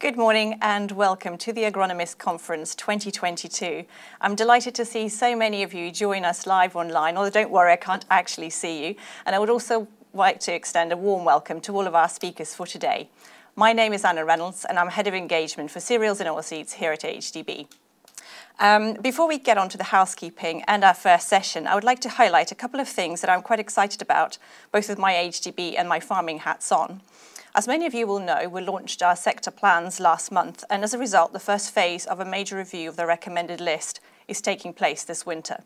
Good morning and welcome to the Agronomist Conference 2022. I'm delighted to see so many of you join us live online, although don't worry, I can't actually see you. And I would also like to extend a warm welcome to all of our speakers for today. My name is Anna Reynolds and I'm Head of Engagement for Cereals and Oilseeds here at AHDB. Um, before we get on to the housekeeping and our first session, I would like to highlight a couple of things that I'm quite excited about, both with my AHDB and my farming hats on. As many of you will know, we launched our sector plans last month, and as a result, the first phase of a major review of the recommended list is taking place this winter.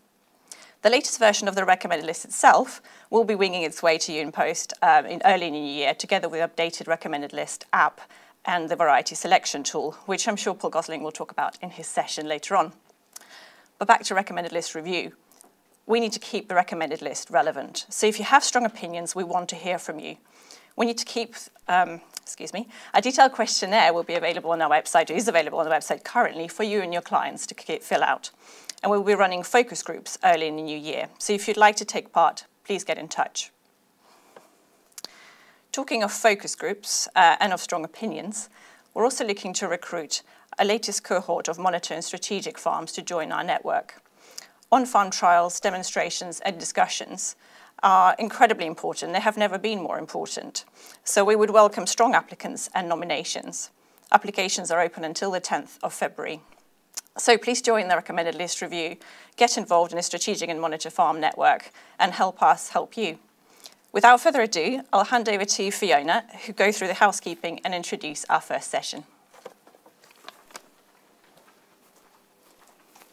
The latest version of the recommended list itself will be winging its way to you in post um, in early in the year, together with the updated recommended list app and the variety selection tool, which I'm sure Paul Gosling will talk about in his session later on. But back to recommended list review. We need to keep the recommended list relevant. So if you have strong opinions, we want to hear from you. We need to keep, um, excuse me, a detailed questionnaire will be available on our website, is available on the website currently for you and your clients to fill out. And we'll be running focus groups early in the new year. So if you'd like to take part, please get in touch. Talking of focus groups uh, and of strong opinions, we're also looking to recruit a latest cohort of monitor and strategic farms to join our network. On-farm trials, demonstrations and discussions are incredibly important. They have never been more important. So we would welcome strong applicants and nominations. Applications are open until the 10th of February. So please join the recommended list review, get involved in a strategic and monitor farm network, and help us help you. Without further ado, I'll hand over to Fiona, who go through the housekeeping and introduce our first session.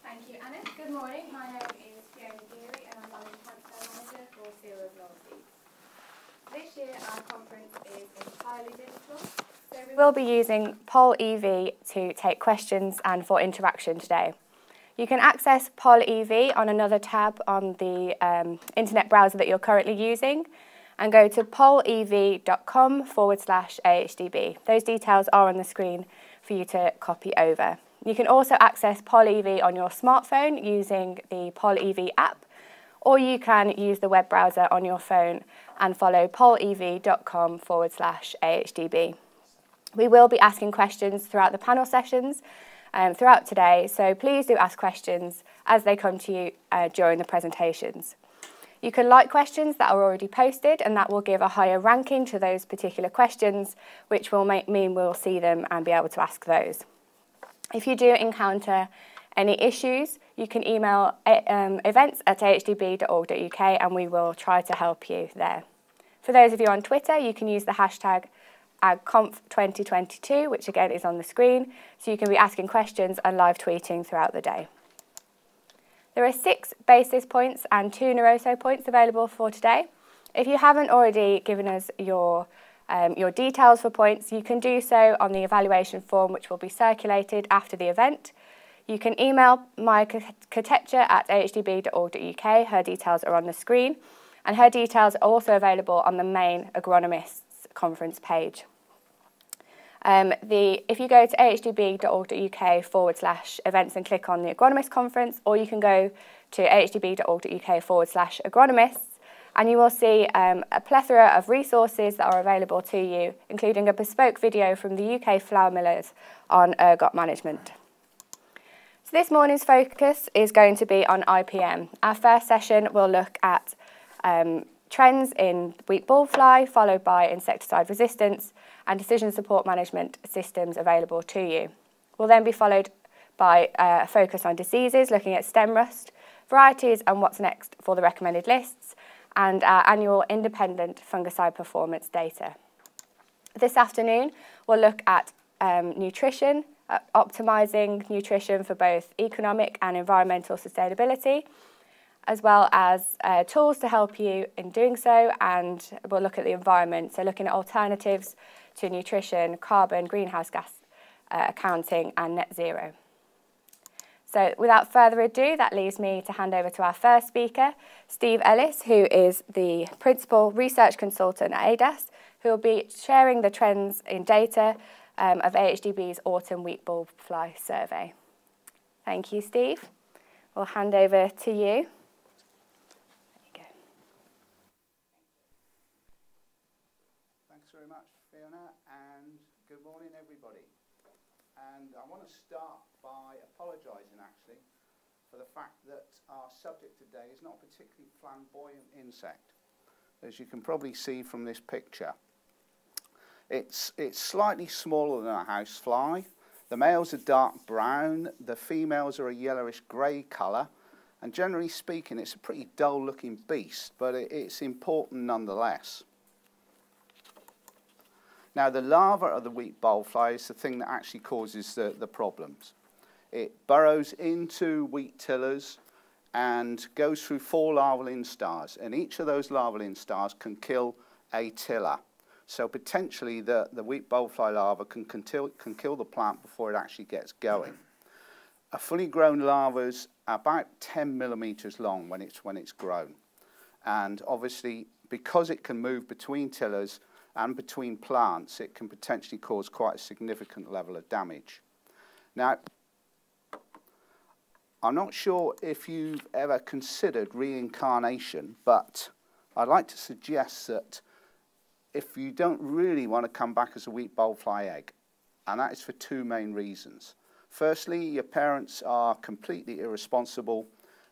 Thank you, Anna. Good morning. My name is Fiona Geary and I'm Knowledge Transfer Manager for Cereals and This year our conference is entirely digital we will be using Poll EV to take questions and for interaction today. You can access Poll EV on another tab on the um, internet browser that you're currently using and go to pollev.com forward slash AHDB. Those details are on the screen for you to copy over. You can also access Poll EV on your smartphone using the Poll EV app, or you can use the web browser on your phone and follow pollev.com forward slash AHDB. We will be asking questions throughout the panel sessions um, throughout today, so please do ask questions as they come to you uh, during the presentations. You can like questions that are already posted and that will give a higher ranking to those particular questions, which will make, mean we'll see them and be able to ask those. If you do encounter any issues, you can email uh, um, events at ahdb.org.uk and we will try to help you there. For those of you on Twitter, you can use the hashtag AgConf2022, which again is on the screen, so you can be asking questions and live tweeting throughout the day. There are six basis points and two NRoSO points available for today. If you haven't already given us your, um, your details for points, you can do so on the evaluation form, which will be circulated after the event. You can email my Katecha at ahdb.org.uk. Her details are on the screen. And her details are also available on the main agronomists conference page. Um, the, if you go to ahdb.org.uk forward slash events and click on the agronomist conference, or you can go to ahdb.org.uk forward slash agronomists, and you will see um, a plethora of resources that are available to you, including a bespoke video from the UK flour millers on ergot management. So this morning's focus is going to be on IPM. Our first session will look at um, trends in wheat bulb fly, followed by insecticide resistance and decision support management systems available to you. We'll then be followed by a focus on diseases, looking at stem rust, varieties and what's next for the recommended lists, and our annual independent fungicide performance data. This afternoon, we'll look at um, nutrition, uh, optimising nutrition for both economic and environmental sustainability, as well as uh, tools to help you in doing so, and we'll look at the environment, so looking at alternatives to nutrition, carbon, greenhouse gas uh, accounting, and net zero. So without further ado, that leaves me to hand over to our first speaker, Steve Ellis, who is the Principal Research Consultant at ADAS, who will be sharing the trends in data um, of AHDB's Autumn Wheat Bulb Fly Survey. Thank you, Steve. We'll hand over to you. very much, Fiona, and good morning, everybody. and I want to start by apologising actually for the fact that our subject today is not a particularly flamboyant insect, as you can probably see from this picture. It's, it's slightly smaller than a housefly. The males are dark brown, the females are a yellowish grey colour, and generally speaking, it's a pretty dull looking beast, but it, it's important nonetheless. Now, the larva of the wheat bulb fly is the thing that actually causes the, the problems. It burrows into wheat tillers and goes through four larval instars, and each of those larval instars can kill a tiller. So potentially the, the wheat bulb fly larva can, can, kill, can kill the plant before it actually gets going. A fully grown larva is about 10 millimeters long when it's, when it's grown. And obviously, because it can move between tillers and between plants, it can potentially cause quite a significant level of damage. Now, I'm not sure if you've ever considered reincarnation, but I'd like to suggest that if you don't really want to come back as a wheat bulb fly egg, and that is for two main reasons. Firstly, your parents are completely irresponsible,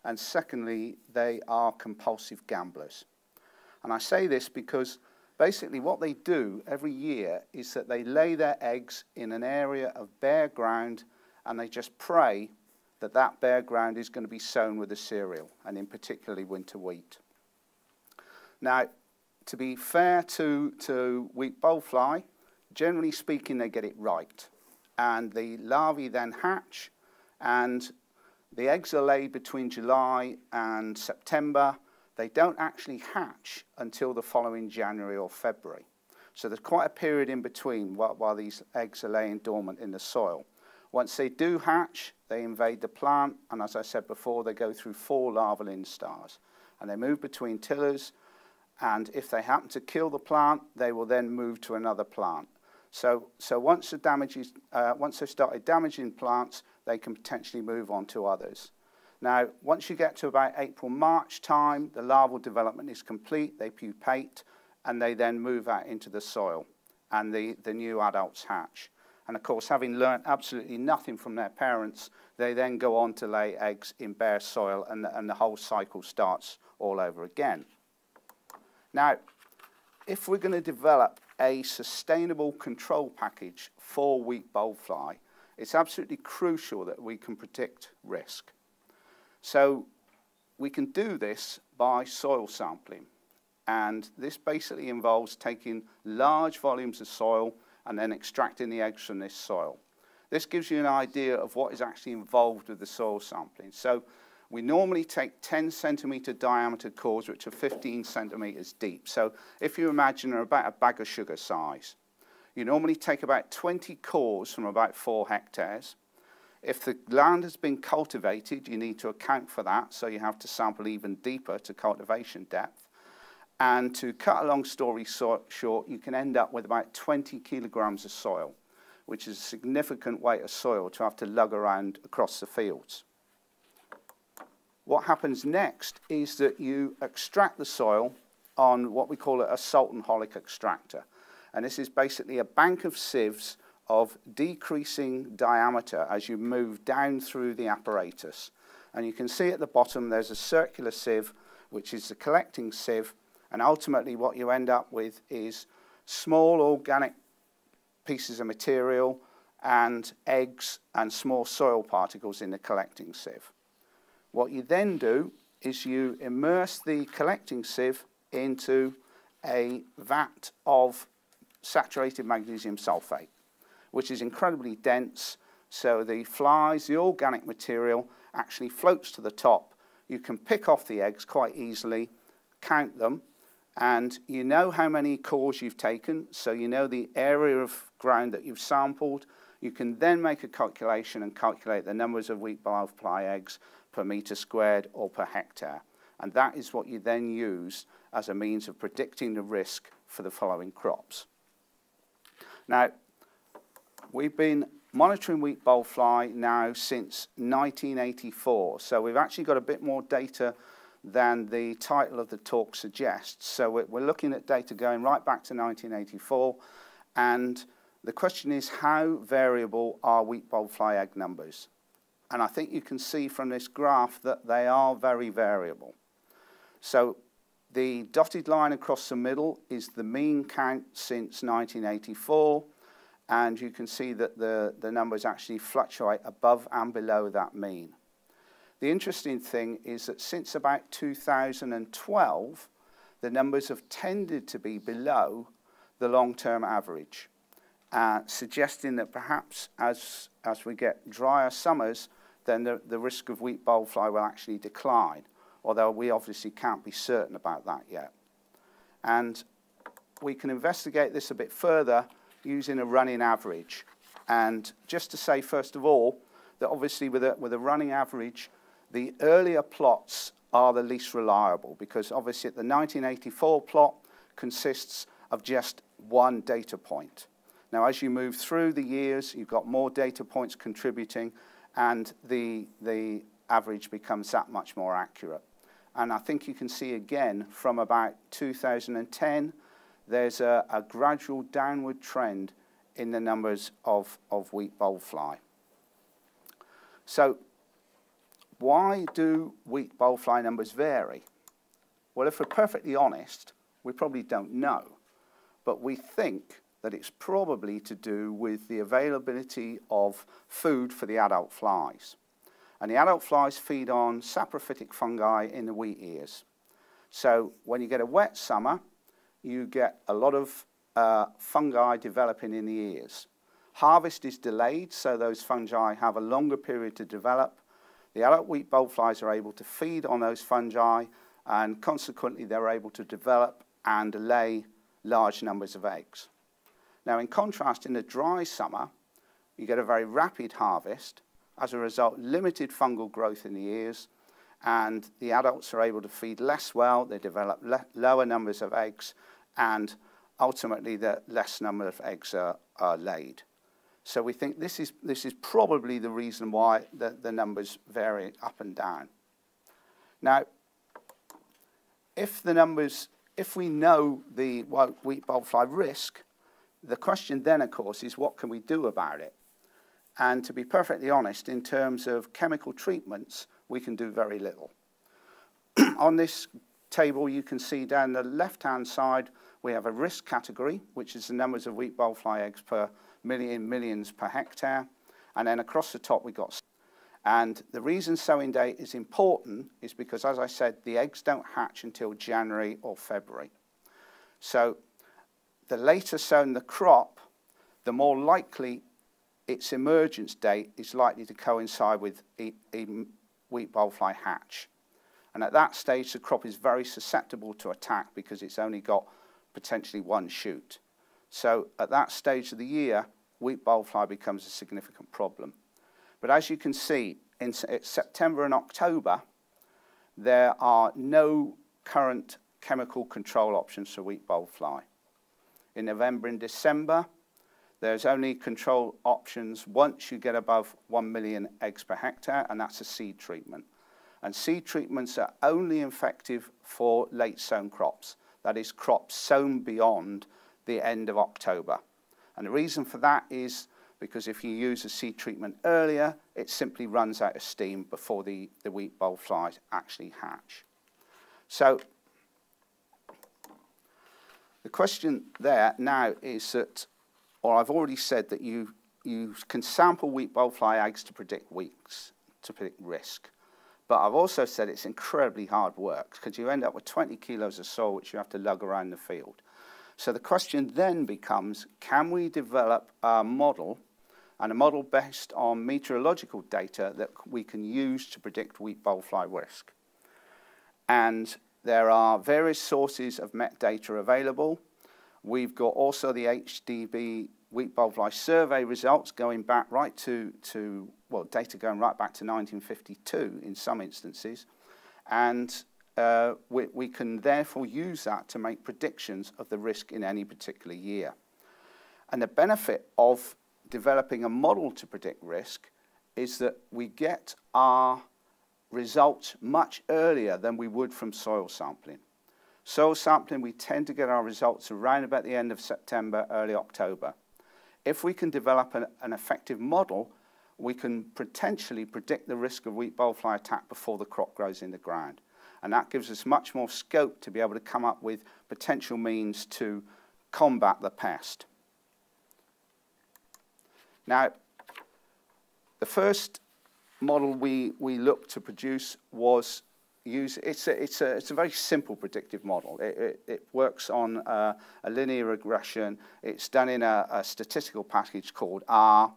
and secondly, they are compulsive gamblers. And I say this because basically what they do every year is that they lay their eggs in an area of bare ground and they just pray that that bare ground is going to be sown with a cereal, and in particularly winter wheat. Now, to be fair to, to wheat bulb fly, generally speaking, they get it right. And the larvae then hatch, and the eggs are laid between July and September. They don't actually hatch until the following January or February. So there's quite a period in between while, while these eggs are laying dormant in the soil. Once they do hatch, they invade the plant, and as I said before, they go through four larval instars. And they move between tillers, and if they happen to kill the plant, they will then move to another plant. So, so once, the damage is, uh, once they've started damaging plants, they can potentially move on to others. Now, once you get to about April, March time, the larval development is complete, they pupate, and they then move out into the soil, and the, the new adults hatch. And of course, having learnt absolutely nothing from their parents, they then go on to lay eggs in bare soil and, and the whole cycle starts all over again. Now, if we're going to develop a sustainable control package for wheat bulb fly, it's absolutely crucial that we can predict risk. So we can do this by soil sampling. And this basically involves taking large volumes of soil and then extracting the eggs from this soil. This gives you an idea of what is actually involved with the soil sampling. So we normally take 10 centimetre diameter cores which are 15 centimetres deep. So if you imagine they're about a bag of sugar size. You normally take about 20 cores from about 4 hectares. If the land has been cultivated, you need to account for that, so you have to sample even deeper to cultivation depth. And to cut a long story short, you can end up with about 20 kilograms of soil, which is a significant weight of soil to have to lug around across the fields. What happens next is that you extract the soil on what we call a salt and Hollick extractor. And this is basically a bank of sieves of decreasing diameter as you move down through the apparatus. And you can see at the bottom there's a circular sieve, which is the collecting sieve, and ultimately what you end up with is small organic pieces of material and eggs and small soil particles in the collecting sieve. What you then do is you immerse the collecting sieve into a vat of saturated magnesium sulfate, which is incredibly dense, so the flies, the organic material, actually floats to the top. You can pick off the eggs quite easily, count them, and you know how many cores you've taken, so you know the area of ground that you've sampled. You can then make a calculation and calculate the numbers of wheat bulb fly eggs per metre squared or per hectare. And that is what you then use as a means of predicting the risk for the following crops. Now, we've been monitoring wheat bulb fly now since 1984, so we've actually got a bit more data than the title of the talk suggests. So we're looking at data going right back to 1984, and the question is how variable are wheat bulb fly egg numbers? And I think you can see from this graph that they are very variable. So the dotted line across the middle is the mean count since 1984, and you can see that the, the numbers actually fluctuate above and below that mean. The interesting thing is that since about 2012, the numbers have tended to be below the long-term average, uh, suggesting that perhaps as, as we get drier summers, then the, the risk of wheat bulb fly will actually decline, although we obviously can't be certain about that yet. And we can investigate this a bit further using a running average. And just to say, first of all, that obviously with a, with a running average, the earlier plots are the least reliable because obviously the 1984 plot consists of just one data point. Now, as you move through the years, you've got more data points contributing and the, the average becomes that much more accurate. And I think you can see again from about 2010, there's a, a gradual downward trend in the numbers of, of wheat bulb fly. So why do wheat bulb fly numbers vary? Well, if we're perfectly honest, we probably don't know. But we think that it's probably to do with the availability of food for the adult flies. And the adult flies feed on saprophytic fungi in the wheat ears. So when you get a wet summer, you get a lot of uh, fungi developing in the ears. Harvest is delayed, so those fungi have a longer period to develop, the adult wheat bulb flies are able to feed on those fungi and consequently they're able to develop and lay large numbers of eggs. Now in contrast, in a dry summer, you get a very rapid harvest. As a result, limited fungal growth in the ears and the adults are able to feed less well, they develop lower numbers of eggs and ultimately the less number of eggs are, are laid. So we think this is, this is probably the reason why the, the numbers vary up and down. Now, if the numbers, if we know the wheat fly risk, the question then, of course, is what can we do about it? And to be perfectly honest, in terms of chemical treatments, we can do very little. On this table, you can see down the left-hand side, we have a risk category, which is the numbers of wheat fly eggs per million, millions per hectare. And then across the top, we got. And the reason sowing date is important is because, as I said, the eggs don't hatch until January or February. So the later sown the crop, the more likely its emergence date is likely to coincide with e wheat bulb fly hatch. And at that stage, the crop is very susceptible to attack because it's only got potentially one shoot. So at that stage of the year, wheat bulb fly becomes a significant problem. But as you can see, in September and October, there are no current chemical control options for wheat bulb fly. In November and December, there's only control options once you get above 1 million eggs per hectare, and that's a seed treatment. And seed treatments are only effective for late sown crops, that is, crops sown beyond the end of October. And the reason for that is because if you use a seed treatment earlier, it simply runs out of steam before the, the wheat bulb flies actually hatch. So the question there now is that, or I've already said that you, you can sample wheat bulb fly eggs to predict weeks, to predict risk. But I've also said it's incredibly hard work because you end up with 20 kilos of soil which you have to lug around the field. So the question then becomes, can we develop a model and a model based on meteorological data that we can use to predict wheat bulb fly risk? And there are various sources of MET data available. We've got also the AHDB wheat bulb fly survey results going back right to, to, well, data going right back to 1952 in some instances. And uh, we, we can therefore use that to make predictions of the risk in any particular year. And the benefit of developing a model to predict risk is that we get our results much earlier than we would from soil sampling. Soil sampling, we tend to get our results around about the end of September, early October. if we can develop an, an effective model, we can potentially predict the risk of wheat fly attack before the crop grows in the ground. And that gives us much more scope to be able to come up with potential means to combat the pest. Now, the first model we, we looked to produce was use, it's a, it's a, it's a very simple predictive model. It, it, it works on uh, a linear regression. It's done in a, a statistical package called R,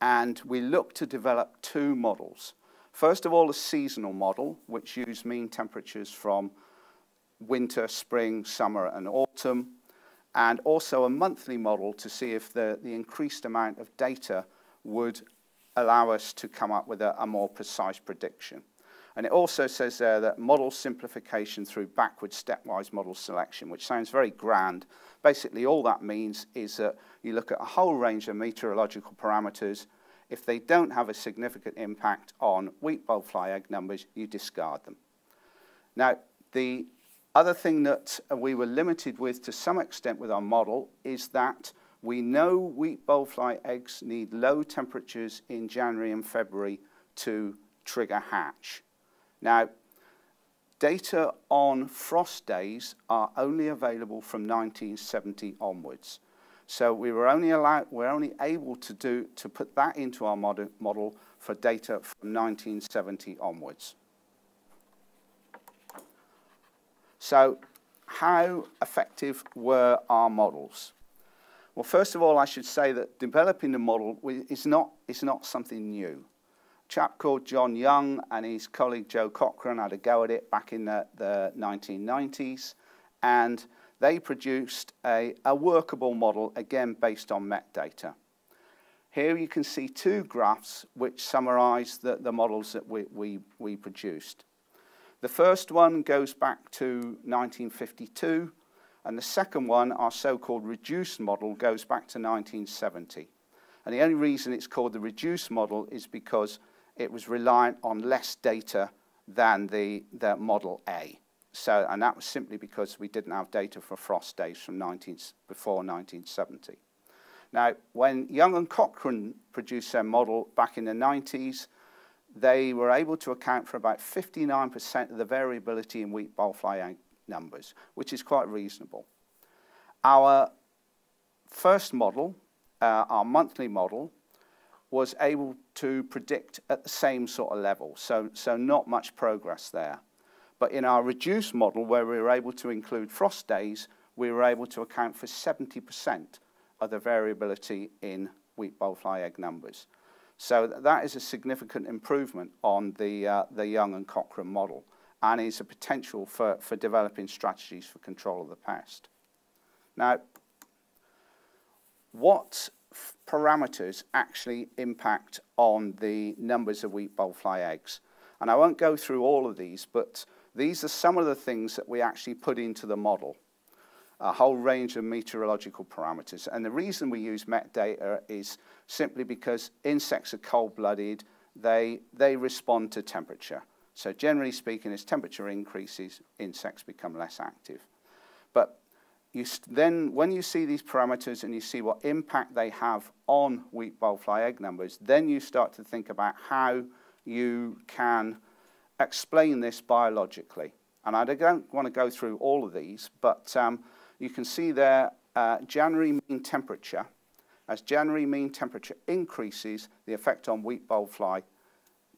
and we look to develop two models. First of all, a seasonal model, which used mean temperatures from winter, spring, summer, and autumn, and also a monthly model to see if the, the increased amount of data would allow us to come up with a, a more precise prediction. And it also says there that model simplification through backward stepwise model selection, which sounds very grand. Basically, all that means is that you look at a whole range of meteorological parameters. If they don't have a significant impact on wheat bulb fly egg numbers, you discard them. Now, the other thing that we were limited with to some extent with our model is that we know wheat bulb fly eggs need low temperatures in January and February to trigger hatch. Now, data on frost days are only available from 1970 onwards. So we were only allowed, we're only able to do to put that into our model, model for data from 1970 onwards. So how effective were our models? Well, first of all, I should say that developing the model is not, is not something new. A chap called John Young and his colleague Joe Cochrane had a go at it back in the, the 1990s, and they produced a, a workable model, again based on metadata. Here you can see two graphs which summarize the, the models that we, we, we produced. The first one goes back to 1952, and the second one, our so-called reduced model, goes back to 1970. And the only reason it's called the reduced model is because it was reliant on less data than the, the Model A. So, and that was simply because we didn't have data for frost days from 19, before 1970. Now, when Young and Cochrane produced their model back in the 90s, they were able to account for about 59% of the variability in wheat bulb fly numbers, which is quite reasonable. Our first model, uh, our monthly model, was able to predict at the same sort of level, so, so not much progress there. But in our reduced model, where we were able to include frost days, we were able to account for 70% of the variability in wheat bulb fly egg numbers. So that is a significant improvement on the, uh, the Young and Cochrane model and is a potential for, for developing strategies for control of the pest. Now, what parameters actually impact on the numbers of wheat bulb fly eggs? And I won't go through all of these, but these are some of the things that we actually put into the model. A whole range of meteorological parameters. And the reason we use metadata is simply because insects are cold-blooded, they, they respond to temperature. So generally speaking, as temperature increases, insects become less active. But you then, when you see these parameters and you see what impact they have on wheat bulb fly egg numbers, then you start to think about how you can explain this biologically. And I don't want to go through all of these, but um, you can see there uh, January mean temperature. As January mean temperature increases, the effect on wheat bulb fly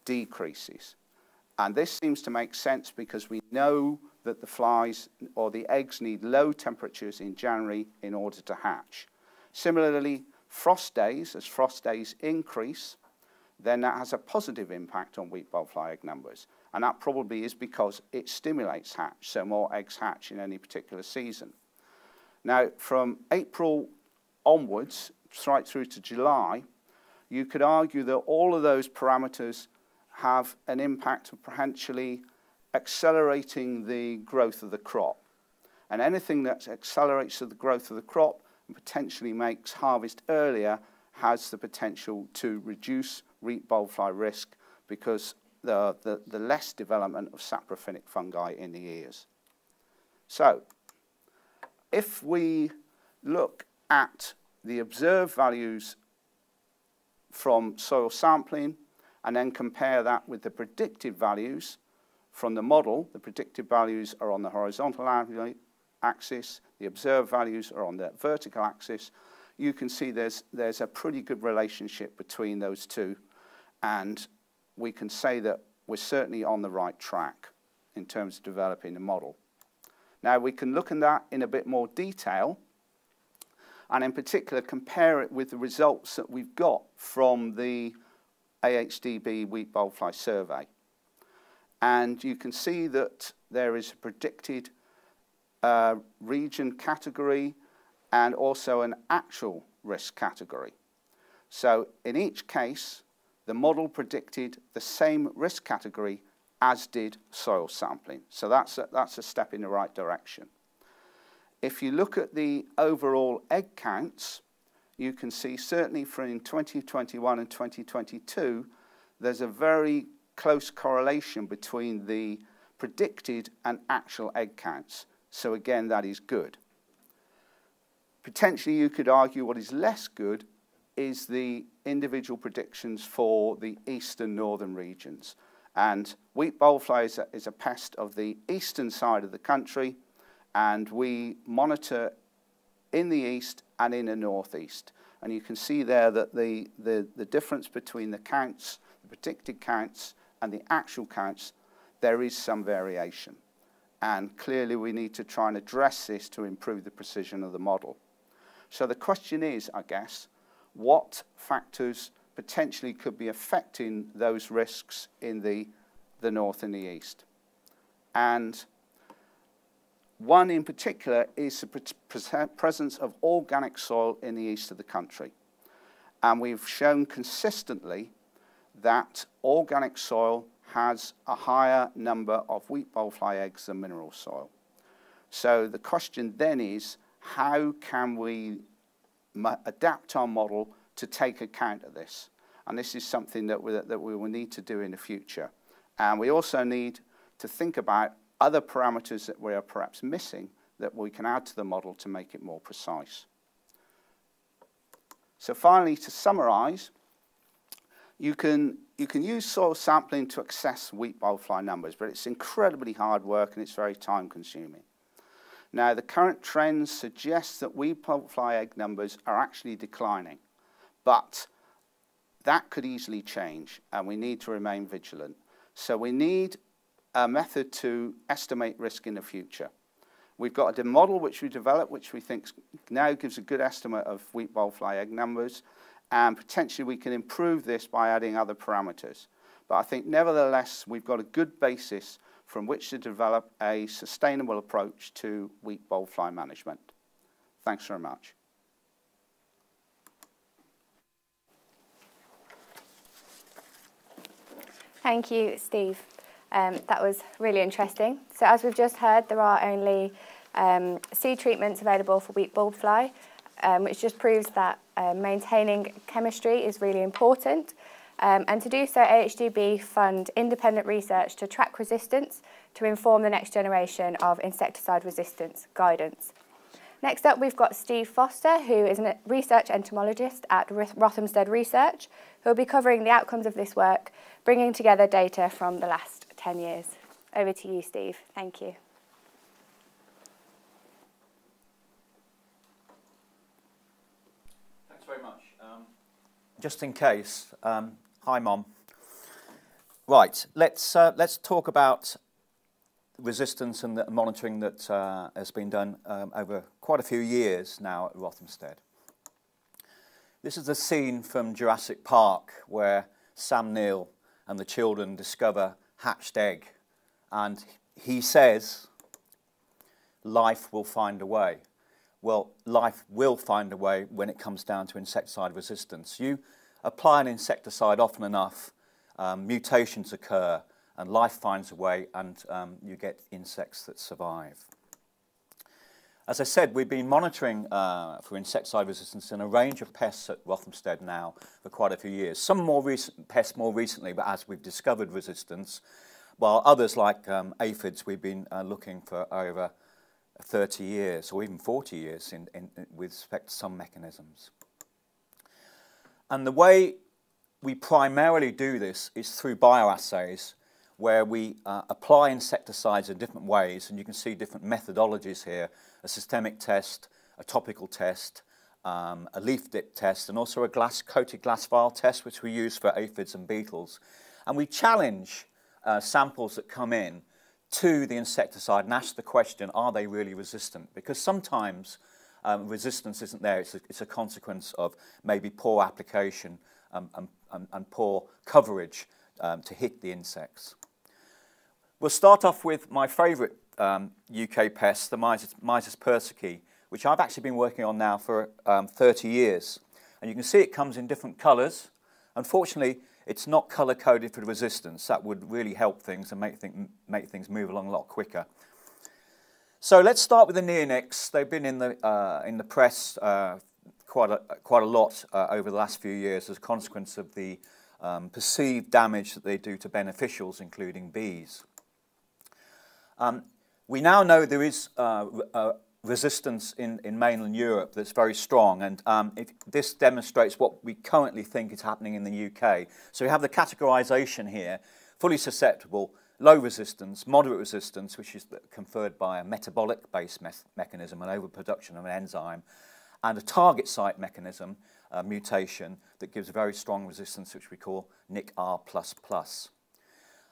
decreases. And this seems to make sense because we know that the flies or the eggs need low temperatures in January in order to hatch. Similarly, frost days, as frost days increase, then that has a positive impact on wheat bulb fly egg numbers. And that probably is because it stimulates hatch, so more eggs hatch in any particular season. Now, from April onwards, right through to July, you could argue that all of those parameters have an impact of potentially accelerating the growth of the crop. And anything that accelerates the growth of the crop and potentially makes harvest earlier has the potential to reduce wheat bulb fly risk because the, the, the less development of saprophytic fungi in the ears. So, if we look at the observed values from soil sampling and then compare that with the predicted values from the model. The predicted values are on the horizontal axis, the observed values are on the vertical axis. You can see there's, there's a pretty good relationship between those two, and we can say that we're certainly on the right track in terms of developing the model. Now, we can look at that in a bit more detail, and in particular compare it with the results that we've got from the AHDB wheat fly survey. And you can see that there is a predicted uh, region category and also an actual risk category. So in each case, the model predicted the same risk category as did soil sampling. So that's a, that's a step in the right direction. If you look at the overall egg counts, you can see certainly from 2021 and 2022, there's a very close correlation between the predicted and actual egg counts. So again, that is good. Potentially, you could argue what is less good is the individual predictions for the eastern northern regions. And wheat bulb fly is a, is a pest of the eastern side of the country, and we monitor in the east and in the northeast. And you can see there that the, the, the difference between the counts, the predicted counts, and the actual counts, there is some variation. And clearly we need to try and address this to improve the precision of the model. So the question is, I guess, what factors potentially could be affecting those risks in the, the north and the east? And one in particular is the presence of organic soil in the east of the country. And we've shown consistently that organic soil has a higher number of wheat fly eggs than mineral soil. So the question then is, how can we adapt our model to take account of this? And this is something that we, that we will need to do in the future. And we also need to think about other parameters that we are perhaps missing that we can add to the model to make it more precise. So finally, to summarize, you can, you can use soil sampling to access wheat fly numbers, but it's incredibly hard work and it's very time consuming. Now, the current trends suggest that wheat fly egg numbers are actually declining, but that could easily change and we need to remain vigilant. So we need a method to estimate risk in the future. We've got a model which we developed, which we think now gives a good estimate of wheat fly egg numbers, and potentially we can improve this by adding other parameters. But I think nevertheless, we've got a good basis from which to develop a sustainable approach to wheat fly management. Thanks very much. Thank you, Steve. Um, that was really interesting. So as we've just heard, there are only um, seed treatments available for wheat bulb fly, um, which just proves that uh, maintaining chemistry is really important. Um, and to do so, AHDB fund independent research to track resistance to inform the next generation of insecticide resistance guidance. Next up, we've got Steve Foster, who is a research entomologist at Rothamsted Research, who will be covering the outcomes of this work, bringing together data from the last 10 years. Over to you, Steve. Thank you. Thanks very much. Um, just in case, um, hi, Mom. Right, let's, uh, let's talk about resistance and the monitoring that uh, has been done um, over quite a few years now at Rothamsted. This is a scene from Jurassic Park where Sam Neill and the children discover hatched egg. And he says, life will find a way. Well, life will find a way when it comes down to insecticide resistance. You apply an insecticide often enough, um, mutations occur, and life finds a way, and um, you get insects that survive. As I said, we've been monitoring uh, for insecticide resistance in a range of pests at Rothamsted now for quite a few years. Some more recent pests more recently, but as we've discovered resistance, while others like um, aphids we've been uh, looking for over 30 years or even 40 years in, in, with respect to some mechanisms. And the way we primarily do this is through bioassays where we uh, apply insecticides in different ways, and you can see different methodologies here, a systemic test, a topical test, um, a leaf dip test, and also a glass coated glass vial test, which we use for aphids and beetles. And we challenge uh, samples that come in to the insecticide and ask the question, are they really resistant? Because sometimes um, resistance isn't there, it's a, it's a, consequence of maybe poor application um, and, and, poor coverage um, to hit the insects. We'll start off with my favourite um, UK pest, the Myzus persicae, which I've actually been working on now for um, 30 years. And you can see it comes in different colours. Unfortunately, it's not color-coded for resistance. That would really help things and make, think, make things move along a lot quicker. So let's start with the neonics. They've been in the, uh, in the press uh, quite, a, quite a lot uh, over the last few years as a consequence of the um, perceived damage that they do to beneficials, including bees. Um, we now know there is uh, resistance in, in mainland Europe that's very strong, and um, this demonstrates what we currently think is happening in the UK. So we have the categorization here, fully susceptible, low resistance, moderate resistance, which is conferred by a metabolic-based me mechanism, an overproduction of an enzyme, and a target site mechanism, a mutation, that gives a very strong resistance, which we call NICR++.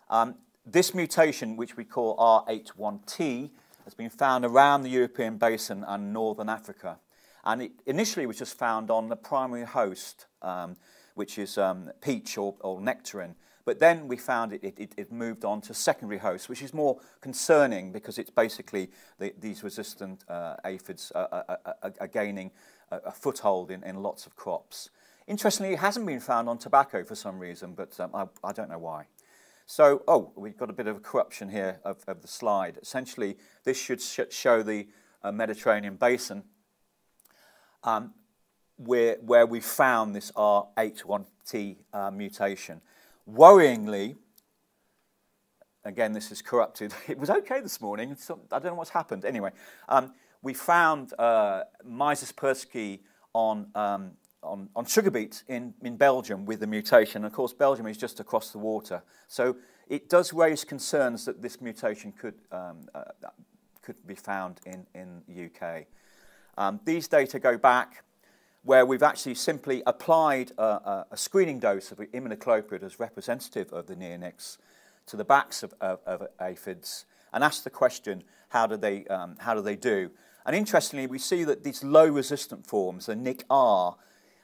Um, this mutation, which we call R81T, has been found around the European basin and northern Africa. And it initially was just found on the primary host, um, which is um, peach or, or, nectarine. But then we found it, it, it, moved on to secondary hosts, which is more concerning because it's basically the, these resistant uh, aphids are, are, are, gaining a, a, foothold in, in lots of crops. Interestingly, it hasn't been found on tobacco for some reason, but um, I, I don't know why. So, oh, we've got a bit of a corruption here of, of the slide. Essentially, this should sh show the uh, Mediterranean basin um, where, where we found this R81T uh, mutation. Worryingly, again, this is corrupted. It was okay this morning. I don't know what's happened. Anyway, um, we found uh, Myzus on um, on, on sugar beet in, in Belgium with the mutation. Of course, Belgium is just across the water. So it does raise concerns that this mutation could, um, uh, could be found in, in the UK. Um, these data go back where we've actually simply applied a, a, a screening dose of imidacloprid as representative of the neonics to the backs of, of, of aphids and asked the question, how do they, um, how do, they do? And interestingly, we see that these low resistant forms, the NIC-R,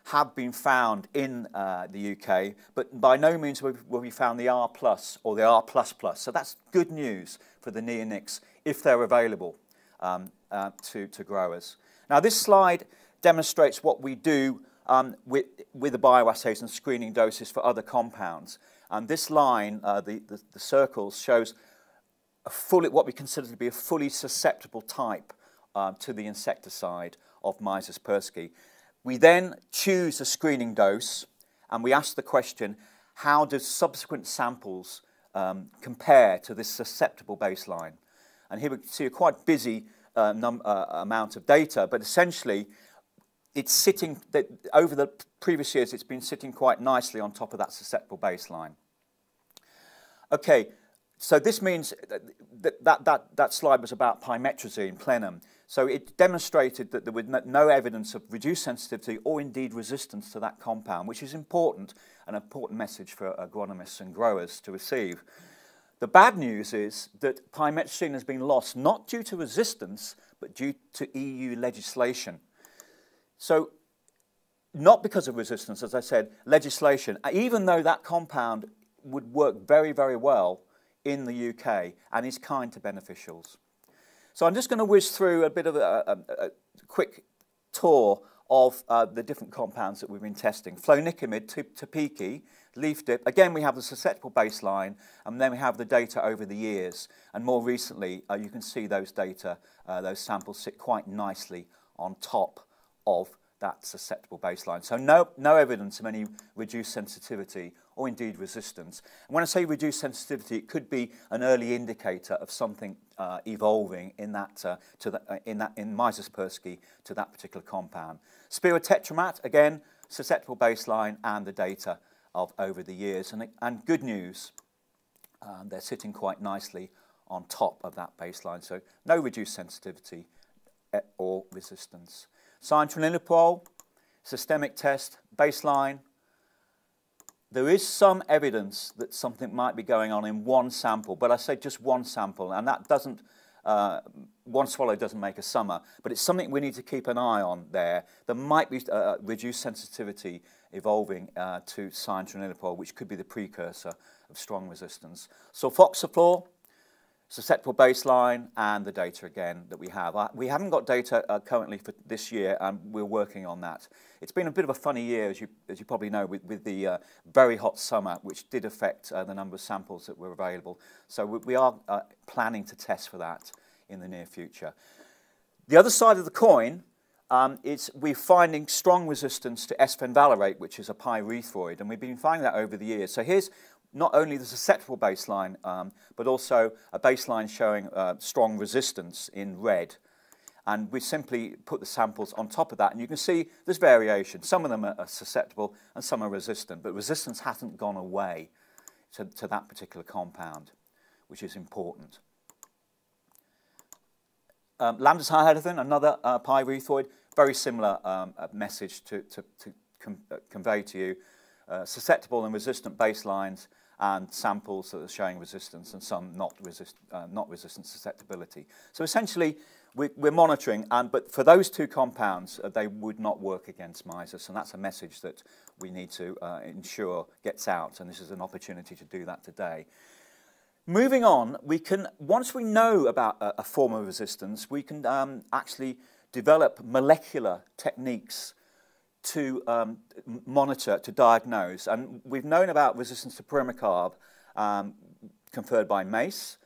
have been found in uh, the UK, but by no means will we found the R plus or the R plus plus. So that's good news for the neonics if they're available um, uh, to, to growers. Now this slide demonstrates what we do um, with, with the bioassays and screening doses for other compounds. And this line, uh, the, the, the, circles, shows a fully, what we consider to be a fully susceptible type uh, to the insecticide of Myzus persicae. We then choose a screening dose and we ask the question, how do subsequent samples um, compare to this susceptible baseline? And here we see a quite busy uh, uh, amount of data, but essentially it's sitting, over the previous years, it's been sitting quite nicely on top of that susceptible baseline. Okay, so this means that that, that, slide was about pymetrozine, plenum. So it demonstrated that there was no evidence of reduced sensitivity or indeed resistance to that compound, which is important, an important message for agronomists and growers to receive. The bad news is that pymetrozine has been lost not due to resistance, but due to EU legislation. So not because of resistance, as I said, legislation, even though that compound would work very, very well in the UK and is kind to beneficials. So I'm just going to whiz through a bit of a, a, a quick tour of uh, the different compounds that we've been testing. Flonicamid, Teppeki, leaf dip. Again, we have the susceptible baseline, and then we have the data over the years. And more recently, uh, you can see those data, uh, those samples sit quite nicely on top of that susceptible baseline. So no, no evidence of any reduced sensitivity or indeed resistance. And when I say reduced sensitivity, it could be an early indicator of something uh, evolving in that, uh, to the, uh, in that in Myzus to that particular compound. Spirotetramat, again, susceptible baseline and the data of over the years. And, and good news, um, they're sitting quite nicely on top of that baseline. So no reduced sensitivity eh, or resistance. Cyantraniliprole, systemic test, baseline. There is some evidence that something might be going on in one sample, but I say just one sample, and that doesn't, uh, one swallow doesn't make a summer, but it's something we need to keep an eye on there. There might be uh, reduced sensitivity evolving uh, to cyantraniliprole, which could be the precursor of strong resistance. Sulfoxaflor, susceptible baseline and the data again that we have. Uh, we haven't got data uh, currently for this year and we're working on that. It's been a bit of a funny year as you, as you probably know with, with the uh, very hot summer which did affect uh, the number of samples that were available. So we, we are uh, planning to test for that in the near future. The other side of the coin um, is we're finding strong resistance to esfenvalerate, which is a pyrethroid, and we've been finding that over the years. So here's not only the susceptible baseline, um, but also a baseline showing uh, strong resistance in red. And we simply put the samples on top of that, and you can see there's variation. Some of them are, susceptible and some are resistant, but resistance hasn't gone away to, to that particular compound, which is important. Um, Lambda another uh, pyrethroid, very similar um, message to, to, to uh, convey to you. Uh, susceptible and resistant baselines and samples that are showing resistance and some not, resist, uh, not resistant susceptibility. So essentially, we, we're monitoring, and, but for those two compounds, uh, they would not work against Myzus, and that's a message that we need to uh, ensure gets out, and this is an opportunity to do that today. Moving on, we can, once we know about a, a form of resistance, we can um, actually develop molecular techniques to um, monitor, to diagnose. And we've known about resistance to pirimicarb um, conferred by MACE.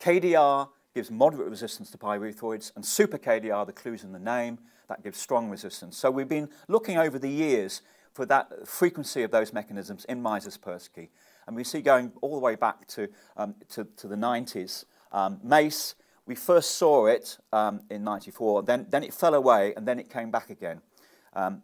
KDR gives moderate resistance to pyrethroids, and super KDR, the clues in the name, that gives strong resistance. So we've been looking over the years for that frequency of those mechanisms in Myzus persicae. And we see going all the way back to, um, to, to, the 90s. Um, MACE, we first saw it um, in 94, then, then it fell away, and then it came back again. Um,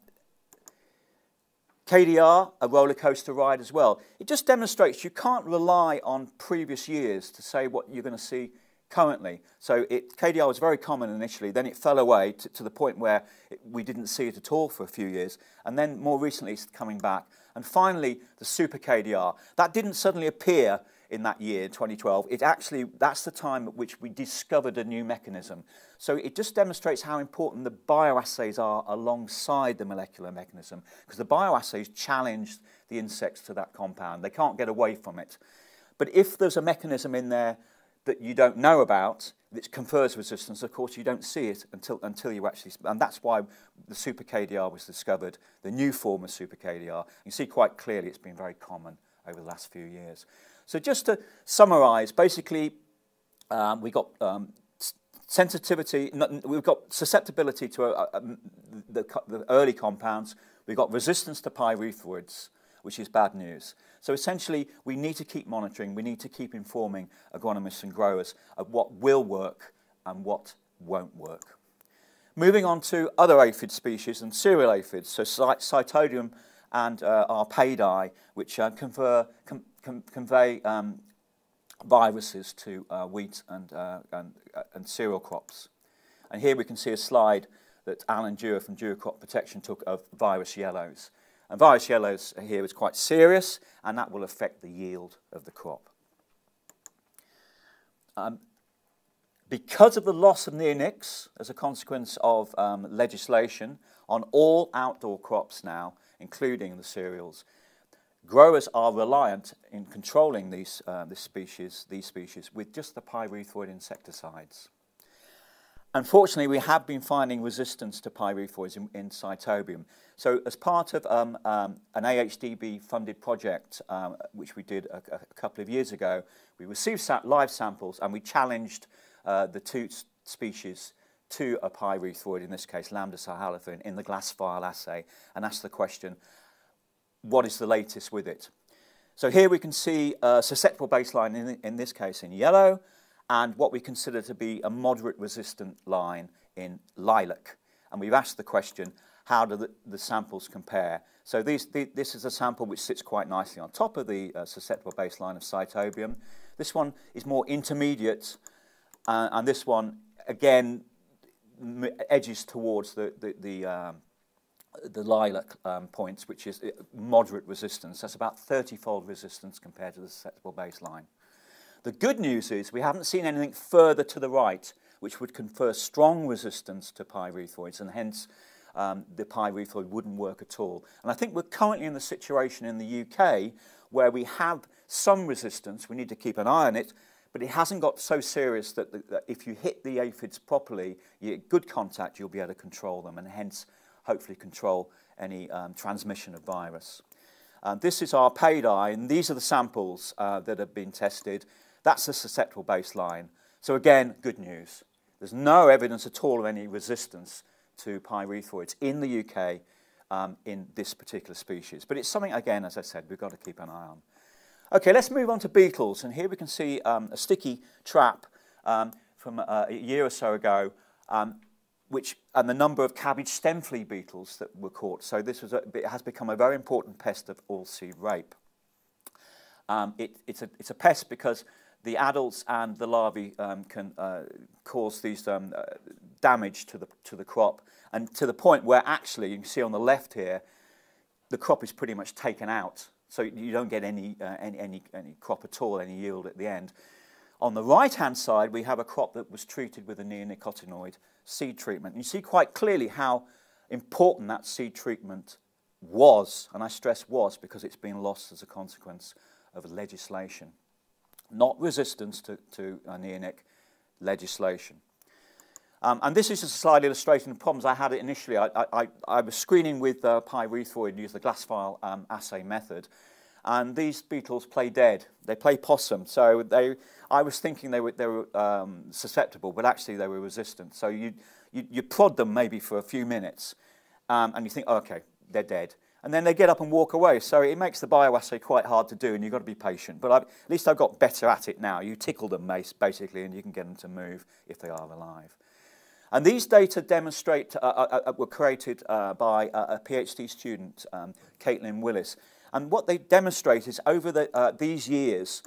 KDR, a roller coaster ride as well. It just demonstrates you can't rely on previous years to say what you're going to see currently. So it, KDR was very common initially, then it fell away to, to the point where it, we didn't see it at all for a few years, and then more recently it's coming back. And finally, the super KDR. That didn't suddenly appear in that year, 2012. It actually, that's the time at which we discovered a new mechanism. So it just demonstrates how important the bioassays are alongside the molecular mechanism, because the bioassays challenge the insects to that compound. They can't get away from it. But if there's a mechanism in there that you don't know about, that confers resistance, of course you don't see it until, until you actually, and that's why the super KDR was discovered, the new form of super KDR. You see quite clearly it's been very common over the last few years. So just to summarize, basically, um, we got um, sensitivity, we've got susceptibility to a, a, the, the, early compounds, we've got resistance to pyrethroids, which is bad news. So essentially, we need to keep monitoring, we need to keep informing agronomists and growers of what will work and what won't work. Moving on to other aphid species and cereal aphids, so Sitobion and uh, R. padi, which uh, confer, com convey um, viruses to uh, wheat and, uh, and, uh, and, cereal crops. And here we can see a slide that Alan Dewar from Dewar Crop Protection took of virus yellows. And virus yellows here is quite serious, and that will affect the yield of the crop. Um, because of the loss of neonics as a consequence of um, legislation on all outdoor crops now, including the cereals, Growers are reliant in controlling these, uh, this species, these species with just the pyrethroid insecticides. Unfortunately, we have been finding resistance to pyrethroids in, in Sitobion. So as part of um, um, an AHDB-funded project, um, which we did a, a, couple of years ago, we received live samples and we challenged uh, the two species to a pyrethroid, in this case lambda cyhalothrin, in the glass vial assay and asked the question, what is the latest with it? So here we can see a susceptible baseline, in, in this case in yellow, and what we consider to be a moderate resistant line in lilac. And we've asked the question, how do the, the samples compare? So these, the, this is a sample which sits quite nicely on top of the uh, susceptible baseline of Sitobion. This one is more intermediate, uh, and this one, again, edges towards the, the, the, um, the lilac um, points, which is uh, moderate resistance. That's about 30-fold resistance compared to the susceptible baseline. The good news is we haven't seen anything further to the right which would confer strong resistance to pyrethroids, and hence um, the pyrethroid wouldn't work at all. And I think we're currently in the situation in the UK where we have some resistance, we need to keep an eye on it, but it hasn't got so serious that, the, that if you hit the aphids properly, you get good contact, you'll be able to control them and hence hopefully control any um, transmission of virus. Uh, this is R. padi, and these are the samples uh, that have been tested. That's the susceptible baseline. So again, good news. There's no evidence at all of any resistance to pyrethroids in the UK um, in this particular species. But it's something, again, as I said, we've got to keep an eye on. Okay, let's move on to beetles. And here we can see um, a sticky trap um, from uh, a year or so ago, um, which, and the number of cabbage stem flea beetles that were caught. So this was a, it has become a very important pest of all oilseed rape. Um, it, it's, a, it's a pest because the adults and the larvae um, can uh, cause these um, uh, damage to the, to the crop, and to the point where actually, you can see on the left here, the crop is pretty much taken out, so you don't get any, uh, any, any, any crop at all, any yield at the end. On the right-hand side, we have a crop that was treated with a neonicotinoid seed treatment. You see quite clearly how important that seed treatment was, and I stress was because it's been lost as a consequence of legislation not resistance to, to uh, neonic legislation. Um, and this is just a slide illustrating the problems I had initially. I, I, I was screening with uh, pyrethroid and used the glass vial um, assay method. And these beetles play dead. They play possum. So they, I was thinking they were, they were um, susceptible, but actually they were resistant. So you, you, you prod them maybe for a few minutes, um, and you think, oh, okay, they're dead and then they get up and walk away. So it makes the bioassay quite hard to do, and you've got to be patient. But I've, at least I've got better at it now. You tickle them, basically, and you can get them to move if they are alive. And these data demonstrate, uh, uh, uh, were created uh, by a, a, PhD student, um, Caitlin Willis. And what they demonstrate is over the, uh, these years,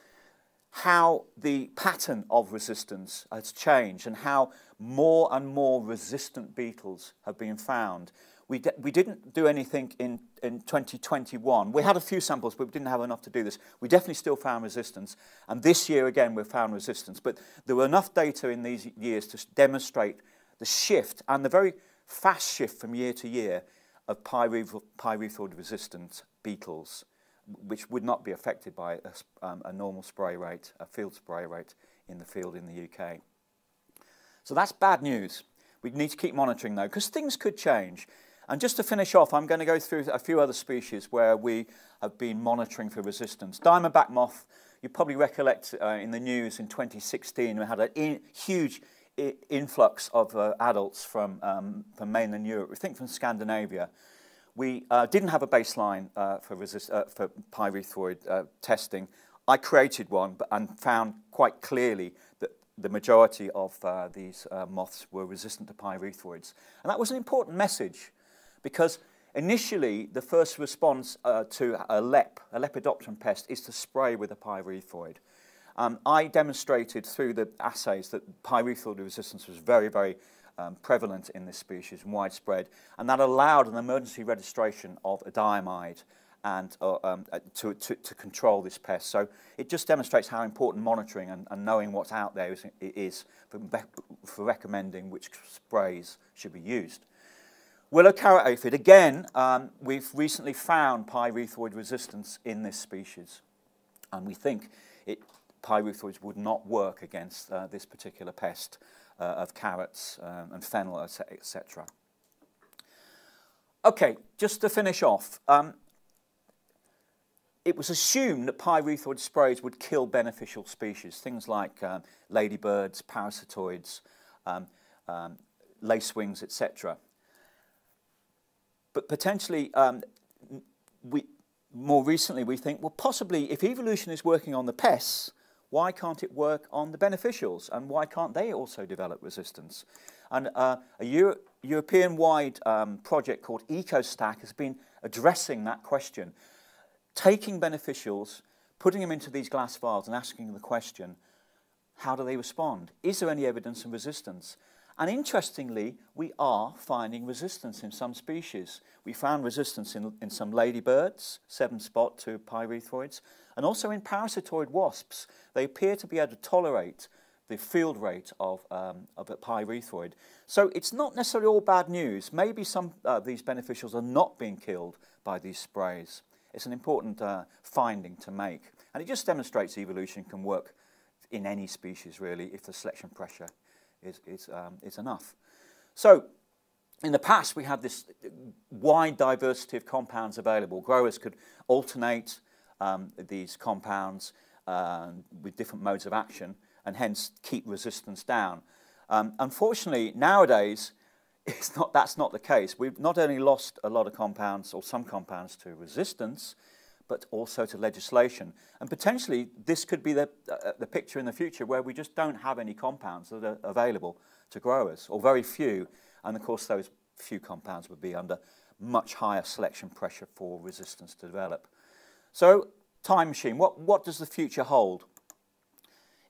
how the pattern of resistance has changed and how more and more resistant beetles have been found. We, we didn't do anything in, in 2021. We had a few samples, but we didn't have enough to do this. We definitely still found resistance. And this year, again, we found resistance. But there were enough data in these years to demonstrate the shift and the very fast shift from year to year of pyrethroid resistant beetles, which would not be affected by a, um, a normal spray rate, a field spray rate in the field in the UK. So that's bad news. We need to keep monitoring though, because things could change. And just to finish off, I'm going to go through a few other species where we have been monitoring for resistance. Diamondback moth, you probably recollect uh, in the news in 2016, we had a in, huge influx of uh, adults from, um, from mainland Europe, we think from Scandinavia. We uh, didn't have a baseline uh, for, resist, uh, for pyrethroid uh, testing. I created one but, and found quite clearly that the majority of these moths were resistant to pyrethroids. And that was an important message because initially the first response uh, to a LEP, a Lepidopteran pest, is to spray with a pyrethroid. Um, I demonstrated through the assays that pyrethroid resistance was very, very um, prevalent in this species and widespread, and that allowed an emergency registration of a diamide and uh, um, uh, to, to, to, control this pest. So it just demonstrates how important monitoring and, and knowing what's out there is, is for, for recommending which sprays should be used. Willow carrot aphid, again, um, we've recently found pyrethroid resistance in this species. And we think it, pyrethroids would not work against uh, this particular pest uh, of carrots um, and fennel, etc. Okay, just to finish off, um, it was assumed that pyrethroid sprays would kill beneficial species, things like uh, ladybirds, parasitoids, um, um, lace wings, etc. But potentially, um, we, more recently, we think, well, possibly if evolution is working on the pests, why can't it work on the beneficials? And why can't they also develop resistance? And uh, a Euro European-wide um, project called EcoStack has been addressing that question, taking beneficials, putting them into these glass vials and asking the question, how do they respond? Is there any evidence of resistance? And interestingly, we are finding resistance in some species. We found resistance in, in some ladybirds, seven spot to pyrethroids, and also in parasitoid wasps. They appear to be able to tolerate the field rate of, um, of a pyrethroid. So it's not necessarily all bad news. Maybe some of uh, these beneficials are not being killed by these sprays. It's an important uh, finding to make. And it just demonstrates evolution can work in any species, really, if the selection pressure is, is, um, is enough. So in the past, we had this wide diversity of compounds available. Growers could alternate um, these compounds uh, with different modes of action and hence keep resistance down. Um, unfortunately, nowadays, not, that's not the case. We've not only lost a lot of compounds or some compounds to resistance, but also to legislation. And potentially, this could be the, uh, the picture in the future where we just don't have any compounds that are available to growers, or very few. And of course, those few compounds would be under much higher selection pressure for resistance to develop. So, time machine, what, what does the future hold?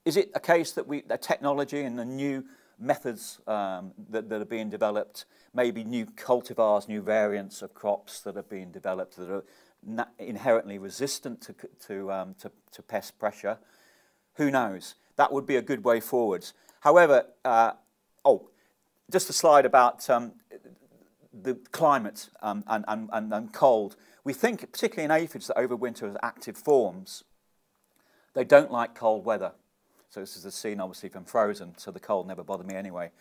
Is it a case that we, the technology and the new methods um, that, that are being developed, maybe new cultivars, new variants of crops that are being developed that are inherently resistant to, to, um, to, to, pest pressure. Who knows? That would be a good way forwards. However, uh, oh, just a slide about um, the climate um, and, and, and, cold. We think, particularly in aphids that overwinter as active forms, they don't like cold weather. So this is a scene obviously from Frozen, so the cold never bothered me anyway.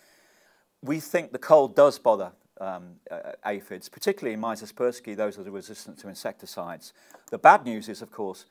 We think the cold does bother um, uh, aphids, particularly in Myzus persicae, those that are resistant to insecticides. The bad news is, of course,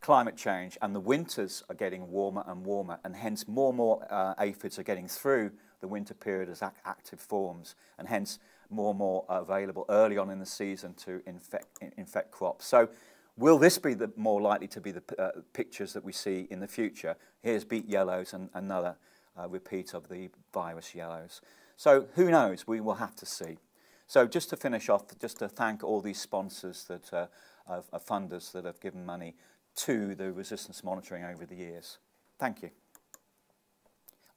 climate change and the winters are getting warmer and warmer and hence more and more uh, aphids are getting through the winter period as ac active forms and hence more and more available early on in the season to infect, infect crops. So will this be the more likely to be the uh, pictures that we see in the future? Here's beet yellows and another uh, repeat of the virus yellows. So who knows? We will have to see. So just to finish off, just to thank all these sponsors that uh, are, are funders that have given money to the resistance monitoring over the years. Thank you.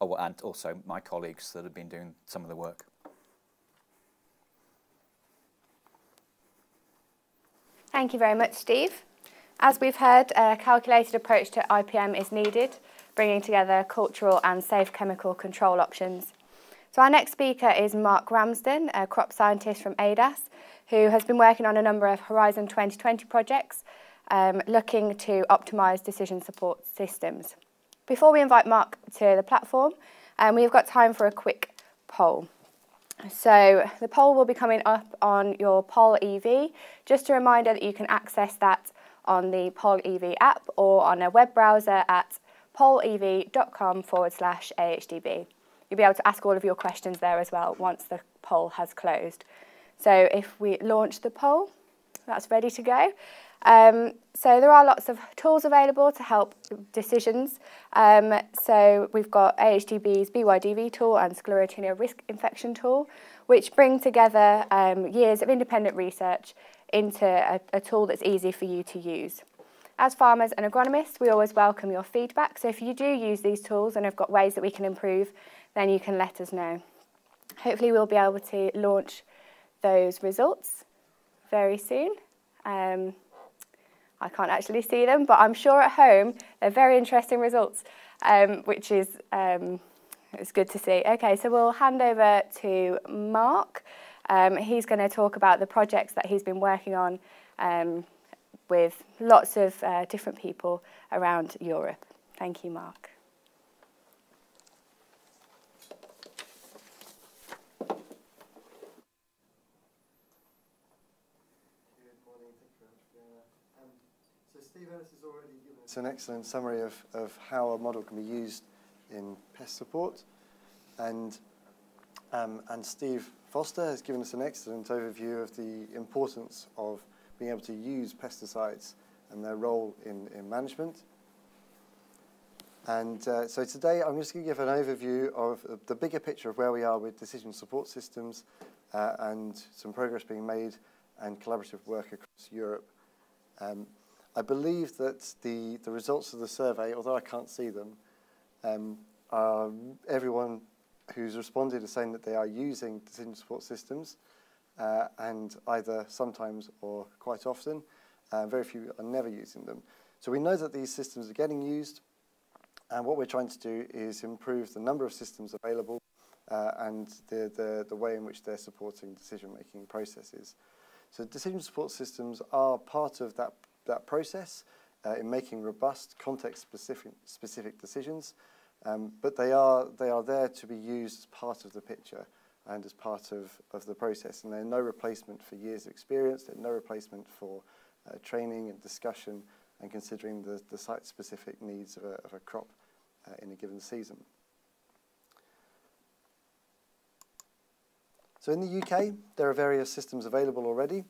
Oh, and also my colleagues that have been doing some of the work. Thank you very much, Steve. As we've heard, a calculated approach to IPM is needed, bringing together cultural and safe chemical control options. So our next speaker is Mark Ramsden, a crop scientist from ADAS, who has been working on a number of Horizon 2020 projects um, looking to optimise decision support systems. Before we invite Mark to the platform, um, we've got time for a quick poll. So the poll will be coming up on your Poll EV. Just a reminder that you can access that on the Poll EV app or on a web browser at pollev.com forward slash AHDB. You'll be able to ask all of your questions there as well once the poll has closed. So if we launch the poll, that's ready to go. Um, so there are lots of tools available to help decisions. Um, so we've got AHDB's BYDV tool and Sclerotinia risk infection tool, which bring together um, years of independent research into a, a tool that's easy for you to use. As farmers and agronomists, we always welcome your feedback. So if you do use these tools and have got ways that we can improve, then you can let us know. Hopefully we'll be able to launch those results very soon. Um, I can't actually see them, but I'm sure at home they're very interesting results, um, which is um, it's good to see. Okay, so we'll hand over to Mark. Um, he's going to talk about the projects that he's been working on um, with lots of uh, different people around Europe. Thank you, Mark. It's an excellent summary of, of how a model can be used in pest support. And Um, and Steve Foster has given us an excellent overview of the importance of being able to use pesticides and their role in, in management. And uh, so today I'm just going to give an overview of the bigger picture of where we are with decision support systems uh, and some progress being made and collaborative work across Europe. Um, I believe that the, the results of the survey, although I can't see them, um, are everyone who's responded is saying that they are using decision support systems uh, and either sometimes or quite often. Uh, very few are never using them. So we know that these systems are getting used and what we're trying to do is improve the number of systems available uh, and the, the, the way in which they're supporting decision-making processes. So decision support systems are part of that, that process uh, in making robust, context-specific specific decisions, um, but they are, they are there to be used as part of the picture and as part of, of the process. And they're no replacement for years of experience, they're no replacement for uh, training and discussion and considering the, the site-specific needs of a, of a crop uh, in a given season. So in the UK, there are various systems available already.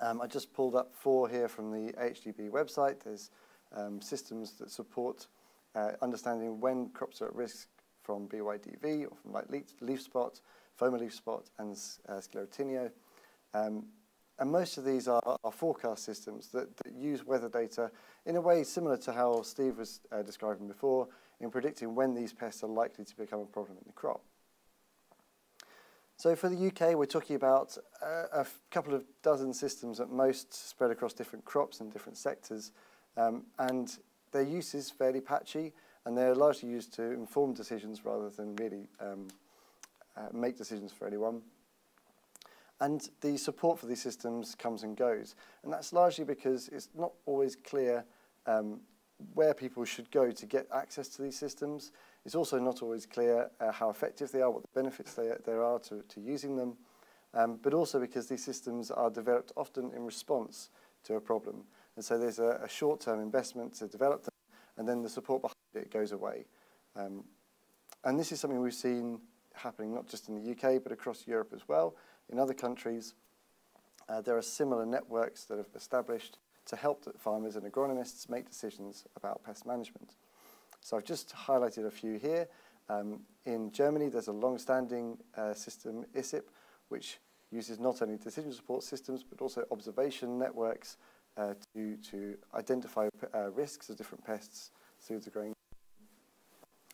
Um, I just pulled up four here from the HDB website. There's um, systems that support uh, understanding when crops are at risk from BYDV or from light leaf, leaf spot, phoma leaf spot, and uh, sclerotinia. Um, and most of these are, are forecast systems that, that, use weather data in a way similar to how Steve was uh, describing before in predicting when these pests are likely to become a problem in the crop. So for the UK, we're talking about a couple of dozen systems at most spread across different crops and different sectors. Um, and their use is fairly patchy, and they're largely used to inform decisions rather than really um, uh, make decisions for anyone. And the support for these systems comes and goes. And that's largely because it's not always clear um, where people should go to get access to these systems. It's also not always clear uh, how effective they are, what the benefits they, there are to, to using them, um, but also because these systems are developed often in response to a problem. And so there's a, a short-term investment to develop them, and then the support behind it goes away. Um, and this is something we've seen happening not just in the UK, but across Europe as well. In other countries, uh, there are similar networks that have established to help farmers and agronomists make decisions about pest management. So I've just highlighted a few here. Um, in Germany, there's a long-standing uh, system, ISIP, which uses not only decision support systems, but also observation networks uh, to, to identify uh, risks of different pests through the growing.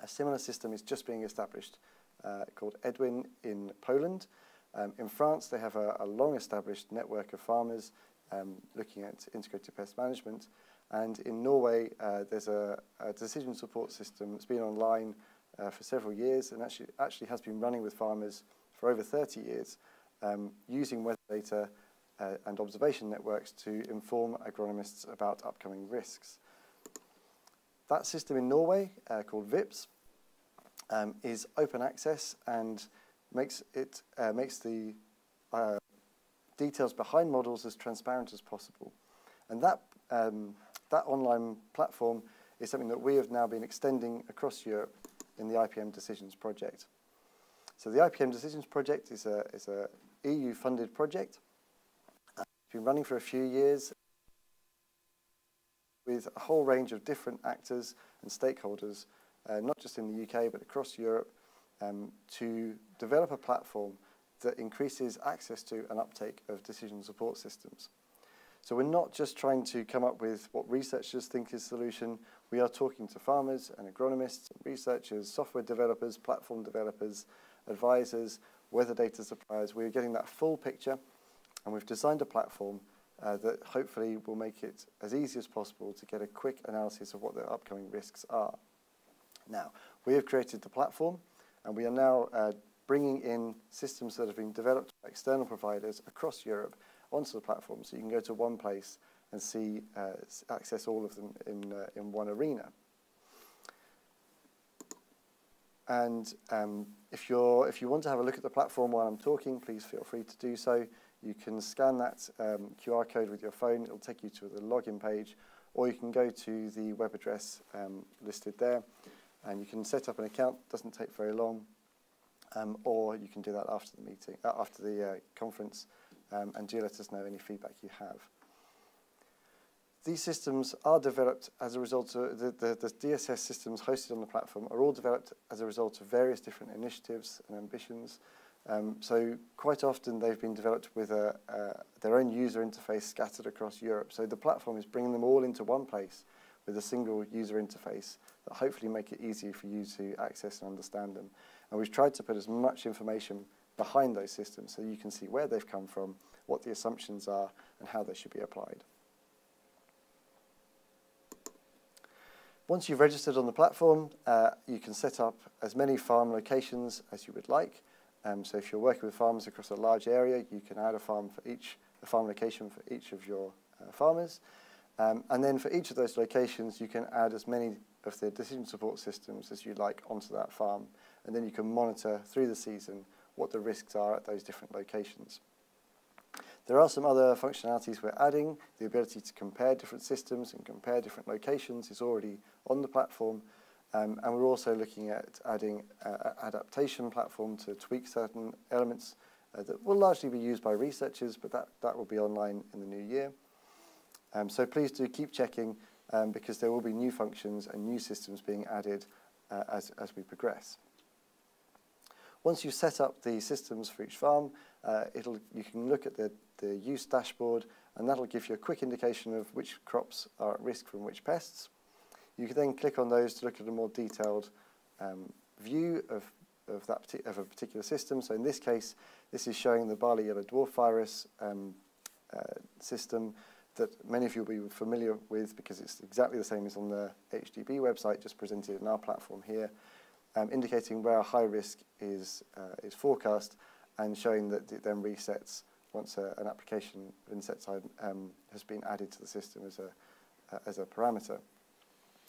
A similar system is just being established uh, called Edwin in Poland. Um, in France, they have a, a long-established network of farmers um, looking at integrated pest management. And in Norway, uh, there's a, a, decision support system that's been online uh, for several years and actually, actually has been running with farmers for over 30 years, um, using weather data uh, and observation networks to inform agronomists about upcoming risks. That system in Norway, uh, called VIPS, um, is open access and makes it uh, makes the uh, details behind models as transparent as possible. And that, um, that online platform is something that we have now been extending across Europe in the IPM Decisions project. So the IPM Decisions project is a, is a EU-funded project. It's been running for a few years with a whole range of different actors and stakeholders, uh, not just in the UK, but across Europe, um, to develop a platform that increases access to and uptake of decision support systems. So we're not just trying to come up with what researchers think is solution, we are talking to farmers and agronomists, researchers, software developers, platform developers, advisors, weather data suppliers. We're getting that full picture and we've designed a platform uh, that hopefully will make it as easy as possible to get a quick analysis of what the upcoming risks are. Now, we have created the platform and we are now uh, bringing in systems that have been developed by external providers across Europe onto the platform so you can go to one place and see, uh, access all of them in, uh, in one arena. And um, if, you're, if you want to have a look at the platform while I'm talking, please feel free to do so. You can scan that um, QR code with your phone. It'll take you to the login page, or you can go to the web address um, listed there, and you can set up an account. Doesn't take very long. um, or you can do that after the meeting, uh, after the uh, conference, um, and do let us know any feedback you have. These systems are developed as a result of the, the, the DSS systems hosted on the platform are all developed as a result of various different initiatives and ambitions. Um, so quite often they've been developed with a, uh, their own user interface scattered across Europe. So the platform is bringing them all into one place with a single user interface that hopefully make it easier for you to access and understand them. And we've tried to put as much information behind those systems so you can see where they've come from, what the assumptions are, and how they should be applied. Once you've registered on the platform, uh, you can set up as many farm locations as you would like. Um, so if you're working with farmers across a large area, you can add a farm for each, a farm location for each of your uh, farmers. Um, and then for each of those locations, you can add as many of the decision support systems as you like onto that farm. And then you can monitor through the season what the risks are at those different locations. There are some other functionalities we're adding. The ability to compare different systems and compare different locations is already on the platform. Um, and we're also looking at adding uh, adaptation platform to tweak certain elements uh, that will largely be used by researchers, but that, that will be online in the new year. Um, so please do keep checking um, because there will be new functions and new systems being added uh, as, as we progress. Once you've set up the systems for each farm, uh, it'll, you can look at the, the use dashboard and that'll give you a quick indication of which crops are at risk from which pests. You can then click on those to look at a more detailed um, view of, of, that of a particular system. So in this case, this is showing the barley yellow dwarf virus um, uh, system that many of you will be familiar with because it's exactly the same as on the HDB website, just presented in our platform here um, indicating where a high risk is, uh, is forecast and showing that it then resets once a, an application of insecticide um, has been added to the system as a, uh, as a parameter.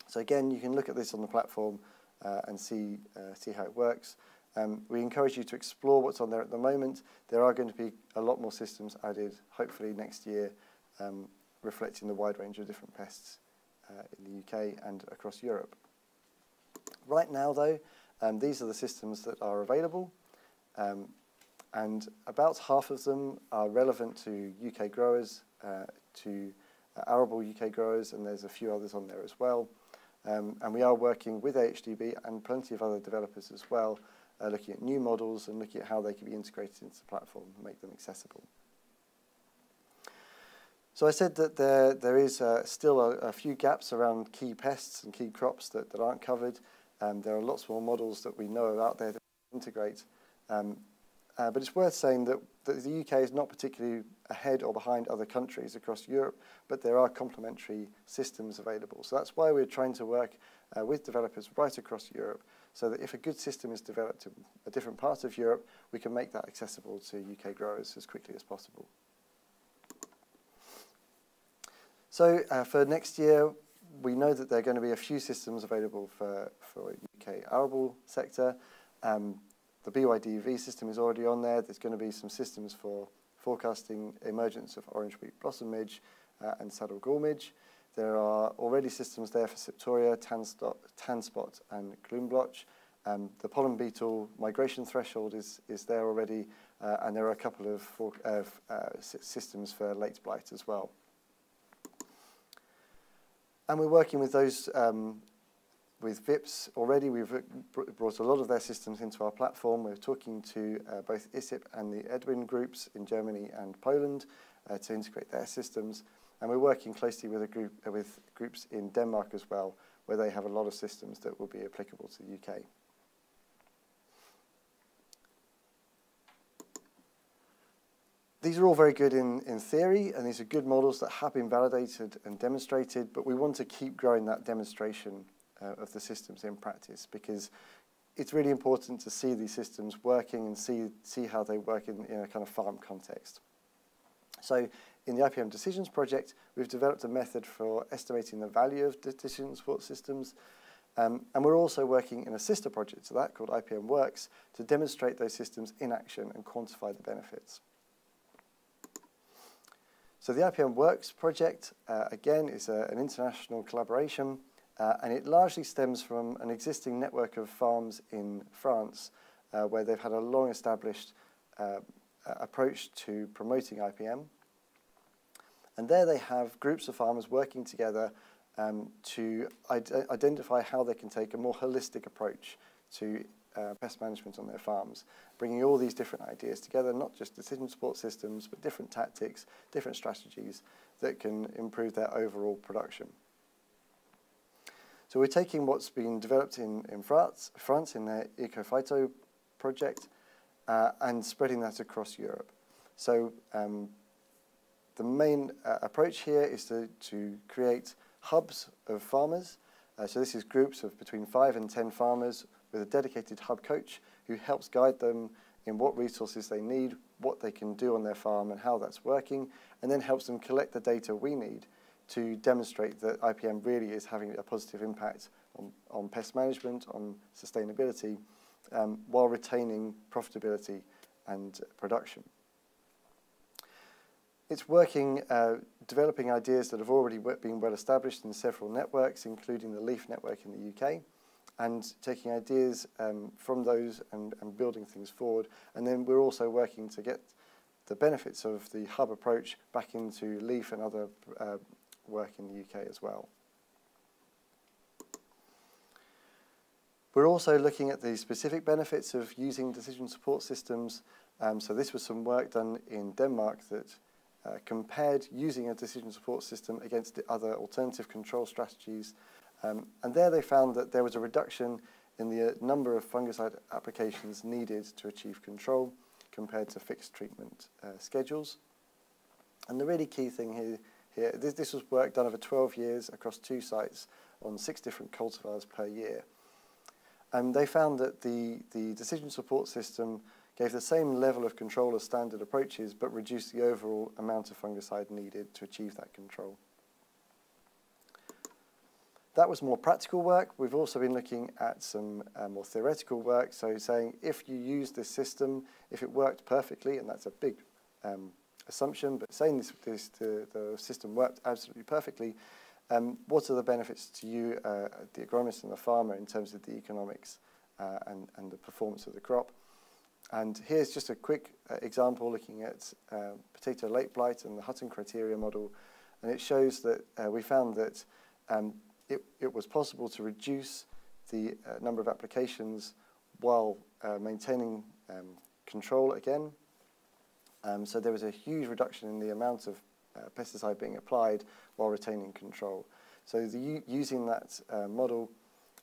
So again, you can look at this on the platform uh, and see, uh, see how it works. Um, we encourage you to explore what's on there at the moment. There are going to be a lot more systems added, hopefully next year, um, reflecting the wide range of different pests uh, in the UK and across Europe. Right now, though, um, these are the systems that are available, um, and about half of them are relevant to UK growers, uh, to uh, arable UK growers, and there's a few others on there as well. Um, and we are working with HDB and plenty of other developers as well, uh, looking at new models and looking at how they can be integrated into the platform and make them accessible. So I said that there, there is uh, still a, a, few gaps around key pests and key crops that, that aren't covered. Um, there are lots more models that we know out there that integrate. Um, uh, but it's worth saying that, that the UK is not particularly ahead or behind other countries across Europe, but there are complementary systems available. So that's why we're trying to work uh, with developers right across Europe so that if a good system is developed in a different part of Europe, we can make that accessible to UK growers as quickly as possible. So uh, for next year, we know that there are going to be a few systems available for, for UK arable sector. Um, the BYDV system is already on there. There's going to be some systems for forecasting emergence of orange wheat blossom midge uh, and saddle gall midge. There are already systems there for Septoria, tan spot and glume blotch. Um, the pollen beetle migration threshold is, is there already, uh, and there are a couple of, for, uh, systems for late blight as well. And we're working with those, um, with VIPs already. We've uh, brought a lot of their systems into our platform. We're talking to uh, both ISIP and the Edwin groups in Germany and Poland uh, to integrate their systems. And we're working closely with, a group, uh, with groups in Denmark as well, where they have a lot of systems that will be applicable to the UK. These are all very good in, in theory, and these are good models that have been validated and demonstrated, but we want to keep growing that demonstration uh, of the systems in practice because it's really important to see these systems working and see, see how they work in, in a kind of farm context. So in the IPM Decisions project, we've developed a method for estimating the value of decision support systems, um, and we're also working in a sister project to that called IPM Works to demonstrate those systems in action and quantify the benefits. So the IPM Works project, uh, again, is a, an international collaboration, uh, and it largely stems from an existing network of farms in France uh, where they've had a long established uh, approach to promoting IPM. And there they have groups of farmers working together um, to identify how they can take a more holistic approach to uh, pest management on their farms, bringing all these different ideas together, not just decision support systems, but different tactics, different strategies that can improve their overall production. So we're taking what's been developed in, in France, France in their Ecophyto project uh, and spreading that across Europe. So um, the main uh, approach here is to, to create hubs of farmers. Uh, so this is groups of between five and 10 farmers with a dedicated hub coach who helps guide them in what resources they need, what they can do on their farm and how that's working, and then helps them collect the data we need to demonstrate that IPM really is having a positive impact on, on pest management, on sustainability, um, while retaining profitability and production. It's working, uh, developing ideas that have already been well established in several networks, including the LEAF network in the UK, and taking ideas um, from those and, and building things forward. And then we're also working to get the benefits of the hub approach back into LEAF and other uh, work in the UK as well. We're also looking at the specific benefits of using decision support systems. Um, so this was some work done in Denmark that uh, compared using a decision support system against the other alternative control strategies. Um, and there they found that there was a reduction in the uh, number of fungicide applications needed to achieve control compared to fixed treatment uh, schedules. And the really key thing here, here this, this was work done over 12 years across two sites on six different cultivars per year. And they found that the, the decision support system gave the same level of control as standard approaches, but reduced the overall amount of fungicide needed to achieve that control. That was more practical work. We've also been looking at some uh, more theoretical work, so saying if you use this system, if it worked perfectly, and that's a big um, assumption, but saying this, this the, the system worked absolutely perfectly, um, what are the benefits to you, uh, the agronomist and the farmer, in terms of the economics uh, and, and the performance of the crop? And here's just a quick uh, example looking at uh, potato late blight and the Hutton criteria model. And it shows that uh, we found that um, it, it was possible to reduce the uh, number of applications while uh, maintaining um, control again. Um, so there was a huge reduction in the amount of uh, pesticide being applied while retaining control. So the, using that model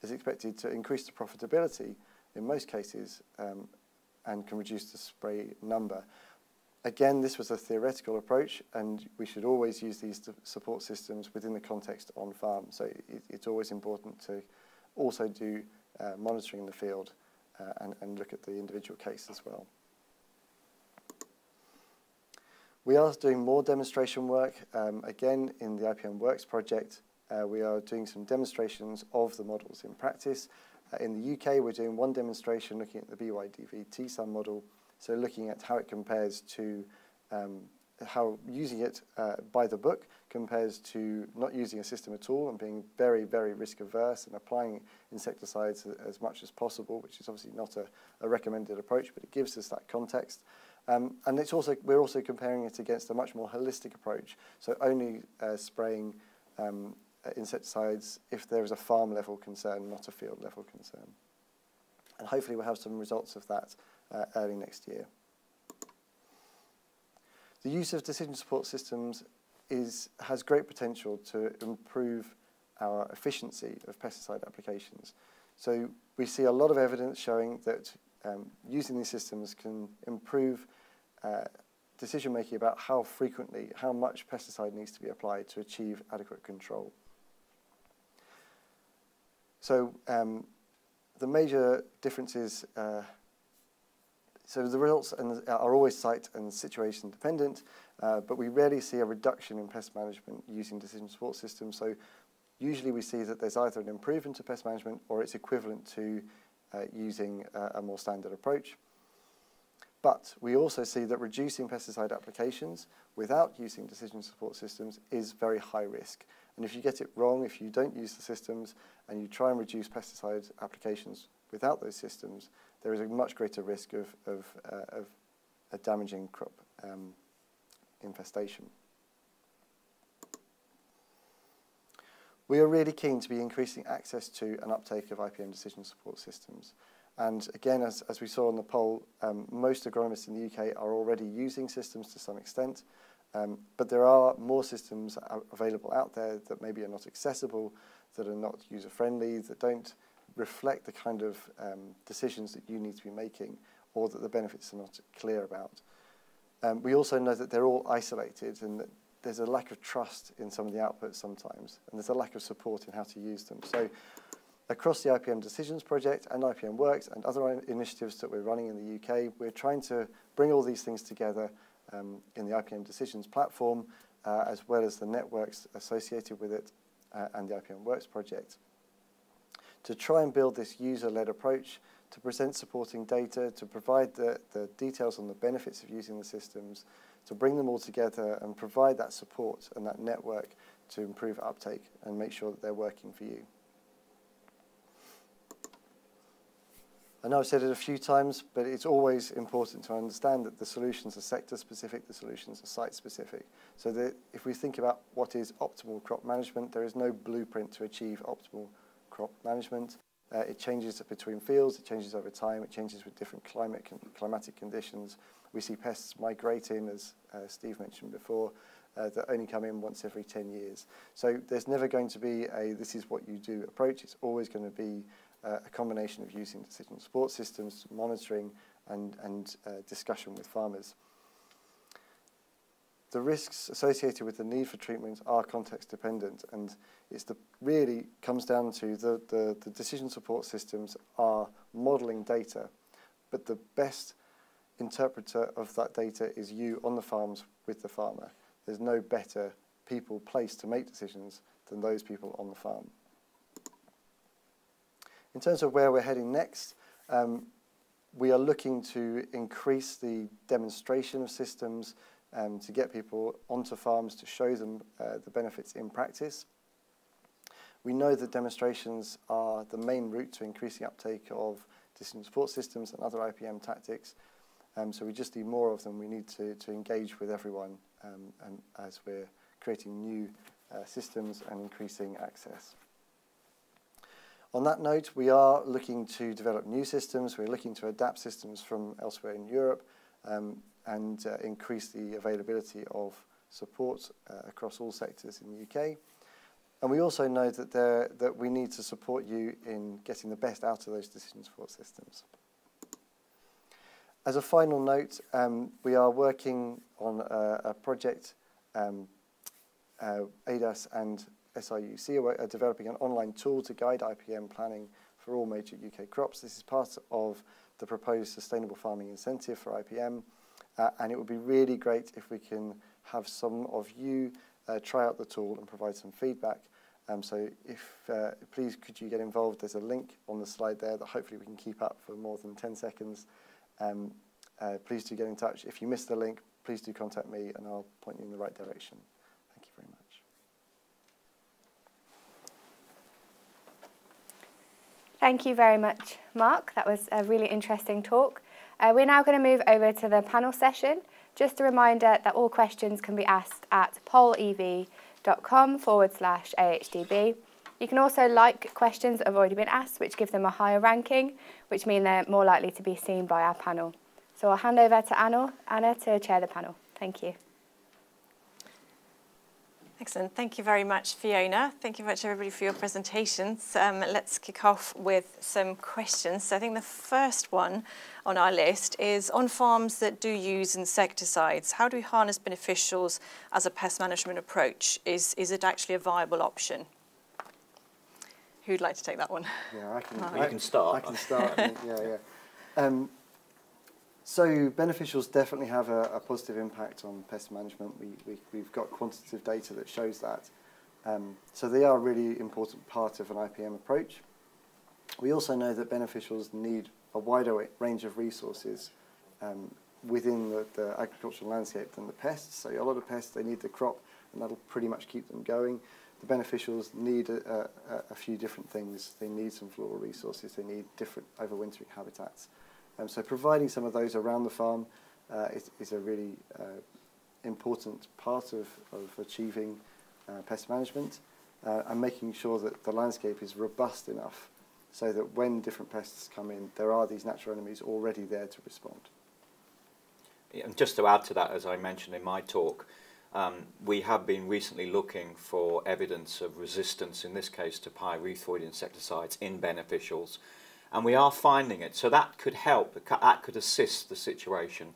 is expected to increase the profitability in most cases um, and can reduce the spray number. Again, this was a theoretical approach, and we should always use these support systems within the context on farm. So it, it's always important to also do uh, monitoring in the field uh, and, and look at the individual case as well. We are doing more demonstration work. Um, again, in the IPM Works project, uh, we are doing some demonstrations of the models in practice. Uh, in the UK, we're doing one demonstration looking at the BYDV TSUM model, so looking at how it compares to um, how using it uh, by the book compares to not using a system at all and being very, very risk averse and applying insecticides as much as possible, which is obviously not a, a recommended approach, but it gives us that context. Um, and it's also, we're also comparing it against a much more holistic approach, so only uh, spraying um, insecticides if there is a farm level concern, not a field level concern. And hopefully we'll have some results of that uh, early next year. The use of decision support systems is, has great potential to improve our efficiency of pesticide applications. So we see a lot of evidence showing that um, using these systems can improve uh, decision making about how frequently, how much pesticide needs to be applied to achieve adequate control. So um, the major differences, uh, so the results are always site and situation dependent, uh, but we rarely see a reduction in pest management using decision support systems. So usually we see that there's either an improvement to pest management or it's equivalent to uh, using a more standard approach. But we also see that reducing pesticide applications without using decision support systems is very high risk. And if you get it wrong, if you don't use the systems and you try and reduce pesticide applications without those systems, there is a much greater risk of, of, uh, of a damaging crop um, infestation. We are really keen to be increasing access to and uptake of IPM decision support systems. And again, as, as we saw in the poll, um, most agronomists in the UK are already using systems to some extent, um, but there are more systems available out there that maybe are not accessible, that are not user-friendly, that don't reflect the kind of um, decisions that you need to be making or that the benefits are not clear about. Um, we also know that they're all isolated and that there's a lack of trust in some of the outputs sometimes, and there's a lack of support in how to use them. So across the IPM Decisions project and IPM Works and other initiatives that we're running in the UK, we're trying to bring all these things together um, in the IPM Decisions platform, uh, as well as the networks associated with it uh, and the IPM Works project, to try and build this user-led approach to present supporting data, to provide the, the details on the benefits of using the systems, to bring them all together and provide that support and that network to improve uptake and make sure that they're working for you. I know I've said it a few times, but it's always important to understand that the solutions are sector-specific, the solutions are site-specific. So that if we think about what is optimal crop management, there is no blueprint to achieve optimal crop management. Uh, it changes between fields, it changes over time, it changes with different climate con climatic conditions. We see pests migrating, as uh, Steve mentioned before, uh, that only come in once every 10 years. So there's never going to be a this is what you do approach. It's always going to be uh, a combination of using decision support systems, monitoring and, and uh, discussion with farmers. The risks associated with the need for treatments are context dependent, and it's the, really comes down to the, the, the decision support systems are modelling data, but the best interpreter of that data is you on the farms with the farmer. There's no better people placed to make decisions than those people on the farm. In terms of where we're heading next, um, we are looking to increase the demonstration of systems um, to get people onto farms to show them uh, the benefits in practice. We know that demonstrations are the main route to increasing uptake of decision support systems and other IPM tactics. Um, so we just need more of them. We need to, to engage with everyone um, and as we're creating new uh, systems and increasing access. On that note, we are looking to develop new systems. We're looking to adapt systems from elsewhere in Europe um, and uh, increase the availability of support uh, across all sectors in the UK. And we also know that, there, that we need to support you in getting the best out of those decision support systems. As a final note, um, we are working on a, a project, um, uh, ADAS and SRUC are, are developing an online tool to guide IPM planning for all major UK crops. This is part of the proposed sustainable farming incentive for IPM. Uh, and it would be really great if we can have some of you uh, try out the tool and provide some feedback. Um, so if uh, please could you get involved, there's a link on the slide there that hopefully we can keep up for more than 10 seconds. Um, uh, please do get in touch. If you missed the link, please do contact me and I'll point you in the right direction. Thank you very much, Mark. That was a really interesting talk. Uh, we're now going to move over to the panel session. Just a reminder that all questions can be asked at pollev.com forward slash AHDB. You can also like questions that have already been asked, which give them a higher ranking, which mean they're more likely to be seen by our panel. So I'll hand over to Anna, Anna to chair the panel. Thank you. Excellent. Thank you very much, Fiona. Thank you very much, everybody, for your presentations. Um, let's kick off with some questions. So I think the first one on our list is on farms that do use insecticides, how do we harness beneficials as a pest management approach? Is, is it actually a viable option? Who'd like to take that one? Yeah, I can. Well, you can start. I can start. yeah, yeah. Um, so beneficials definitely have a, a, positive impact on pest management. We, we, we've got quantitative data that shows that. Um, so they are a really important part of an IPM approach. We also know that beneficials need a wider range of resources um, within the, the agricultural landscape than the pests. So a lot of pests, they need the crop and that'll pretty much keep them going. The beneficials need a, a, a few different things. They need some floral resources, they need different overwintering habitats. Um, so providing some of those around the farm uh, is, is a really uh, important part of, of achieving uh, pest management uh, and making sure that the landscape is robust enough so that when different pests come in, there are these natural enemies already there to respond. And just to add to that, as I mentioned in my talk, um, we have been recently looking for evidence of resistance, in this case to pyrethroid insecticides in beneficials, and we are finding it. So that could help, that could assist the situation.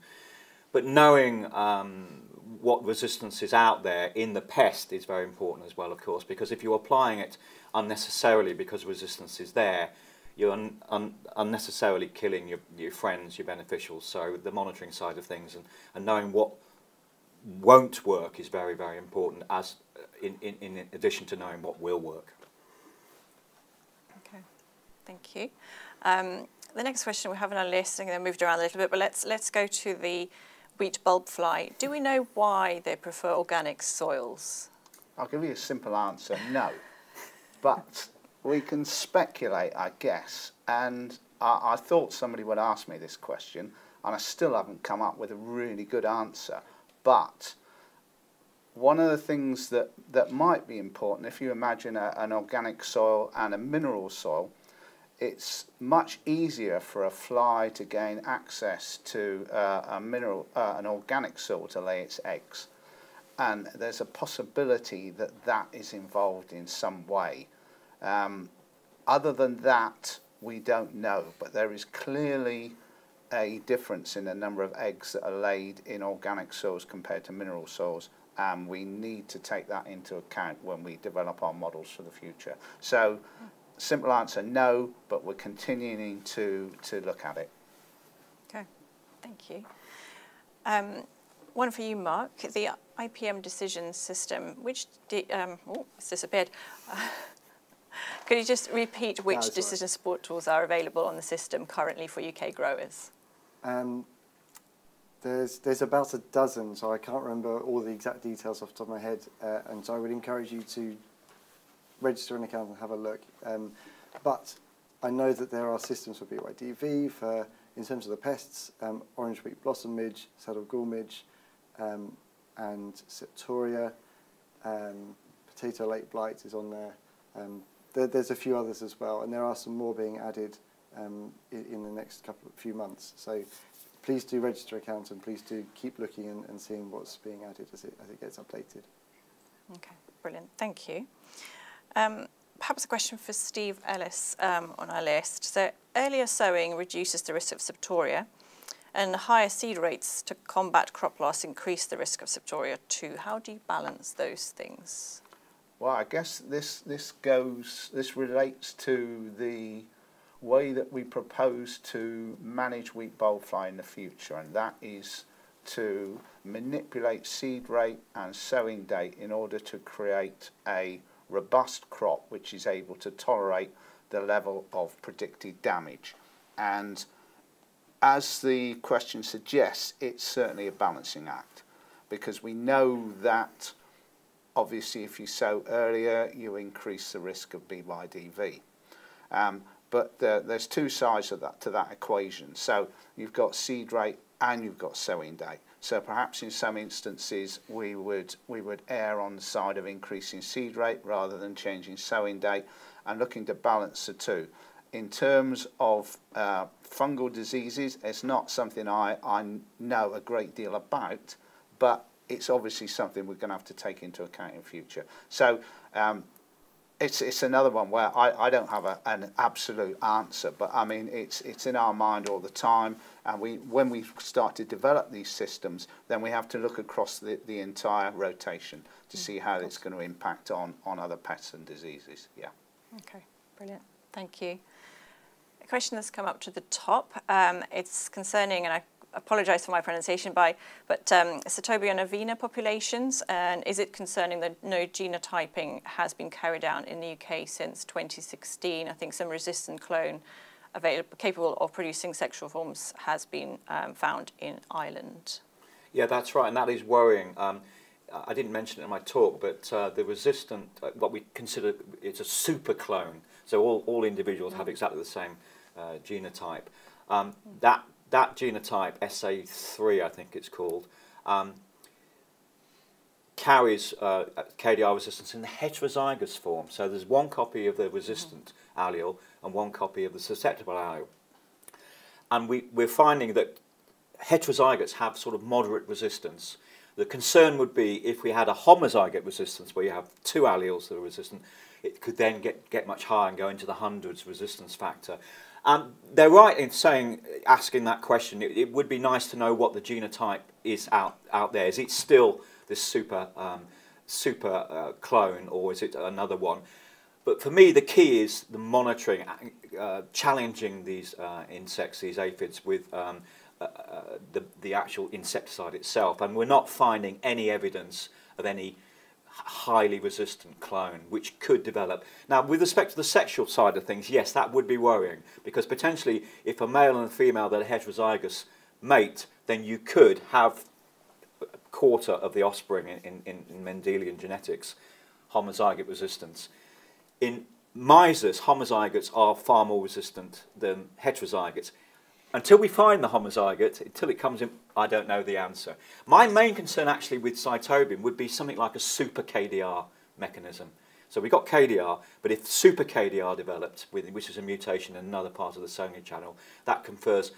But knowing um, what resistance is out there in the pest is very important as well, of course, because if you're applying it unnecessarily because resistance is there, you're un un unnecessarily killing your, your friends, your beneficials. So the monitoring side of things and, and knowing what won't work is very, very important as in, in, in addition to knowing what will work. Okay, thank you. Um, the next question we have on our list, and then moved around a little bit, but let's let's go to the wheat bulb fly. Do we know why they prefer organic soils? I'll give you a simple answer, no. but we can speculate, I guess, and I, I thought somebody would ask me this question, and I still haven't come up with a really good answer. But one of the things that, that might be important, if you imagine a, an organic soil and a mineral soil, it's much easier for a fly to gain access to uh, a mineral, uh, an organic soil to lay its eggs. And there's a possibility that that is involved in some way. Um, other than that, we don't know, but there is clearly a difference in the number of eggs that are laid in organic soils compared to mineral soils and we need to take that into account when we develop our models for the future. So simple answer, no, but we're continuing to, to look at it. Okay, thank you. Um, one for you, Mark. The IPM decision system, which, um, oh, it's disappeared. Could you just repeat which no, decision right. support tools are available on the system currently for UK growers? Um, there's, there's about a dozen, so I can't remember all the exact details off the top of my head, uh, and so I would encourage you to register an account and have a look. Um, but I know that there are systems for BYDV, for, in terms of the pests, um, orange wheat blossom midge, saddle gall midge, um, and septoria, um, potato late blight is on there. Um, there. There's a few others as well, and there are some more being added um, in, in the next couple of few months. So please do register account and please do keep looking and, and seeing what's being added as it, as it gets updated. Okay, brilliant. Thank you. Um, perhaps a question for Steve Ellis um, on our list. So earlier sowing reduces the risk of septoria and higher seed rates to combat crop loss increase the risk of septoria too. How do you balance those things? Well, I guess this, this goes, this relates to the way that we propose to manage wheat bulb fly in the future, and that is to manipulate seed rate and sowing date in order to create a robust crop which is able to tolerate the level of predicted damage. And as the question suggests, it's certainly a balancing act because we know that obviously if you sow earlier, you increase the risk of BYDV. Um, but there's two sides of that to that equation. So you've got seed rate and you've got sowing date. So perhaps in some instances we would we would err on the side of increasing seed rate rather than changing sowing date and looking to balance the two. In terms of uh, fungal diseases, it's not something I, I know a great deal about, but it's obviously something we're going to have to take into account in future. So um, it's it's another one where I, I don't have a, an absolute answer, but I mean it's it's in our mind all the time, and we when we start to develop these systems, then we have to look across the, the entire rotation to mm. see how it's going to impact on on other pests and diseases. Yeah. Okay, brilliant. Thank you. A question that's come up to the top. Um, it's concerning, and I apologise for my pronunciation by, but um, avenae populations, and is it concerning that no genotyping has been carried out in the UK since 2016? I think some resistant clone available, capable of producing sexual forms has been um, found in Ireland. Yeah, that's right, and that is worrying. Um, I didn't mention it in my talk, but uh, the resistant, uh, what we consider, it's a super clone. So all, all individuals mm. have exactly the same uh, genotype. Um, that, that genotype, SA3 I think it's called, um, carries uh, KDR resistance in the heterozygous form. So there's one copy of the resistant allele and one copy of the susceptible allele. And we, we're finding that heterozygotes have sort of moderate resistance. The concern would be if we had a homozygote resistance where you have two alleles that are resistant, it could then get, get much higher and go into the hundreds resistance factor. And they're right in saying, asking that question, it, it would be nice to know what the genotype is out, out there. Is it still this super, um, super uh, clone or is it another one? But for me, the key is the monitoring, uh, challenging these uh, insects, these aphids, with um, uh, uh, the, the actual insecticide itself. And we're not finding any evidence of any highly resistant clone which could develop. Now, with respect to the sexual side of things, yes, that would be worrying because potentially if a male and a female that are heterozygous mate, then you could have a quarter of the offspring in, in, in Mendelian genetics homozygote resistance. In Myzus, homozygotes are far more resistant than heterozygotes. Until we find the homozygote, until it comes in, I don't know the answer. My main concern actually with Sitobion would be something like a super KDR mechanism. So we got KDR, but if super KDR developed, which is a mutation in another part of the sodium channel, that confers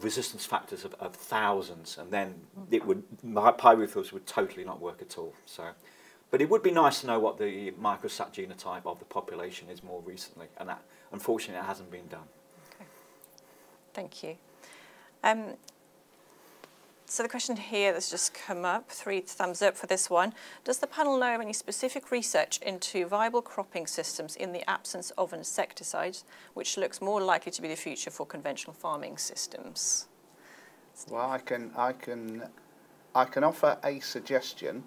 resistance factors of, of thousands, and then it would would totally not work at all. So, but it would be nice to know what the microsat genotype of the population is more recently, and that unfortunately it hasn't been done. Okay, Thank you. Um, so the question here that's just come up, three thumbs up for this one. Does the panel know of any specific research into viable cropping systems in the absence of insecticides, which looks more likely to be the future for conventional farming systems? Well, I can, I can, I can offer a suggestion,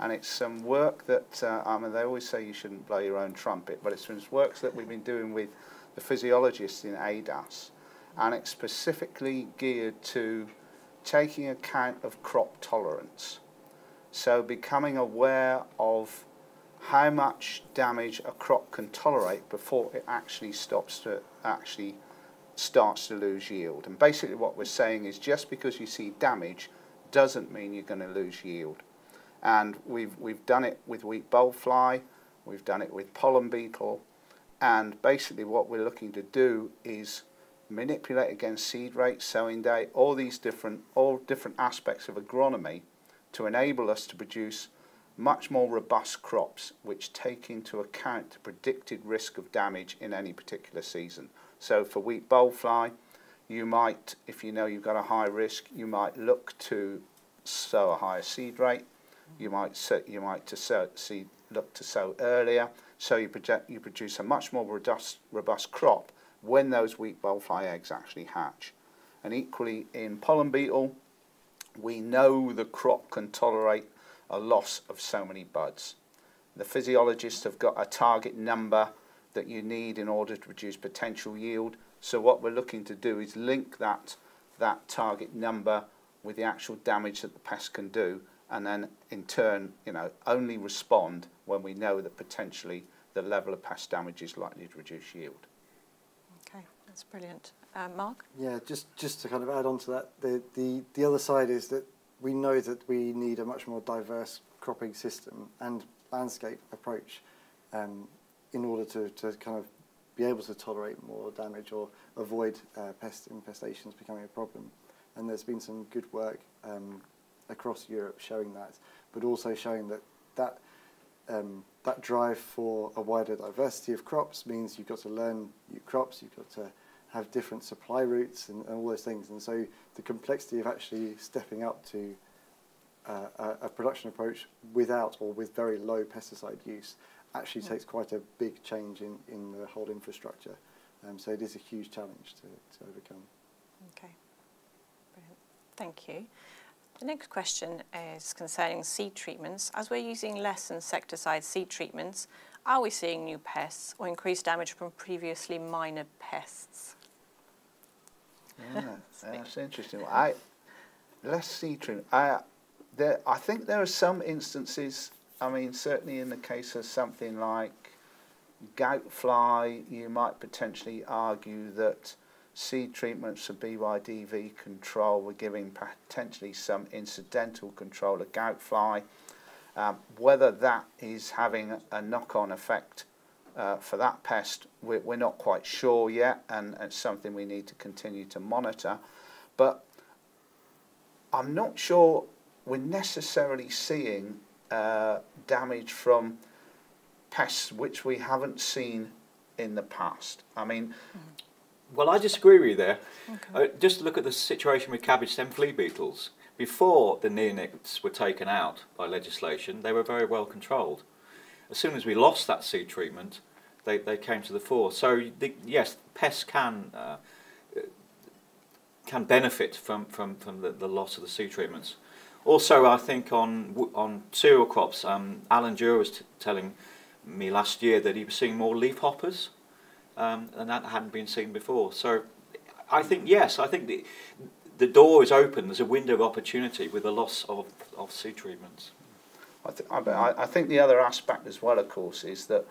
and it's some work that uh, I mean they always say you shouldn't blow your own trumpet, but it's some works that we've been doing with the physiologists in ADAS and it's specifically geared to taking account of crop tolerance. So becoming aware of how much damage a crop can tolerate before it actually stops to actually starts to lose yield. And basically what we're saying is just because you see damage doesn't mean you're going to lose yield. And we've, we've done it with wheat bulb fly, we've done it with pollen beetle, and basically what we're looking to do is manipulate against seed rate, sowing date, all these different, all different aspects of agronomy to enable us to produce much more robust crops which take into account the predicted risk of damage in any particular season. So for wheat bulb fly, you might, if you know you've got a high risk, you might look to sow a higher seed rate. You might set, you might to sow, seed, look to sow earlier, so you, project, you produce a much more robust, robust crop when those wheat fly eggs actually hatch. And equally in pollen beetle, we know the crop can tolerate a loss of so many buds. The physiologists have got a target number that you need in order to produce potential yield. So what we're looking to do is link that, that target number with the actual damage that the pest can do and then in turn, you know, only respond when we know that potentially the level of pest damage is likely to reduce yield. That's brilliant. Um, Mark? Yeah, just, just to kind of add on to that, the, the, the other side is that we know that we need a much more diverse cropping system and landscape approach um, in order to, to kind of be able to tolerate more damage or avoid uh, pest infestations becoming a problem. And there's been some good work um, across Europe showing that, but also showing that that um, that drive for a wider diversity of crops means you've got to learn new crops, you've got to have different supply routes and, and all those things. And so the complexity of actually stepping up to uh, a, a, production approach without or with very low pesticide use actually takes quite a big change in, in the whole infrastructure. Um, so it is a huge challenge to, to overcome. Okay, Brilliant. Thank you. The next question is concerning seed treatments. As we're using less insecticide seed treatments, are we seeing new pests or increased damage from previously minor pests? Yeah, that's interesting. I less seed treatment. I there. I think there are some instances. I mean, certainly in the case of something like gout fly, you might potentially argue that seed treatments for BYDV control. We're giving potentially some incidental control of gout fly. Um, whether that is having a knock-on effect uh, for that pest, we're, we're, not quite sure yet, and it's something we need to continue to monitor. But I'm not sure we're necessarily seeing uh, damage from pests which we haven't seen in the past. I mean, well, I disagree with you there. Okay. Uh, just look at the situation with cabbage stem flea beetles. Before the neonics were taken out by legislation, they were very well controlled. As soon as we lost that seed treatment, they, they came to the fore. So the, yes, pests can uh, can benefit from, from, from the, the loss of the seed treatments. Also, I think on on cereal crops, um, Alan Dewar was telling me last year that he was seeing more leaf hoppers, um, and that hadn't been seen before. So I think, yes, I think the, the door is open. There's a window of opportunity with the loss of, of seed treatments. I, th I, I think the other aspect as well, of course, is that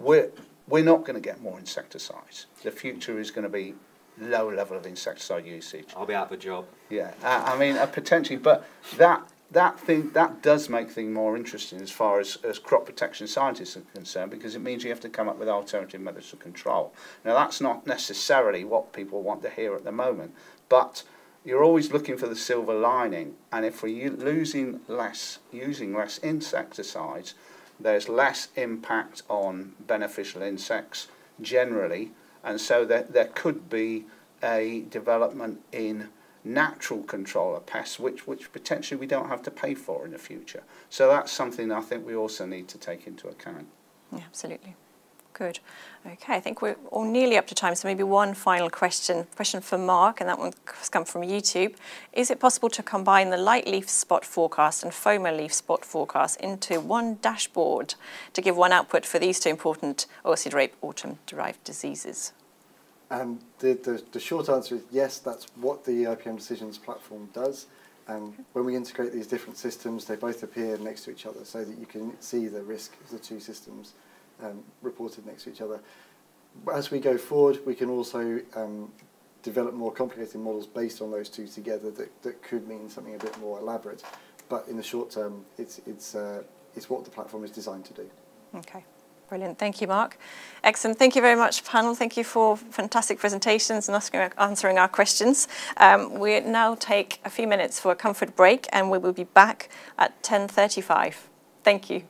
we're, we're not going to get more insecticides. The future is going to be low level of insecticide usage. I'll be out of a job. Yeah, uh, I mean, uh, potentially, but that that thing that does make things more interesting as far as, as crop protection scientists are concerned because it means you have to come up with alternative methods of control. Now that's not necessarily what people want to hear at the moment, but you're always looking for the silver lining and if we're losing less using less insecticides there's less impact on beneficial insects generally and so there, there could be a development in natural control of pests, which, which potentially we don't have to pay for in the future. So that's something I think we also need to take into account. Yeah, absolutely. Good. Okay, I think we're all nearly up to time, so maybe one final question. Question for Mark, and that one has come from YouTube. Is it possible to combine the light leaf spot forecast and phoma leaf spot forecast into one dashboard to give one output for these two important oilseed rape autumn-derived diseases? And the, the, the, short answer is yes, that's what the IPM Decisions platform does. Um, and when we integrate these different systems, they both appear next to each other so that you can see the risk of the two systems um, reported next to each other. As we go forward, we can also um, develop more complicated models based on those two together that, that could mean something a bit more elaborate. But in the short term, it's, it's, uh, it's what the platform is designed to do. Okay. Brilliant. Thank you, Mark. Excellent. Thank you very much, panel. Thank you for fantastic presentations and answering our questions. Um, we now take a few minutes for a comfort break and we will be back at 10.35. Thank you.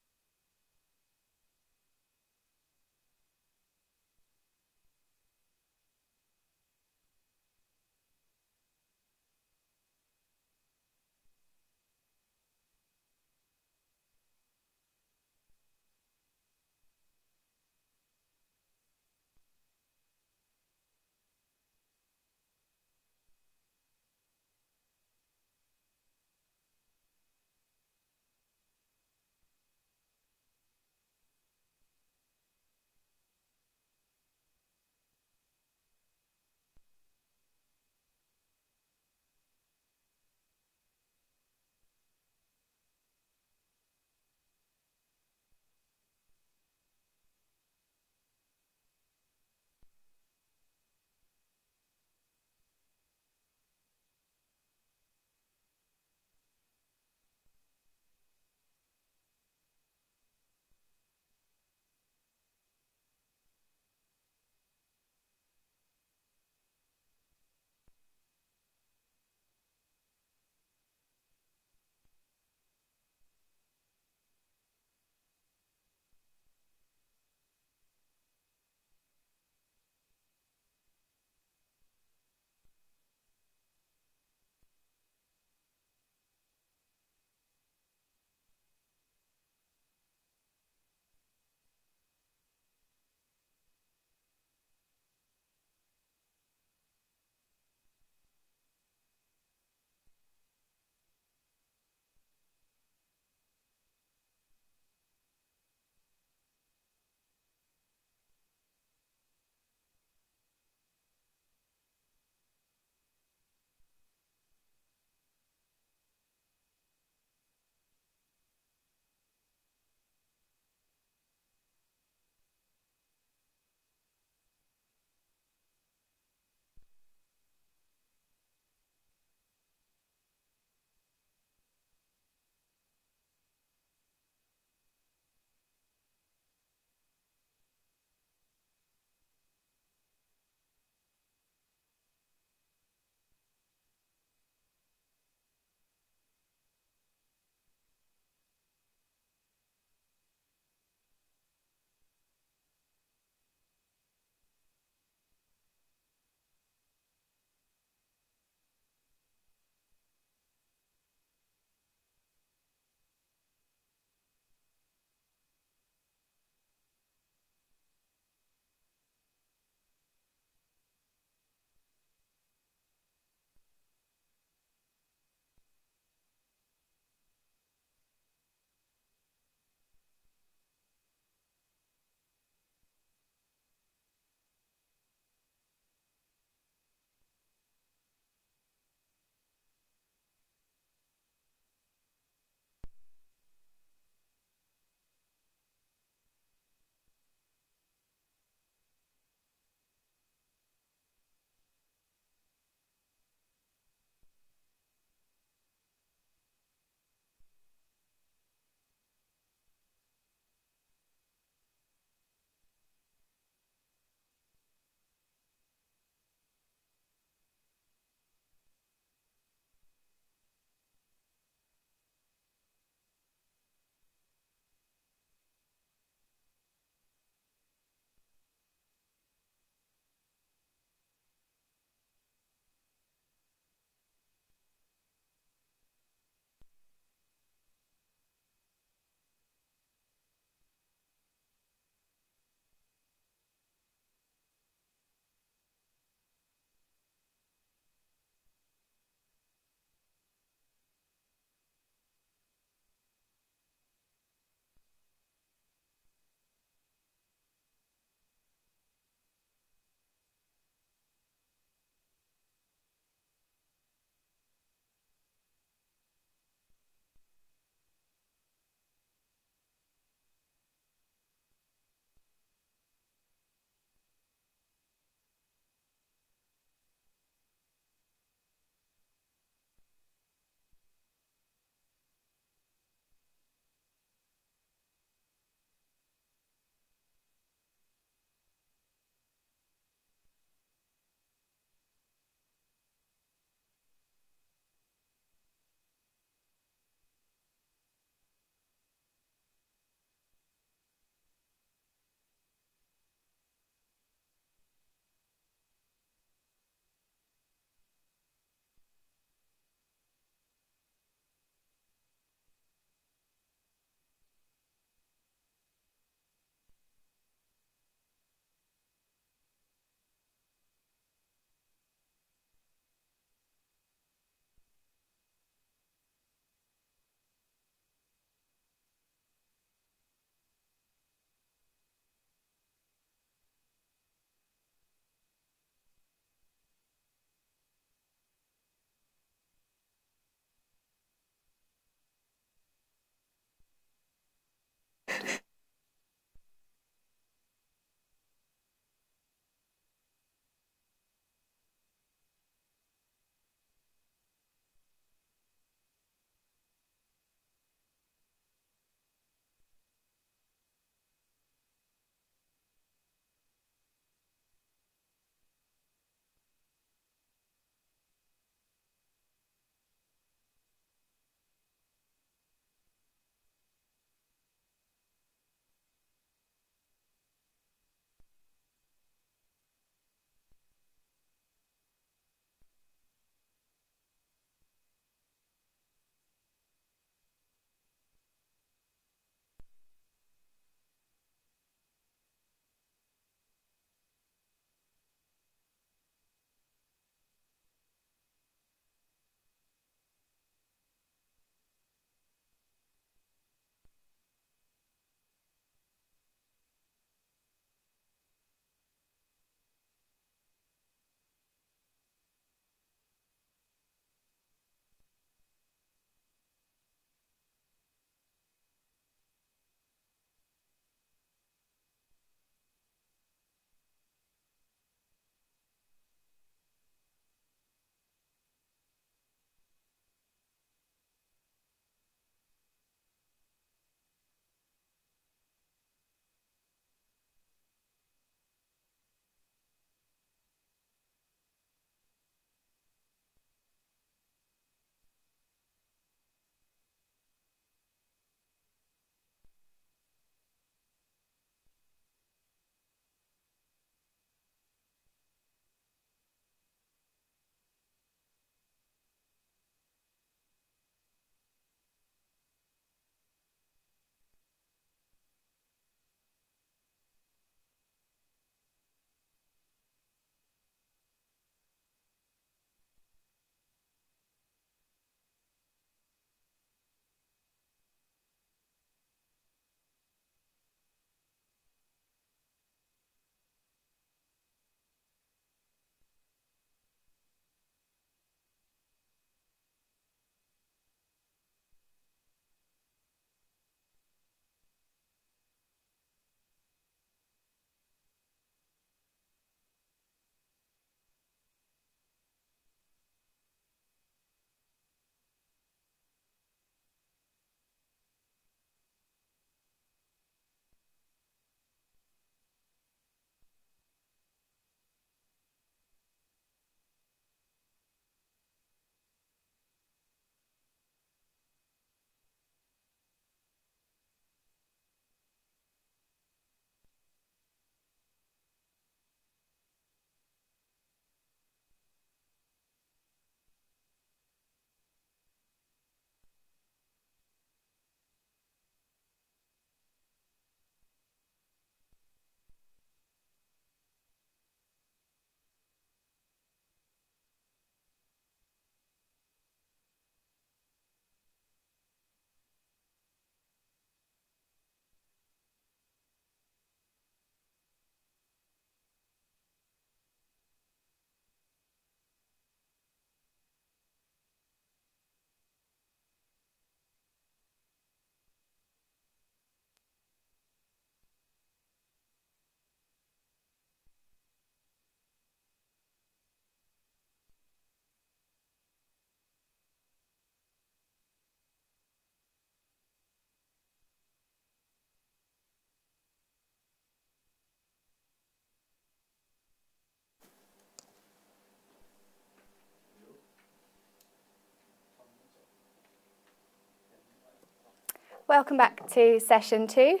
Welcome back to session two.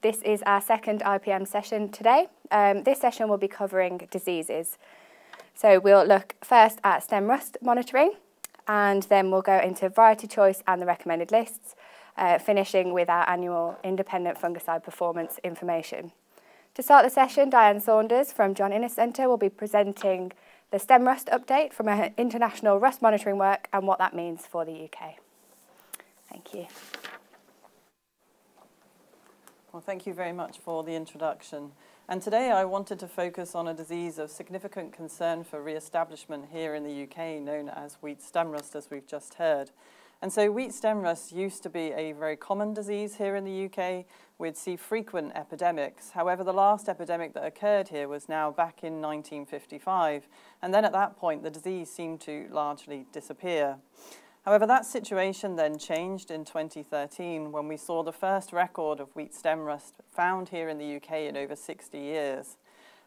This is our second IPM session today. Um, this session will be covering diseases. So we'll look first at stem rust monitoring, and then we'll go into variety choice and the recommended lists, uh, finishing with our annual independent fungicide performance information. To start the session, Diane Saunders from John Innes Centre will be presenting the stem rust update from our international rust monitoring work and what that means for the UK. Thank you. Well, thank you very much for the introduction. And today I wanted to focus on a disease of significant concern for re-establishment here in the UK, known as wheat stem rust, as we've just heard. And so wheat stem rust used to be a very common disease here in the UK. We'd see frequent epidemics. However, the last epidemic that occurred here was now back in 1955. And then at that point, the disease seemed to largely disappear. However, that situation then changed in 2013 when we saw the first record of wheat stem rust found here in the UK in over 60 years.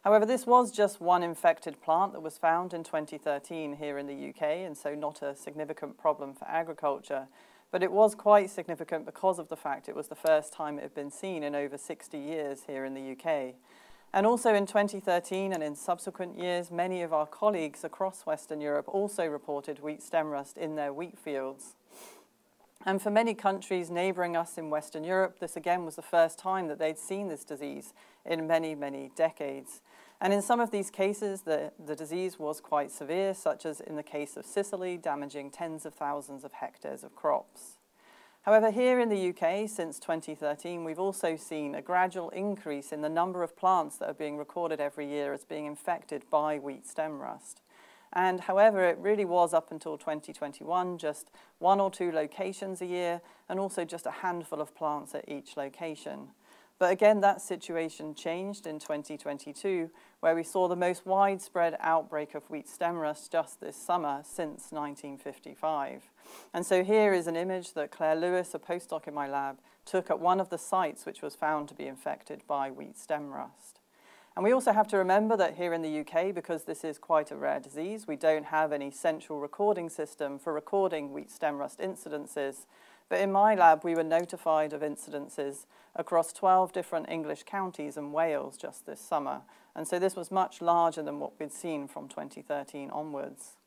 However, this was just one infected plant that was found in 2013 here in the UK, and so not a significant problem for agriculture. But it was quite significant because of the fact it was the first time it had been seen in over 60 years here in the UK. And also in 2013 and in subsequent years, many of our colleagues across Western Europe also reported wheat stem rust in their wheat fields. And for many countries neighbouring us in Western Europe, this again was the first time that they'd seen this disease in many, many decades. And in some of these cases, the, the disease was quite severe, such as in the case of Sicily, damaging tens of thousands of hectares of crops. However, here in the UK, since 2013, we've also seen a gradual increase in the number of plants that are being recorded every year as being infected by wheat stem rust. And however, it really was up until 2021, just one or two locations a year, and also just a handful of plants at each location. But again, that situation changed in 2022, where we saw the most widespread outbreak of wheat stem rust just this summer since 1955. And so here is an image that Claire Lewis, a postdoc in my lab, took at one of the sites which was found to be infected by wheat stem rust. And we also have to remember that here in the UK, because this is quite a rare disease, we don't have any central recording system for recording wheat stem rust incidences, but in my lab, we were notified of incidences across 12 different English counties and Wales just this summer. And so this was much larger than what we'd seen from 2013 onwards.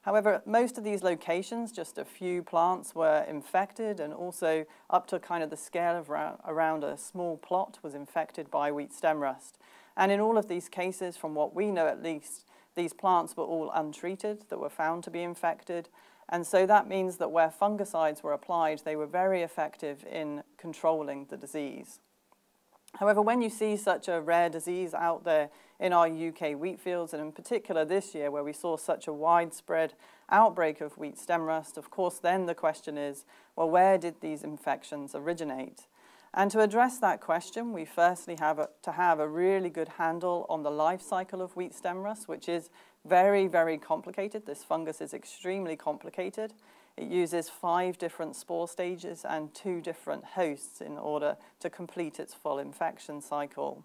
However, most of these locations, just a few plants were infected and also up to kind of the scale of around a small plot was infected by wheat stem rust. And in all of these cases, from what we know at least, these plants were all untreated that were found to be infected and so that means that where fungicides were applied, they were very effective in controlling the disease. However, when you see such a rare disease out there in our UK wheat fields, and in particular this year where we saw such a widespread outbreak of wheat stem rust, of course then the question is, well, where did these infections originate? And to address that question, we firstly have a, to have a really good handle on the life cycle of wheat stem rust, which is very, very complicated. This fungus is extremely complicated. It uses five different spore stages and two different hosts in order to complete its full infection cycle.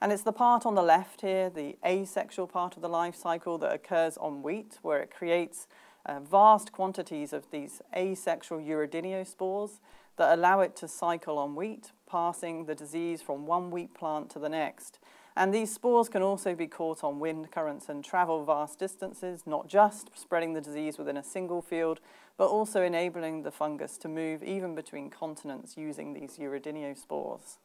And it's the part on the left here, the asexual part of the life cycle that occurs on wheat, where it creates uh, vast quantities of these asexual spores that allow it to cycle on wheat, passing the disease from one wheat plant to the next. And these spores can also be caught on wind currents and travel vast distances, not just spreading the disease within a single field, but also enabling the fungus to move even between continents using these spores.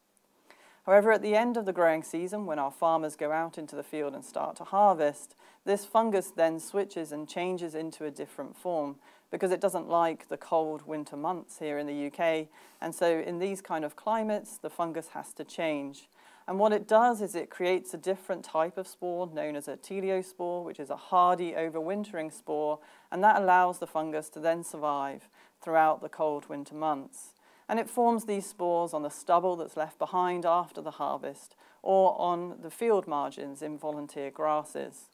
However, at the end of the growing season, when our farmers go out into the field and start to harvest, this fungus then switches and changes into a different form because it doesn't like the cold winter months here in the UK. And so in these kind of climates, the fungus has to change. And what it does is it creates a different type of spore known as a teleospore, which is a hardy overwintering spore, and that allows the fungus to then survive throughout the cold winter months. And it forms these spores on the stubble that's left behind after the harvest or on the field margins in volunteer grasses.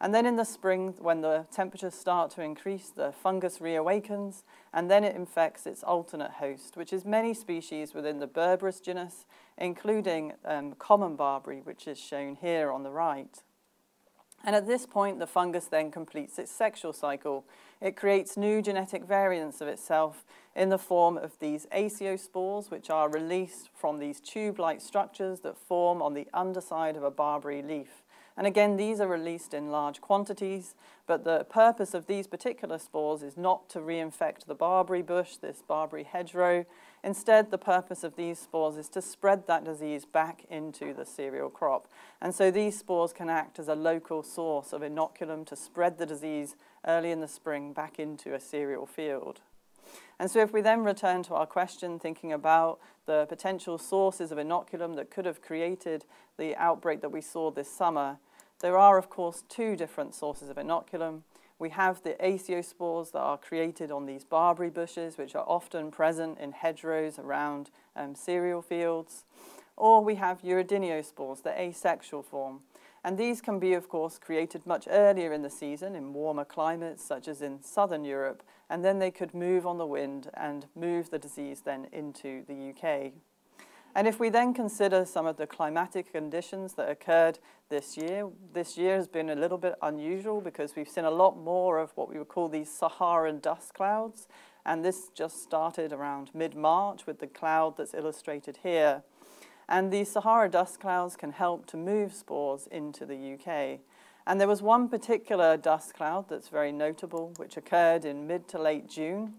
And then in the spring, when the temperatures start to increase, the fungus reawakens and then it infects its alternate host, which is many species within the Berberis genus, including um, common barberry, which is shown here on the right. And at this point, the fungus then completes its sexual cycle. It creates new genetic variants of itself in the form of these aeciospores, which are released from these tube-like structures that form on the underside of a barberry leaf. And again, these are released in large quantities, but the purpose of these particular spores is not to reinfect the barberry bush, this barberry hedgerow. Instead, the purpose of these spores is to spread that disease back into the cereal crop. And so these spores can act as a local source of inoculum to spread the disease early in the spring back into a cereal field. And so if we then return to our question, thinking about the potential sources of inoculum that could have created the outbreak that we saw this summer, there are, of course, two different sources of inoculum. We have the aeciospores that are created on these barberry bushes, which are often present in hedgerows around um, cereal fields. Or we have urediniospores, the asexual form. And these can be, of course, created much earlier in the season in warmer climates, such as in southern Europe, and then they could move on the wind and move the disease then into the UK. And if we then consider some of the climatic conditions that occurred this year, this year has been a little bit unusual because we've seen a lot more of what we would call these Saharan dust clouds. And this just started around mid-March with the cloud that's illustrated here. And these Sahara dust clouds can help to move spores into the UK. And there was one particular dust cloud that's very notable, which occurred in mid to late June.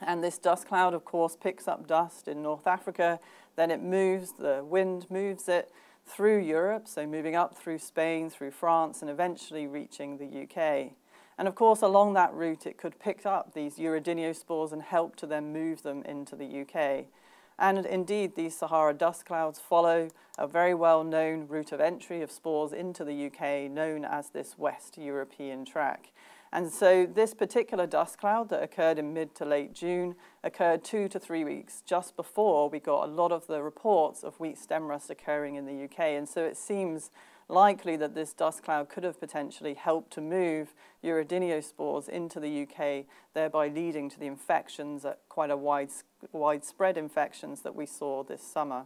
And this dust cloud, of course, picks up dust in North Africa then it moves, the wind moves it through Europe, so moving up through Spain, through France, and eventually reaching the UK. And of course, along that route, it could pick up these urediniospores and help to then move them into the UK. And indeed, these Sahara dust clouds follow a very well-known route of entry of spores into the UK known as this West European track. And so this particular dust cloud that occurred in mid to late June occurred two to three weeks just before we got a lot of the reports of wheat stem rust occurring in the UK. And so it seems likely that this dust cloud could have potentially helped to move urediniospores into the UK, thereby leading to the infections, at quite a wide, widespread infections that we saw this summer.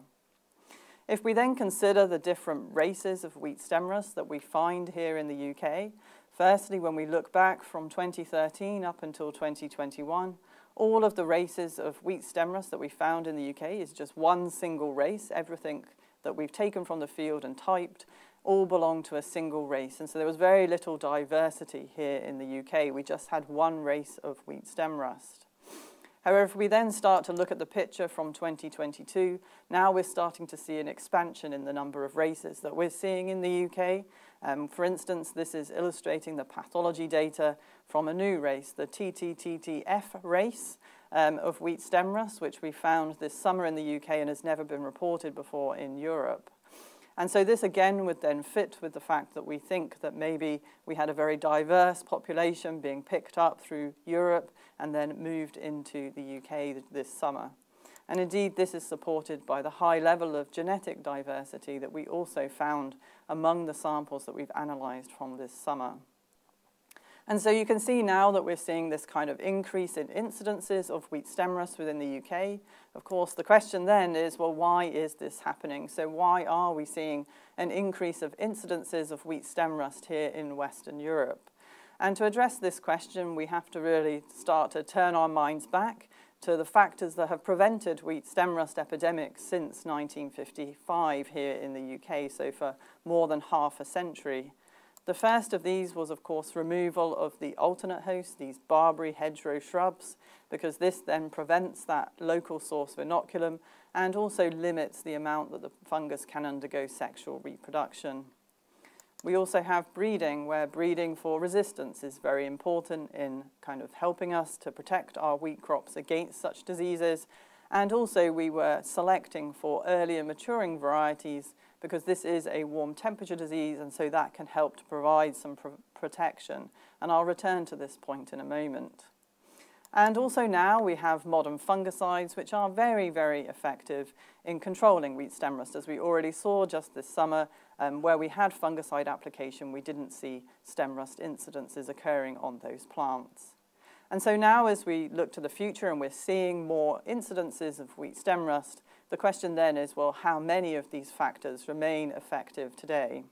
If we then consider the different races of wheat stem rust that we find here in the UK, Firstly, when we look back from 2013 up until 2021, all of the races of wheat stem rust that we found in the UK is just one single race. Everything that we've taken from the field and typed all belong to a single race. And so there was very little diversity here in the UK. We just had one race of wheat stem rust. However, if we then start to look at the picture from 2022, now we're starting to see an expansion in the number of races that we're seeing in the UK. Um, for instance, this is illustrating the pathology data from a new race, the TTTTF race um, of wheat stem rust, which we found this summer in the UK and has never been reported before in Europe. And so this again would then fit with the fact that we think that maybe we had a very diverse population being picked up through Europe and then moved into the UK this summer. And indeed, this is supported by the high level of genetic diversity that we also found among the samples that we've analysed from this summer. And so you can see now that we're seeing this kind of increase in incidences of wheat stem rust within the UK. Of course, the question then is, well, why is this happening? So why are we seeing an increase of incidences of wheat stem rust here in Western Europe? And to address this question, we have to really start to turn our minds back to the factors that have prevented wheat stem rust epidemics since 1955 here in the UK, so for more than half a century. The first of these was, of course, removal of the alternate host, these barberry hedgerow shrubs, because this then prevents that local source of inoculum and also limits the amount that the fungus can undergo sexual reproduction. We also have breeding, where breeding for resistance is very important in kind of helping us to protect our wheat crops against such diseases. And also we were selecting for earlier maturing varieties because this is a warm temperature disease and so that can help to provide some pr protection. And I'll return to this point in a moment. And also now we have modern fungicides, which are very, very effective in controlling wheat stem rust. As we already saw just this summer, um, where we had fungicide application, we didn't see stem rust incidences occurring on those plants. And so now as we look to the future and we're seeing more incidences of wheat stem rust, the question then is, well, how many of these factors remain effective today?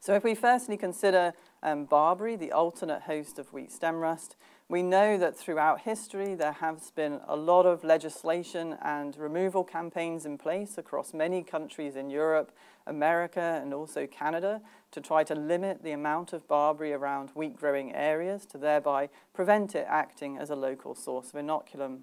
So if we firstly consider um, barberry, the alternate host of wheat stem rust, we know that throughout history there has been a lot of legislation and removal campaigns in place across many countries in Europe, America and also Canada to try to limit the amount of barberry around wheat growing areas to thereby prevent it acting as a local source of inoculum.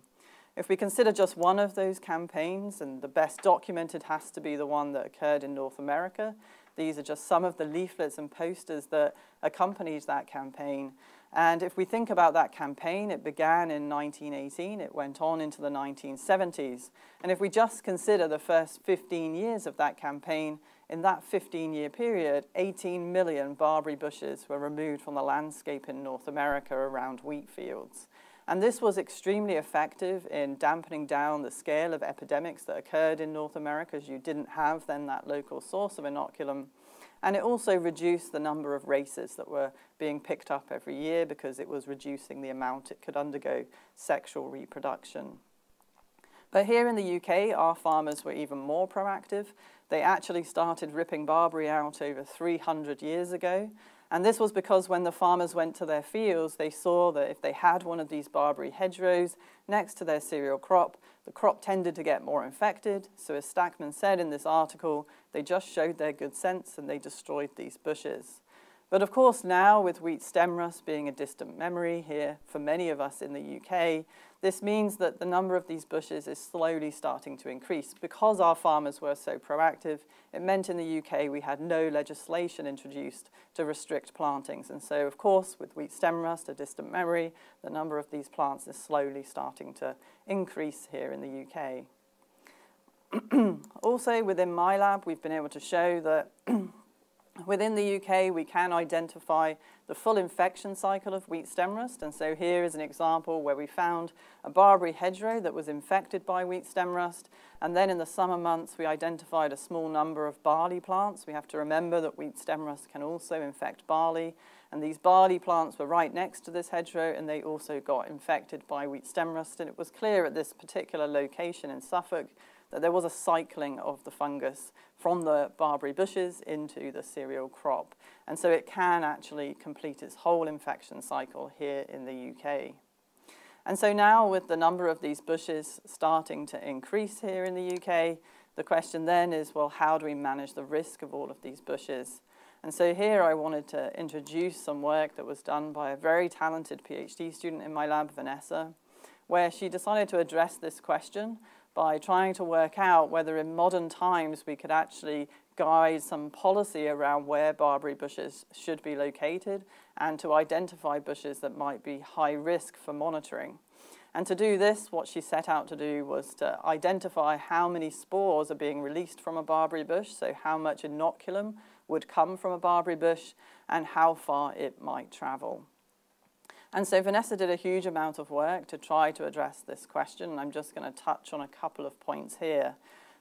If we consider just one of those campaigns, and the best documented has to be the one that occurred in North America, these are just some of the leaflets and posters that accompanied that campaign. And if we think about that campaign, it began in 1918, it went on into the 1970s. And if we just consider the first 15 years of that campaign, in that 15 year period, 18 million barberry bushes were removed from the landscape in North America around wheat fields. And this was extremely effective in dampening down the scale of epidemics that occurred in North America as you didn't have then that local source of inoculum. And it also reduced the number of races that were being picked up every year because it was reducing the amount it could undergo sexual reproduction. But here in the UK, our farmers were even more proactive. They actually started ripping barberry out over 300 years ago. And this was because when the farmers went to their fields, they saw that if they had one of these barberry hedgerows next to their cereal crop, the crop tended to get more infected. So as Stakman said in this article, they just showed their good sense and they destroyed these bushes. But of course now with wheat stem rust being a distant memory here for many of us in the UK, this means that the number of these bushes is slowly starting to increase. Because our farmers were so proactive, it meant in the UK we had no legislation introduced to restrict plantings. And so, of course, with wheat stem rust, a distant memory, the number of these plants is slowly starting to increase here in the UK. also, within my lab, we've been able to show that Within the UK, we can identify the full infection cycle of wheat stem rust. And so here is an example where we found a barberry hedgerow that was infected by wheat stem rust. And then in the summer months, we identified a small number of barley plants. We have to remember that wheat stem rust can also infect barley. And these barley plants were right next to this hedgerow, and they also got infected by wheat stem rust. And it was clear at this particular location in Suffolk that there was a cycling of the fungus from the barberry bushes into the cereal crop. And so it can actually complete its whole infection cycle here in the UK. And so now with the number of these bushes starting to increase here in the UK, the question then is, well, how do we manage the risk of all of these bushes? And so here I wanted to introduce some work that was done by a very talented PhD student in my lab, Vanessa, where she decided to address this question by trying to work out whether in modern times we could actually guide some policy around where barberry bushes should be located and to identify bushes that might be high risk for monitoring. And to do this, what she set out to do was to identify how many spores are being released from a barberry bush, so how much inoculum would come from a barberry bush and how far it might travel. And so Vanessa did a huge amount of work to try to address this question, I'm just going to touch on a couple of points here.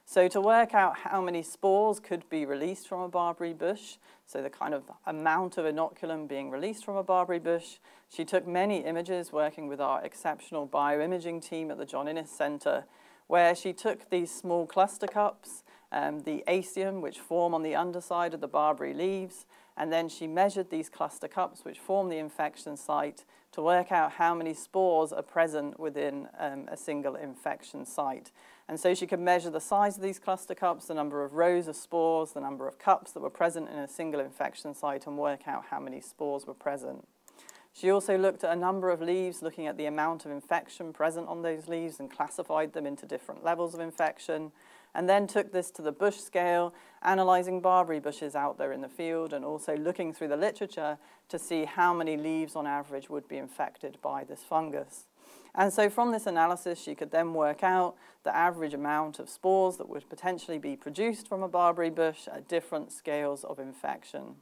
So to work out how many spores could be released from a barberry bush, so the kind of amount of inoculum being released from a barberry bush, she took many images working with our exceptional bioimaging team at the John Innes Centre, where she took these small cluster cups, um, the aecium, which form on the underside of the barberry leaves, and then she measured these cluster cups, which form the infection site, to work out how many spores are present within um, a single infection site. And so she could measure the size of these cluster cups, the number of rows of spores, the number of cups that were present in a single infection site, and work out how many spores were present. She also looked at a number of leaves, looking at the amount of infection present on those leaves and classified them into different levels of infection and then took this to the bush scale, analysing barberry bushes out there in the field and also looking through the literature to see how many leaves on average would be infected by this fungus. And so from this analysis, she could then work out the average amount of spores that would potentially be produced from a barberry bush at different scales of infection.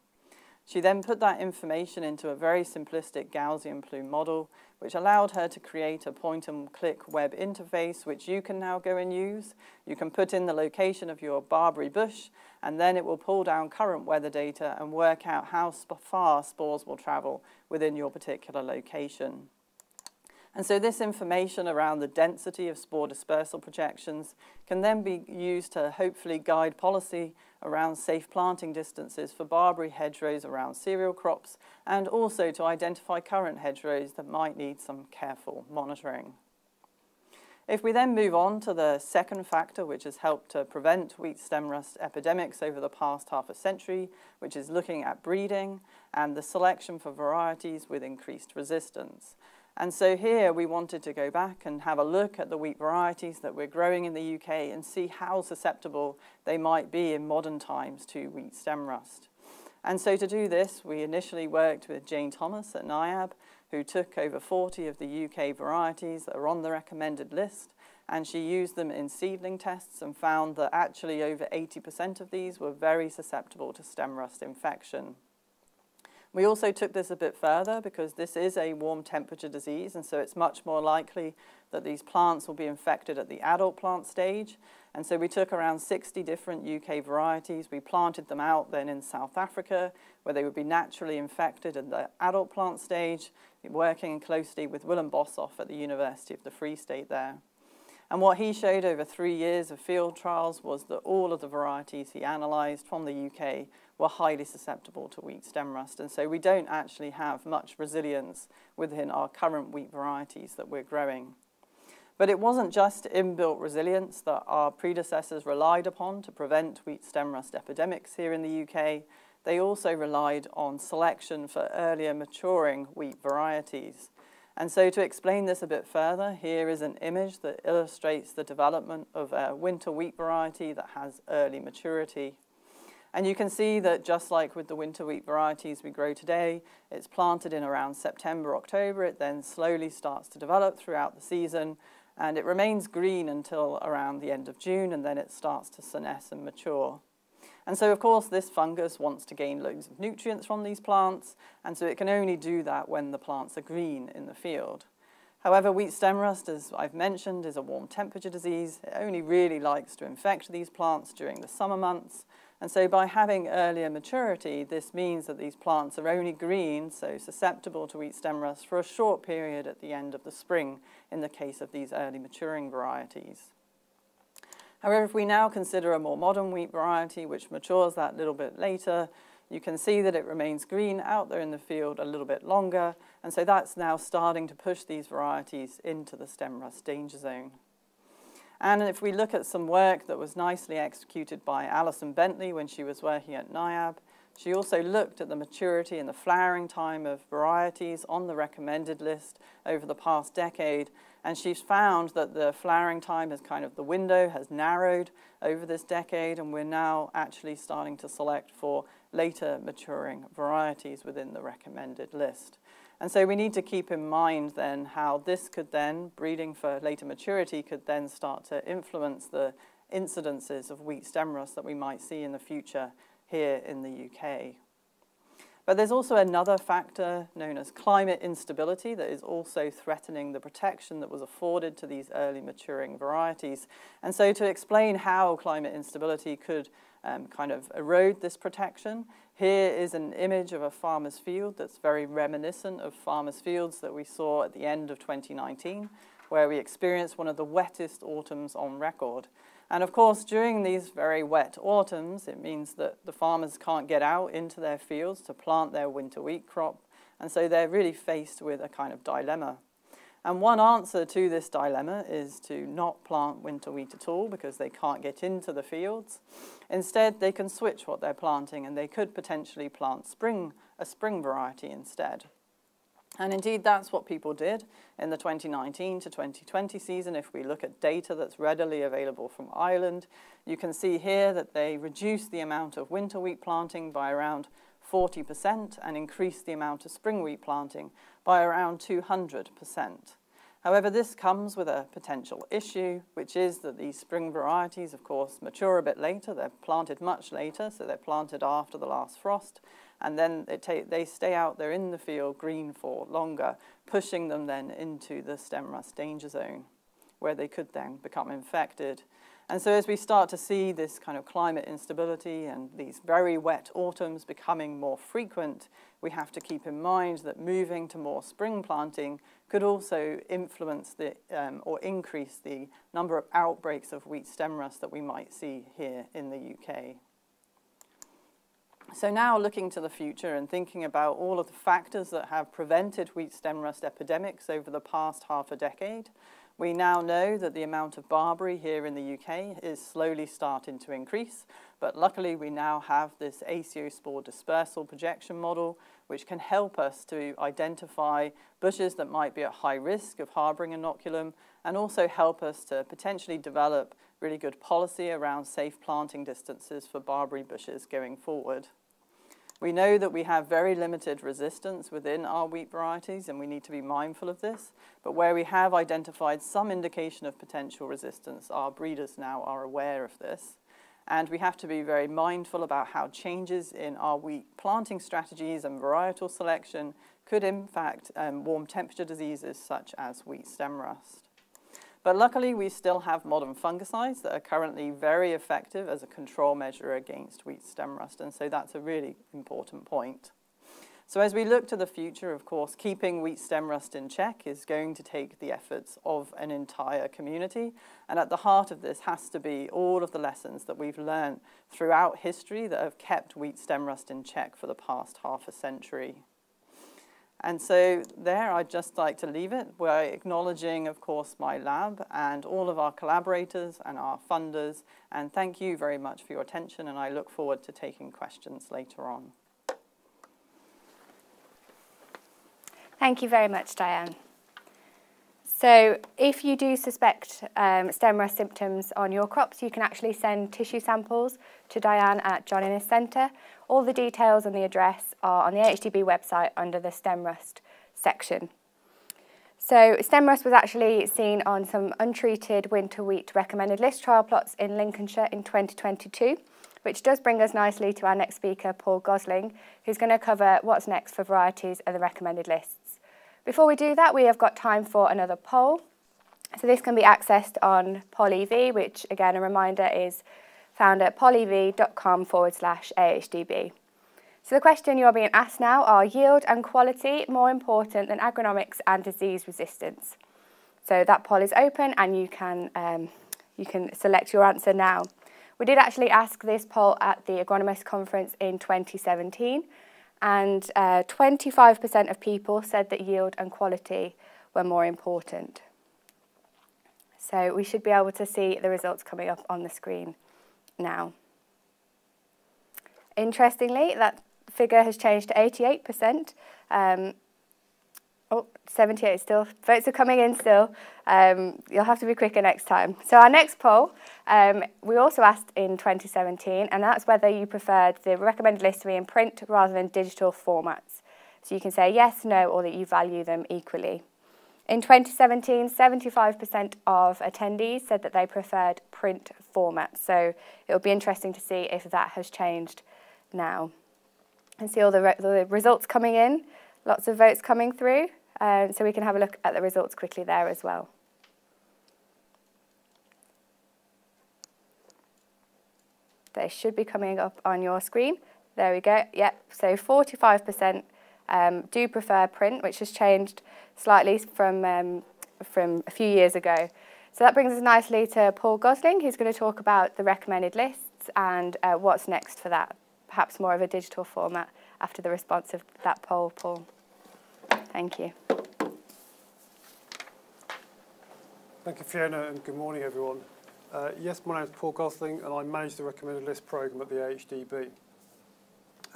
She then put that information into a very simplistic Gaussian plume model, which allowed her to create a point and click web interface, which you can now go and use. You can put in the location of your barberry bush, and then it will pull down current weather data and work out how far spores will travel within your particular location. And so this information around the density of spore dispersal projections can then be used to hopefully guide policy around safe planting distances for barberry hedgerows around cereal crops and also to identify current hedgerows that might need some careful monitoring. If we then move on to the second factor which has helped to prevent wheat stem rust epidemics over the past half a century, which is looking at breeding and the selection for varieties with increased resistance. And so here we wanted to go back and have a look at the wheat varieties that we're growing in the UK and see how susceptible they might be in modern times to wheat stem rust. And so to do this, we initially worked with Jane Thomas at NIAB who took over 40 of the UK varieties that are on the recommended list and she used them in seedling tests and found that actually over 80% of these were very susceptible to stem rust infection. We also took this a bit further because this is a warm temperature disease and so it's much more likely that these plants will be infected at the adult plant stage. And so we took around 60 different UK varieties. We planted them out then in South Africa where they would be naturally infected at the adult plant stage working closely with Willem Boshoff at the University of the Free State there. And what he showed over three years of field trials was that all of the varieties he analysed from the UK were highly susceptible to wheat stem rust. And so we don't actually have much resilience within our current wheat varieties that we're growing. But it wasn't just inbuilt resilience that our predecessors relied upon to prevent wheat stem rust epidemics here in the UK. They also relied on selection for earlier maturing wheat varieties. And so to explain this a bit further, here is an image that illustrates the development of a winter wheat variety that has early maturity. And you can see that just like with the winter wheat varieties we grow today, it's planted in around September, October. It then slowly starts to develop throughout the season and it remains green until around the end of June and then it starts to senesce and mature. And so, of course, this fungus wants to gain loads of nutrients from these plants, and so it can only do that when the plants are green in the field. However, wheat stem rust, as I've mentioned, is a warm temperature disease. It only really likes to infect these plants during the summer months. And so by having earlier maturity, this means that these plants are only green, so susceptible to wheat stem rust for a short period at the end of the spring in the case of these early maturing varieties. However, if we now consider a more modern wheat variety which matures that little bit later, you can see that it remains green out there in the field a little bit longer, and so that's now starting to push these varieties into the stem rust danger zone. And if we look at some work that was nicely executed by Alison Bentley when she was working at NIAB, she also looked at the maturity and the flowering time of varieties on the recommended list over the past decade and she's found that the flowering time is kind of the window has narrowed over this decade, and we're now actually starting to select for later maturing varieties within the recommended list. And so we need to keep in mind then how this could then, breeding for later maturity, could then start to influence the incidences of wheat stem rust that we might see in the future here in the UK. But there's also another factor known as climate instability that is also threatening the protection that was afforded to these early maturing varieties. And so to explain how climate instability could um, kind of erode this protection, here is an image of a farmer's field that's very reminiscent of farmer's fields that we saw at the end of 2019, where we experienced one of the wettest autumns on record. And of course, during these very wet autumns, it means that the farmers can't get out into their fields to plant their winter wheat crop. And so they're really faced with a kind of dilemma. And one answer to this dilemma is to not plant winter wheat at all because they can't get into the fields. Instead, they can switch what they're planting and they could potentially plant spring, a spring variety instead. And indeed, that's what people did in the 2019 to 2020 season. If we look at data that's readily available from Ireland, you can see here that they reduced the amount of winter wheat planting by around 40% and increased the amount of spring wheat planting by around 200%. However, this comes with a potential issue, which is that these spring varieties, of course, mature a bit later. They're planted much later, so they're planted after the last frost and then they stay out there in the field green for longer, pushing them then into the stem rust danger zone, where they could then become infected. And so as we start to see this kind of climate instability and these very wet autumns becoming more frequent, we have to keep in mind that moving to more spring planting could also influence the, um, or increase the number of outbreaks of wheat stem rust that we might see here in the UK. So now looking to the future and thinking about all of the factors that have prevented wheat stem rust epidemics over the past half a decade, we now know that the amount of barberry here in the UK is slowly starting to increase, but luckily we now have this spore dispersal projection model, which can help us to identify bushes that might be at high risk of harbouring inoculum, and also help us to potentially develop really good policy around safe planting distances for barberry bushes going forward. We know that we have very limited resistance within our wheat varieties and we need to be mindful of this, but where we have identified some indication of potential resistance, our breeders now are aware of this. And we have to be very mindful about how changes in our wheat planting strategies and varietal selection could impact um, warm temperature diseases such as wheat stem rust. But luckily, we still have modern fungicides that are currently very effective as a control measure against wheat stem rust, and so that's a really important point. So as we look to the future, of course, keeping wheat stem rust in check is going to take the efforts of an entire community. And at the heart of this has to be all of the lessons that we've learned throughout history that have kept wheat stem rust in check for the past half a century. And so there I'd just like to leave it. We're acknowledging, of course, my lab and all of our collaborators and our funders. And thank you very much for your attention. And I look forward to taking questions later on. Thank you very much, Diane. So if you do suspect um, stem rust symptoms on your crops, you can actually send tissue samples to Diane at John Innes Centre. All the details and the address are on the AHDB website under the stem rust section. So stem rust was actually seen on some untreated winter wheat recommended list trial plots in Lincolnshire in 2022, which does bring us nicely to our next speaker, Paul Gosling, who's going to cover what's next for varieties of the recommended lists. Before we do that, we have got time for another poll. So this can be accessed on PollEv, which again, a reminder is found at pollev.com forward slash AHDB. So the question you're being asked now are yield and quality more important than agronomics and disease resistance? So that poll is open and you can, um, you can select your answer now. We did actually ask this poll at the Agronomist Conference in 2017 and 25% uh, of people said that yield and quality were more important. So we should be able to see the results coming up on the screen now. Interestingly, that figure has changed to 88%. Um, Oh, 78 still. Votes are coming in still. Um, you'll have to be quicker next time. So our next poll, um, we also asked in 2017, and that's whether you preferred the recommended list to be in print rather than digital formats. So you can say yes, no, or that you value them equally. In 2017, 75% of attendees said that they preferred print formats. So it'll be interesting to see if that has changed now. And see all the, re the results coming in, lots of votes coming through. Um, so we can have a look at the results quickly there as well. They should be coming up on your screen. There we go. Yep, so 45% um, do prefer print, which has changed slightly from, um, from a few years ago. So that brings us nicely to Paul Gosling, who's going to talk about the recommended lists and uh, what's next for that, perhaps more of a digital format after the response of that poll, Paul. Thank you. Thank you, Fiona, and good morning, everyone. Uh, yes, my name is Paul Gosling, and I manage the Recommended List programme at the AHDB.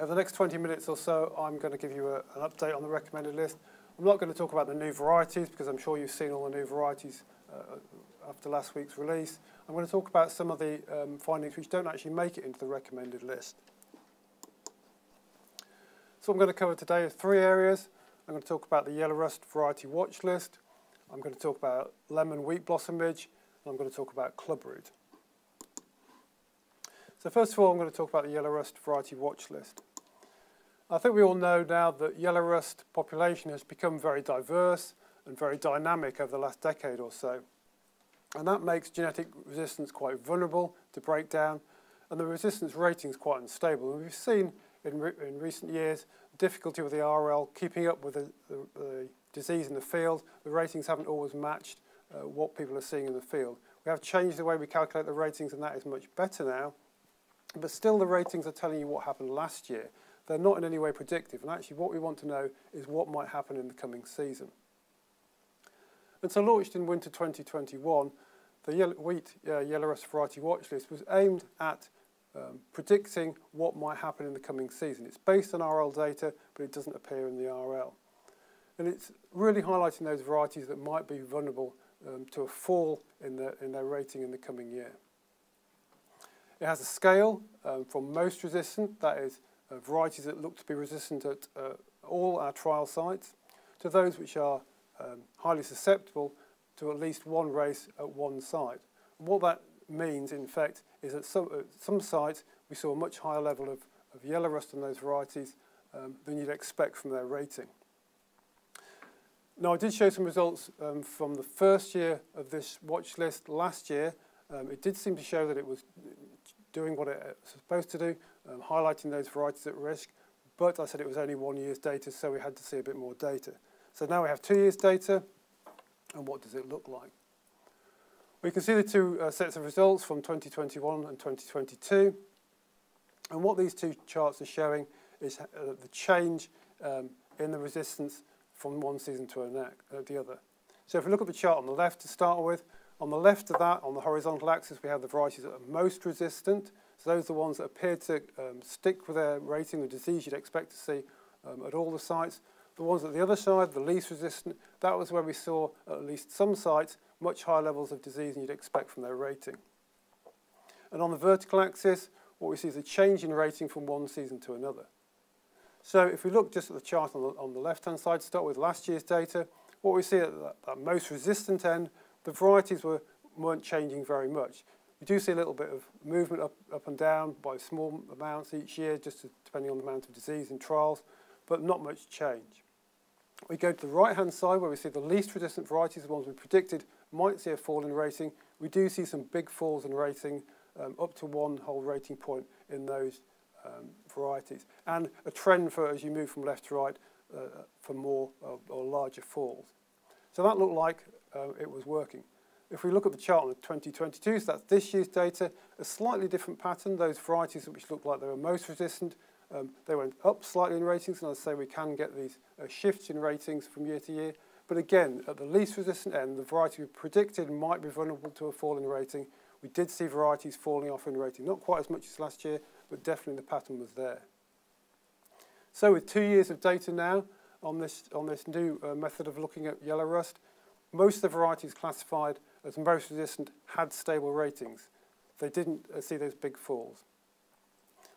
Over the next 20 minutes or so, I'm going to give you a, an update on the recommended list. I'm not going to talk about the new varieties, because I'm sure you've seen all the new varieties uh, after last week's release. I'm going to talk about some of the um, findings which don't actually make it into the recommended list. So I'm going to cover today three areas. I'm going to talk about the yellow rust variety watch list. I'm going to talk about lemon wheat blossom midge, and I'm going to talk about clubroot. So first of all, I'm going to talk about the yellow rust variety watch list. I think we all know now that yellow rust population has become very diverse and very dynamic over the last decade or so. And that makes genetic resistance quite vulnerable to breakdown, and the resistance rating is quite unstable. And we've seen in, re in recent years difficulty with the RL keeping up with the, the, the disease in the field. The ratings haven't always matched uh, what people are seeing in the field. We have changed the way we calculate the ratings and that is much better now. but still the ratings are telling you what happened last year. They're not in any way predictive, and actually what we want to know is what might happen in the coming season. And so launched in winter 2021, the wheat uh, yellow rust variety watch list was aimed at um, predicting what might happen in the coming season. It's based on RL data, but it doesn't appear in the RL. And it's really highlighting those varieties that might be vulnerable um, to a fall in, the, in their rating in the coming year. It has a scale um, from most resistant, that is uh, varieties that look to be resistant at uh, all our trial sites, to those which are um, highly susceptible to at least one race at one site. And what that means, in fact, is that some, at some sites we saw a much higher level of, of yellow rust in those varieties um, than you'd expect from their rating. Now, I did show some results um, from the first year of this watch list last year. Um, it did seem to show that it was doing what it was supposed to do, um, highlighting those varieties at risk, but I said it was only one year's data, so we had to see a bit more data. So now we have two years' data, and what does it look like? We can see the two uh, sets of results from 2021 and 2022. And what these two charts are showing is uh, the change um, in the resistance from one season to uh, the other. So if we look at the chart on the left to start with, on the left of that, on the horizontal axis, we have the varieties that are most resistant. So those are the ones that appear to um, stick with their rating, the disease you'd expect to see um, at all the sites. The ones at the other side, the least resistant, that was where we saw at least some sites much higher levels of disease than you'd expect from their rating. And on the vertical axis, what we see is a change in rating from one season to another. So if we look just at the chart on the, on the left-hand side, start with last year's data, what we see at that, that most resistant end, the varieties were, weren't changing very much. We do see a little bit of movement up, up and down by small amounts each year, just depending on the amount of disease in trials, but not much change. We go to the right-hand side where we see the least resistant varieties, the ones we predicted might see a fall in rating. We do see some big falls in rating, um, up to one whole rating point in those um, varieties. And a trend for, as you move from left to right, uh, for more uh, or larger falls. So that looked like uh, it was working. If we look at the chart on the 2022, so that's this year's data, a slightly different pattern. Those varieties which looked like they were most resistant um, they went up slightly in ratings, and as I say, we can get these uh, shifts in ratings from year to year. But again, at the least resistant end, the variety we predicted might be vulnerable to a fall in rating. We did see varieties falling off in rating, not quite as much as last year, but definitely the pattern was there. So with two years of data now on this, on this new uh, method of looking at yellow rust, most of the varieties classified as most resistant had stable ratings. They didn't uh, see those big falls.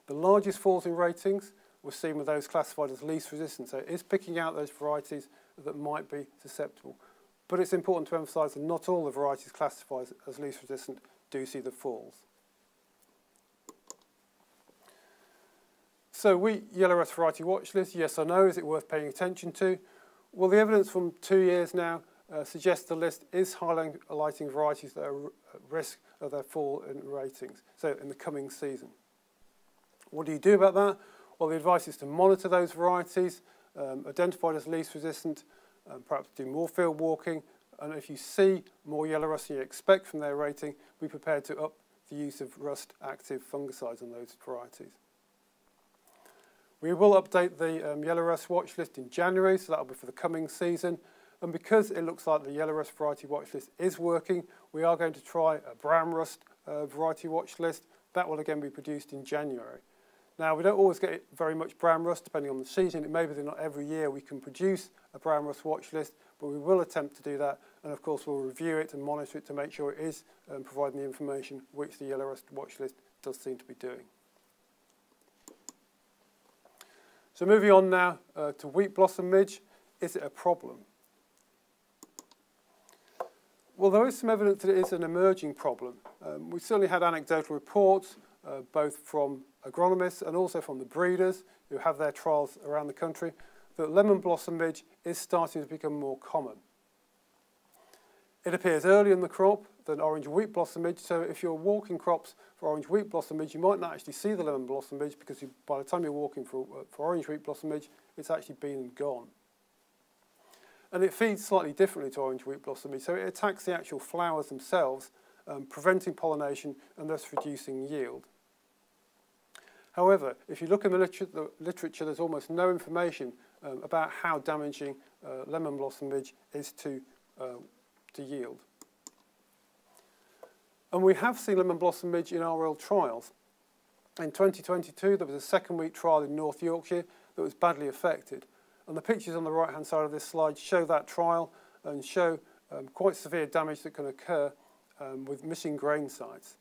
The largest falls in ratings were seen with those classified as least resistant. So it is picking out those varieties that might be susceptible. But it's important to emphasise that not all the varieties classified as least resistant do see the falls. So wheat yellow rust variety watch list, yes or no, is it worth paying attention to? Well, the evidence from two years now uh, suggests the list is highlighting varieties that are at risk of their fall in ratings, so in the coming season. What do you do about that? Well, the advice is to monitor those varieties, um, identified as least resistant, um, perhaps do more field walking, and if you see more yellow rust than you expect from their rating, be prepared to up the use of rust-active fungicides on those varieties. We will update the um, yellow rust watch list in January, so that will be for the coming season. And because it looks like the yellow rust variety watch list is working, we are going to try a brown rust uh, variety watch list. That will again be produced in January. Now, we don't always get very much brown rust, depending on the season. It may be that not every year we can produce a brown rust watch list, but we will attempt to do that. And of course, we'll review it and monitor it to make sure it is um, providing the information which the yellow rust watch list does seem to be doing. So moving on now uh, to wheat blossom midge. Is it a problem? Well, there is some evidence that it is an emerging problem. Um, we certainly had anecdotal reports, uh, both from agronomists and also from the breeders who have their trials around the country, that lemon blossom midge is starting to become more common. It appears earlier in the crop than orange wheat blossom midge, so if you're walking crops for orange wheat blossom midge, you might not actually see the lemon blossom midge because you, by the time you're walking for, uh, for orange wheat blossom midge, it's actually been and gone. And it feeds slightly differently to orange wheat blossom midge, so it attacks the actual flowers themselves, um, preventing pollination and thus reducing yield. However, if you look in the, liter the literature, there's almost no information um, about how damaging uh, lemon blossom midge is to, uh, to yield. And we have seen lemon blossom midge in our real trials. In 2022, there was a second week trial in North Yorkshire that was badly affected. And the pictures on the right-hand side of this slide show that trial and show um, quite severe damage that can occur um, with missing grain sites.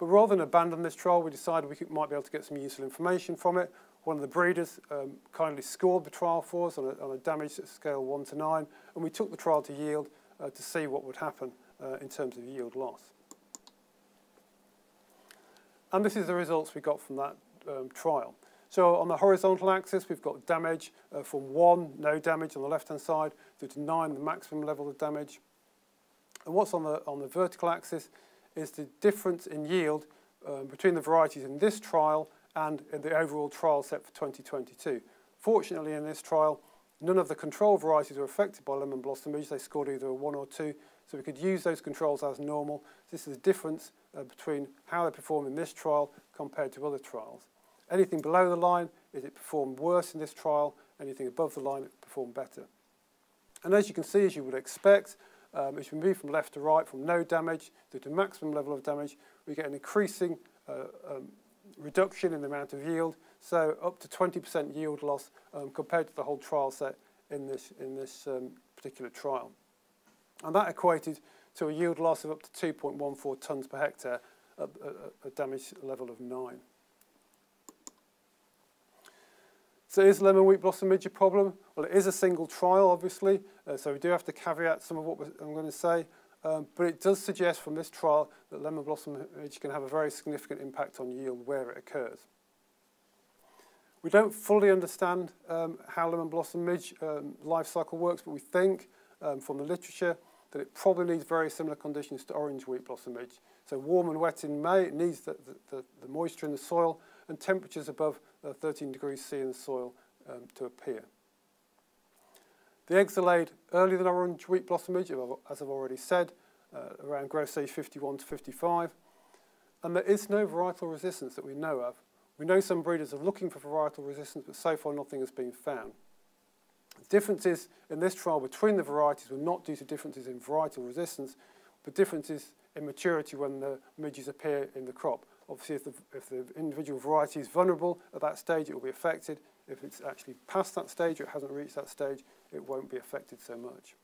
But rather than abandon this trial, we decided we could, might be able to get some useful information from it. One of the breeders um, kindly scored the trial for us on a, on a damage scale 1 to 9, and we took the trial to yield uh, to see what would happen uh, in terms of yield loss. And this is the results we got from that um, trial. So on the horizontal axis, we've got damage uh, from 1, no damage on the left-hand side, through to 9, the maximum level of damage. And what's on the, on the vertical axis is the difference in yield um, between the varieties in this trial and the overall trial set for 2022. Fortunately, in this trial, none of the control varieties were affected by lemon blossom midge. They scored either a 1 or 2, so we could use those controls as normal. This is the difference uh, between how they perform in this trial compared to other trials. Anything below the line is it performed worse in this trial. Anything above the line, it performed better. And as you can see, as you would expect, um, as we move from left to right, from no damage to the maximum level of damage, we get an increasing uh, um, reduction in the amount of yield, so up to 20% yield loss um, compared to the whole trial set in this, in this um, particular trial. And that equated to a yield loss of up to 2.14 tonnes per hectare at a damage level of 9. So is lemon wheat blossom midge a problem? Well, it is a single trial, obviously, uh, so we do have to caveat some of what I'm going to say. Um, but it does suggest from this trial that lemon blossom midge can have a very significant impact on yield where it occurs. We don't fully understand um, how lemon blossom midge um, life cycle works, but we think um, from the literature that it probably needs very similar conditions to orange wheat blossom midge. So warm and wet in May, it needs the, the, the moisture in the soil and temperatures above uh, 13 degrees C in the soil um, to appear. The eggs are laid earlier than orange wheat blossom midge, as I've already said, uh, around growth stage 51 to 55. And there is no varietal resistance that we know of. We know some breeders are looking for varietal resistance, but so far nothing has been found. Differences in this trial between the varieties were not due to differences in varietal resistance, but differences in maturity when the midges appear in the crop. Obviously, if the, if the individual variety is vulnerable at that stage, it will be affected. If it's actually past that stage or it hasn't reached that stage, it won't be affected so much.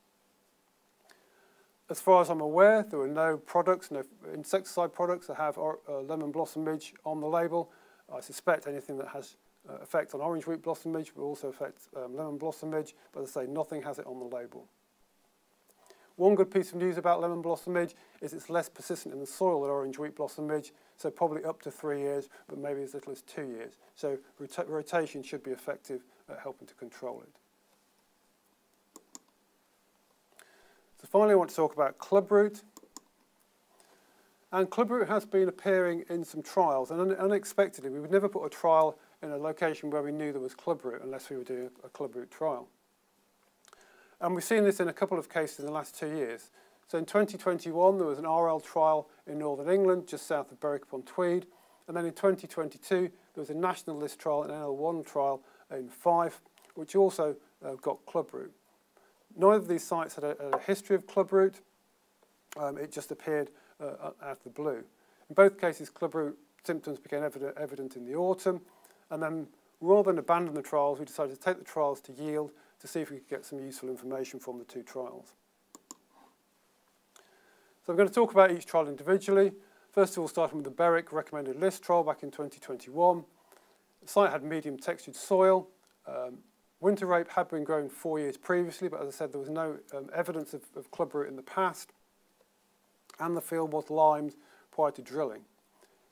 As far as I'm aware, there are no products, no insecticide products that have uh, lemon blossom midge on the label. I suspect anything that has uh, effect on orange wheat blossom midge will also affect um, lemon blossom midge, but as I say, nothing has it on the label. One good piece of news about lemon blossom midge is it's less persistent in the soil than orange wheat blossom midge, so probably up to three years, but maybe as little as two years. So rota rotation should be effective at helping to control it. So finally I want to talk about clubroot. And clubroot has been appearing in some trials, and un unexpectedly, we would never put a trial in a location where we knew there was clubroot unless we were doing a clubroot trial. And we've seen this in a couple of cases in the last two years. So in 2021, there was an RL trial in Northern England, just south of Berwick upon Tweed. And then in 2022, there was a national list trial, an NL1 trial in Fife, which also uh, got clubroot. Neither of these sites had a, a history of clubroot. Um, it just appeared uh, out of the blue. In both cases, clubroot symptoms became evident, evident in the autumn. And then rather than abandon the trials, we decided to take the trials to yield to see if we could get some useful information from the two trials. So I'm going to talk about each trial individually. First of all, starting with the Berwick recommended list trial back in 2021. The site had medium textured soil. Um, winter rape had been grown four years previously, but as I said, there was no um, evidence of, of clubroot in the past. And the field was limed prior to drilling.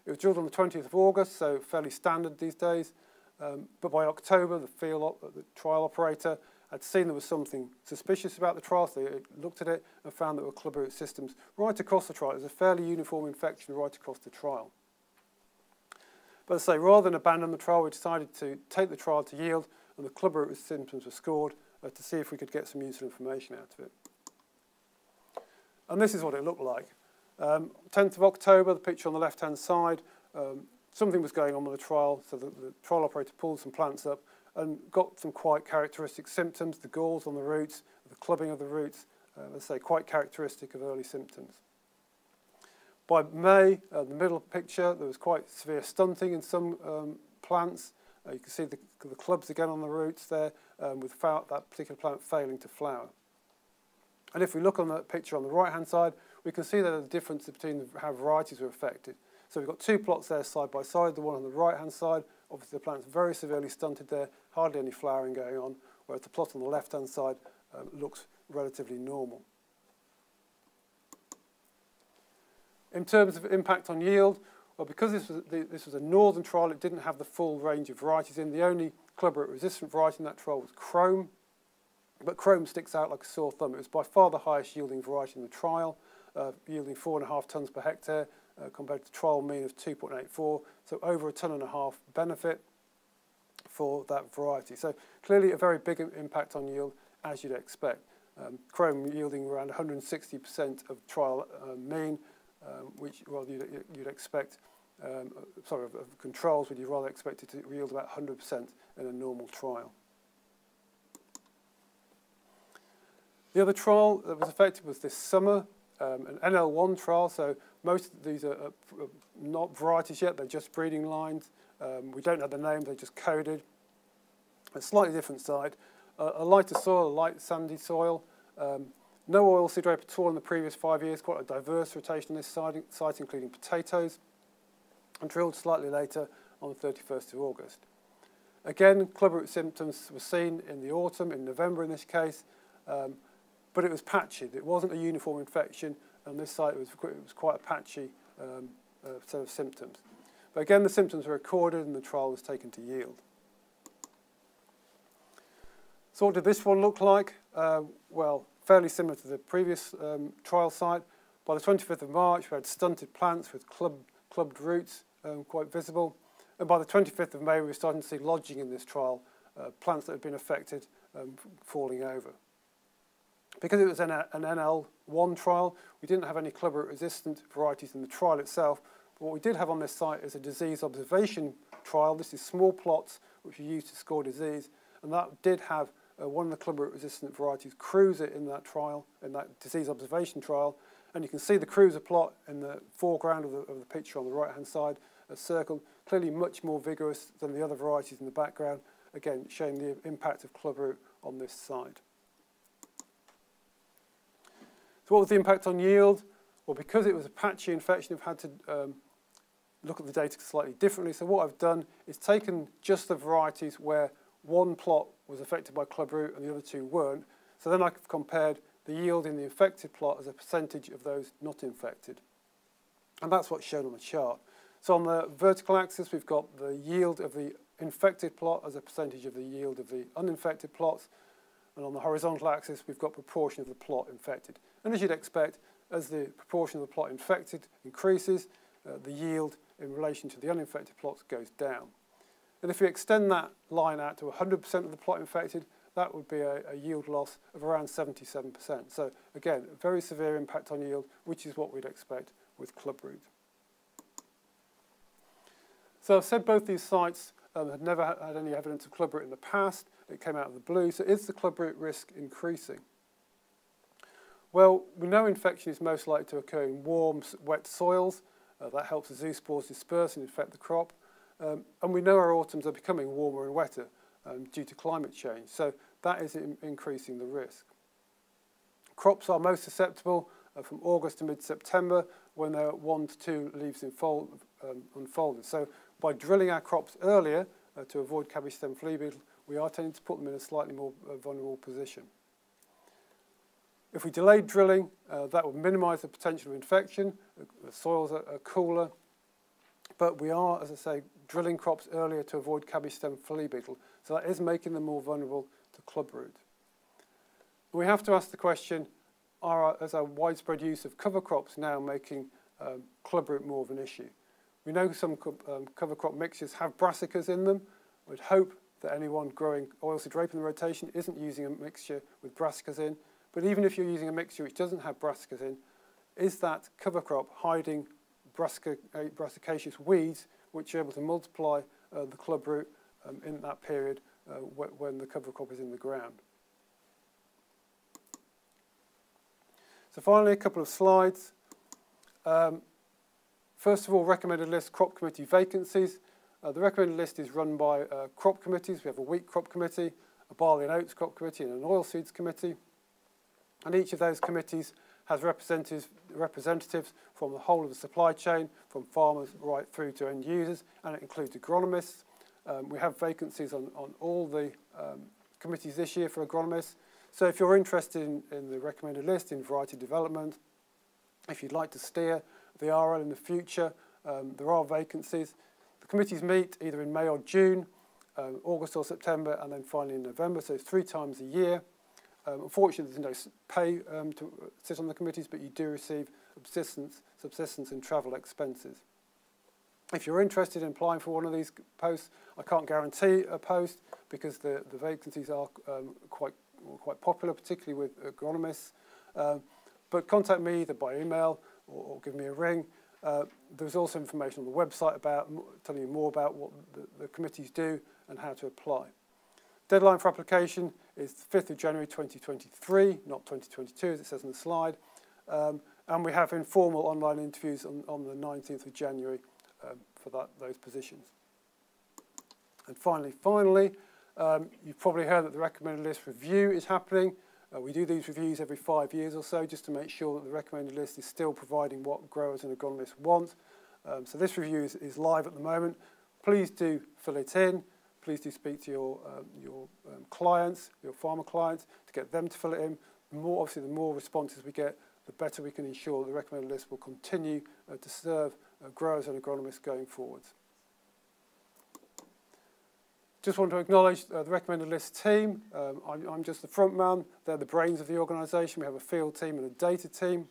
It was drilled on the 20th of August, so fairly standard these days. Um, but by October, the field, the trial operator I'd seen there was something suspicious about the trial, so they looked at it and found there were clubroot systems right across the trial. It was a fairly uniform infection right across the trial. But as I say, rather than abandon the trial, we decided to take the trial to yield, and the clubroot symptoms were scored uh, to see if we could get some useful information out of it. And this is what it looked like. Um, 10th of October, the picture on the left-hand side, um, something was going on with the trial, so the, the trial operator pulled some plants up and got some quite characteristic symptoms, the galls on the roots, the clubbing of the roots, uh, let's say quite characteristic of early symptoms. By May, uh, the middle picture, there was quite severe stunting in some um, plants. Uh, you can see the, the clubs again on the roots there, um, with that particular plant failing to flower. And if we look on that picture on the right-hand side, we can see that a difference between how varieties were affected. So we've got two plots there side by side, the one on the right-hand side, obviously the plant's very severely stunted there, hardly any flowering going on, whereas the plot on the left-hand side um, looks relatively normal. In terms of impact on yield, well, because this was, the, this was a northern trial, it didn't have the full range of varieties in. The only club root resistant variety in that trial was Crome, but Crome sticks out like a sore thumb. It was by far the highest yielding variety in the trial, uh, yielding four and a half tonnes per hectare, uh, compared to trial mean of 2.84, so over a tonne and a half benefit for that variety. So clearly a very big impact on yield, as you'd expect. Um, Crome yielding around 160% of trial uh, mean, um, which well, you'd, you'd expect, um, sorry, of, of controls, would you rather expect it to yield about 100% in a normal trial. The other trial that was affected was this summer, um, an NL1 trial, so most of these are, are, not varieties yet, they're just breeding lines. Um, we don't know the names, they're just coded. A slightly different site, uh, a lighter soil, a light sandy soil. Um, no oilseed rape at all in the previous five years, quite a diverse rotation on this site, including potatoes, and drilled slightly later on the 31st of August. Again, clubroot symptoms were seen in the autumn, in November in this case, um, but it was patchy. It wasn't a uniform infection. On this site, it was, was quite a patchy um, uh, set of symptoms. But again, the symptoms were recorded and the trial was taken to yield. So what did this one look like? Uh, well, fairly similar to the previous um, trial site. By the 25th of March, we had stunted plants with club, clubbed roots um, quite visible. And by the 25th of May, we were starting to see lodging in this trial, uh, plants that had been affected um, falling over. Because it was an, an NL1 trial, we didn't have any clubroot resistant varieties in the trial itself. But what we did have on this site is a disease observation trial. This is small plots which we use to score disease. And that did have uh, one of the clubroot resistant varieties, Cruiser, in that trial, in that disease observation trial. And you can see the Cruiser plot in the foreground of the, of the picture on the right-hand side, a circle, clearly much more vigorous than the other varieties in the background, again, showing the impact of clubroot on this side. So what was the impact on yield? Well, because it was a patchy infection, I've had to um, look at the data slightly differently. So what I've done is taken just the varieties where one plot was affected by clubroot and the other two weren't. So then I've compared the yield in the infected plot as a percentage of those not infected. And that's what's shown on the chart. So on the vertical axis, we've got the yield of the infected plot as a percentage of the yield of the uninfected plots. And on the horizontal axis, we've got proportion of the plot infected. And as you'd expect, as the proportion of the plot infected increases, uh, the yield in relation to the uninfected plots goes down. And if we extend that line out to 100% of the plot infected, that would be a, a, yield loss of around 77%. So again, a very severe impact on yield, which is what we'd expect with clubroot. So I've said both these sites um, had never had any evidence of clubroot in the past. It came out of the blue. So is the clubroot risk increasing? Well, we know infection is most likely to occur in warm, wet soils. Uh, that helps the zoospores disperse and infect the crop. Um, and we know our autumns are becoming warmer and wetter um, due to climate change, so that is in increasing the risk. Crops are most susceptible uh, from August to mid-September when there are one to two leaves unfold, um, unfolded. So by drilling our crops earlier uh, to avoid cabbage stem flea beetle, we are tending to put them in a slightly more uh, vulnerable position. If we delayed drilling, uh, that would minimise the potential of infection. The soils are, are, cooler. But we are, as I say, drilling crops earlier to avoid cabbage stem flea beetle. So that is making them more vulnerable to clubroot. We have to ask the question, are is our widespread use of cover crops now making um, clubroot more of an issue? We know some um, cover crop mixtures have brassicas in them. We'd hope that anyone growing oilseed rape in the rotation isn't using a mixture with brassicas in. But even if you're using a mixture which doesn't have brassicas in, is that cover crop hiding brassica, uh, brassicaceous weeds which are able to multiply uh, the club root um, in that period uh, wh when the cover crop is in the ground. So finally, a couple of slides. Um, first of all, recommended list crop committee vacancies. Uh, the recommended list is run by uh, crop committees. We have a wheat crop committee, a barley and oats crop committee, and an oilseeds committee. And each of those committees has representatives, representatives from the whole of the supply chain, from farmers right through to end users, and it includes agronomists. Um, we have vacancies on, on all the um, committees this year for agronomists. So if you're interested in, in the recommended list in variety development, if you'd like to steer the RL in the future, um, there are vacancies. The committees meet either in May or June, um, August or September, and then finally in November, so three times a year. Um, unfortunately, there's no pay um, to sit on the committees, but you do receive subsistence, subsistence and travel expenses. If you're interested in applying for one of these posts, I can't guarantee a post because the, the vacancies are um, quite, quite popular, particularly with agronomists. Um, but contact me either by email or, or give me a ring. Uh, there's also information on the website about telling you more about what the, the committees do and how to apply. Deadline for application is the 5th of January 2023, not 2022 as it says on the slide. Um, and we have informal online interviews on, on the 19th of January um, for that, those positions. And finally, finally, um, you've probably heard that the recommended list review is happening. Uh, we do these reviews every five years or so just to make sure that the recommended list is still providing what growers and agronomists want. Um, so this review is, is live at the moment. Please do fill it in please do speak to your, um, your um, clients, your farmer clients, to get them to fill it in. The more, obviously, the more responses we get, the better we can ensure the recommended list will continue uh, to serve uh, growers and agronomists going forwards. Just want to acknowledge uh, the recommended list team. Um, I'm, I'm just the front man. They're the brains of the organisation. We have a field team and a data team.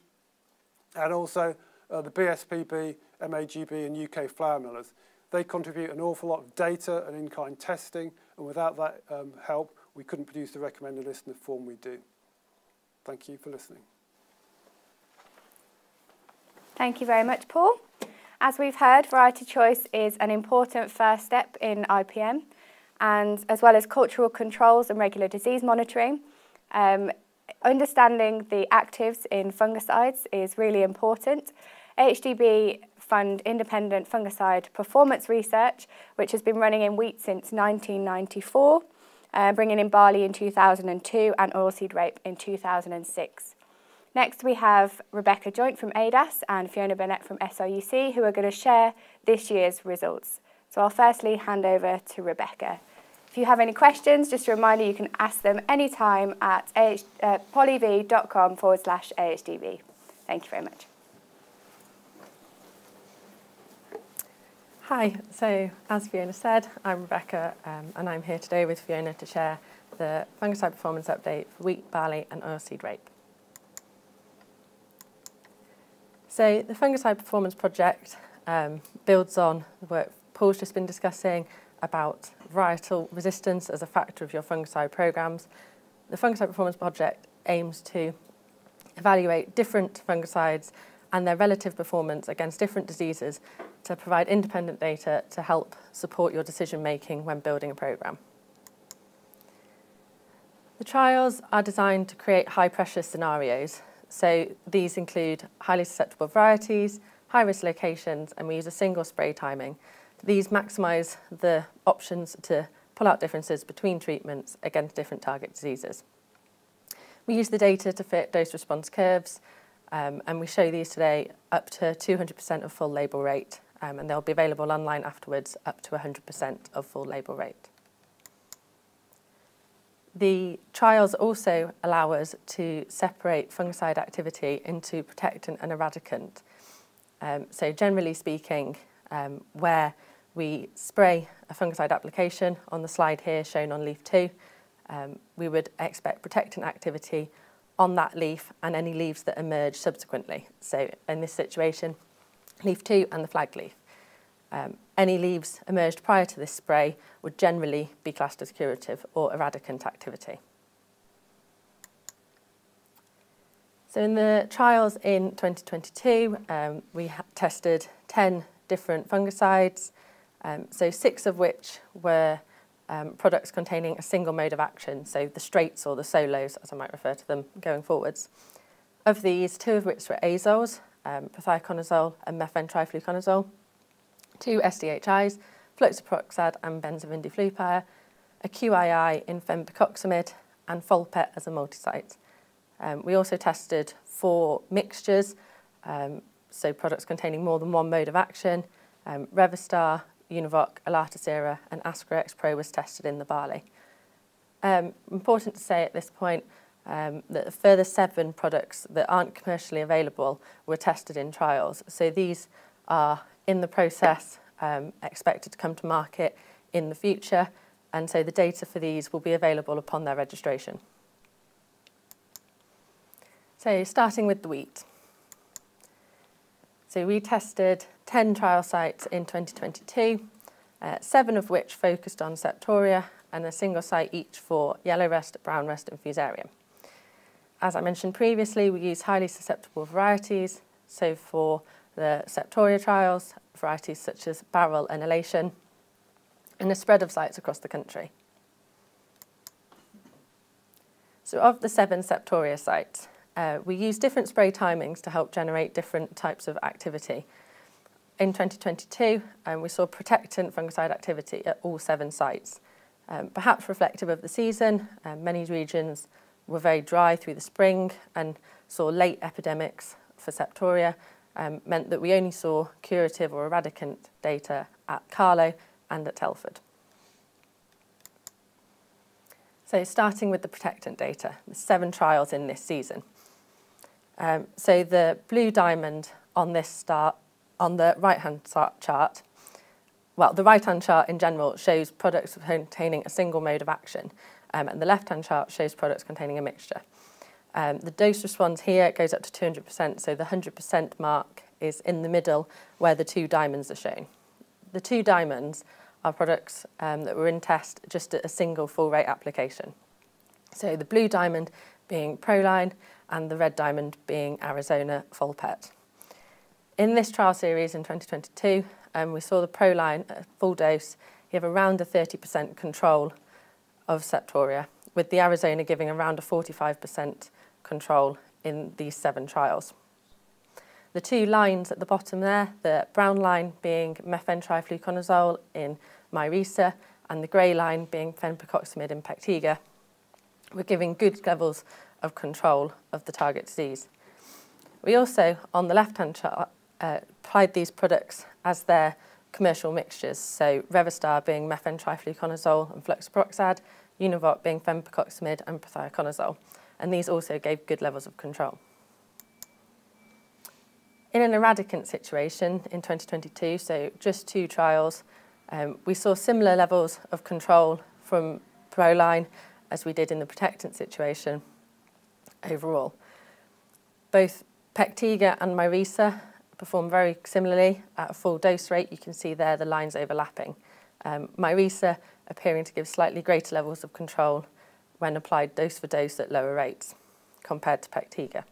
And also uh, the BSPB, MAGB and UK flour millers. They contribute an awful lot of data and in-kind testing, and without that um, help, we couldn't produce the recommended list in the form we do. Thank you for listening. Thank you very much, Paul. As we've heard, variety choice is an important first step in IPM, and as well as cultural controls and regular disease monitoring. Um, understanding the actives in fungicides is really important. AHDB fund independent fungicide performance research, which has been running in wheat since 1994, uh, bringing in barley in 2002 and oilseed rape in 2006. Next, we have Rebecca Joynt from ADAS and Fiona Burnett from SRUC, who are going to share this year's results. So I'll firstly hand over to Rebecca. If you have any questions, just a reminder you can ask them anytime at uh, pollev.com forward slash AHDB. Thank you very much. Hi, so as Fiona said, I'm Rebecca um, and I'm here today with Fiona to share the fungicide performance update for wheat, barley and oilseed rape. So the fungicide performance project um, builds on the work Paul's just been discussing about varietal resistance as a factor of your fungicide programs. The fungicide performance project aims to evaluate different fungicides and their relative performance against different diseases to provide independent data to help support your decision making when building a programme. The trials are designed to create high pressure scenarios. So these include highly susceptible varieties, high risk locations, and we use a single spray timing. These maximise the options to pull out differences between treatments against different target diseases. We use the data to fit dose response curves, um, and we show these today up to 200% of full label rate um, and they'll be available online afterwards up to 100% of full label rate. The trials also allow us to separate fungicide activity into protectant and eradicant. Um, so generally speaking, um, where we spray a fungicide application on the slide here shown on leaf 2, um, we would expect protectant activity on that leaf and any leaves that emerge subsequently. So in this situation, leaf 2 and the flag leaf. Um, any leaves emerged prior to this spray would generally be classed as curative or eradicant activity. So in the trials in 2022, um, we tested 10 different fungicides Um, so six of which were um, products containing a single mode of action, so the straights or the solos, as I might refer to them going forwards. Of these, two of which were azoles, um, prothioconazole and methventrifluconazole, two SDHIs, fluoxaproxad and benzovindiflupyr, a QII in fenbicoxamid, and Folpet as a multisite. Um, we also tested four mixtures, um, so products containing more than one mode of action, um, Revistar, Univoq, Alatacera and Ascra Xpro was tested in the barley. Um, important to say at this point um, that further seven products that aren't commercially available were tested in trials. So these are in the process, um, expected to come to market in the future, and so the data for these will be available upon their registration. So starting with the wheat. So we tested 10 trial sites in 2022, uh, seven of which focused on Septoria and a single site each for yellow rust, brown rust and fusarium. As I mentioned previously, we use highly susceptible varieties. So for the Septoria trials, varieties such as Barrel and Elation, and a spread of sites across the country. So of the seven Septoria sites, uh, we use different spray timings to help generate different types of activity. In 2022, um, we saw protectant fungicide activity at all seven sites. Um, perhaps reflective of the season, um, many regions were very dry through the spring and saw late epidemics for Septoria, um, meant that we only saw curative or eradicant data at Carlow and at Telford. So starting with the protectant data, seven trials in this season. Um, so the blue diamond on this start on the right-hand chart, well, the right-hand chart in general shows products containing a single mode of action, um, and the left-hand chart shows products containing a mixture. Um, the dose response here goes up to 200%, so the 100% mark is in the middle where the two diamonds are shown. The two diamonds are products um, that were in test just at a single full rate application. So the blue diamond being Proline and the red diamond being Arizona Folpet. In this trial series in 2022, um, we saw the Proline at full dose give around a 30% control of septoria, with the Arizona giving around a 45% control in these seven trials. The two lines at the bottom there, the brown line being mefentrifluconazole in Myresa and the grey line being fenpicoxamide in Peqtiga, were giving good levels of control of the target disease. We also, on the left-hand chart, uh, applied these products as their commercial mixtures, so Revystar being mefentrifluconazole and fluxapyroxad, Univoq being fenpicoxamide and prothioconazole, and these also gave good levels of control. In an eradicant situation in 2022, so just two trials, um, we saw similar levels of control from Proline as we did in the protectant situation overall. Both Peqtiga and Myresa perform very similarly at a full dose rate. You can see there the lines overlapping. Um, Myresa appearing to give slightly greater levels of control when applied dose for dose at lower rates compared to Peqtiga.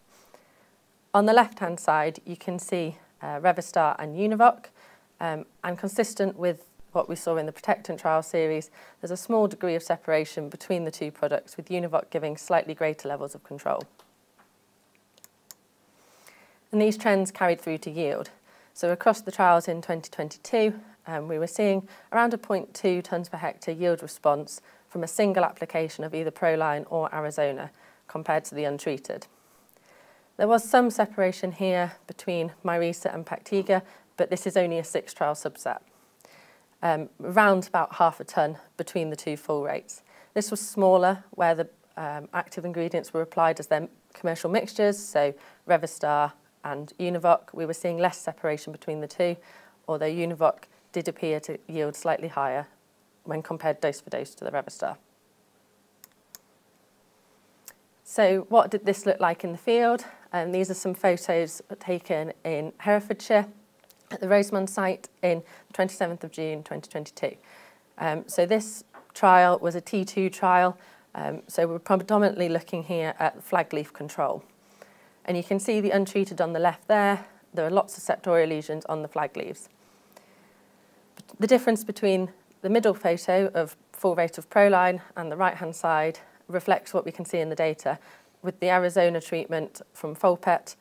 On the left-hand side, you can see uh, Revystar and Univoq, um, and consistent with what we saw in the Protectant trial series, there's a small degree of separation between the two products, with Univoq giving slightly greater levels of control. And these trends carried through to yield. So across the trials in 2022, um, we were seeing around a 0.2 tonnes per hectare yield response from a single application of either Proline or Arizona compared to the untreated. There was some separation here between Myresa and Peqtiga, but this is only a six trial subset. Um, around about half a tonne between the two full rates. This was smaller where the um, active ingredients were applied as their commercial mixtures, so Revystar and Univoq. We were seeing less separation between the two, although Univoq did appear to yield slightly higher when compared dose for dose to the Revystar. So what did this look like in the field? Um, these are some photos taken in Herefordshire at the Rosemaund site in the 27th of June 2022. Um, so this trial was a T2 trial, um, so we're predominantly looking here at flag leaf control. And you can see the untreated on the left there. There are lots of septoria lesions on the flag leaves. the difference between the middle photo of full rate of proline and the right-hand side reflects what we can see in the data, with the Arizona treatment from Folpet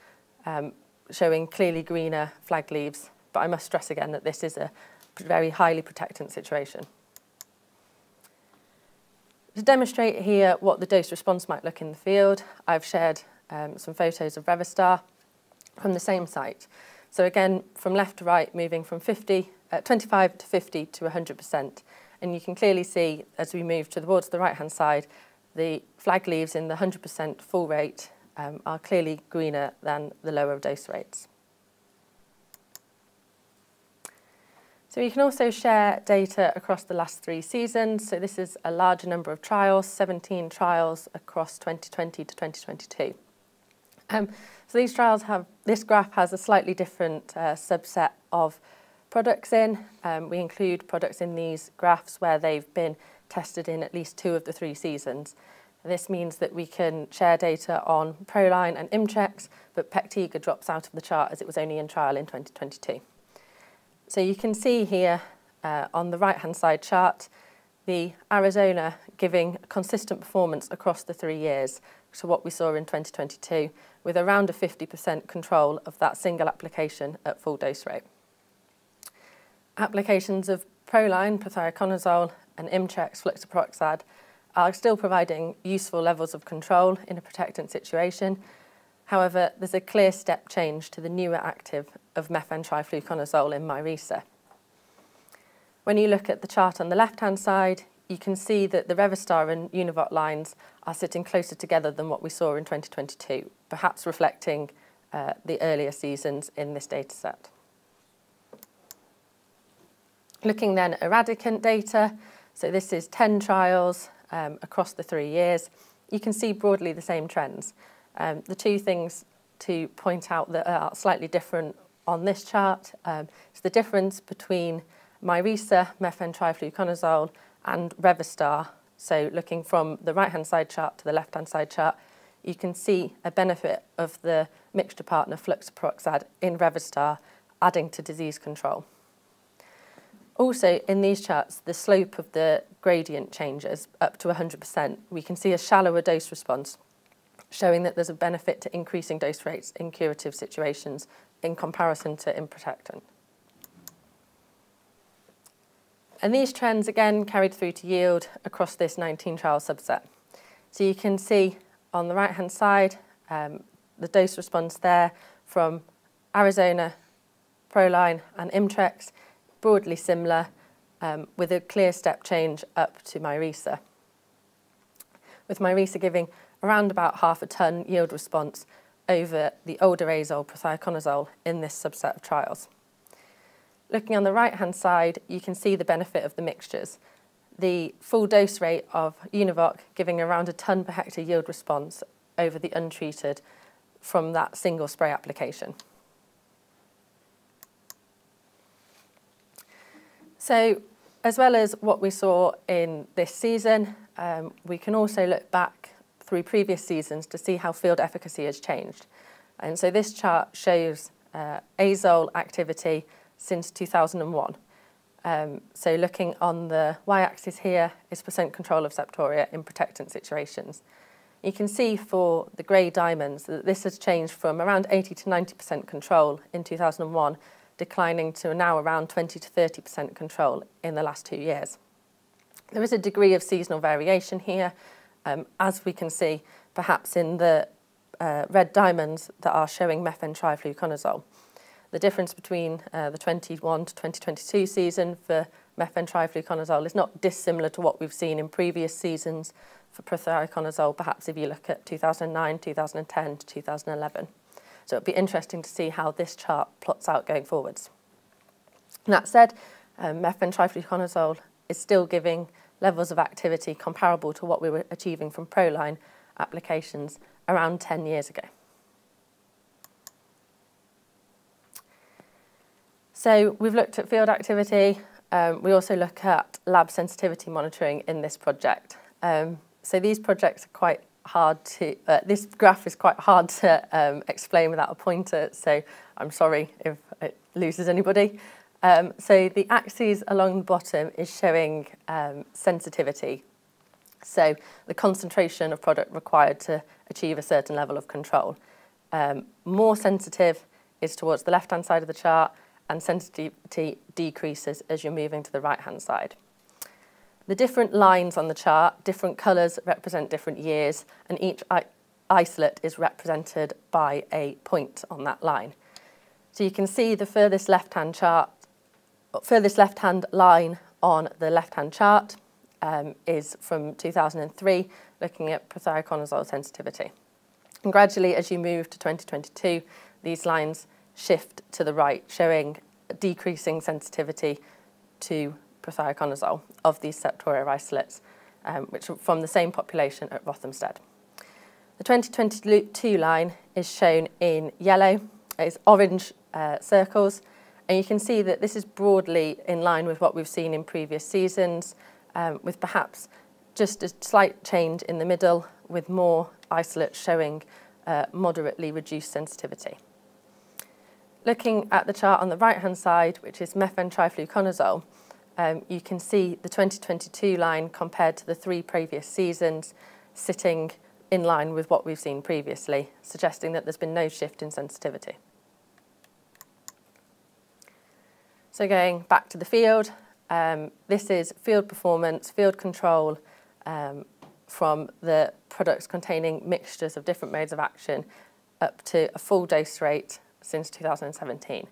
um, showing clearly greener flag leaves. But I must stress again that this is a very highly protectant situation. To demonstrate here what the dose response might look in the field, I've shared um, some photos of Revystar from the same site. So again, from left to right, moving from 50, uh, 25 to 50 to 100%. And you can clearly see as we move towards the right-hand side, the flag leaves in the 100% full rate um, are clearly greener than the lower dose rates. So you can also share data across the last three seasons. So this is a larger number of trials, 17 trials across 2020 to 2022. Um, so these trials have, this graph has a slightly different uh, subset of products in. Um, we include products in these graphs where they've been tested in at least two of the three seasons. This means that we can share data on Proline and Imtrex, but Peqtiga drops out of the chart as it was only in trial in 2022. So you can see here uh, on the right-hand side chart, the Arizona giving consistent performance across the three years to what we saw in 2022, with around a 50% control of that single application at full dose rate. Applications of Proline, prothioconazole, and Imtrex, fluxapyroxad, are still providing useful levels of control in a protectant situation, However, there's a clear step change to the newer active of mefentrifluconazole in Myresa. When you look at the chart on the left-hand side, you can see that the Revystar and Univoq lines are sitting closer together than what we saw in 2022, perhaps reflecting uh, the earlier seasons in this data set. Looking then at eradicant data, so this is 10 trials um, across the three years, you can see broadly the same trends. Um, the two things to point out that are slightly different on this chart um, is the difference between Myresa, mefentrifluconazole, and Revystar. So looking from the right-hand side chart to the left-hand side chart, you can see a benefit of the mixture partner fluxapyroxad in Revystar adding to disease control. Also, in these charts, the slope of the gradient changes up to 100%. We can see a shallower dose response showing that there's a benefit to increasing dose rates in curative situations in comparison to improtectant. And these trends again carried through to yield across this 19 trial subset. So you can see on the right hand side um, the dose response there from Arizona, Proline and Imtrex, broadly similar um, with a clear step change up to Myresa. With Myresa giving around about half a tonne yield response over the older azole prothioconazole in this subset of trials. Looking on the right-hand side, you can see the benefit of the mixtures. The full dose rate of Univoq giving around a tonne per hectare yield response over the untreated from that single spray application. So as well as what we saw in this season, um, we can also look back through previous seasons to see how field efficacy has changed. And so this chart shows uh, azole activity since 2001. Um, so looking on the y-axis here is percent control of septoria in protectant situations. You can see for the grey diamonds that this has changed from around 80 to 90% control in 2001, declining to now around 20 to 30% control in the last two years. There is a degree of seasonal variation here, um, as we can see perhaps in the uh, red diamonds that are showing mefentrifluconazole. The difference between uh, the 21 to 2022 season for mefentrifluconazole is not dissimilar to what we've seen in previous seasons for prothioconazole, perhaps if you look at 2009, 2010 to 2011. So it'd be interesting to see how this chart plots out going forwards. That said, um, mefentrifluconazole is still giving levels of activity comparable to what we were achieving from Proline applications around 10 years ago. So we've looked at field activity. Um, we also look at lab sensitivity monitoring in this project. Um, so these projects are quite hard to, uh, this graph is quite hard to um, explain without a pointer, so I'm sorry if it loses anybody. Um, so the axes along the bottom is showing um, sensitivity. So the concentration of product required to achieve a certain level of control. Um, more sensitive is towards the left-hand side of the chart and sensitivity decreases as you're moving to the right-hand side. The different lines on the chart, different colours represent different years and each isolate is represented by a point on that line. So you can see the furthest left-hand chart, furthest left-hand line on the left-hand chart um, is from 2003, looking at prothioconazole sensitivity. And gradually, as you move to 2022, these lines shift to the right, showing decreasing sensitivity to prothioconazole of these Septoria isolates, um, which are from the same population at Rothamsted. The 2022 line is shown in yellow. It's orange uh, circles, and you can see that this is broadly in line with what we've seen in previous seasons, um, with perhaps just a slight change in the middle with more isolates showing uh, moderately reduced sensitivity. Looking at the chart on the right-hand side, which is mefentrifluconazole, um, you can see the 2022 line compared to the three previous seasons sitting in line with what we've seen previously, suggesting that there's been no shift in sensitivity. So going back to the field, um, this is field performance, field control um, from the products containing mixtures of different modes of action up to a full dose rate since 2017.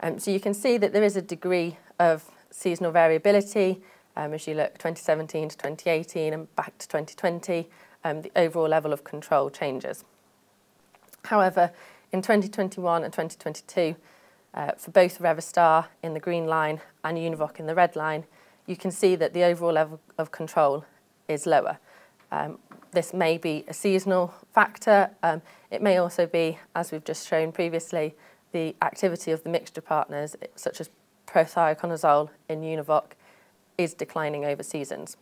Um, so you can see that there is a degree of seasonal variability um, as you look 2017 to 2018 and back to 2020, um, the overall level of control changes. However, in 2021 and 2022, uh, for both Revystar in the green line and Univoq in the red line, you can see that the overall level of control is lower. Um, this may be a seasonal factor. Um, it may also be, as we've just shown previously, the activity of the mixture partners, such as prothioconazole in Univoq, is declining over seasons.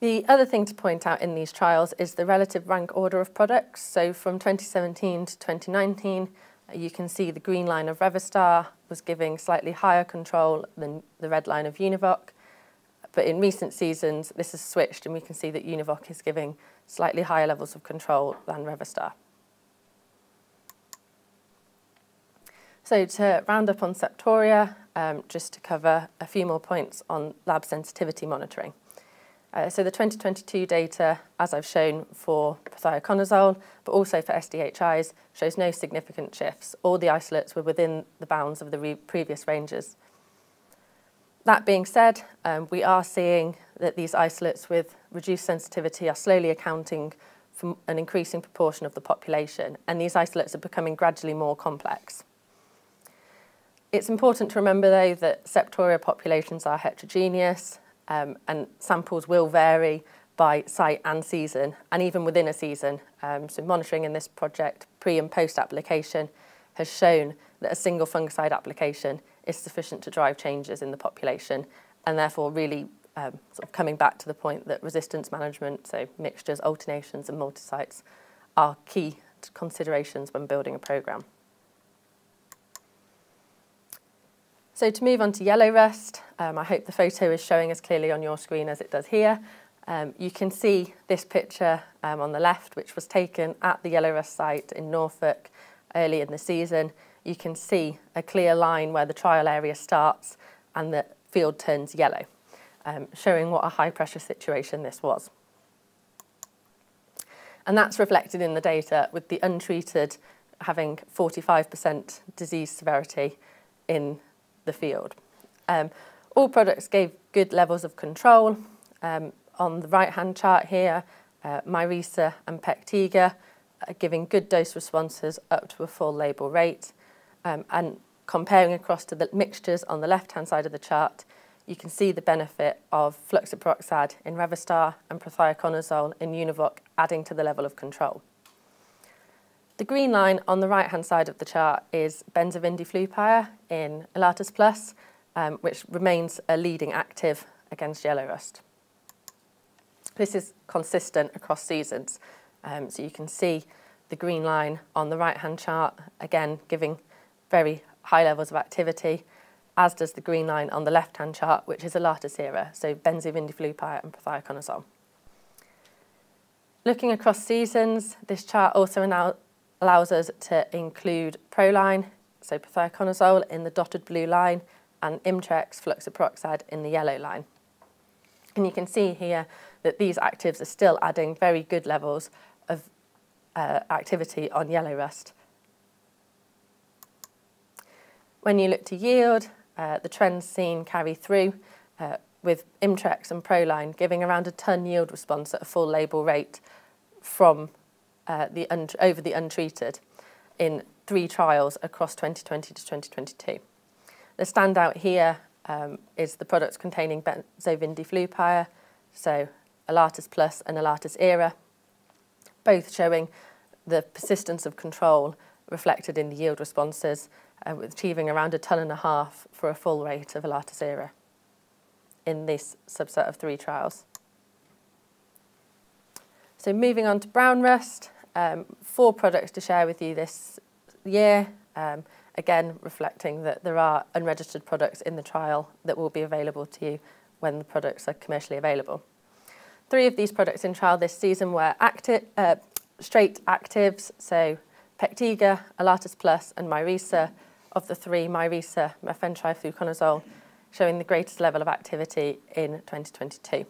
The other thing to point out in these trials is the relative rank order of products. So from 2017 to 2019, you can see the green line of Revystar was giving slightly higher control than the red line of Univoq. But in recent seasons, this has switched and we can see that Univoq is giving slightly higher levels of control than Revystar. So to round up on Septoria, um, just to cover a few more points on lab sensitivity monitoring. Uh, so the 2022 data, as I've shown for prothioconazole, but also for SDHIs, shows no significant shifts. All the isolates were within the bounds of the previous ranges. That being said, um, we are seeing that these isolates with reduced sensitivity are slowly accounting for an increasing proportion of the population, and these isolates are becoming gradually more complex. It's important to remember, though, that Septoria populations are heterogeneous, um, and samples will vary by site and season and even within a season. Um, so monitoring in this project pre and post application has shown that a single fungicide application is sufficient to drive changes in the population and therefore really um, sort of coming back to the point that resistance management, so mixtures, alternations and multi-sites are key considerations when building a programme. So to move on to yellow rust, um, I hope the photo is showing as clearly on your screen as it does here. Um, you can see this picture um, on the left, which was taken at the yellow rust site in Norfolk early in the season. You can see a clear line where the trial area starts and the field turns yellow, um, showing what a high pressure situation this was. And that's reflected in the data with the untreated having 45% disease severity in the field. Um, all products gave good levels of control. Um, on the right-hand chart here, uh, Myresa and Peqtiga are giving good dose responses up to a full label rate. Um, and comparing across to the mixtures on the left-hand side of the chart, you can see the benefit of fluxapyroxad in Revystar and prothioconazole in Univoq adding to the level of control. The green line on the right-hand side of the chart is benzovindiflupyr in Elatus Plus, um, which remains a leading active against yellow rust. This is consistent across seasons. Um, so you can see the green line on the right-hand chart, again, giving very high levels of activity, as does the green line on the left-hand chart, which is Elatus Era, so benzovindiflupyr and prothioconazole. Looking across seasons, this chart also allows us to include Proline, so prothioconazole in the dotted blue line, and Imtrex fluxapyroxad in the yellow line. And you can see here that these actives are still adding very good levels of uh, activity on yellow rust. When you look to yield, uh, the trends seen carry through uh, with Imtrex and Proline giving around a tonne yield response at a full label rate from uh, the over the untreated in three trials across 2020 to 2022. The standout here um, is the products containing benzovindiflupyr, so Elatus Plus and Elatus Era, both showing the persistence of control reflected in the yield responses, uh, achieving around a tonne and a half for a full rate of Elatus Era in this subset of three trials. So moving on to brown rust, um, four products to share with you this year. Um, again, reflecting that there are unregistered products in the trial that will be available to you when the products are commercially available. Three of these products in trial this season were active, uh, straight actives, so Peqtiga, Elatus Plus and Myresa. Of the three, Myresa, mefentrifluconazole, showing the greatest level of activity in 2022.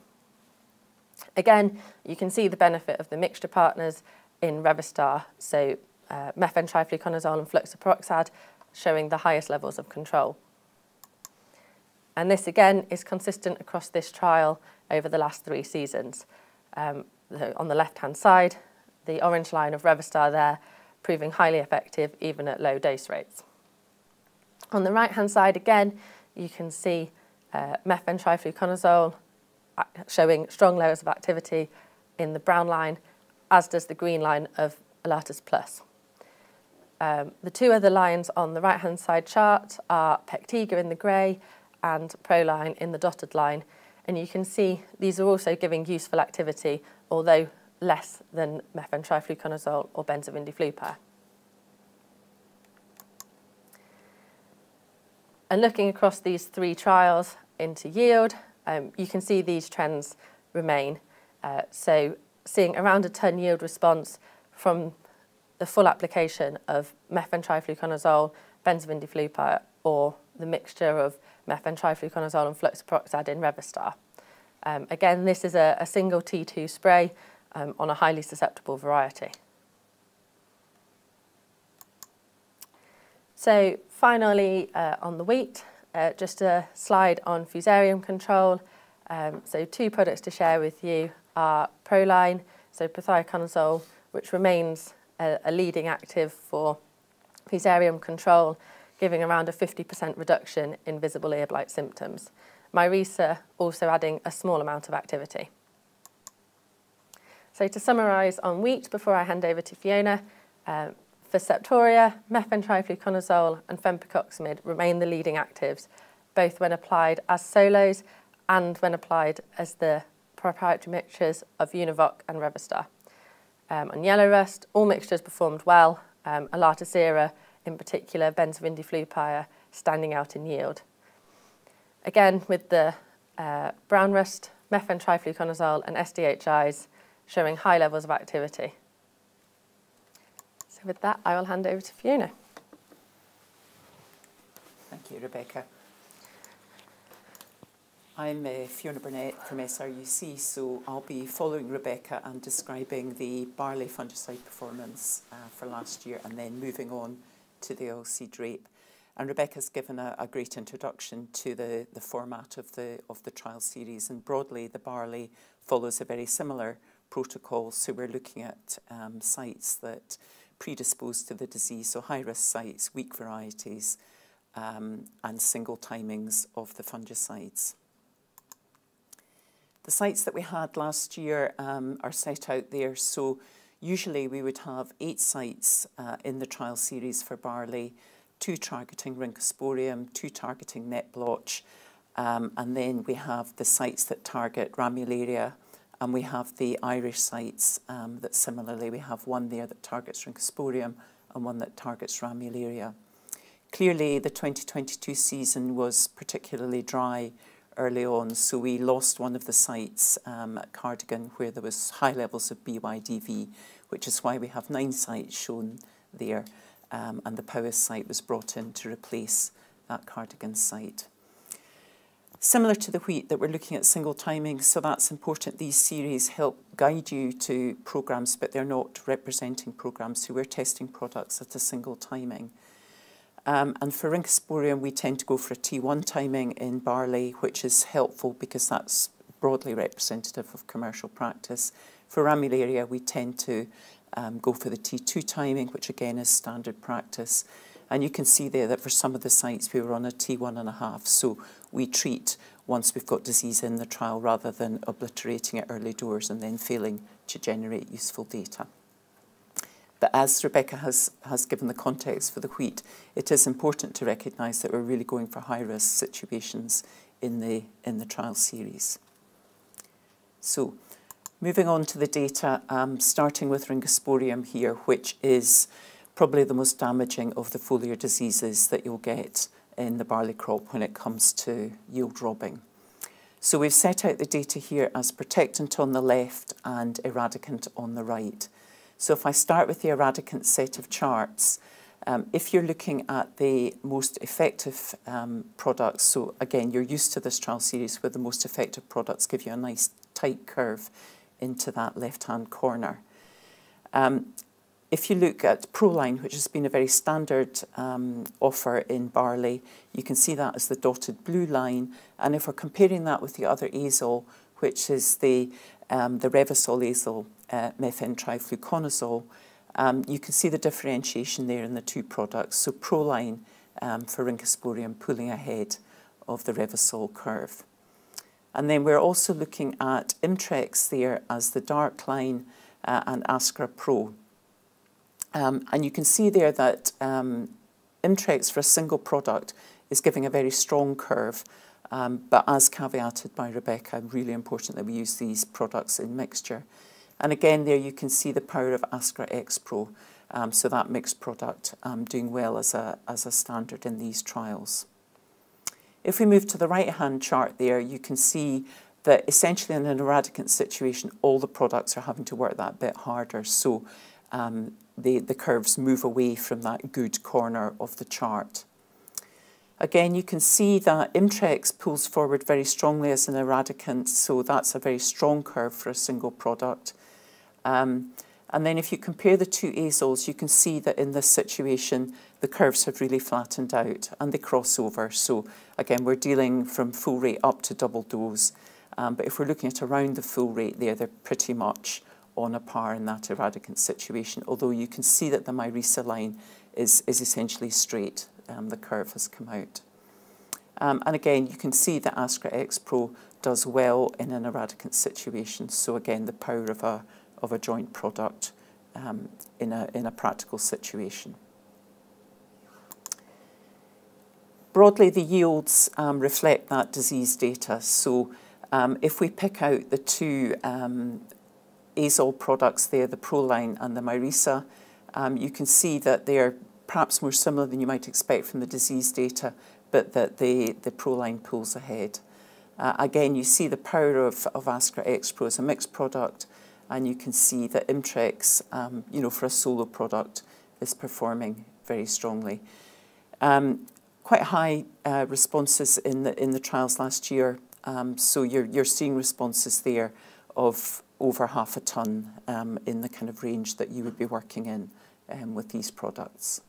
Again, you can see the benefit of the mixture partners in Revystar, so uh, mefentrifluconazole and fluxapyroxad showing the highest levels of control. And this again is consistent across this trial over the last three seasons. Um, the, on the left-hand side, the orange line of Revystar there, proving highly effective even at low dose rates. On the right-hand side again, you can see uh, mefentrifluconazole uh, showing strong levels of activity in the brown line, as does the green line of Elatus Plus. Um, the two other lines on the right-hand side chart are Peqtiga in the grey and Proline in the dotted line. And you can see these are also giving useful activity, although less than mefentrifluconazole or benzovindiflupyr. And looking across these three trials into yield, um, you can see these trends remain. Uh, so seeing around a tonne yield response from the full application of mefentrifluconazole, benzovindiflupyr, or the mixture of mefentrifluconazole and fluxapyroxad in Revystar. Um, again, this is a, a single T2 spray um, on a highly susceptible variety. So finally, uh, on the wheat, uh, just a slide on fusarium control. Um, so two products to share with you are Proline, so prothioconazole, which remains a, a leading active for fusarium control, giving around a 50% reduction in visible ear blight symptoms. Myresa also adding a small amount of activity. So to summarise on wheat before I hand over to Fiona, uh, for Septoria, mefentrifluconazole and fenpicoxamid remain the leading actives, both when applied as solos and when applied as the proprietary mixtures of Univoq and Revystar. Um, on yellow rust, all mixtures performed well. Um, Elatus in particular, benzovindiflupyr, standing out in yield. Again, with the uh, brown rust, mefentrifluconazole and SDHIs showing high levels of activity. So with that, I will hand over to Fiona. Thank you, Rebecca. I'm uh, Fiona Burnett from SRUC, so I'll be following Rebecca and describing the barley fungicide performance uh, for last year and then moving on to the oilseed rape. And Rebecca's given a, a, great introduction to the, the format of the, of the trial series and broadly the barley follows a very similar protocol. So we're looking at um, sites that predispose to the disease, so high-risk sites, weak varieties um, and single timings of the fungicides. The sites that we had last year um, are set out there. So usually we would have eight sites uh, in the trial series for barley, two targeting Rhynchosporium, two targeting net blotch, um, and then we have the sites that target Ramularia, and we have the Irish sites um, that similarly we have one there that targets Rhynchosporium and one that targets Ramularia. clearly the 2022 season was particularly dry early on, so we lost one of the sites um, at Cardigan where there was high levels of BYDV, which is why we have nine sites shown there, um, and the Powys site was brought in to replace that Cardigan site. Similar to the wheat that we're looking at single timing, so that's important. These series help guide you to programmes, but they're not representing programmes, so we're testing products at a single timing. Um, and for Rhynchosporium, we tend to go for a T1 timing in barley, which is helpful because that's broadly representative of commercial practice. For Ramularia, we tend to um, go for the T2 timing, which again is standard practice. And you can see there that for some of the sites we were on a T1 and a half. So we treat once we've got disease in the trial rather than obliterating it early doors and then failing to generate useful data. But as Rebecca has, has given the context for the wheat, it is important to recognise that we're really going for high-risk situations in the, in the trial series. So moving on to the data, um, starting with Rhynchosporium here, which is probably the most damaging of the foliar diseases that you'll get in the barley crop when it comes to yield robbing. So we've set out the data here as protectant on the left and eradicant on the right. So if I start with the eradicant set of charts, um, if you're looking at the most effective um, products, so again, you're used to this trial series where the most effective products give you a nice tight curve into that left-hand corner. Um, if you look at Proline, which has been a very standard um, offer in barley, you can see that as the dotted blue line. And if we're comparing that with the other azole, which is the, um, the Revysol azole uh, mefentrifluconazole, um, you can see the differentiation there in the two products. So Proline um, for Rhynchosporium pulling ahead of the Revysol curve. And then we're also looking at Imtrex there as the dark line uh, and Ascra Pro. Um, and you can see there that um, Imtrex for a single product is giving a very strong curve, um, but as caveated by Rebecca, really important that we use these products in mixture. And again, there you can see the power of Ascra Xpro, um, so that mixed product um, doing well as a, as a standard in these trials. If we move to the right-hand chart there, you can see that essentially in an eradicant situation, all the products are having to work that bit harder. So um, the, the curves move away from that good corner of the chart. Again, you can see that Imtrex pulls forward very strongly as an eradicant, so that's a very strong curve for a single product. Um, and then if you compare the two azoles, you can see that in this situation, the curves have really flattened out and they cross over. So again, we're dealing from full rate up to double dose. Um, but if we're looking at around the full rate there, they're pretty much on a par in that eradicant situation, although you can see that the Myresa line is, is essentially straight. Um, the curve has come out. Um, and again, you can see that Ascra Xpro does well in an eradicant situation. So again, the power of a, of a joint product um, in, a, in a practical situation. Broadly, the yields um, reflect that disease data. So um, if we pick out the two um, azole products there, the Proline and the Myresa, um, you can see that they are perhaps more similar than you might expect from the disease data, but that the, the Proline pulls ahead. Uh, again, you see the power of, of Ascra Xpro as a mixed product, and you can see that Imtrex, um, you know, for a solo product, is performing very strongly. Um, quite high uh, responses in the in the trials last year, um, so you're you're seeing responses there of over half a tonne um, in the kind of range that you would be working in um, with these products.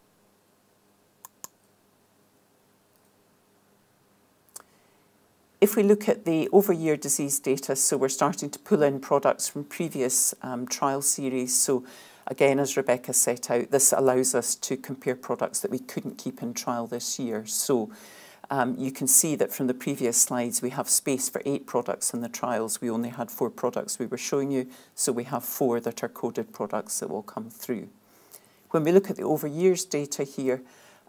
If we look at the over-year disease data, so we're starting to pull in products from previous um, trial series. So again, as Rebecca set out, this allows us to compare products that we couldn't keep in trial this year. So um, you can see that from the previous slides, we have space for eight products in the trials. We only had four products we were showing you, so we have four that are coded products that will come through. When we look at the over years data here,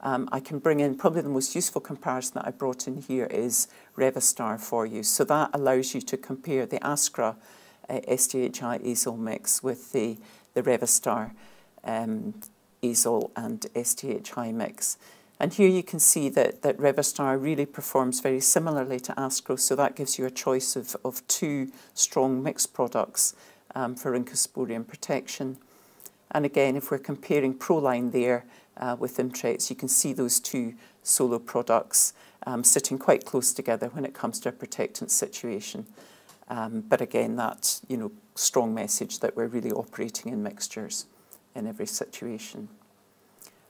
um, I can bring in probably the most useful comparison that I brought in here is Revystar for you. So that allows you to compare the Ascra uh, SDHI azole mix with the, the Revystar um, azole and SDHI mix. And here you can see that, that Revystar really performs very similarly to Ascra, so that gives you a choice of, of two strong mixed products um, for Rhynchosporium protection. And again, if we're comparing Proline there uh, with Imtrex, you can see those two solo products um, sitting quite close together when it comes to a protectant situation. Um, but again, that you know strong message that we're really operating in mixtures in every situation.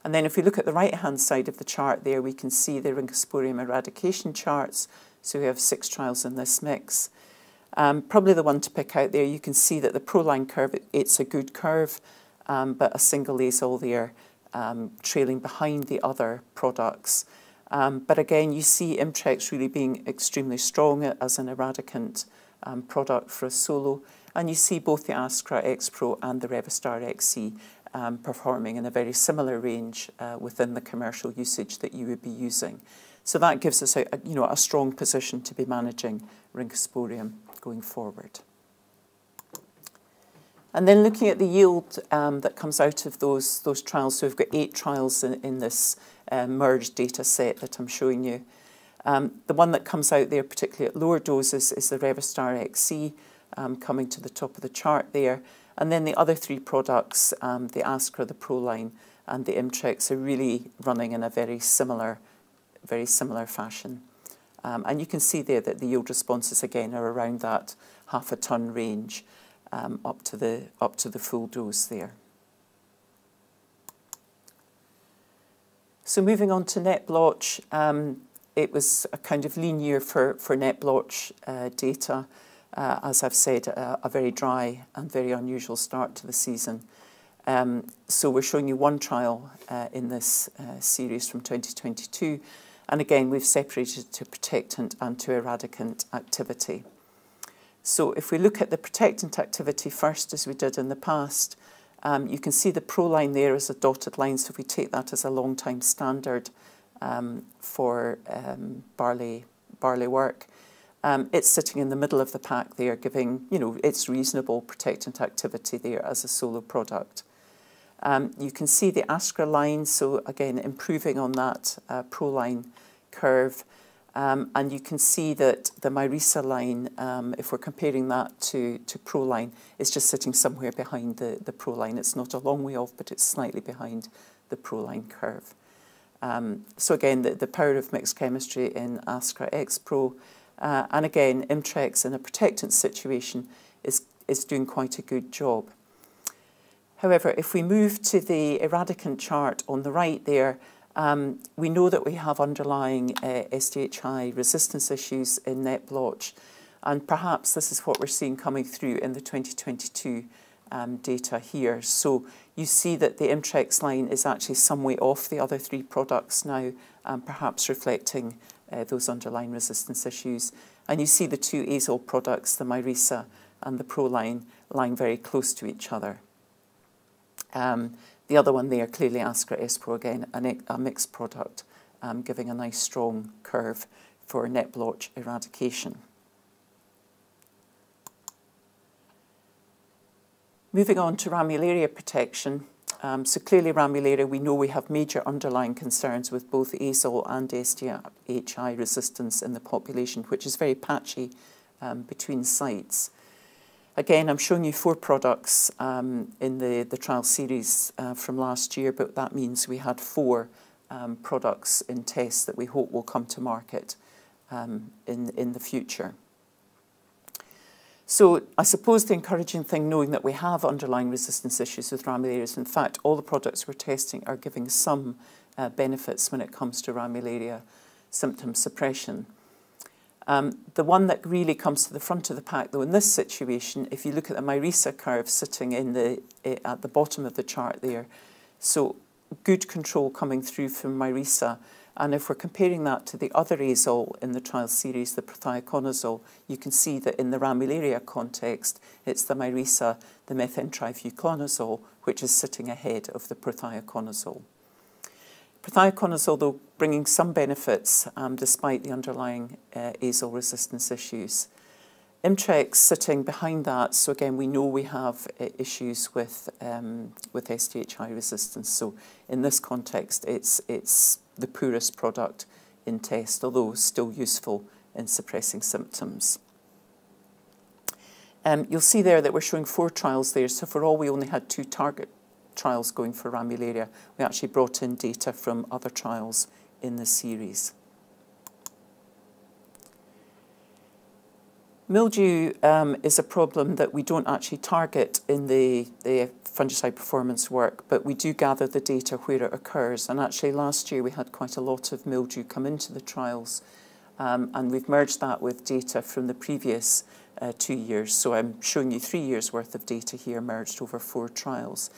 And then if we look at the right-hand side of the chart there, we can see the Rhynchosporium eradication charts. So we have six trials in this mix. Um, probably the one to pick out there, you can see that the Proline curve, it, it's a good curve, um, but a single azole there um, trailing behind the other products. Um, but again, you see Imtrex really being extremely strong as an eradicant um, product for a solo. And you see both the Ascra Xpro and the Revystar XE um, performing in a very similar range uh, within the commercial usage that you would be using. So that gives us a, a, you know, a strong position to be managing Rhynchosporium going forward. And then looking at the yield um, that comes out of those, those trials, so we've got eight trials in, in this uh, merged data set that I'm showing you. Um, the one that comes out there, particularly at lower doses, is the Revystar XE, um, coming to the top of the chart there. And then the other three products, um, the Ascra, the Proline, and the Imtrex, are really running in a very similar, very similar fashion. Um, and you can see there that the yield responses again are around that half a ton range um, up to the up to the full dose there. So moving on to net blotch, um, it was a kind of lean year for, for net blotch uh, data. Uh, as I've said, a, a, very dry and very unusual start to the season. Um, so we're showing you one trial uh, in this uh, series from 2022. And again, we've separated to protectant and to eradicant activity. So if we look at the protectant activity first, as we did in the past, um, you can see the Proline there as a dotted line. So if we take that as a long time standard um, for um, barley, barley work, um, it's sitting in the middle of the pack there, giving, you know, its reasonable protectant activity there as a solo product. Um, you can see the Ascra line, so again, improving on that uh, Proline curve. Um, and you can see that the Myresa line, um, if we're comparing that to, to Proline, is just sitting somewhere behind the, the Proline. It's not a long way off, but it's slightly behind the Proline curve. Um, so again, the, the power of mixed chemistry in Ascra Xpro, uh, and again, Imtrex in a protectant situation is, is doing quite a good job. However, if we move to the eradicant chart on the right there, um, we know that we have underlying uh, SDHI resistance issues in net blotch, and perhaps this is what we're seeing coming through in the 2022 um, data here. So you see that the Imtrex line is actually some way off the other three products now, um, perhaps reflecting uh, those underlying resistance issues. And you see the two azole products, the Myresa and the Proline, lying very close to each other. Um, the other one there, clearly Ascra Xpro again, a, a mixed product, um, giving a nice strong curve for net blotch eradication. Moving on to ramularia protection. Um, so clearly ramularia, we know we have major underlying concerns with both azole and SDHI resistance in the population, which is very patchy um, between sites. Again, I'm showing you four products um, in the, the trial series uh, from last year, but that means we had four um, products in tests that we hope will come to market um, in, in the future. So I suppose the encouraging thing, knowing that we have underlying resistance issues with ramularia, is in fact all the products we're testing are giving some uh, benefits when it comes to ramularia symptom suppression. Um, the one that really comes to the front of the pack, though, in this situation, if you look at the Myresa curve sitting in the uh, at the bottom of the chart there, so good control coming through from Myresa. And if we're comparing that to the other azole in the trial series, the prothioconazole, you can see that in the ramularia context, it's the Myresa, the mefentrifluconazole, which is sitting ahead of the prothioconazole. Prothioconazole, though, bringing some benefits um, despite the underlying uh, azole resistance issues. Imtrex sitting behind that, so again, we know we have uh, issues with um, with SDHI resistance. So in this context, it's it's the poorest product in test, although still useful in suppressing symptoms. Um, you'll see there that we're showing four trials there. So for all, we only had two target trials going for ramularia. We actually brought in data from other trials in the series. Mildew um, is a problem that we don't actually target in the, the fungicide performance work, but we do gather the data where it occurs. And actually last year we had quite a lot of mildew come into the trials, um, and we've merged that with data from the previous uh, two years. So I'm showing you three years worth of data here merged over four trials.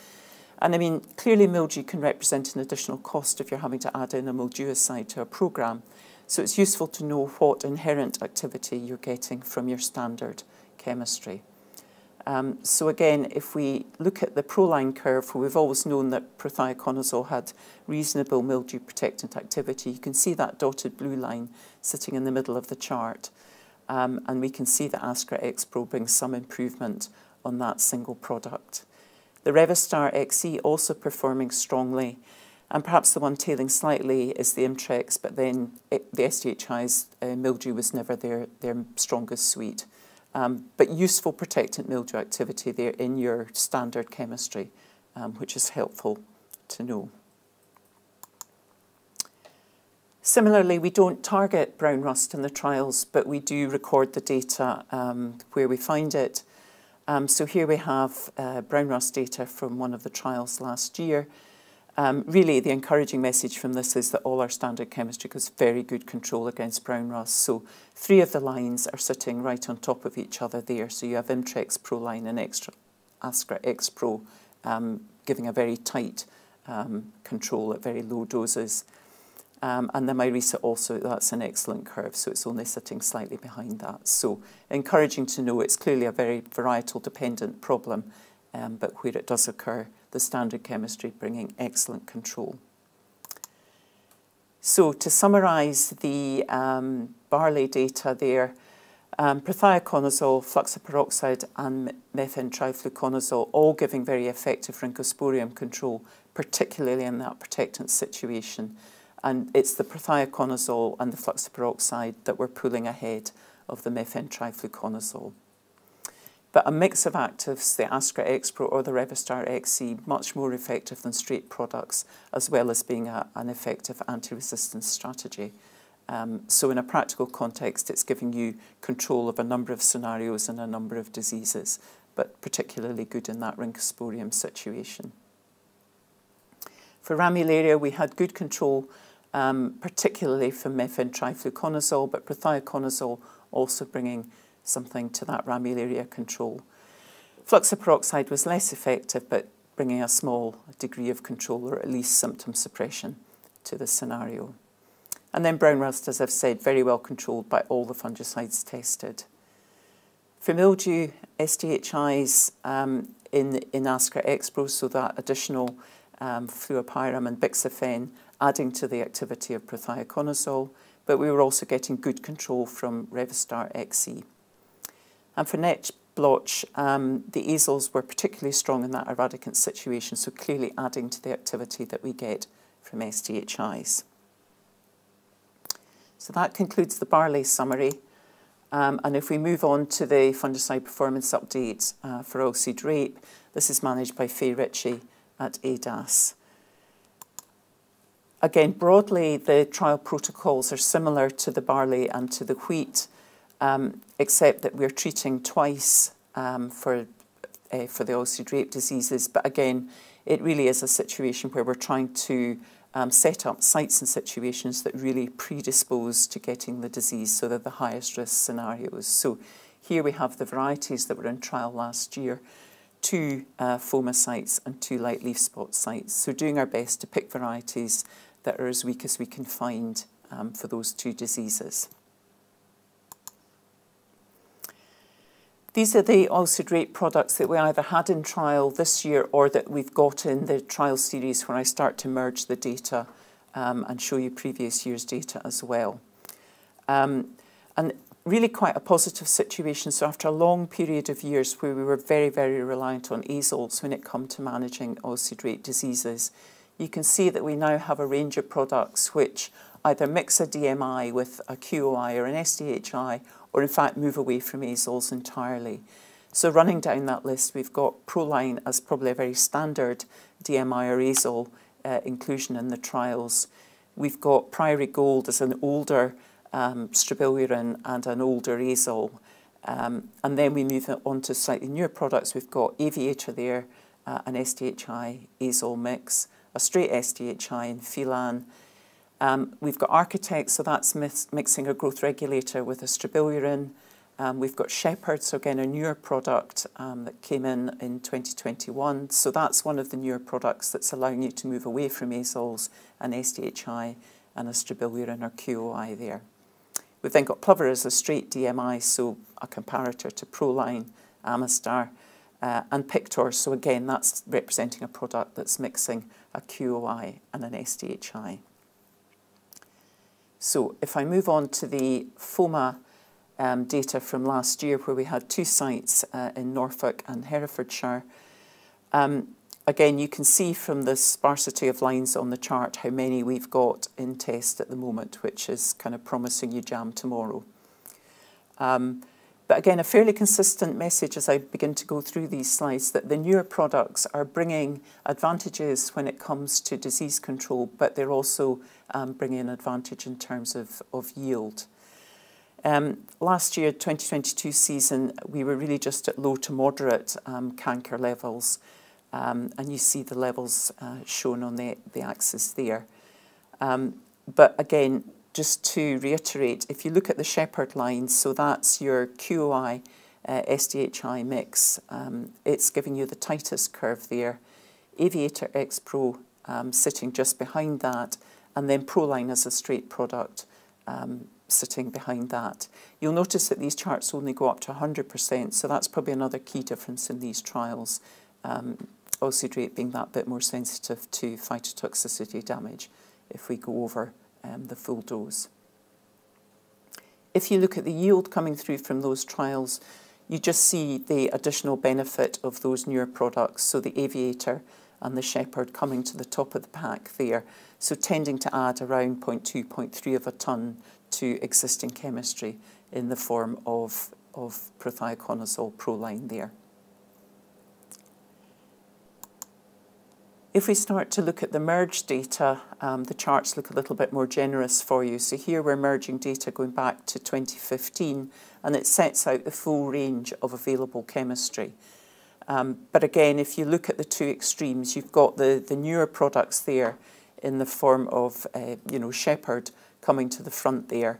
And I mean, clearly mildew can represent an additional cost if you're having to add in a mildewicide to a programme. So it's useful to know what inherent activity you're getting from your standard chemistry. Um, so again, if we look at the proline curve, we've always known that prothioconazole had reasonable mildew protectant activity. You can see that dotted blue line sitting in the middle of the chart. Um, and we can see that Ascra Xpro brings some improvement on that single product. The Revystar XE also performing strongly and perhaps the one tailing slightly is the Imtrex, but then it, the SDHI's uh, mildew was never their, their strongest suite. Um, but useful protectant mildew activity there in your standard chemistry, um, which is helpful to know. Similarly, we don't target brown rust in the trials, but we do record the data um, where we find it. Um, so here we have uh, brown rust data from one of the trials last year. Um, really, the encouraging message from this is that all our standard chemistry gives very good control against brown rust. So three of the lines are sitting right on top of each other there. So you have Imtrex Proline and Extra Ascra Xpro um, giving a very tight um, control at very low doses. Um, and the Myresa also, that's an excellent curve, so it's only sitting slightly behind that. So encouraging to know it's clearly a very varietal dependent problem, um, but where it does occur, the standard chemistry bringing excellent control. So to summarise the um, barley data there, um, prothioconazole, fluxapyroxad and mefentrifluconazole all giving very effective rhynchosporium control, particularly in that protectant situation. And it's the prothioconazole and the fluxapyroxad that we're pulling ahead of the mefentrifluconazole. But a mix of actives, the Ascra Xpro or the Revystar XE, much more effective than straight products, as well as being a, an effective anti-resistance strategy. Um, so in a practical context, it's giving you control of a number of scenarios and a number of diseases, but particularly good in that rhynchosporium situation. For ramularia, we had good control, um, particularly from mefentrifluconazole, but prothioconazole also bringing something to that ramularia control. Fluxapyroxad was less effective, but bringing a small degree of control or at least symptom suppression to the scenario. And then brown rust, as I've said, very well controlled by all the fungicides tested. For mildew, SDHIs um, in, in Ascra Xpro, so that additional um, fluopyram and bixafen adding to the activity of prothioconazole, but we were also getting good control from Revystar XE. And for net blotch, um, the azoles were particularly strong in that eradicant situation, so clearly adding to the activity that we get from SDHIs. So that concludes the barley summary. Um, and if we move on to the fungicide performance update uh, for oilseed rape, this is managed by Faye Ritchie at ADAS. Again, broadly, the trial protocols are similar to the barley and to the wheat um, except that we're treating twice um, for, uh, for the oilseed rape diseases. But again, it really is a situation where we're trying to um, set up sites and situations that really predispose to getting the disease, so they're the highest risk scenarios. So here we have the varieties that were in trial last year, two uh, phoma sites and two light leaf spot sites. So doing our best to pick varieties that are as weak as we can find um, for those two diseases. These are the oilseed rape products that we either had in trial this year or that we've got in the trial series when I start to merge the data um, and show you previous year's data as well. Um, and really quite a positive situation. So after a long period of years where we were very, very reliant on azoles when it come to managing oilseed diseases, you can see that we now have a range of products which either mix a DMI with a QOI or an SDHI, or in fact move away from azoles entirely. So running down that list, we've got Proline as probably a very standard DMI or azole uh, inclusion in the trials. We've got Priory Gold as an older um, and an older azole. Um, and then we move on to slightly newer products. We've got Aviator there, uh, an SDHI azole mix, a straight SDHI in Filan, um, we've got architects, so that's mix, mixing a growth regulator with a strobilurin. Um, we've got Shepherd, so again, a newer product um, that came in in 2021. So that's one of the newer products that's allowing you to move away from azoles and SDHI and a strobilurin or QOI there. We've then got Plover as a straight DMI, so a comparator to Proline, Amistar, uh, and Pictor. So again, that's representing a product that's mixing a QOI and an SDHI. So if I move on to the phoma um, data from last year, where we had two sites uh, in Norfolk and Herefordshire, um, again, you can see from the sparsity of lines on the chart how many we've got in test at the moment, which is kind of promising you jam tomorrow. Um, but again, a fairly consistent message as I begin to go through these slides that the newer products are bringing advantages when it comes to disease control, but they're also um, bringing an advantage in terms of, of yield. Um, last year, 2022 season, we were really just at low to moderate um, canker levels, um, and you see the levels uh, shown on the, the axis there. Um, but again, just to reiterate, if you look at the Shepherd line, so that's your QOI uh, SDHI mix, um, it's giving you the tightest curve there. Aviator Xpro um, sitting just behind that, and then Proline as a straight product um, sitting behind that. You'll notice that these charts only go up to 100%, so that's probably another key difference in these trials, um, being that bit more sensitive to phytotoxicity damage if we go over um, the full dose. If you look at the yield coming through from those trials, you just see the additional benefit of those newer products, so the Aviator and the Shepherd coming to the top of the pack there, so tending to add around 0.2, 0.3 of a tonne to existing chemistry in the form of, of prothioconazole proline there. If we start to look at the merge data, um, the charts look a little bit more generous for you. So here we're merging data going back to 2015, and it sets out the full range of available chemistry. Um, but again, if you look at the two extremes, you've got the, the newer products there in the form of, uh, you know, Shepherd coming to the front there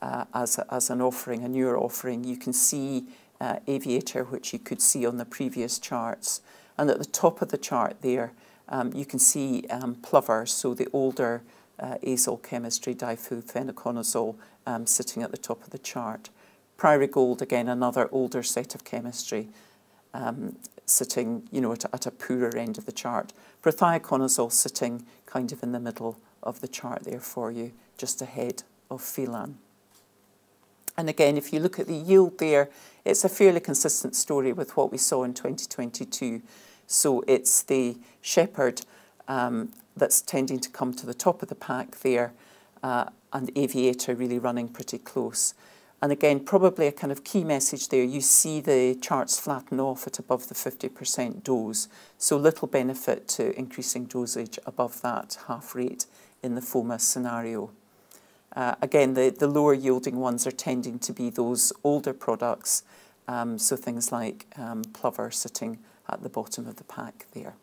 uh, as, a, as an offering, a newer offering. You can see uh, Aviator, which you could see on the previous charts. And at the top of the chart there, um, you can see um, plover, so the older uh, azole chemistry, difenoconazole, um, sitting at the top of the chart. Priory Gold, again, another older set of chemistry, um, sitting you know, at, at, a poorer end of the chart. Prothioconazole sitting kind of in the middle of the chart there for you, just ahead of Filan. And again, if you look at the yield there, it's a fairly consistent story with what we saw in 2022. So it's the shepherd um, that's tending to come to the top of the pack there, uh, and aviator really running pretty close. And again, probably a kind of key message there, you see the charts flatten off at above the 50% dose. So little benefit to increasing dosage above that half rate in the phoma scenario. Uh, again, the, the lower yielding ones are tending to be those older products, um, so things like um, plover sitting at the bottom of the pack there.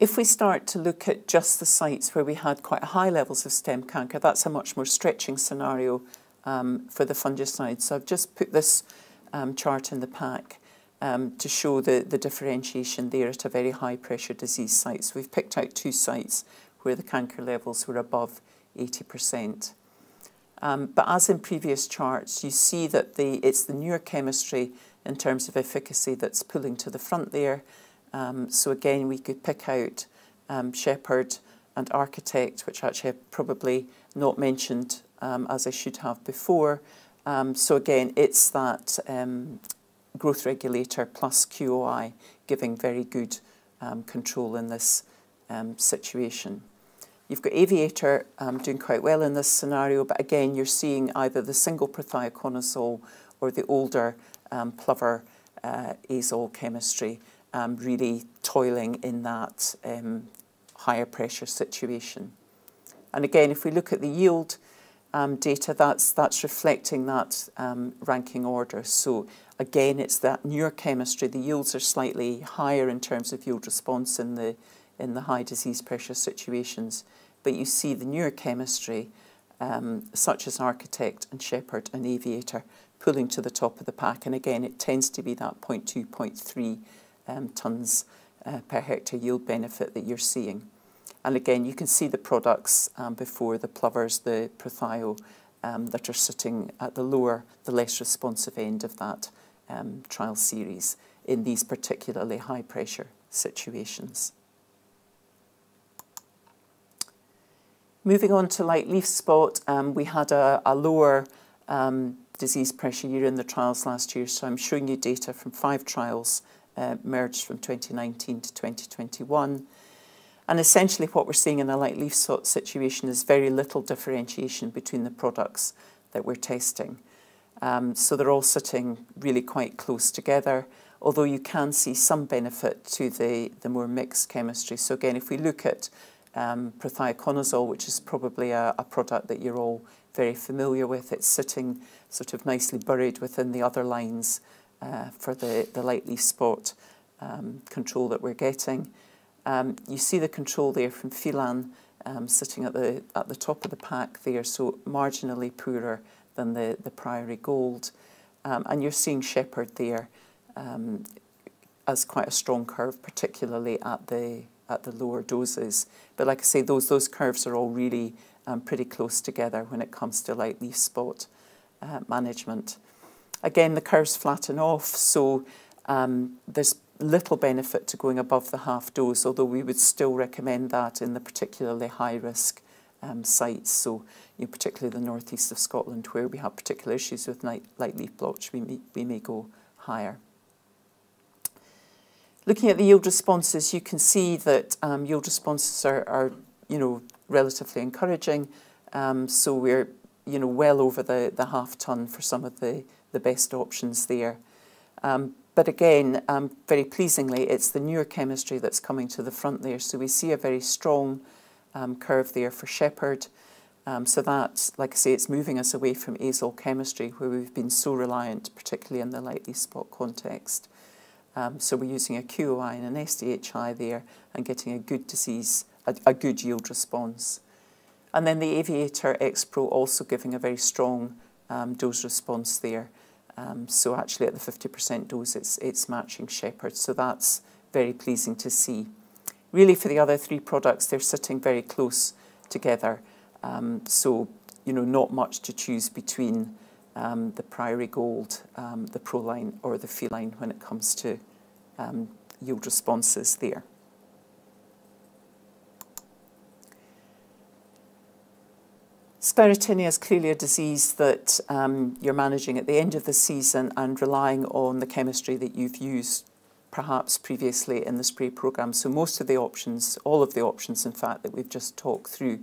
If we start to look at just the sites where we had quite high levels of stem canker, that's a much more stretching scenario um, for the fungicide. So I've just put this um, chart in the pack um, to show the, the differentiation there at a very high pressure disease site. So we've picked out two sites where the canker levels were above 80%. Um, but as in previous charts, you see that the, it's the newer chemistry in terms of efficacy that's pulling to the front there. Um, so again, we could pick out um, Shepherd and Architect, which actually I've probably not mentioned um, as I should have before. Um, so again, it's that um, growth regulator plus QOI giving very good control in this situation. You've got Aviator um, doing quite well in this scenario, but again, you're seeing either the single prothioconazole or the older um, plover uh, azole chemistry um, really toiling in that um, higher pressure situation. And again, if we look at the yield um, data, that's, that's reflecting that um, ranking order. So again, it's that newer chemistry. The yields are slightly higher in terms of yield response in the, in the high disease pressure situations. But you see the newer chemistry, um, such as Architect and Shepherd and Aviator, pulling to the top of the pack. And again, it tends to be that 0.2, 0.3 um, tonnes uh, per hectare yield benefit that you're seeing. And again, you can see the products um, before the plovers, the Prothio, um, that are sitting at the lower, the less responsive end of that um, trial series in these particularly high pressure situations. Moving on to light leaf spot, um, we had a, a lower um, disease pressure year in the trials last year, so I'm showing you data from five trials uh, merged from 2019 to 2021. And essentially what we're seeing in a light leaf spot situation is very little differentiation between the products that we're testing. Um, so they're all sitting really quite close together, although you can see some benefit to the, the more mixed chemistry. So again, if we look at um, prothioconazole, which is probably a, a product that you're all very familiar with, it's sitting sort of nicely buried within the other lines uh, for the, the spot um, control that we're getting. Um, you see the control there from Filan um, sitting at the, at the top of the pack there, so marginally poorer than the, the Priory Gold. Um, and you're seeing Shepherd there um, as quite a strong curve, particularly at the, at the lower doses. But like I say, those, those curves are all really um, pretty close together when it comes to light leaf spot uh, management. Again, the curves flatten off, so um, there's little benefit to going above the half dose, although we would still recommend that in the particularly high risk um, sites. So, you know, particularly the northeast of Scotland, where we have particular issues with light leaf blotch, we may, we may go higher. Looking at the yield responses, you can see that um, yield responses are, are, you know, relatively encouraging. Um, so we're, you know, well over the, the half ton for some of the the best options there. Um, but again, um, very pleasingly, it's the newer chemistry that's coming to the front there. So we see a very strong um, curve there for Shepherd. Um, so that, like I say, it's moving us away from azole chemistry, where we've been so reliant, particularly in the light leaf spot context. Um, so we're using a QOI and an SDHI there and getting a good disease, a, a good yield response. And then the Aviator Xpro also giving a very strong um, dose response there. Um, so actually at the 50% dose, it's, it's matching Shepherd. So that's very pleasing to see. Really for the other three products, they're sitting very close together. Um, so, you know, not much to choose between um, the Priori Gold, um, the Proline or the Feline when it comes to um, yield responses there. Sclerotinia is clearly a disease that um, you're managing at the end of the season and relying on the chemistry that you've used perhaps previously in the spray programme. So most of the options, all of the options in fact that we've just talked through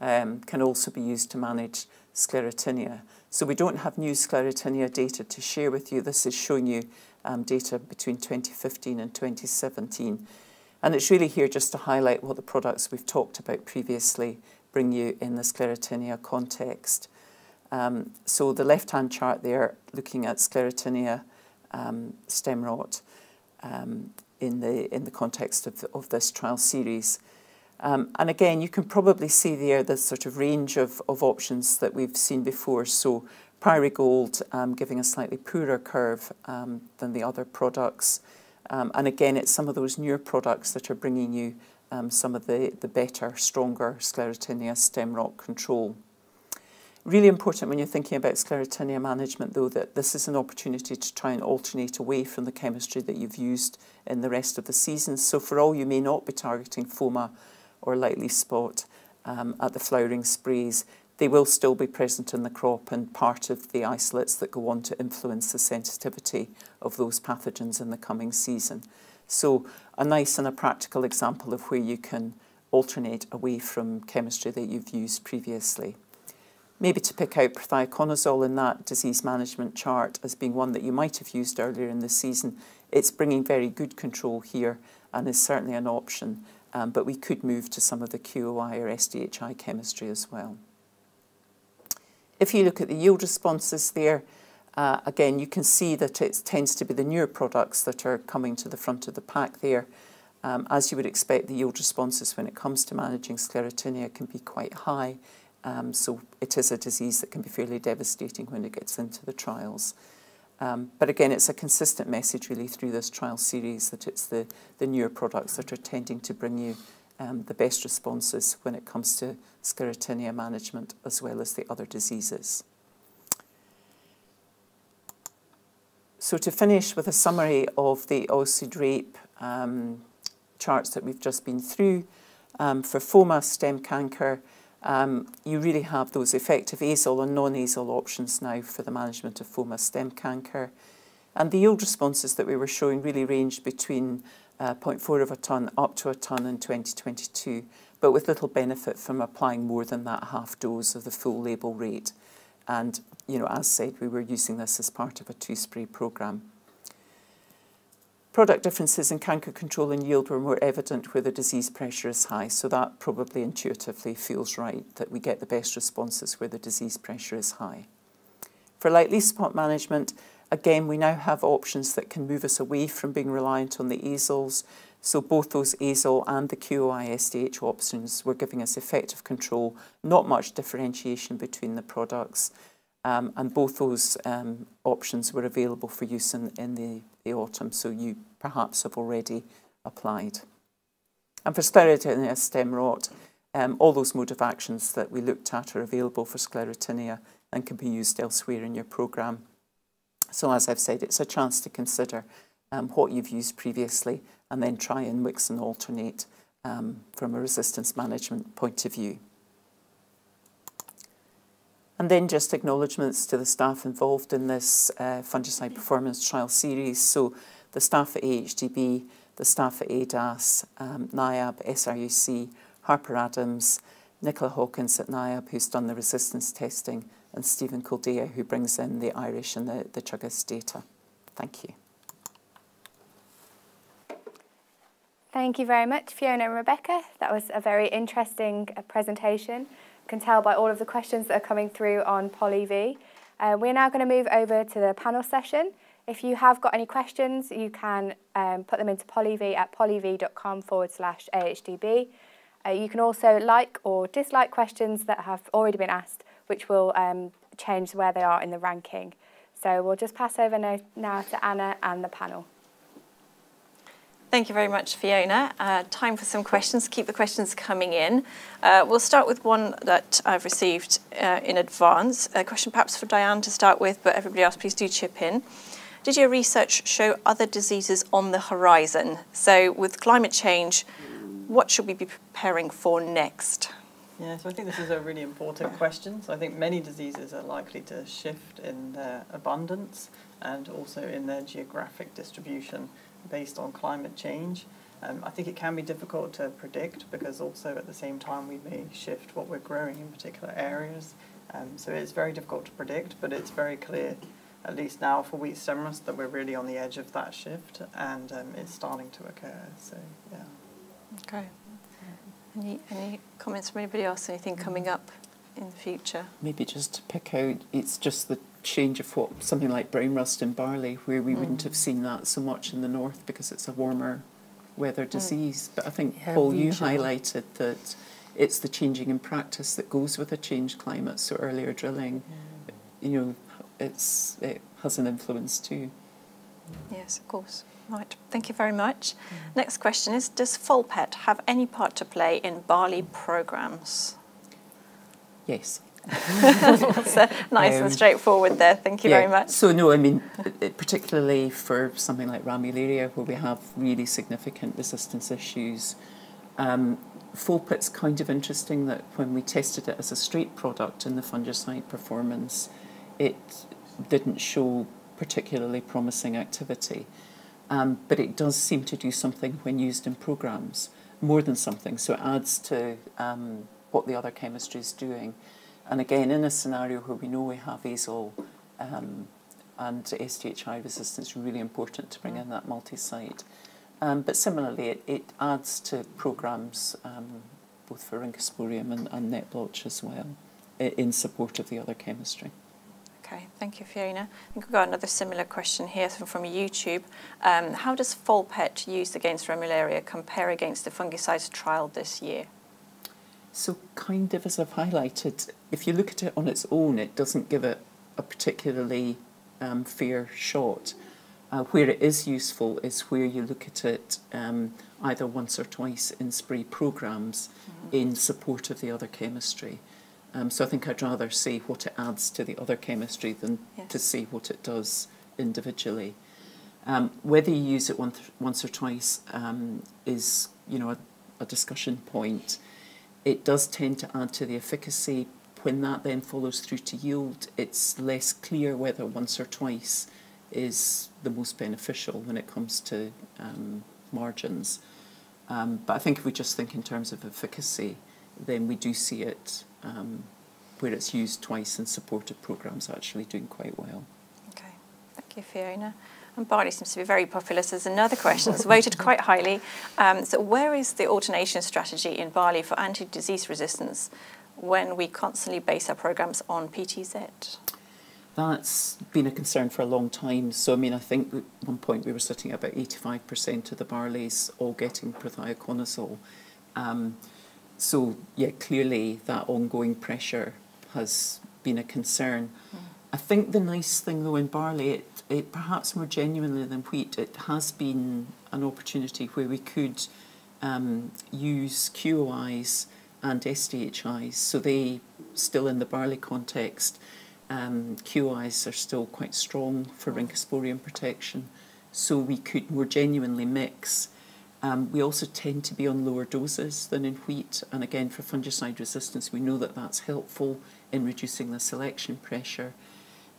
um, can also be used to manage sclerotinia. So we don't have new sclerotinia data to share with you. This is showing you um, data between 2015 and 2017. And it's really here just to highlight what the products we've talked about previously bring you in the sclerotinia context. Um, so the left-hand chart there, looking at sclerotinia um, stem rot um, in the in the context of, the, of this trial series. Um, and again, you can probably see there the sort of range of, of options that we've seen before. So Priori Gold um, giving a slightly poorer curve um, than the other products. and again, it's some of those newer products that are bringing you um, some of the, the better, stronger sclerotinia stem rot control. Really important when you're thinking about sclerotinia management, though, that this is an opportunity to try and alternate away from the chemistry that you've used in the rest of the season. So for all you may not be targeting phoma or light leaf spot um, at the flowering sprays, they will still be present in the crop and part of the isolates that go on to influence the sensitivity of those pathogens in the coming season. So a nice and a practical example of where you can alternate away from chemistry that you've used previously. Maybe to pick out prothioconazole in that disease management chart as being one that you might have used earlier in the season. It's bringing very good control here and is certainly an option, um, but we could move to some of the QOI or SDHI chemistry as well. If you look at the yield responses there, uh, again, you can see that it tends to be the newer products that are coming to the front of the pack there. Um, as you would expect, the yield responses when it comes to managing sclerotinia can be quite high. Um, so it is a disease that can be fairly devastating when it gets into the trials. Um, but again, it's a consistent message really through this trial series that it's the, the newer products that are tending to bring you um, the best responses when it comes to sclerotinia management as well as the other diseases. So to finish with a summary of the oilseed rape um, charts that we've just been through, um, for phoma stem canker, Um, you really have those effective azole and non-azole options now for the management of FOMA stem canker. And the yield responses that we were showing really ranged between uh, 0.4 of a tonne up to a tonne in 2022, but with little benefit from applying more than that half dose of the full label rate. And, you know, as said, we were using this as part of a two-spray programme. Product differences in canker control and yield were more evident where the disease pressure is high, so that probably intuitively feels right that we get the best responses where the disease pressure is high. For light leaf spot management, Again, we now have options that can move us away from being reliant on the azoles. So both those azole and the QOISDH options were giving us effective control, not much differentiation between the products. Um, and both those um, options were available for use in, in the, the autumn, so you perhaps have already applied. And for sclerotinia stem rot, um, all those mode of actions that we looked at are available for sclerotinia and can be used elsewhere in your programme. So as I've said, it's a chance to consider um, what you've used previously and then try and mix and alternate um, from a resistance management point of view. And then just acknowledgements to the staff involved in this uh, fungicide performance trial series. So the staff at AHDB, the staff at ADAS, um, NIAB, SRUC, Harper Adams, Nicola Hawkins at NIAB, who's done the resistance testing, and Stephen Kildea, who brings in the Irish and the, the data. Thank you. Thank you very much, Fiona and Rebecca. That was a very interesting uh, presentation. Can tell by all of the questions that are coming through on PollEv. Uh, we're now going to move over to the panel session. If you have got any questions, you can um, put them into PollEv at pollev.com forward slash AHDB. Uh, you can also like or dislike questions that have already been asked which will um, change where they are in the ranking. So we'll just pass over now to Anna and the panel. Thank you very much, Fiona. Uh, time for some questions. Keep the questions coming in. Uh, we'll start with one that I've received uh, in advance. A question perhaps for Diane to start with, but everybody else please do chip in. Did your research show other diseases on the horizon? So with climate change, what should we be preparing for next? Yeah, so I think this is a really important question. So I think many diseases are likely to shift in their abundance and also in their geographic distribution based on climate change. Um, I think it can be difficult to predict because also at the same time we may shift what we're growing in particular areas. Um, so it's very difficult to predict, but it's very clear, at least now for wheat stem that we're really on the edge of that shift and um, it's starting to occur. So, yeah. Okay. Any, any comments from anybody else? Anything coming up in the future? Maybe just to pick out, it's just the change of what something like brown rust in barley, where we mm. wouldn't have seen that so much in the north because it's a warmer weather mm. disease. Mm. But I think, yeah, Paul, you highlighted that it's the changing in practice that goes with a changed climate. So earlier drilling, mm. you know, it's it has an influence too. Yes, of course. Right, thank you very much. Mm. Next question is, does Folpet have any part to play in barley programmes? Yes. so nice um, and straightforward there. Thank you yeah, very much. So no, I mean, particularly for something like ramularia, where we have really significant resistance issues, Um, Folpet's kind of interesting that when we tested it as a straight product in the fungicide performance, it didn't show particularly promising activity. Um, but it does seem to do something when used in programs, more than something. So it adds to um, what the other chemistry is doing. And again, in a scenario where we know we have azole um, and SDHI resistance, really important to bring in that multi-site. Um, but similarly, it, it adds to programmes um, both for Rhynchosporium and, and net blotch as well, in support of the other chemistry. Okay, thank you, Fiona. I think we've got another similar question here from, from YouTube. Um, how does Folpet used against Ramularia compare against the fungicides trialled this year? So, kind of as I've highlighted, if you look at it on its own, it doesn't give it a particularly um, fair shot. Uh, where it is useful is where you look at it um, either once or twice in spray programs mm-hmm. in support of the other chemistry. Um, so I think I'd rather see what it adds to the other chemistry than yes. to see what it does individually. Um, whether you use it once, once or twice um, is, you know, a, a discussion point. It does tend to add to the efficacy. When that then follows through to yield, it's less clear whether once or twice is the most beneficial when it comes to um, margins. Um, but I think if we just think in terms of efficacy, then we do see it um, where it's used twice in supported programs actually doing quite well. Okay, thank you, Fiona. And barley seems to be very popular, so there's another question that's voted quite highly. Um, so where is the alternation strategy in barley for anti-disease resistance when we constantly base our programs on PTZ? That's been a concern for a long time. So, I mean, I think at one point we were sitting at about 85% of the barleys all getting prothioconazole. Um, so, yeah, clearly that ongoing pressure has been a concern. Mm. I think the nice thing, though, in barley, it, it perhaps more genuinely than wheat, it has been an opportunity where we could um, use QOIs and SDHIs. So they still in the barley context, um, QOIs are still quite strong for. Rhynchosporium protection. So we could more genuinely mix um, we also tend to be on lower doses than in wheat, and again, for fungicide resistance, we know that that's helpful in reducing the selection pressure.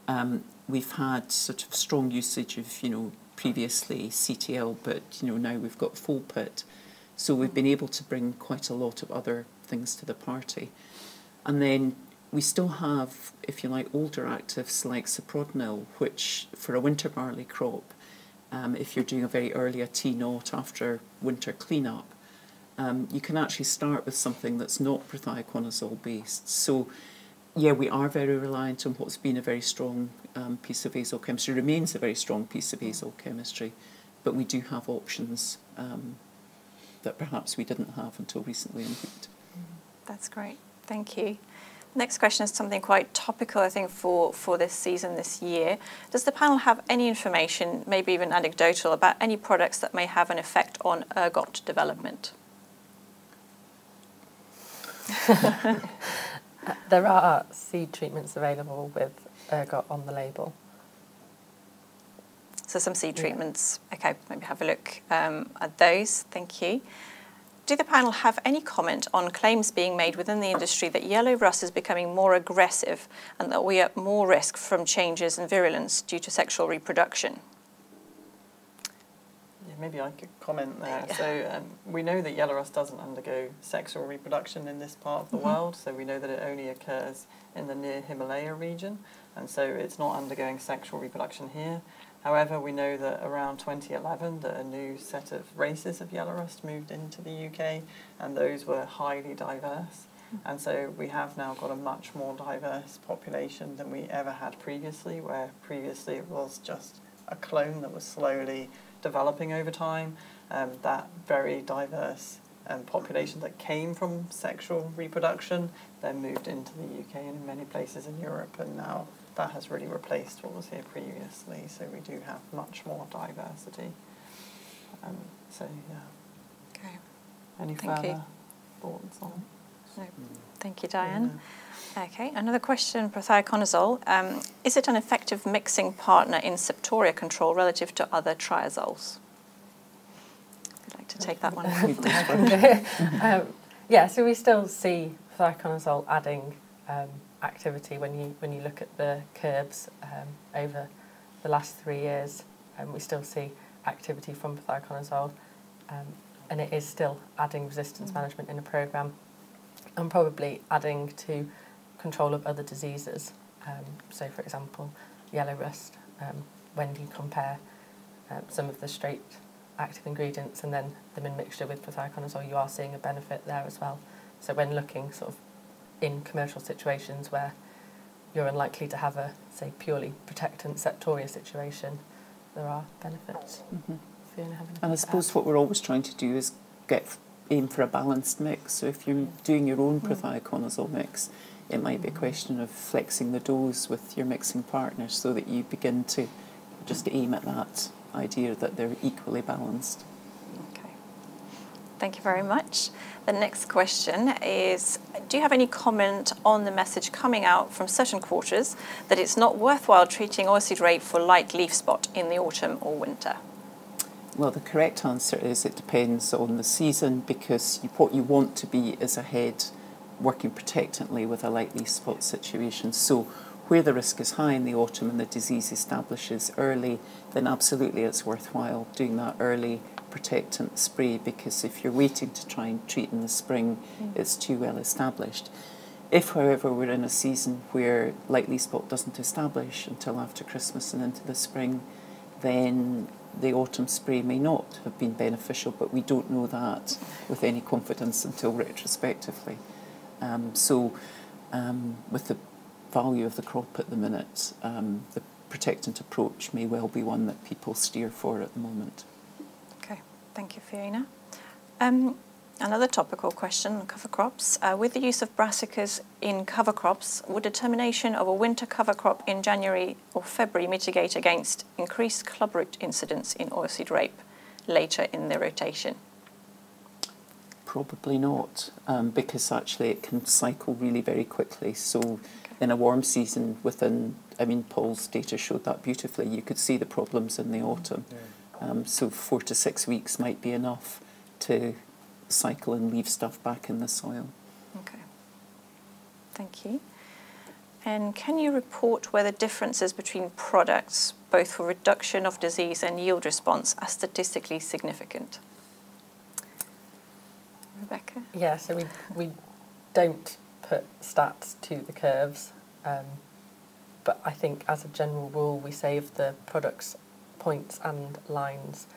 Um, we've had sort of strong usage of, you know, previously CTL, but you know now we've got Folpet, so we've been able to bring quite a lot of other things to the party, and then we still have, if you like, older actives like Cyprodinil, which for a winter barley crop um, if you're doing a very early T naught after winter cleanup, um, you can actually start with something that's not prothioconazole based. So, yeah, we are very reliant on what's been a very strong um, piece of azole chemistry, remains a very strong piece of azole chemistry, but we do have options um, that perhaps we didn't have until recently in wheat. That's great. Thank you. Next question is something quite topical, I think, for, for this season, this year. Does the panel have any information, maybe even anecdotal, about any products that may have an effect on ergot development? there are seed treatments available with ergot on the label. So some seed treatments. Okay, maybe have a look um, at those. Thank you. Do the panel have any comment on claims being made within the industry that yellow rust is becoming more aggressive and that we are at more risk from changes in virulence due to sexual reproduction? Yeah, maybe I could comment there. So um, we know that yellow rust doesn't undergo sexual reproduction in this part of the mm -hmm. world. So we know that it only occurs in the near Himalaya region, and so it's not undergoing sexual reproduction here. However, we know that around 2011 that a new set of races of yellow rust moved into the UK and those were highly diverse. And so we have now got a much more diverse population than we ever had previously, where previously it was just a clone that was slowly developing over time. Um, that very diverse um, population that came from sexual reproduction then moved into the UK and in many places in Europe and now that has really replaced what was here previously, so we do have much more diversity. Um, so, yeah. Okay. Any Thank further you. thoughts on? No. Thank you, Diane. Yeah. Okay, another question, prothioconazole. Um, is it an effective mixing partner in septoria control relative to other triazoles? I'd like to take that one? um, yeah, so we still see fluconazole adding um, activity when you when you look at the curves um, over the last three years. Um, we still see activity from fluconazole, um, and it is still adding resistance mm. management in a program, and probably adding to control of other diseases. Um, so, for example, yellow rust. Um, when you compare um, some of the straight active ingredients and then them in mixture with fluconazole, you are seeing a benefit there as well. So, when looking sort of in commercial situations where you're unlikely to have a, say, purely protectant septoria situation, there are benefits. Mm-hmm. And I suppose what we're always trying to do is get aim for a balanced mix. So if you're doing your own prothioconazole mix, it might be a question of flexing the dose with your mixing partner so that you begin to just aim at that idea that they're equally balanced. Okay. Thank you very much. The next question is Do you have any comment on the message coming out from certain quarters that it's not worthwhile treating oilseed rape for light leaf spot in the autumn or winter? Well, the correct answer is it depends on the season because what you want to be is ahead working protectantly with a light leaf spot situation. So where the risk is high in the autumn and the disease establishes early, then absolutely it's worthwhile doing that early protectant spray because if you're waiting to try and treat in the spring, mm. it's too well established. If, however, we're in a season where light leaf spot doesn't establish until after Christmas and into the spring, then the autumn spray may not have been beneficial, but we don't know that with any confidence until retrospectively. Um, so, um, with the value of the crop at the minute, um, the protectant approach may well be one that people steer for at the moment. Okay, thank you, Fiona. Um, another topical question on cover crops. Uh, with the use of brassicas in cover crops, would determination of a winter cover crop in January or February mitigate against increased clubroot incidence in oilseed rape later in the rotation? Probably not, um, because actually it can cycle really very quickly. So in a warm season within, I mean, Paul's data showed that beautifully. You could see the problems in the autumn. Yeah. Um, so four to six weeks might be enough to cycle and leave stuff back in the soil. Okay. Thank you. And can you report whether differences between products, both for reduction of disease and yield response, are statistically significant? Rebecca? Yeah, so we, we don't put stats to the curves. Um, but I think as a general rule, we say if the products points and lines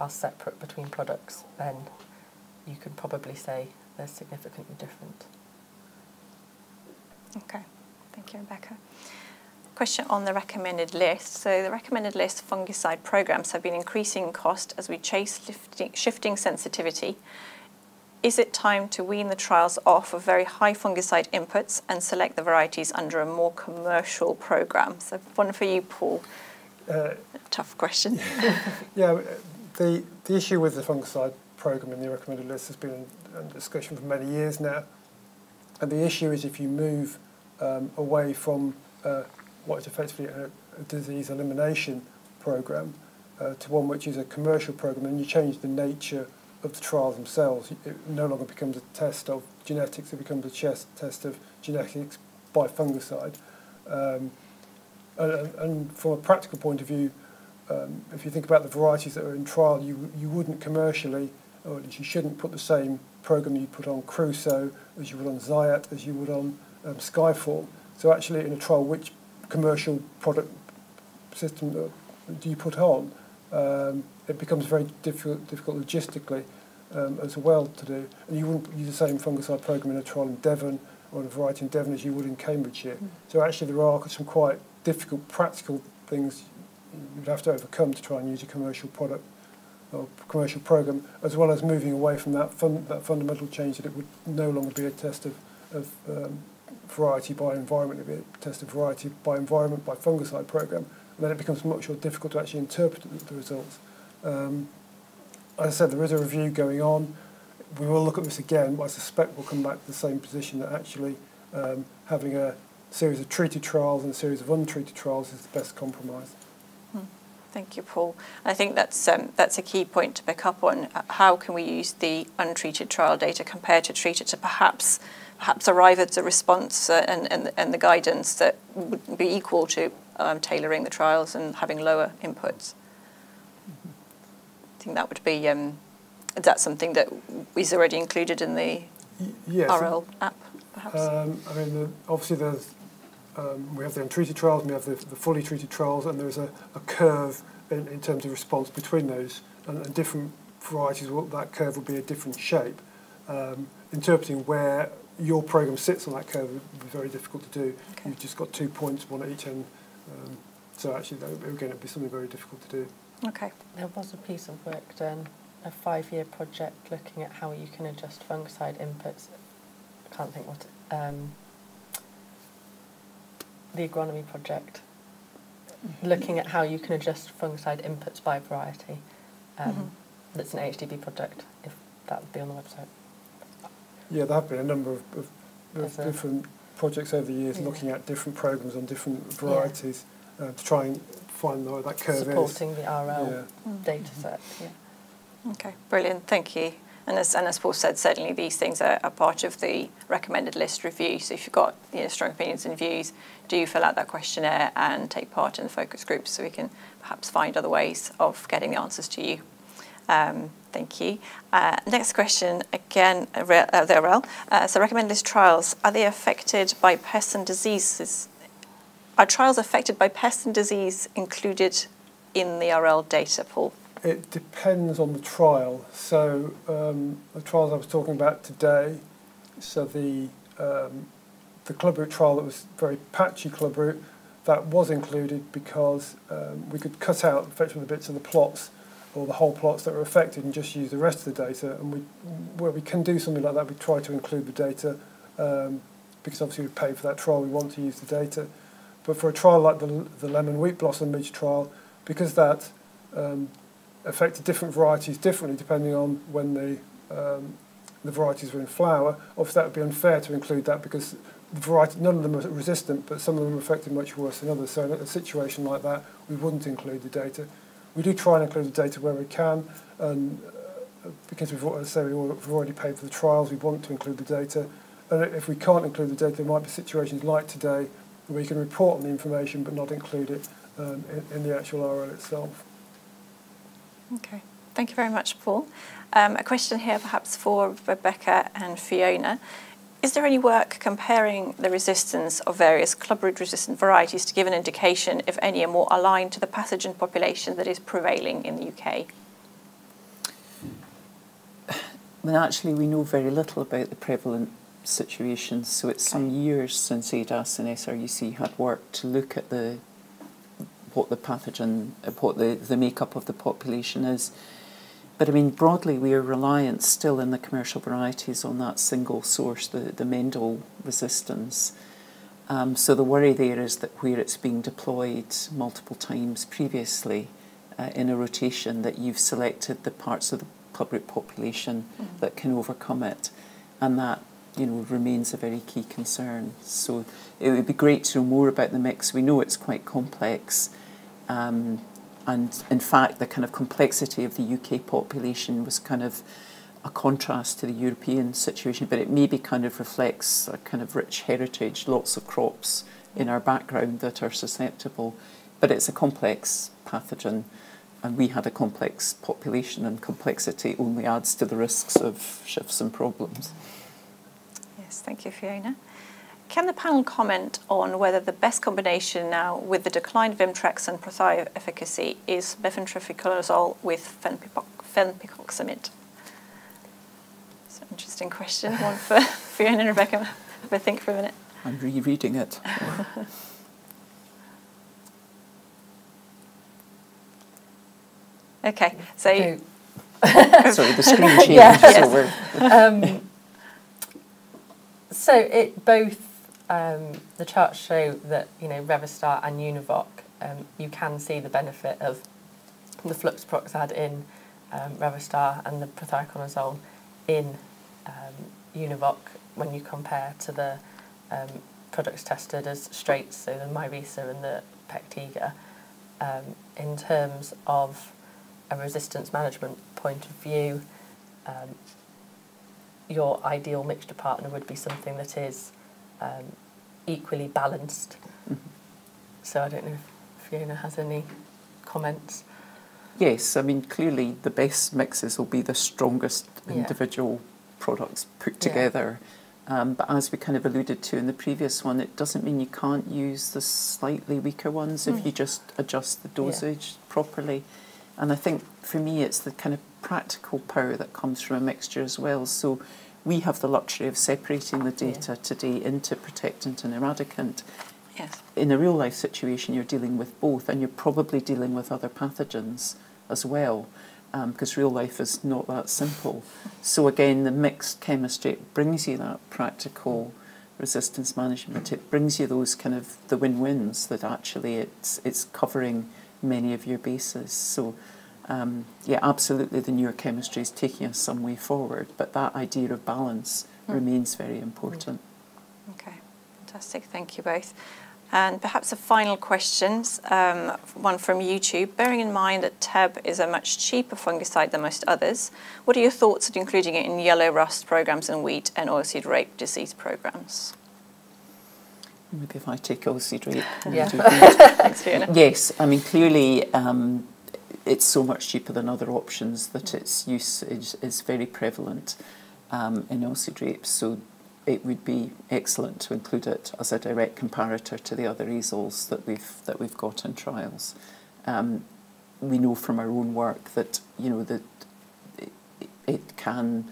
are separate between products, then you could probably say they're significantly different. Okay, thank you, Rebecca. Question on the recommended list. So the recommended list fungicide programs have been increasing in cost as we chase shifting sensitivity is it time to wean the trials off of very high fungicide inputs and select the varieties under a more commercial program? So one for you, Paul. Uh, Tough question. yeah, the, the issue with the fungicide program in the recommended list has been a discussion for many years now. And the issue is if you move um, away from uh, what is effectively a, a disease elimination program uh, to one which is a commercial program, and you change the nature of the trials themselves. It no longer becomes a test of genetics, it becomes a test of genetics by fungicide. Um, and, and, from a practical point of view, um, if you think about the varieties that are in trial, you, you wouldn't commercially, or at least you shouldn't put the same program you put on Crusoe as you would on Zyatt, as you would on um, Skyfall. So actually in a trial, which commercial product system do you put on? Um, it becomes very difficult, difficult logistically um, as well to do. And you wouldn't use the same fungicide program in a trial in Devon or in a variety in Devon as you would in Cambridgeshire. Mm. So actually there are some quite difficult practical things you'd have to overcome to try and use a commercial product or commercial program, as well as moving away from that, fun, that fundamental change that it would no longer be a test of, of um, variety by environment, it would be a test of variety by environment by fungicide program, and then it becomes much more difficult to actually interpret the results. Um, as I said, there is a review going on. We will look at this again, but I suspect we'll come back to the same position that actually um, having a series of treated trials and a series of untreated trials is the best compromise. Hmm. Thank you, Paul. I think that's um, that's a key point to pick up on. Uh, How can we use the untreated trial data compared to treated to perhaps perhaps arrive at a response uh, and, and and the guidance that would be equal to um, tailoring the trials and having lower inputs. I think that would be um, is that something that is already included in the Yes. RL app, perhaps. Um, I mean, the, obviously there's, um, we have the untreated trials and we have the, the fully treated trials and there's a, a curve in, in terms of response between those and, and different varieties, will, that curve will be a different shape. Um, interpreting where your program sits on that curve would be very difficult to do. Okay. You've just got two points, one at each end. Um, so actually, that, again, it'd be something very difficult to do. Okay. There was a piece of work done, a five-year project looking at how you can adjust fungicide inputs. I can't think what. Um, the agronomy project, looking at how you can adjust fungicide inputs by variety. Um, Mhm. That's an HDB project. If that would be on the website. Yeah, there have been a number of, of, of different projects over the years Yeah. looking at different programs on different varieties uh, to try and find where that curve is. Supporting the RL Yeah. data set. Yeah. Okay, brilliant. Thank you. And as, and as Paul said, certainly these things are, are part of the recommended list review. So if you've got you know, strong opinions and views, do fill out that questionnaire and take part in the focus groups so we can perhaps find other ways of getting the answers to you. Um, thank you. Uh, next question, again, uh, re- uh, the RL. Uh, so recommended list trials, are they affected by pests and diseases? Are trials affected by pests and disease included in the RL data, Paul? It depends on the trial. So um, the trials I was talking about today, so the um, the club root trial that was very patchy club root, that was included because um, we could cut out effectively the bits of the plots or the whole plots that were affected and just use the rest of the data. And we, where we can do something like that, we try to include the data um, because obviously we pay for that trial, we want to use the data. But for a trial like the, the lemon wheat blossom midge trial, because that um, affected different varieties differently depending on when the um, the varieties were in flower. Obviously, that would be unfair to include that because the variety, none of them are resistant, but some of them are affected much worse than others. So in a situation like that, we wouldn't include the data. We do try and include the data where we can, and uh, because we've, as I say, we've already paid for the trials, we want to include the data. And if we can't include the data, there might be situations like today we can report on the information but not include it um, in, in the actual RL itself. Okay, thank you very much, Paul. Um, a question here perhaps for Rebecca and Fiona. Is there any work comparing the resistance of various clubroot resistant varieties to give an indication if any are more aligned to the pathogen population that is prevailing in the UK? Well, actually, we know very little about the prevalent situations, so it's some years since ADAS and SRUC had worked to look at the what the pathogen, what the, the makeup of the population is. But I mean, broadly, we are reliant still in the commercial varieties on that single source, the, the Mendel resistance. Um, so the worry there is that where it's being deployed multiple times previously uh, in a rotation, that you've selected the parts of the public population that can overcome it, and that you know remains a very key concern. So it would be great to know more about the mix. We know it's quite complex. Um, and in fact, the kind of complexity of the UK population was kind of a contrast to the European situation, but it maybe kind of reflects a kind of rich heritage, lots of crops in our background that are susceptible. But it's a complex pathogen, and we had a complex population, and complexity only adds to the risks of shifts and problems. Yes, thank you, Fiona. Can the panel comment on whether the best combination now with the decline of Imtrex and Prothio efficacy is mefentrifluconazole with fenpipox- fenpicoxamid? It's an interesting question, one for Fiona and Rebecca. Have a think for a minute. I'm rereading it. Okay, so Okay. Sorry, the screen changed. Yes. so we're, um, so it both um, the charts show that you know Revystar and Univoq um, you can see the benefit of the fluxapyroxad in um, Revystar and the prothioconazole in um, Univoq when you compare to the um, products tested as straights, so the Myresa and the Peqtiga. um, in terms of a resistance management point of view, um, your ideal mixture partner would be something that is um, equally balanced. Mm-hmm. So I don't know if Fiona has any comments. Yes, I mean, clearly the best mixes will be the strongest yeah. individual products put together. Yeah. Um, but as we kind of alluded to in the previous one, it doesn't mean you can't use the slightly weaker ones mm. if you just adjust the dosage yeah. properly. And I think for me, it's the kind of practical power that comes from a mixture as well. So we have the luxury of separating the data yeah. today into protectant and eradicant. Yes. In a real life situation, you're dealing with both, and you're probably dealing with other pathogens as well because um, real life is not that simple. So again, the mixed chemistry brings you that practical resistance management. It brings you those kind of the win-wins that actually it's it's covering many of your bases. So um, yeah, absolutely, the newer chemistry is taking us some way forward, but that idea of balance mm. remains very important. Okay, fantastic. Thank you both. And perhaps a final question, um, one from YouTube. Bearing in mind that TEB is a much cheaper fungicide than most others, what are your thoughts on including it in yellow rust programs and wheat and oilseed rape disease programs? Maybe if I take oilseed rape. yeah. Thanks, Fiona. Yes, I mean, clearly um, it's so much cheaper than other options that its use is, is very prevalent um, in rape. So it would be excellent to include it as a direct comparator to the other azoles that we've that we've got in trials. Um, we know from our own work that you know that it, it can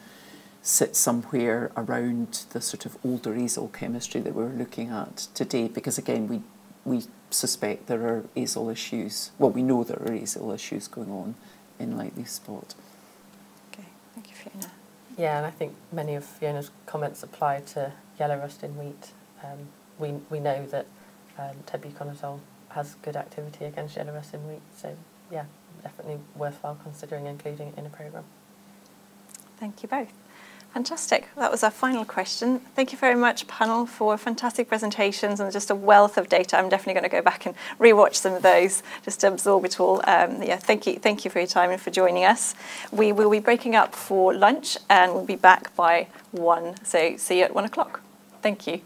sit somewhere around the sort of older azole chemistry that we're looking at today because again we we suspect there are azole issues well we know there are azole issues going on in light leaf spot. Okay, thank you Fiona. Yeah, and I think many of Fiona's comments apply to yellow rust in wheat. Um, we, we know that um, tebuconazole has good activity against yellow rust in wheat, so yeah, definitely worthwhile considering including it in a programme. Thank you both. Fantastic. That was our final question. Thank you very much, panel, for fantastic presentations and just a wealth of data. I'm definitely going to go back and rewatch some of those just to absorb it all. Um, yeah, thank you, thank you for your time and for joining us. We will be breaking up for lunch and we'll be back by one. So see you at one o'clock. Thank you.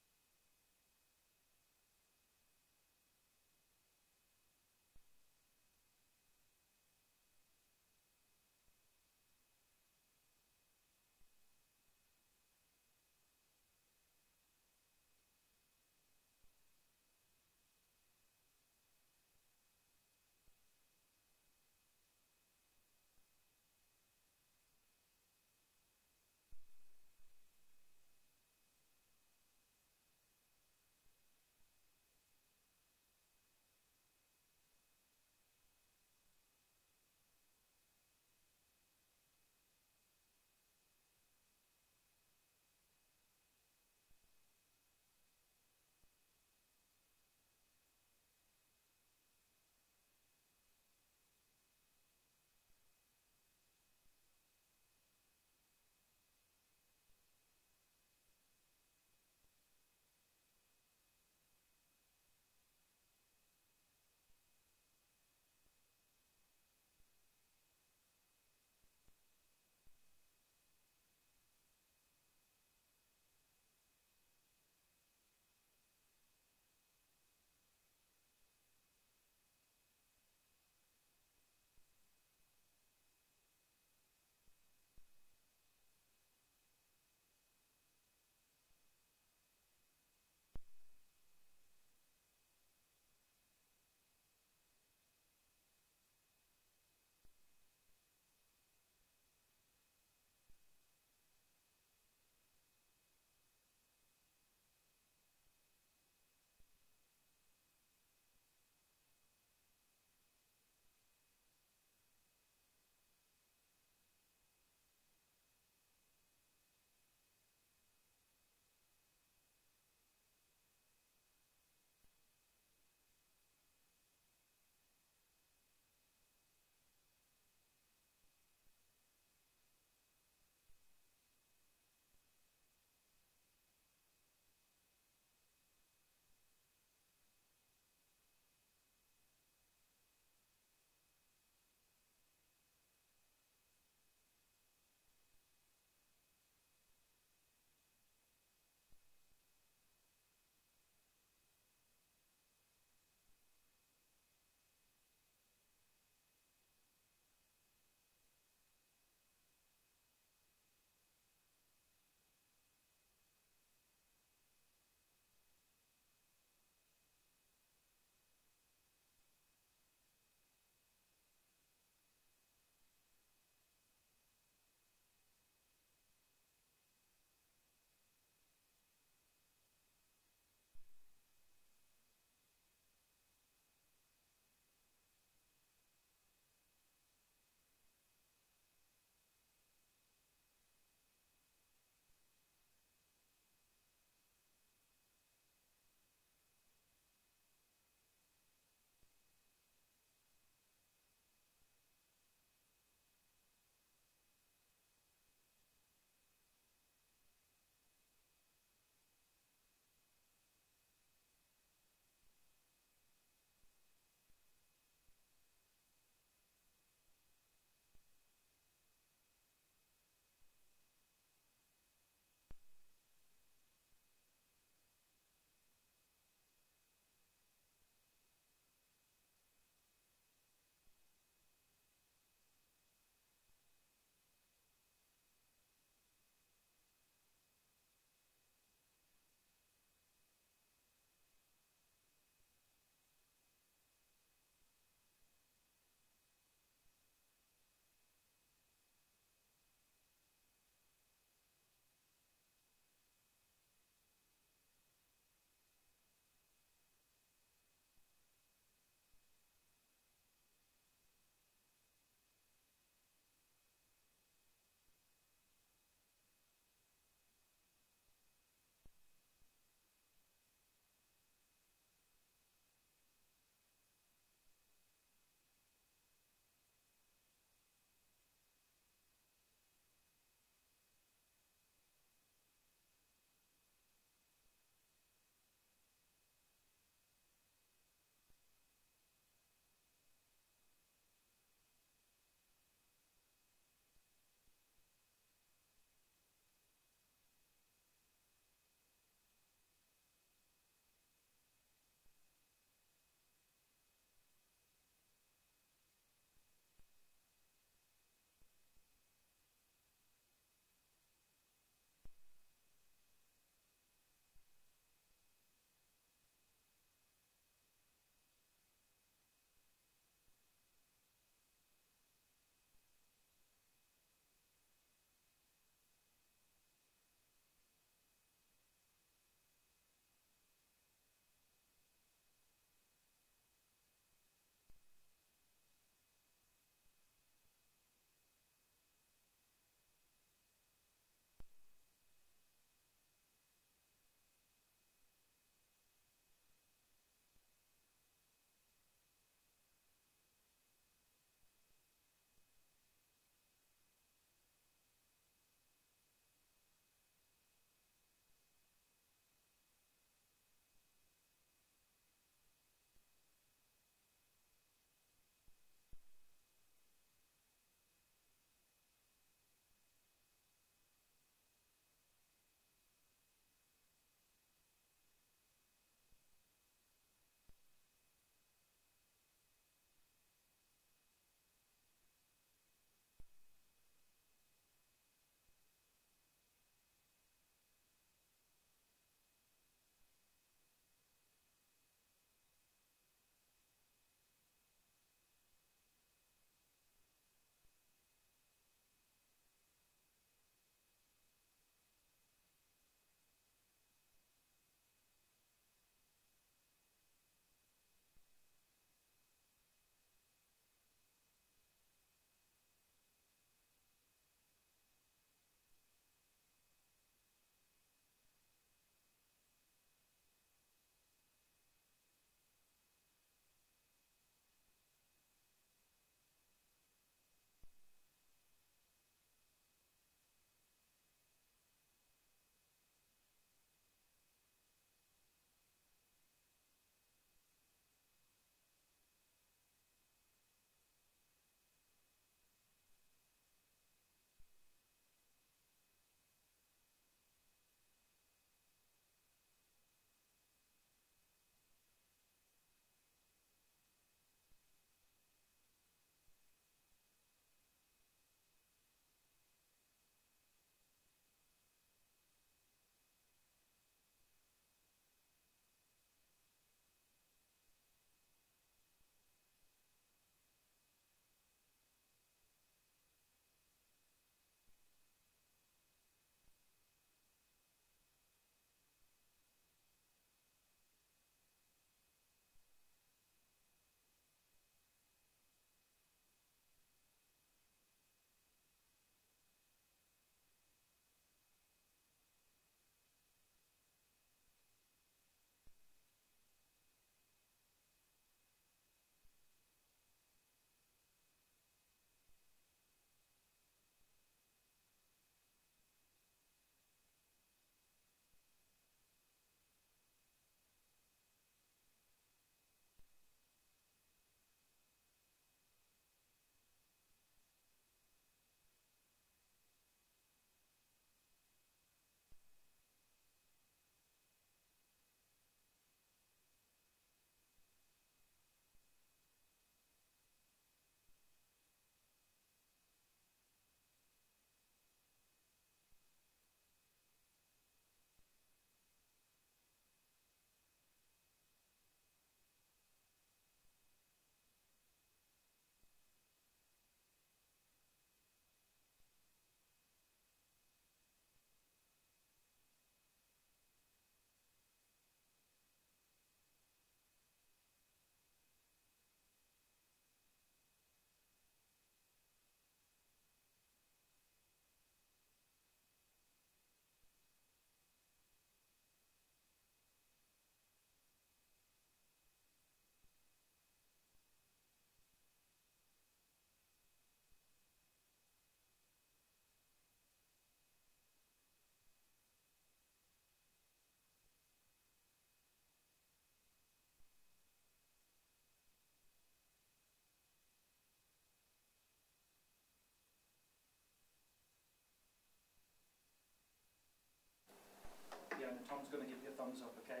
Thumbs up, okay?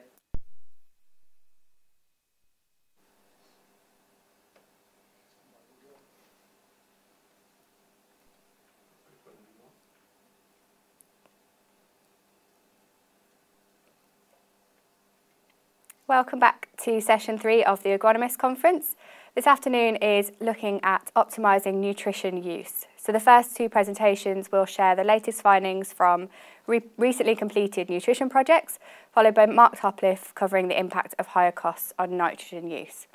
Welcome back to session three of the Agronomist Conference. This afternoon is looking at optimising nutrition use. So the first two presentations will share the latest findings from re recently completed nutrition projects, followed by Mark Topliff covering the impact of higher costs on nitrogen use.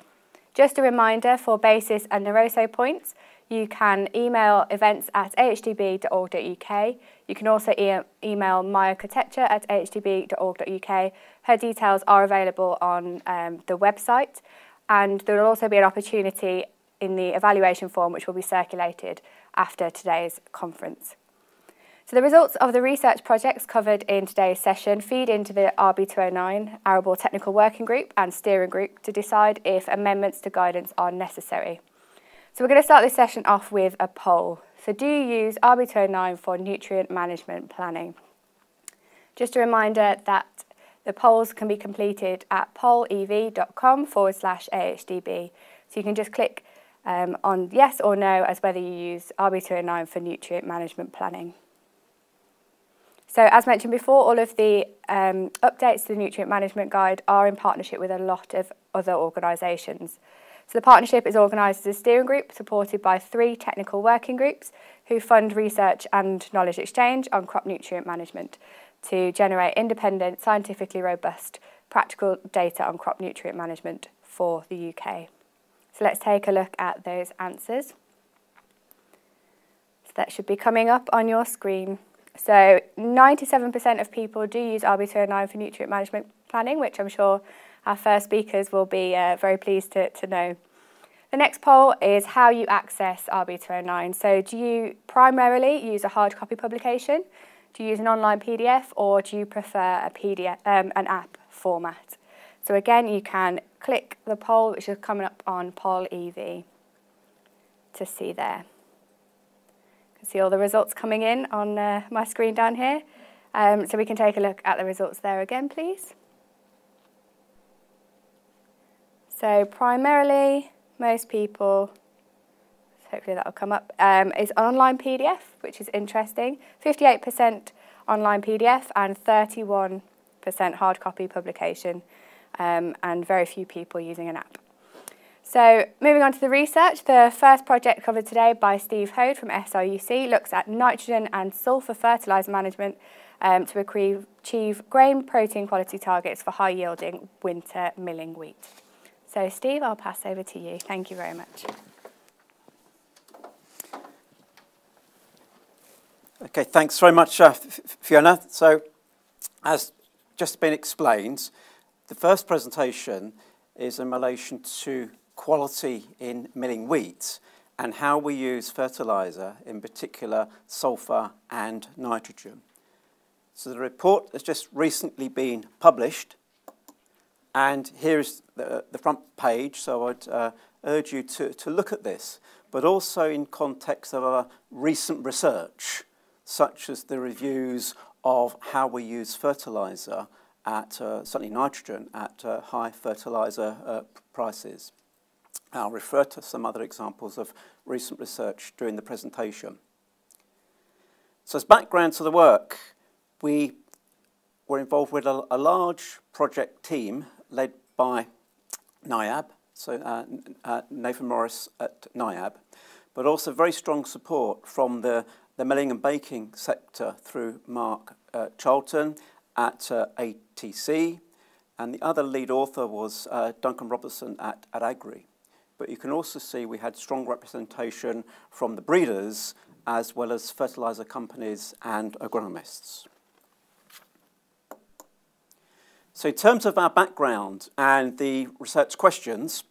Just a reminder for BASIS and NRoSO points, you can email events at ahdb.org.uk. You can also e email Maya Kotecha at ahdb.org.uk. Her details are available on um, the website, and there will also be an opportunity in the evaluation form which will be circulated after today's conference. So the results of the research projects covered in today's session feed into the RB209 Arable Technical Working Group and Steering Group to decide if amendments to guidance are necessary. So we're going to start this session off with a poll. So do you use RB209 for nutrient management planning? Just a reminder that the polls can be completed at pollev.com forward slash AHDB. So you can just click um, on yes or no as whether you use RB209 for nutrient management planning. So as mentioned before, all of the um, updates to the Nutrient Management Guide are in partnership with a lot of other organisations. So the partnership is organised as a steering group supported by three technical working groups who fund research and knowledge exchange on crop nutrient management to generate independent, scientifically robust, practical data on crop nutrient management for the UK. So let's take a look at those answers. So that should be coming up on your screen. So 97% of people do use RB209 for nutrient management planning, which I'm sure our first speakers will be uh, very pleased to, to know. The next poll is how you access RB209. So do you primarily use a hard copy publication? Do you use an online PDF or do you prefer a PDF, um, an app format? So again, you can click the poll, which is coming up on Poll EV to see there. You can see all the results coming in on uh, my screen down here. Um, so we can take a look at the results there again, please. So primarily, most people, hopefully that'll come up, um, is online PDF, which is interesting. 58% online PDF and 31% hard copy publication, um, and very few people using an app. So moving on to the research, the first project covered today by Steve Hoad from SRUC looks at nitrogen and sulphur fertiliser management um, to achieve grain protein quality targets for high yielding winter milling wheat. So Steve, I'll pass over to you. Thank you very much. Okay, thanks very much, uh, Fiona. So, as just been explained, the first presentation is in relation to quality in milling wheat and how we use fertiliser, in particular sulphur and nitrogen. So the report has just recently been published and here's the, the front page, so I'd uh, urge you to, to look at this, but also in context of our recent research, such as the reviews of how we use fertiliser at, uh, certainly nitrogen, at uh, high fertiliser uh, prices. I'll refer to some other examples of recent research during the presentation. So as background to the work, we were involved with a, a large project team led by NIAB, so uh, uh, Nathan Morris at NIAB, but also very strong support from the, the milling and baking sector through Mark uh, Charlton at uh, ATC, and the other lead author was uh, Duncan Robertson at, at Agri. But you can also see we had strong representation from the breeders as well as fertiliser companies and agronomists. So in terms of our background and the research questions,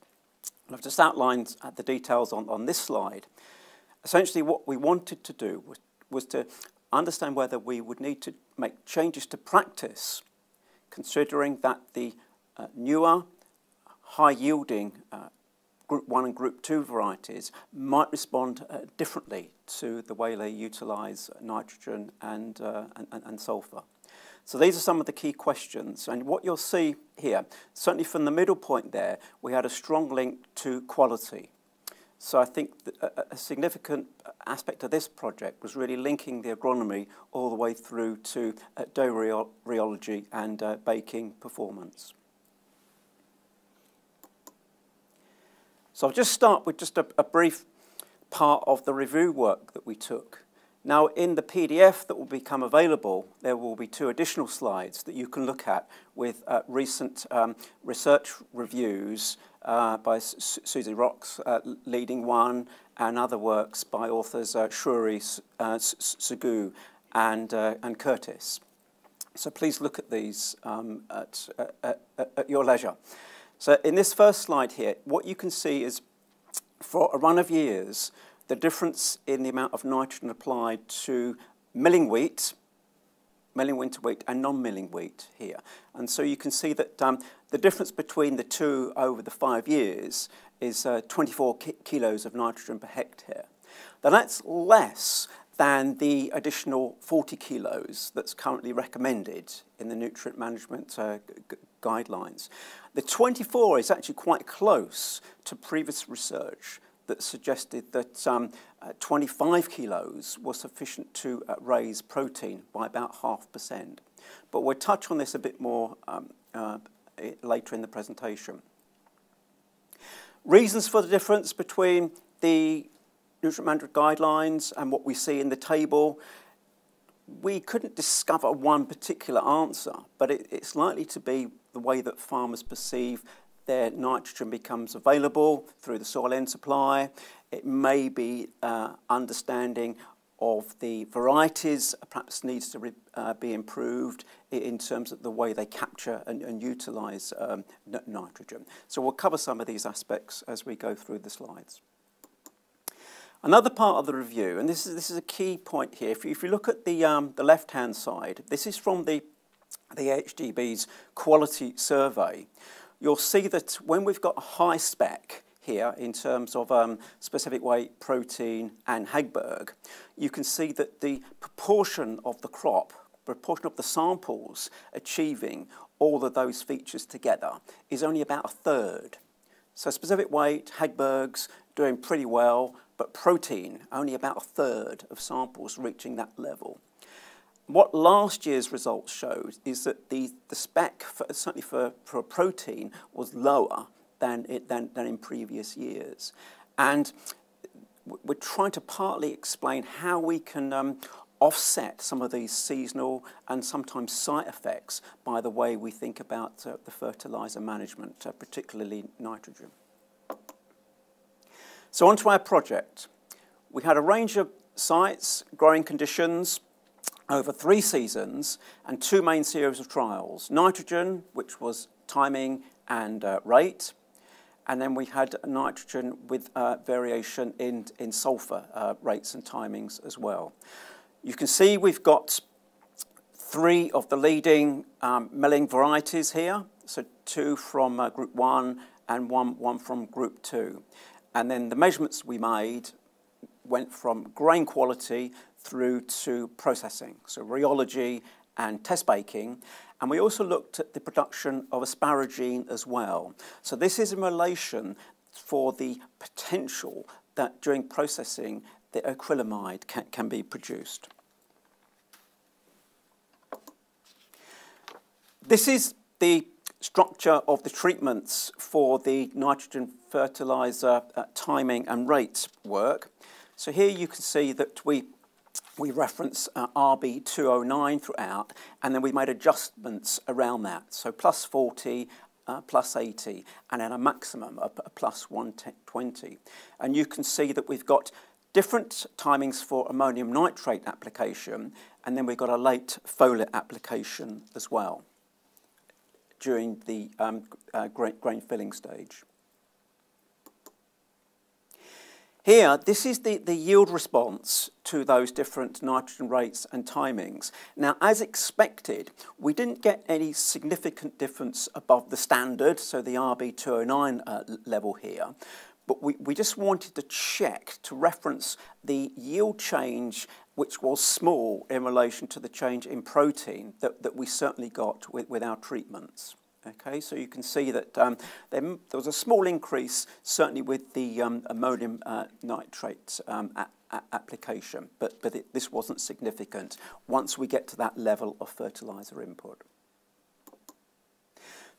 I've just outlined the details on, on this slide. Essentially what we wanted to do was, was to understand whether we would need to make changes to practice, considering that the uh, newer, high-yielding uh, Group 1 and Group 2 varieties might respond uh, differently to the way they utilise nitrogen uh, and, and, and sulphur. So these are some of the key questions. And what you'll see here, certainly from the middle point there, we had a strong link to quality. So I think a, a significant aspect of this project was really linking the agronomy all the way through to uh, dough rheology and uh, baking performance. So I'll just start with just a, a brief part of the review work that we took. Now, in the PDF that will become available, there will be two additional slides that you can look at with uh, recent um, research reviews uh, by S Susie Rocks, uh, leading one, and other works by authors uh, Shuri, uh, Sugu, and, uh, and Curtis. So please look at these um, at, at, at your leisure. So in this first slide here, what you can see is for a run of years, the difference in the amount of nitrogen applied to milling wheat, milling winter wheat and non-milling wheat here. And so you can see that um, the difference between the two over the five years is uh, 24 ki kilos of nitrogen per hectare. Now that's less than the additional 40 kilos that's currently recommended in the nutrient management uh, guidelines. The 24 is actually quite close to previous research that suggested that um, uh, 25 kilos was sufficient to uh, raise protein by about half percent. But we'll touch on this a bit more um, uh, later in the presentation. Reasons for the difference between the nutrient management guidelines and what we see in the table, we couldn't discover one particular answer, but it, it's likely to be the way that farmers perceive their nitrogen becomes available through the soil end supply. It may be uh, understanding of the varieties perhaps needs to uh, be improved in terms of the way they capture and, and utilise um, nitrogen. So we'll cover some of these aspects as we go through the slides. Another part of the review, and this is, this is a key point here, if you, if you look at the, um, the left-hand side, this is from the, the AHDB's quality survey you'll see that when we've got a high spec here in terms of um, specific weight, protein and Hagberg, you can see that the proportion of the crop, proportion of the samples achieving all of those features together is only about a third. So specific weight, Hagbergs doing pretty well, but protein, only about a third of samples reaching that level. What last year's results showed is that the, the spec, for, certainly for, for protein, was lower than, it, than, than in previous years. And we're trying to partly explain how we can um, offset some of these seasonal and sometimes site effects by the way we think about uh, the fertiliser management, uh, particularly nitrogen. So on to our project. We had a range of sites, growing conditions, over three seasons and two main series of trials. Nitrogen, which was timing and uh, rate, and then we had nitrogen with uh, variation in, in sulfur uh, rates and timings as well. You can see we've got three of the leading um, milling varieties here, so two from uh, group one and one, one from group two. And then the measurements we made went from grain quality through to processing, so rheology and test baking. And we also looked at the production of asparagine as well. So this is in relation for the potential that during processing the acrylamide can, can be produced. This is the structure of the treatments for the nitrogen fertilizer uh, timing and rates work. So here you can see that we we reference uh, RB209 throughout, and then we made adjustments around that. So plus 40, uh, plus 80, and then a maximum of a plus 120. And you can see that we've got different timings for ammonium nitrate application, and then we've got a late foliar application as well during the um, uh, grain filling stage. Here, this is the, the yield response to those different nitrogen rates and timings. Now, as expected, we didn't get any significant difference above the standard, so the RB209 uh, level here, but we, we just wanted to check to reference the yield change which was small in relation to the change in protein that, that we certainly got with, with our treatments. Okay, so you can see that um, there, there, was a small increase, certainly with the um, ammonium uh, nitrate um, application, but, but it, this wasn't significant once we get to that level of fertiliser input.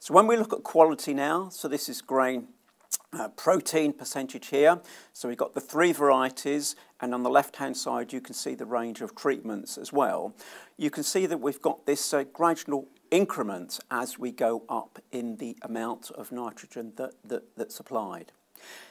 So when we look at quality now, so this is grain uh, protein percentage here. So we've got the three varieties, and on the left-hand side you can see the range of treatments as well. You can see that we've got this uh, gradual increment as we go up in the amount of nitrogen that, that, that's applied.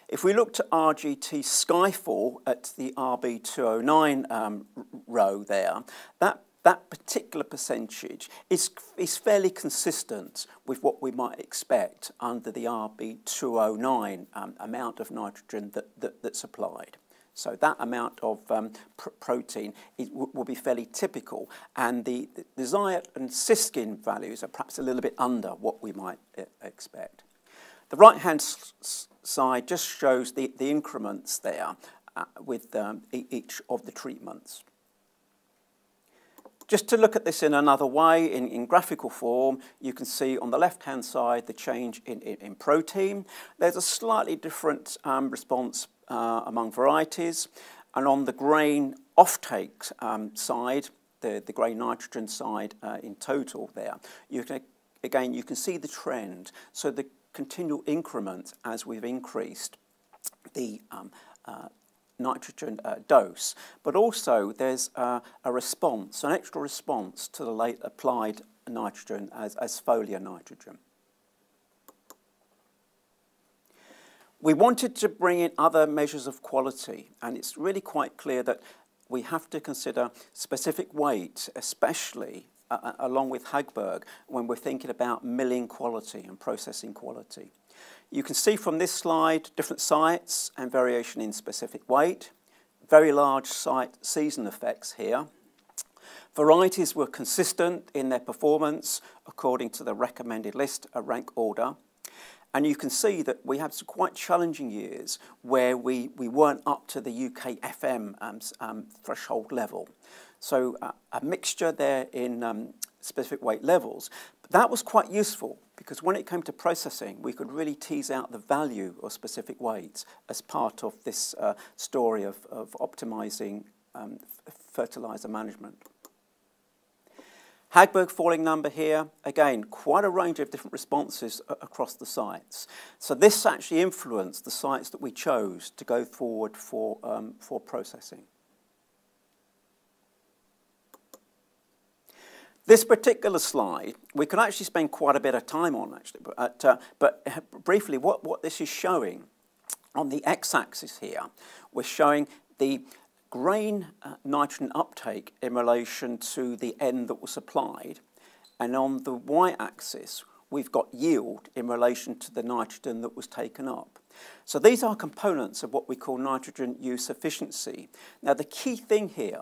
If we look to RGT Skyfall at the RB209 um, row there, that that particular percentage is, is fairly consistent with what we might expect under the RB209 um, amount of nitrogen that, that, that's applied. So that amount of um, pr protein is, will be fairly typical, and the, the and siskin values are perhaps a little bit under what we might uh, expect. The right-hand side just shows the, the increments there uh, with um, e each of the treatments. Just to look at this in another way, in, in graphical form, you can see on the left-hand side the change in, in, in, protein. There's a slightly different um, response uh, among varieties. And on the grain offtake um, side, the, the grain nitrogen side uh, in total there, you can, again, you can see the trend. So the continual increment as we've increased the um, uh, nitrogen uh, dose, but also there's uh, a response, an extra response to the late applied nitrogen as, as foliar nitrogen. We wanted to bring in other measures of quality, and it's really quite clear that we have to consider specific weight, especially uh, uh along with Hagberg, when we're thinking about milling quality and processing quality. You can see from this slide different sites and variation in specific weight. Very large site season effects here. Varieties were consistent in their performance according to the recommended list, a rank order. And you can see that we had some quite challenging years where we, we weren't up to the UK FM um, um, threshold level. So uh, a mixture there in um, specific weight levels. But that was quite useful because when it came to processing, we could really tease out the value of specific weights as part of this uh, story of, of optimizing um, fertilizer management. Hagberg falling number here, again, quite a range of different responses across the sites. So this actually influenced the sites that we chose to go forward for, um, for processing. This particular slide, we could actually spend quite a bit of time on, actually, but, uh, but briefly, what, what this is showing on the x-axis here, we're showing the grain uh, nitrogen uptake in relation to the N that was applied, and on the y-axis, we've got yield in relation to the nitrogen that was taken up. So these are components of what we call nitrogen use efficiency. Now the key thing here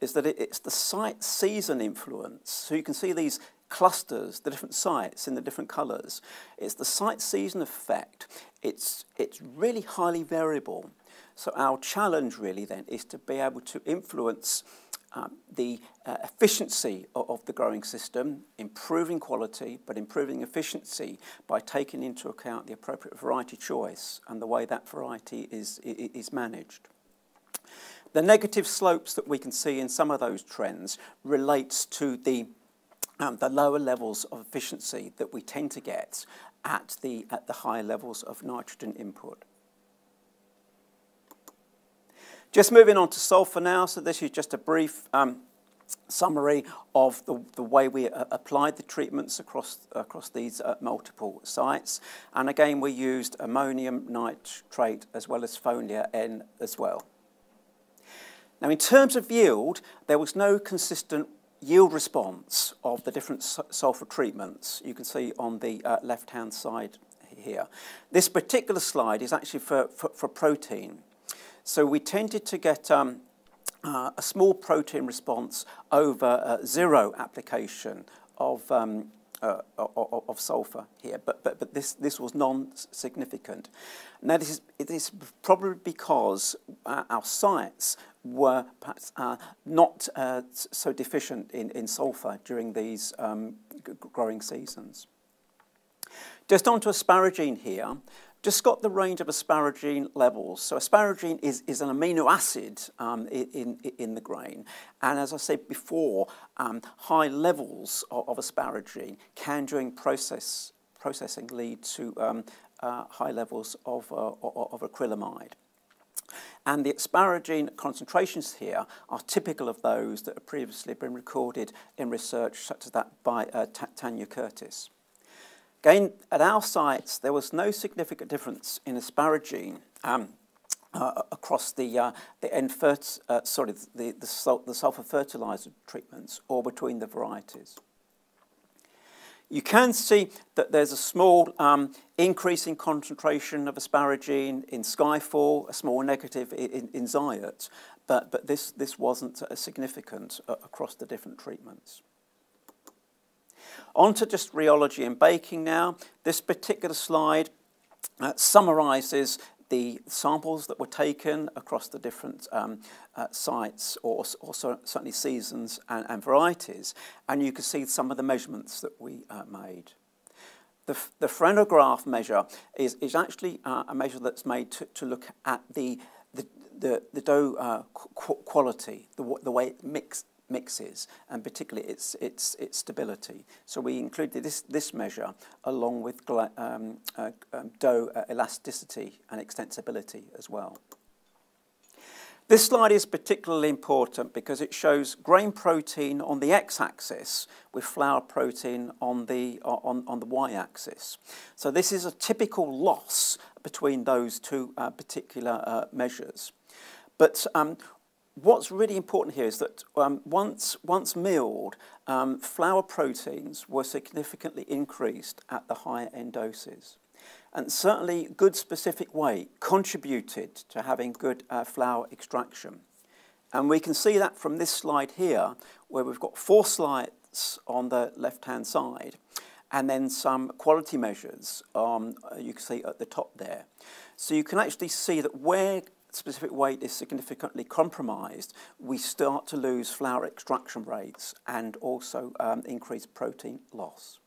is that it's the site season influence. So you can see these clusters, the different sites in the different colours. It's the site season effect. It's, it's really highly variable. So our challenge really then is to be able to influence um, the uh, efficiency of, of, the growing system, improving quality, but improving efficiency by taking into account the appropriate variety choice and the way that variety is, is managed. The negative slopes that we can see in some of those trends relates to the, um, the lower levels of efficiency that we tend to get at the, at the higher levels of nitrogen input. Just moving on to sulfur now, so this is just a brief um, summary of the, the way we uh, applied the treatments across, across these uh, multiple sites. And again, we used ammonium nitrate as well as foliar N as well. Now, in terms of yield, there was no consistent yield response of the different sulfur treatments. You can see on the uh, left-hand side here. This particular slide is actually for, for, for protein. So we tended to get um, uh, a small protein response over uh, zero application of, um, uh, of, of sulfur here, but, but, but this, this was non-significant. Now, this is, it is probably because uh, our sites were perhaps uh, not uh, so deficient in, in sulfur during these um, growing seasons. Just onto asparagine here just got the range of asparagine levels. So asparagine is, is an amino acid um, in, in the grain. And as I said before, um, high levels of, of, asparagine can, during process, processing, lead to um, uh, high levels of, uh, of acrylamide. And the asparagine concentrations here are typical of those that have previously been recorded in research such as that by uh, Tanya Curtis. Again, at our sites, there was no significant difference in asparagine um, uh, across the uh, the end uh, sorry the the, sul the sulfur fertilizer treatments or between the varieties. You can see that there's a small um, increase in concentration of asparagine in Skyfall, a small negative in, in but, but this, this wasn't significant uh, across the different treatments. On to just rheology and baking now. This particular slide uh, summarises the samples that were taken across the different um, uh, sites or, or certainly seasons and, and, varieties. And you can see some of the measurements that we uh, made. The, the farinograph measure is, is actually uh, a measure that's made to, to look at the, the, the, the dough uh, qu quality, the, the way it mix, mixes, and particularly its, its, its stability. So we included this, this measure along with um, uh, um, dough uh, elasticity and extensibility as well. This slide is particularly important because it shows grain protein on the x-axis with flour protein on the, uh, on, on the y-axis. So this is a typical loss between those two uh, particular uh, measures. But um, what's really important here is that um, once, once milled, um, flour proteins were significantly increased at the higher end doses. And certainly good specific weight contributed to having good uh, flour extraction. And we can see that from this slide here, where we've got four slides on the left-hand side, and then some quality measures, um, you can see at the top there. So you can actually see that where specific weight is significantly compromised, we start to lose flour extraction rates and also um, increase protein loss.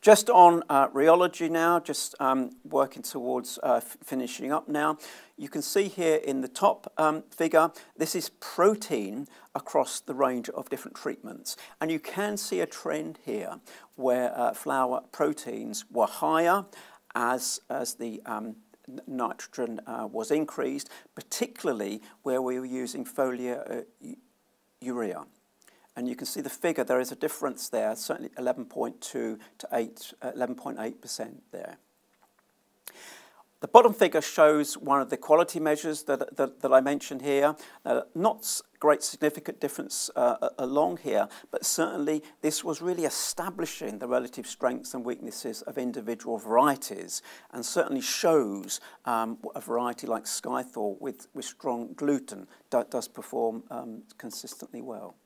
Just on uh, rheology now, just um, working towards uh, finishing up now. You can see here in the top um, figure, this is protein across the range of different treatments. And you can see a trend here where uh, flour proteins were higher as, as the um, nitrogen uh, was increased, particularly where we were using foliar uh, urea. And you can see the figure, there is a difference there, certainly 11.2 to 8, 11.8% uh, there. The bottom figure shows one of the quality measures that, that, that I mentioned here. Uh, not great significant difference uh, along here, but certainly this was really establishing the relative strengths and weaknesses of individual varieties and certainly shows um, a variety like Skythor with, with strong gluten does perform um, consistently well.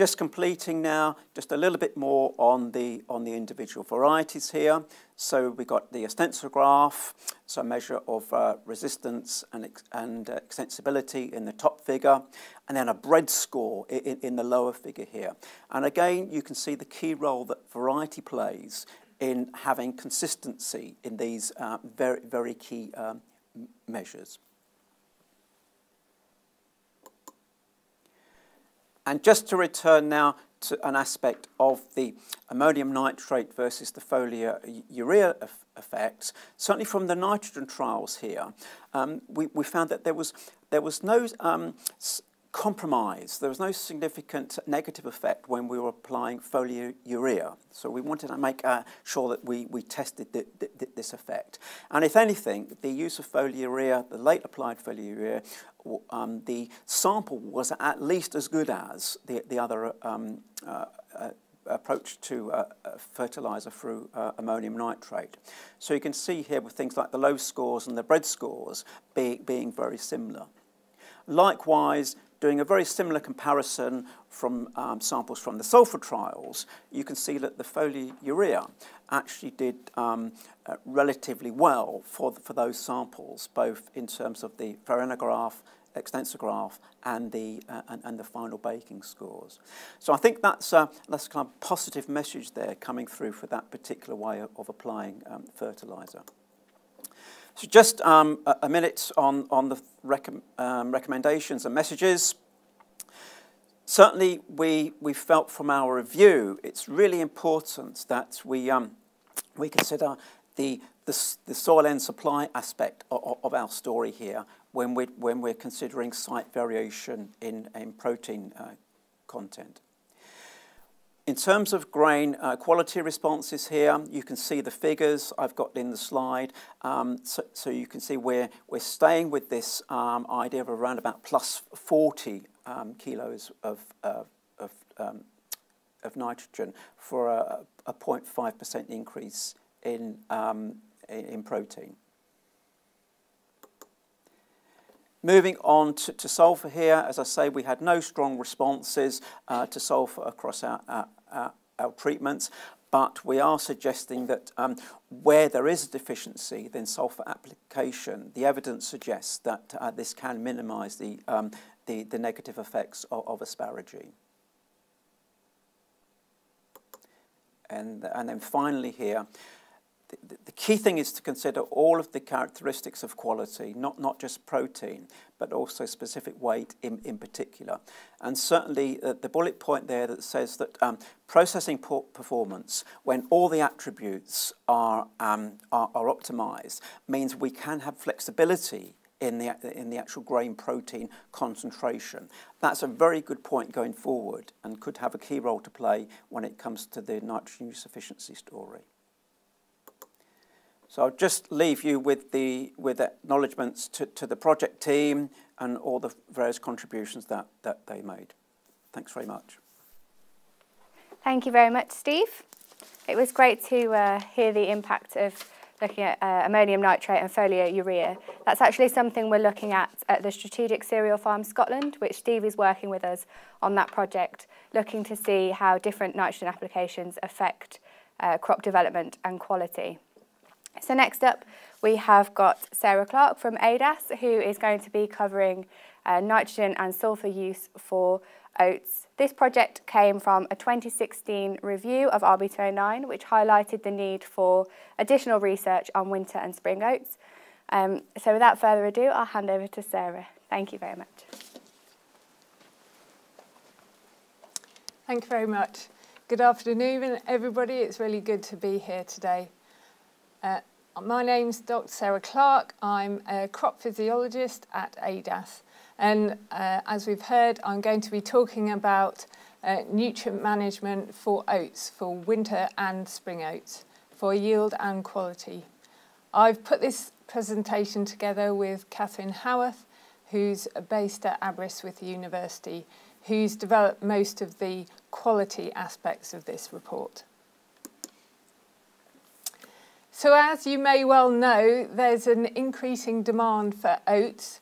Just completing now, just a little bit more on the, on the individual varieties here. So we've got the graph, so a measure of uh, resistance and, and uh, extensibility in the top figure, and then a bread score in, in the lower figure here. And again, you can see the key role that variety plays in having consistency in these uh, very, very key um, measures. And just to return now to an aspect of the ammonium nitrate versus the foliar urea effects, certainly from the nitrogen trials here, um, we, we found that there was, there was no um, compromise. There was no significant negative effect when we were applying foliar urea. So we wanted to make uh, sure that we, we tested the, the, this effect. And if anything, the use of foliar urea, the late applied foliar urea, um, the sample was at least as good as the, the other um, uh, uh, approach to uh, uh fertilizer through uh, ammonium nitrate. So you can see here with things like the low scores and the bread scores be, being very similar. Likewise, doing a very similar comparison from um, samples from the sulfur trials, you can see that the foliar urea actually did um, uh, relatively well for, the, for those samples, both in terms of the farinograph, extensograph, and the, uh, and, and, the final baking scores. So I think that's, uh, that's a kind of positive message there coming through for that particular way of, of applying um, fertiliser. So just um, a, minute on, on the rec um, recommendations and messages. Certainly, we, we felt from our review, it's really important that we, um, we consider the, the, the soil end supply aspect of, of our story here when we're, when we're considering site variation in, in protein uh, content. In terms of grain uh, quality responses here, you can see the figures I've got in the slide. Um, so, so, you can see we're, we're staying with this um, idea of around about plus 40 um, kilos of, uh, of, um, of nitrogen for a, a 0.5% increase in, um, in protein. Moving on to, to, sulfur here, as I say, we had no strong responses uh, to sulfur across our, our, our, our, treatments, but we are suggesting that um, where there is a deficiency, then sulfur application, the evidence suggests that uh, this can minimise the, um, the, the, negative effects of, of asparagine. And, and then finally here, the, key thing is to consider all of the characteristics of quality, not, not just protein, but also specific weight in, in particular. And certainly uh, the bullet point there that says that um, processing performance, when all the attributes are, um, are, are optimized, means we can have flexibility in the, in the actual grain protein concentration. That's a very good point going forward and could have a key role to play when it comes to the nitrogen use efficiency story. So I'll just leave you with the with acknowledgements to, to the project team and all the various contributions that, that they made. Thanks very much. Thank you very much, Steve. It was great to uh, hear the impact of looking at uh, ammonium nitrate and foliar urea. That's actually something we're looking at at the Strategic Cereal Farm Scotland, which Steve is working with us on that project, looking to see how different nitrogen applications affect uh, crop development and quality. So next up, we have got Sarah Clark from ADAS, who is going to be covering uh, nitrogen and sulphur use for oats. This project came from a 2016 review of RB209, which highlighted the need for additional research on winter and spring oats. Um, so without further ado, I'll hand over to Sarah. Thank you very much. Thank you very much. Good afternoon, everybody. It's really good to be here today. Uh, my name's Dr. Sarah Clark. I'm a crop physiologist at ADAS. And uh, as we've heard, I'm going to be talking about uh, nutrient management for oats, for winter and spring oats, for yield and quality. I've put this presentation together with Catherine Howarth, who's based at Aberystwyth University, who's developed most of the quality aspects of this report. So as you may well know, there's an increasing demand for oats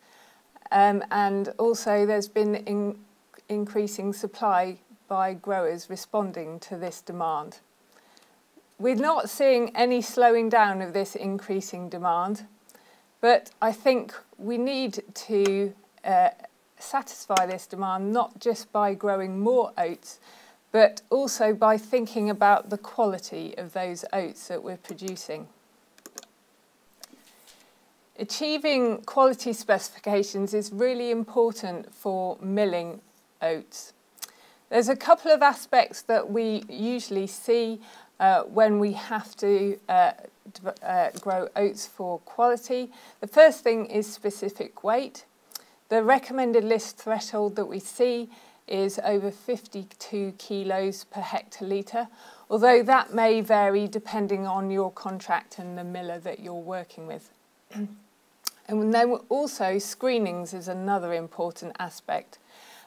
um, and also there's been in increasing supply by growers responding to this demand. We're not seeing any slowing down of this increasing demand, but I think we need to uh, satisfy this demand not just by growing more oats, but also by thinking about the quality of those oats that we're producing. Achieving quality specifications is really important for milling oats. There's a couple of aspects that we usually see uh, when we have to uh, uh, grow oats for quality. The first thing is specific weight. The recommended list threshold that we see is over 52 kilos per hectolitre, although that may vary depending on your contract and the miller that you're working with. and then also screenings is another important aspect.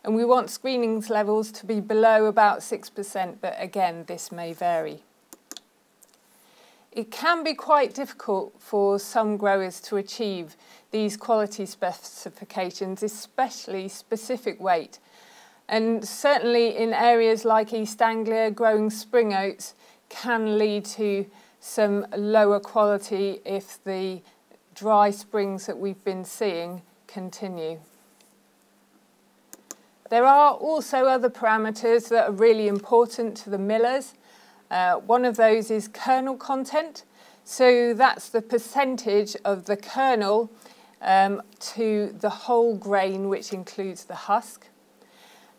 And we want screenings levels to be below about 6%, but again, this may vary. it can be quite difficult for some growers to achieve these quality specifications, especially specific weight. And certainly in areas like East Anglia, growing spring oats can lead to some lower quality if the dry springs that we've been seeing continue. There are also other parameters that are really important to the millers. Uh, one of those is kernel content. So that's the percentage of the kernel um, to the whole grain, which includes the husk.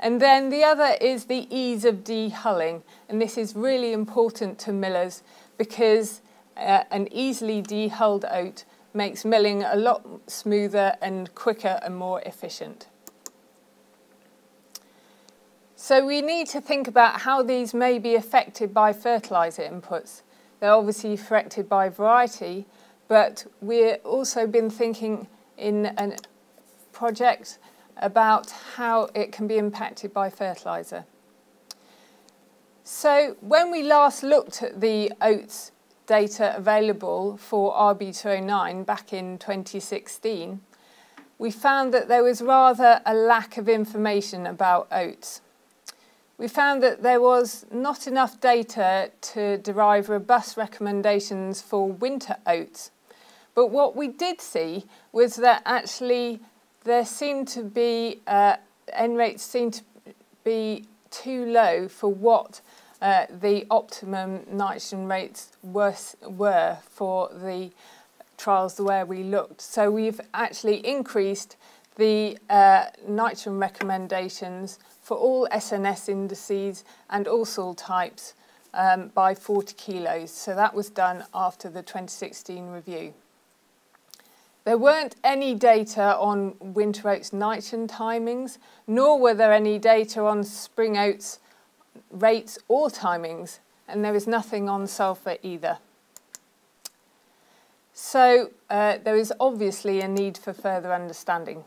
And then the other is the ease of dehulling. And this is really important to millers because uh, an easily dehulled oat makes milling a lot smoother and quicker and more efficient. So we need to think about how these may be affected by fertiliser inputs. They're obviously affected by variety, but we've also been thinking in a project about how it can be impacted by fertiliser. So when we last looked at the oats data available for RB209 back in 2016, we found that there was rather a lack of information about oats we found that there was not enough data to derive robust recommendations for winter oats. But what we did see was that actually there seemed to be, uh, N rates seemed to be too low for what uh, the optimum nitrogen rates were, were for the trials where we looked. So we've actually increased the uh, nitrogen recommendations for all SNS indices and all soil types um, by 40 kilos. So that was done after the 2016 review. There weren't any data on winter oats nitrogen timings, nor were there any data on spring oats rates or timings, and there was nothing on sulphur either. So uh, there is obviously a need for further understanding.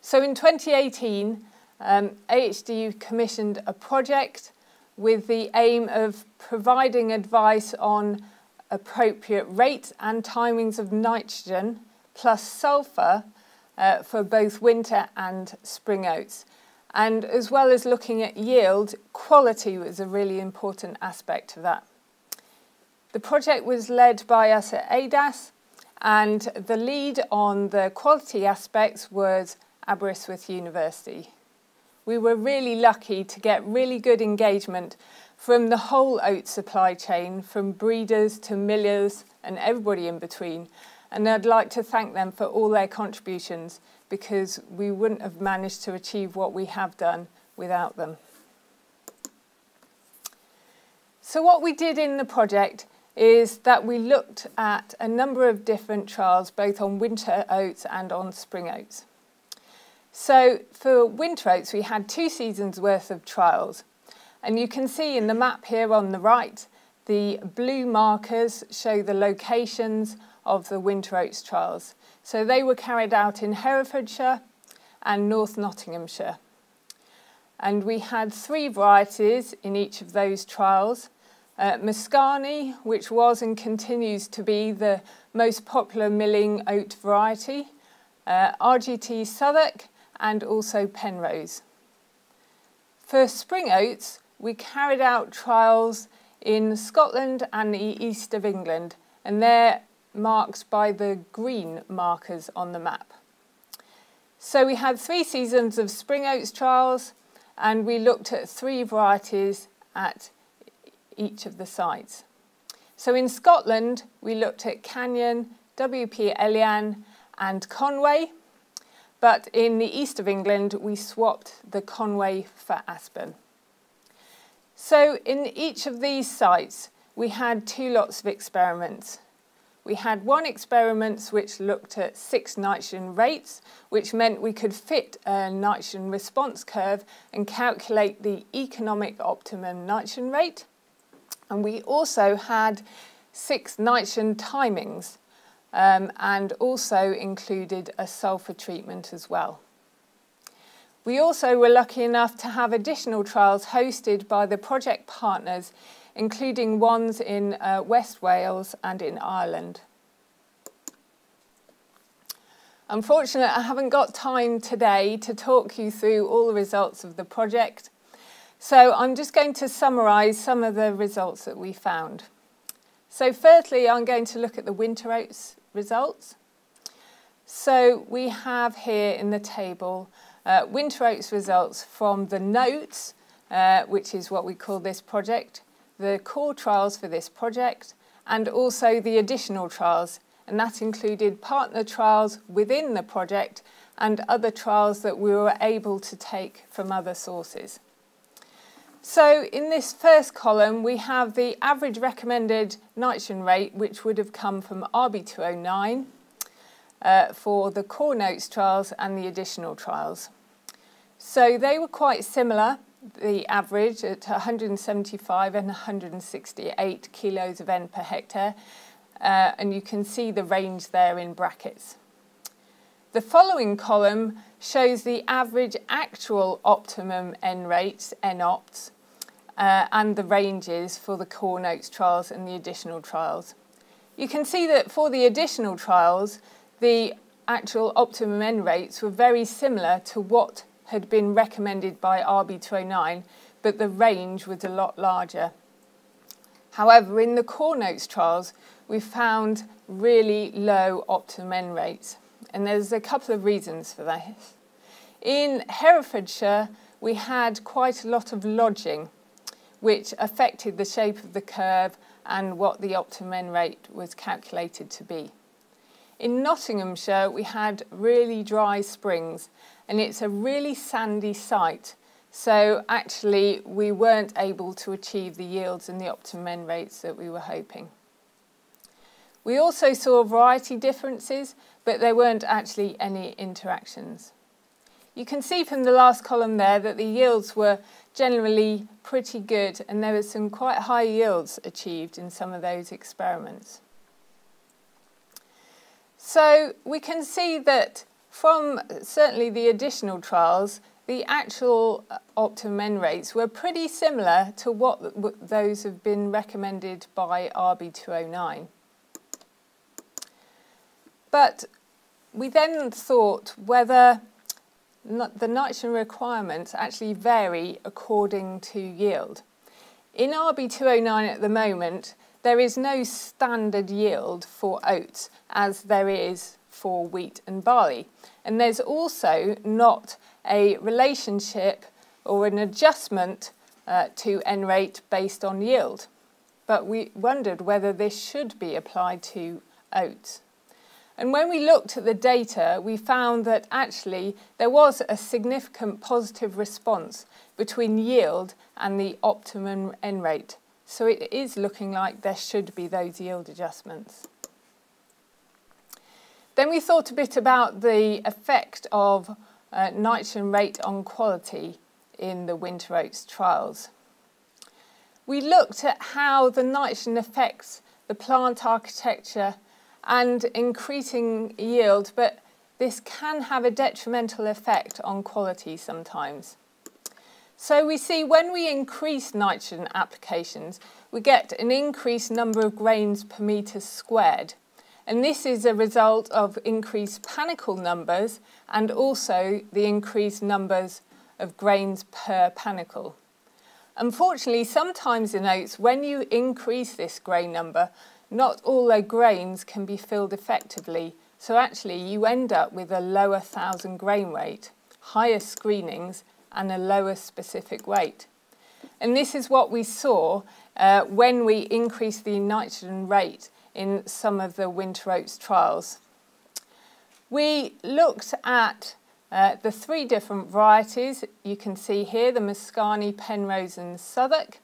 So in 2018, um, AHDB commissioned a project with the aim of providing advice on appropriate rates and timings of nitrogen plus sulphur uh, for both winter and spring oats. And as well as looking at yield, quality was a really important aspect of that. The project was led by us at ADAS and the lead on the quality aspects was Aberystwyth University we were really lucky to get really good engagement from the whole oat supply chain, from breeders to millers and everybody in between. And I'd like to thank them for all their contributions because we wouldn't have managed to achieve what we have done without them. So what we did in the project is that we looked at a number of different trials, both on winter oats and on spring oats. So for winter oats, we had two seasons worth of trials. And you can see in the map here on the right, the blue markers show the locations of the winter oats trials. So they were carried out in Herefordshire and North Nottinghamshire. And we had three varieties in each of those trials. Uh, Mascani, which was and continues to be the most popular milling oat variety. Uh, RGT Southwark and also Penrose. For spring oats, we carried out trials in Scotland and the east of England, and they're marked by the green markers on the map. So we had three seasons of spring oats trials, and we looked at three varieties at each of the sites. So in Scotland, we looked at Canyon, WP Elian, and Conway. But in the east of England, we swapped the Conway for Aspen. So in each of these sites, we had two lots of experiments. We had one experiment which looked at six nitrogen rates, which meant we could fit a nitrogen response curve and calculate the economic optimum nitrogen rate. And we also had six nitrogen timings, um, and also included a sulphur treatment as well. We also were lucky enough to have additional trials hosted by the project partners including ones in uh, West Wales and in Ireland. Unfortunately, I haven't got time today to talk you through all the results of the project, so I'm just going to summarise some of the results that we found. So firstly, I'm going to look at the winter oats results. So we have here in the table uh, winter oats results from the notes, uh, which is what we call this project, the core trials for this project, and also the additional trials. And that included partner trials within the project and other trials that we were able to take from other sources. So in this first column, we have the average recommended nitrogen rate, which would have come from RB209 uh, for the core notes trials and the additional trials. So they were quite similar, the average at 175 and 168 kilos of N per hectare, uh, and you can see the range there in brackets. The following column shows the average actual optimum N rates, N opts, uh, and the ranges for the core notes trials and the additional trials. You can see that for the additional trials, the actual optimum N rates were very similar to what had been recommended by RB209, but the range was a lot larger. However, in the core notes trials, we found really low optimum rates and there's a couple of reasons for that. In Herefordshire, we had quite a lot of lodging, which affected the shape of the curve and what the optimum rate was calculated to be. In Nottinghamshire, we had really dry springs, and it's a really sandy site, so actually we weren't able to achieve the yields and the optimum rates that we were hoping. We also saw variety differences, but there weren't actually any interactions. You can see from the last column there that the yields were generally pretty good and there were some quite high yields achieved in some of those experiments. So we can see that from certainly the additional trials, the actual uh, optimum N rates were pretty similar to what those have been recommended by RB209. But we then thought whether the nitrogen requirements actually vary according to yield. In RB209 at the moment, there is no standard yield for oats as there is for wheat and barley. And there's also not a relationship or an adjustment uh, to N rate based on yield. But we wondered whether this should be applied to oats. And when we looked at the data, we found that actually there was a significant positive response between yield and the optimum N rate. So it is looking like there should be those yield adjustments. Then we thought a bit about the effect of uh, nitrogen rate on quality in the winter oats trials. We looked at how the nitrogen affects the plant architecture and increasing yield, but this can have a detrimental effect on quality sometimes. So we see when we increase nitrogen applications, we get an increased number of grains per metre squared. And this is a result of increased panicle numbers and also the increased numbers of grains per panicle. Unfortunately, sometimes in oats, when you increase this grain number, not all their grains can be filled effectively, so actually you end up with a lower thousand grain weight, higher screenings and a lower specific weight. And this is what we saw uh, when we increased the nitrogen rate in some of the winter oats trials. We looked at uh, the three different varieties. You can see here the Mascani, Penrose and Southwark.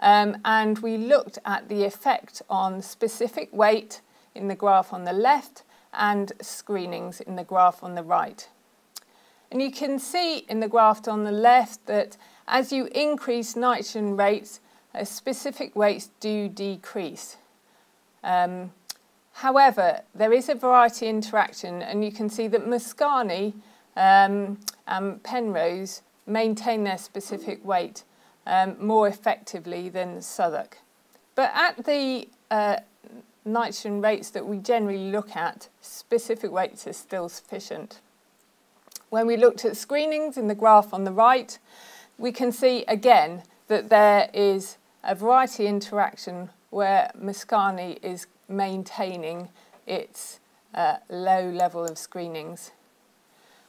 Um, and we looked at the effect on specific weight in the graph on the left and screenings in the graph on the right. And you can see in the graph on the left that as you increase nitrogen rates, uh, specific weights do decrease. Um, however, there is a variety interaction and you can see that Mascani um, and Penrose maintain their specific weight um, more effectively than Southwark. But at the uh, nitrogen rates that we generally look at, specific weights are still sufficient. When we looked at screenings in the graph on the right, we can see again that there is a variety interaction where Mascani is maintaining its uh, low level of screenings.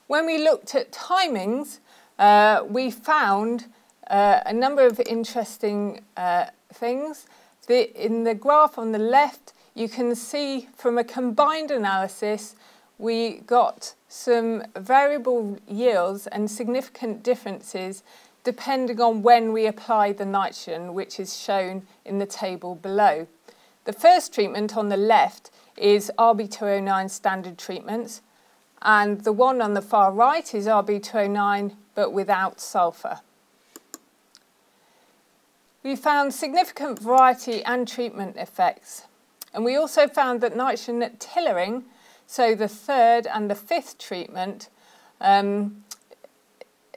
When we looked at timings, uh, we found uh, a number of interesting uh, things. The, in the graph on the left, you can see from a combined analysis, we got some variable yields and significant differences depending on when we apply the nitrogen, which is shown in the table below. The first treatment on the left is RB209 standard treatments, and the one on the far right is RB209 but without sulphur. We found significant variety and treatment effects. And we also found that nitrogen tillering, so the third and the fifth treatment, um,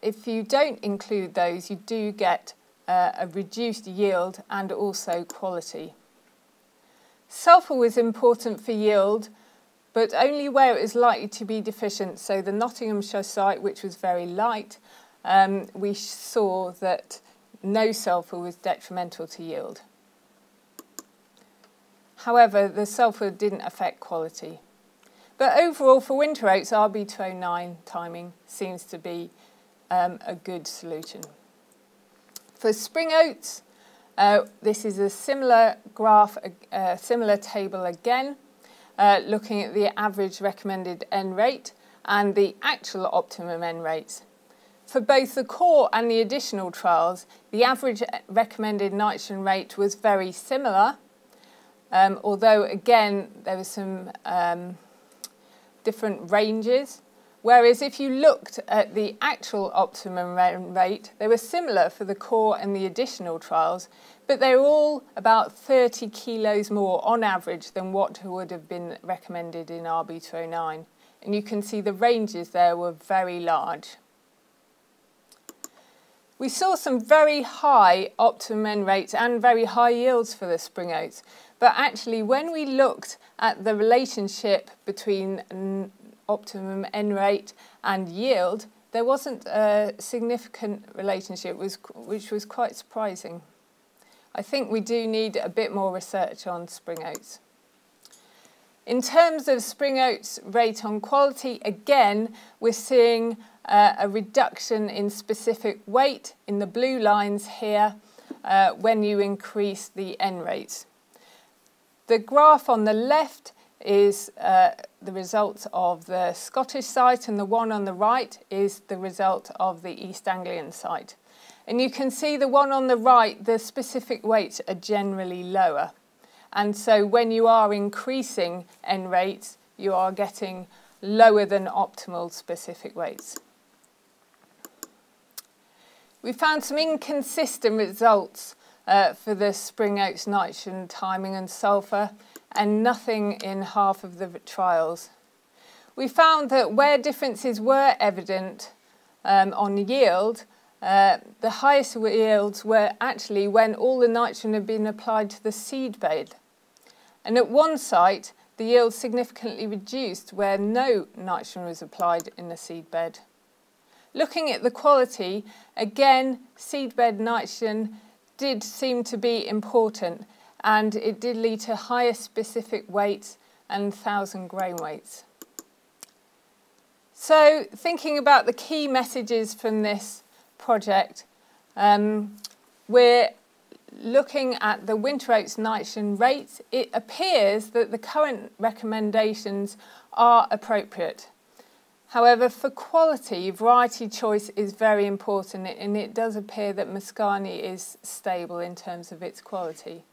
if you don't include those, you do get uh, a reduced yield and also quality. Sulphur was important for yield, but only where it was likely to be deficient. So the Nottinghamshire site, which was very light, um, we saw that no sulphur was detrimental to yield. However, the sulphur didn't affect quality. But overall, for winter oats, RB209 timing seems to be um, a good solution. For spring oats, uh, this is a similar graph, a, similar table again, uh, looking at the average recommended N rate and the actual optimum N rates. For both the core and the additional trials, the average recommended nitrogen rate was very similar, um, although again there were some um, different ranges. Whereas if you looked at the actual optimum rate, they were similar for the core and the additional trials, but they were all about 30 kilos more on average than what would have been recommended in RB209. And you can see the ranges there were very large. We saw some very high optimum rates and very high yields for the spring oats, but actually, when we looked at the relationship between optimum N rate and yield, there wasn't a significant relationship, which was quite surprising. I think we do need a bit more research on spring oats. In terms of spring oats rate on quality, again, we're seeing uh, a reduction in specific weight in the blue lines here uh, when you increase the N rate. The graph on the left is uh, the result of the Scottish site and the one on the right is the result of the East Anglian site. And you can see the one on the right, the specific weights are generally lower. And so when you are increasing N rates, you are getting lower than optimal specific weights. We found some inconsistent results uh, for the spring oats nitrogen timing and sulphur and nothing in half of the trials. We found that where differences were evident um, on yield, uh, the highest yields were actually when all the nitrogen had been applied to the seed bed. And at one site, the yield significantly reduced where no nitrogen was applied in the seed bed. Looking at the quality, again, seedbed nitrogen did seem to be important and it did lead to higher specific weights and thousand grain weights. So thinking about the key messages from this project, um, we're looking at the winter oats nitrogen rates. It appears that the current recommendations are appropriate. However, for quality, variety choice is very important and it does appear that Mascani is stable in terms of its quality.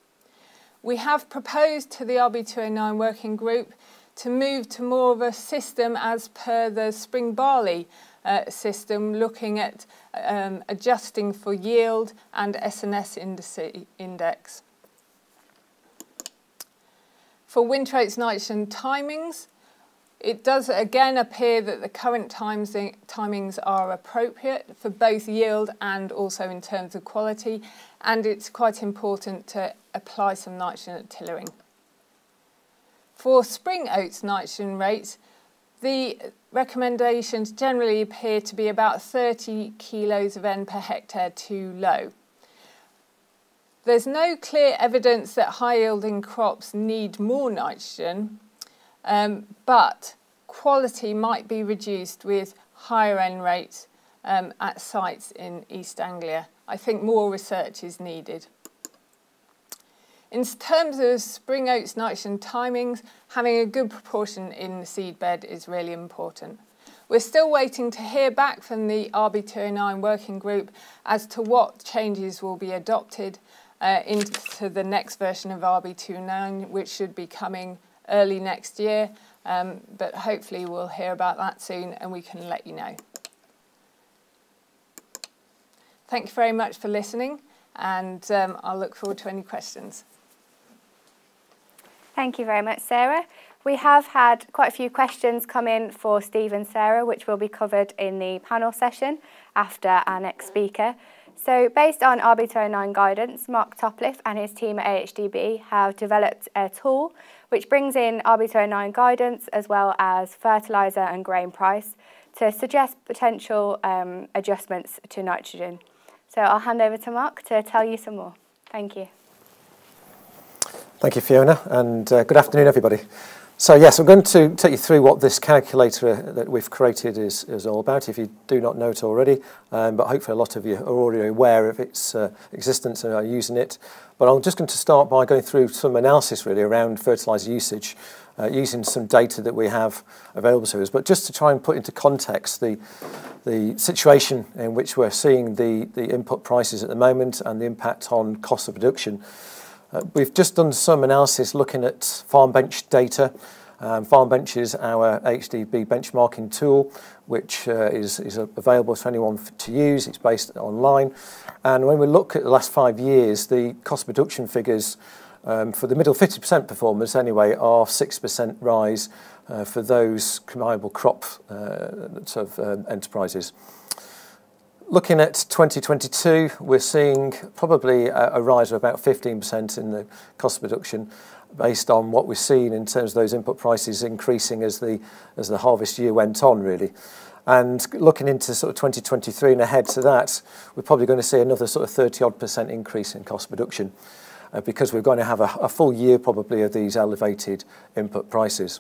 We have proposed to the RB209 working group to move to more of a system as per the spring barley uh, system, looking at um, adjusting for yield and SNS index. For winter oats nitrogen timings, it does again appear that the current times, timings are appropriate for both yield and also in terms of quality, and it's quite important to apply some nitrogen at tillering. For spring oats nitrogen rates, the recommendations generally appear to be about 30 kilos of N per hectare too low. There's no clear evidence that high yielding crops need more nitrogen, um, but quality might be reduced with higher N rates um, at sites in East Anglia. I think more research is needed. In terms of spring oats nitrogen timings, having a good proportion in the seed bed is really important. We're still waiting to hear back from the RB209 working group as to what changes will be adopted uh, into the next version of RB209, which should be coming early next year. Um, but hopefully we'll hear about that soon and we can let you know. Thank you very much for listening and um, I'll look forward to any questions. Thank you very much, Sarah. We have had quite a few questions come in for Steve and Sarah, which will be covered in the panel session after our next speaker. So based on RB209 guidance, Mark Topliff and his team at AHDB have developed a tool which brings in RB209 guidance as well as fertiliser and grain price to suggest potential um, adjustments to nitrogen. So I'll hand over to Mark to tell you some more. Thank you. Thank you, Fiona, and uh, good afternoon, everybody. So yes, I'm going to take you through what this calculator that we've created is, is all about, if you do not know it already, um, but hopefully a lot of you are already aware of its uh, existence and are using it. But I'm just going to start by going through some analysis really around fertiliser usage, uh, using some data that we have available to us, but just to try and put into context the, the situation in which we're seeing the, the input prices at the moment and the impact on cost of production. Uh, we've just done some analysis looking at Farmbench data. Um, Farmbench is AHDB benchmarking tool, which uh, is, is available to anyone to use. It's based online. And when we look at the last five years, the cost production figures um, for the middle 50% performers anyway are 6% rise uh, for those comparable crop uh, sort of, um, enterprises. Looking at 2022, we're seeing probably a, rise of about 15% in the cost production based on what we've seen in terms of those input prices increasing as the, as the harvest year went on, really. And looking into sort of 2023 and ahead to that, we're probably going to see another sort of 30 odd percent increase in cost production uh, because we're going to have a full year probably of these elevated input prices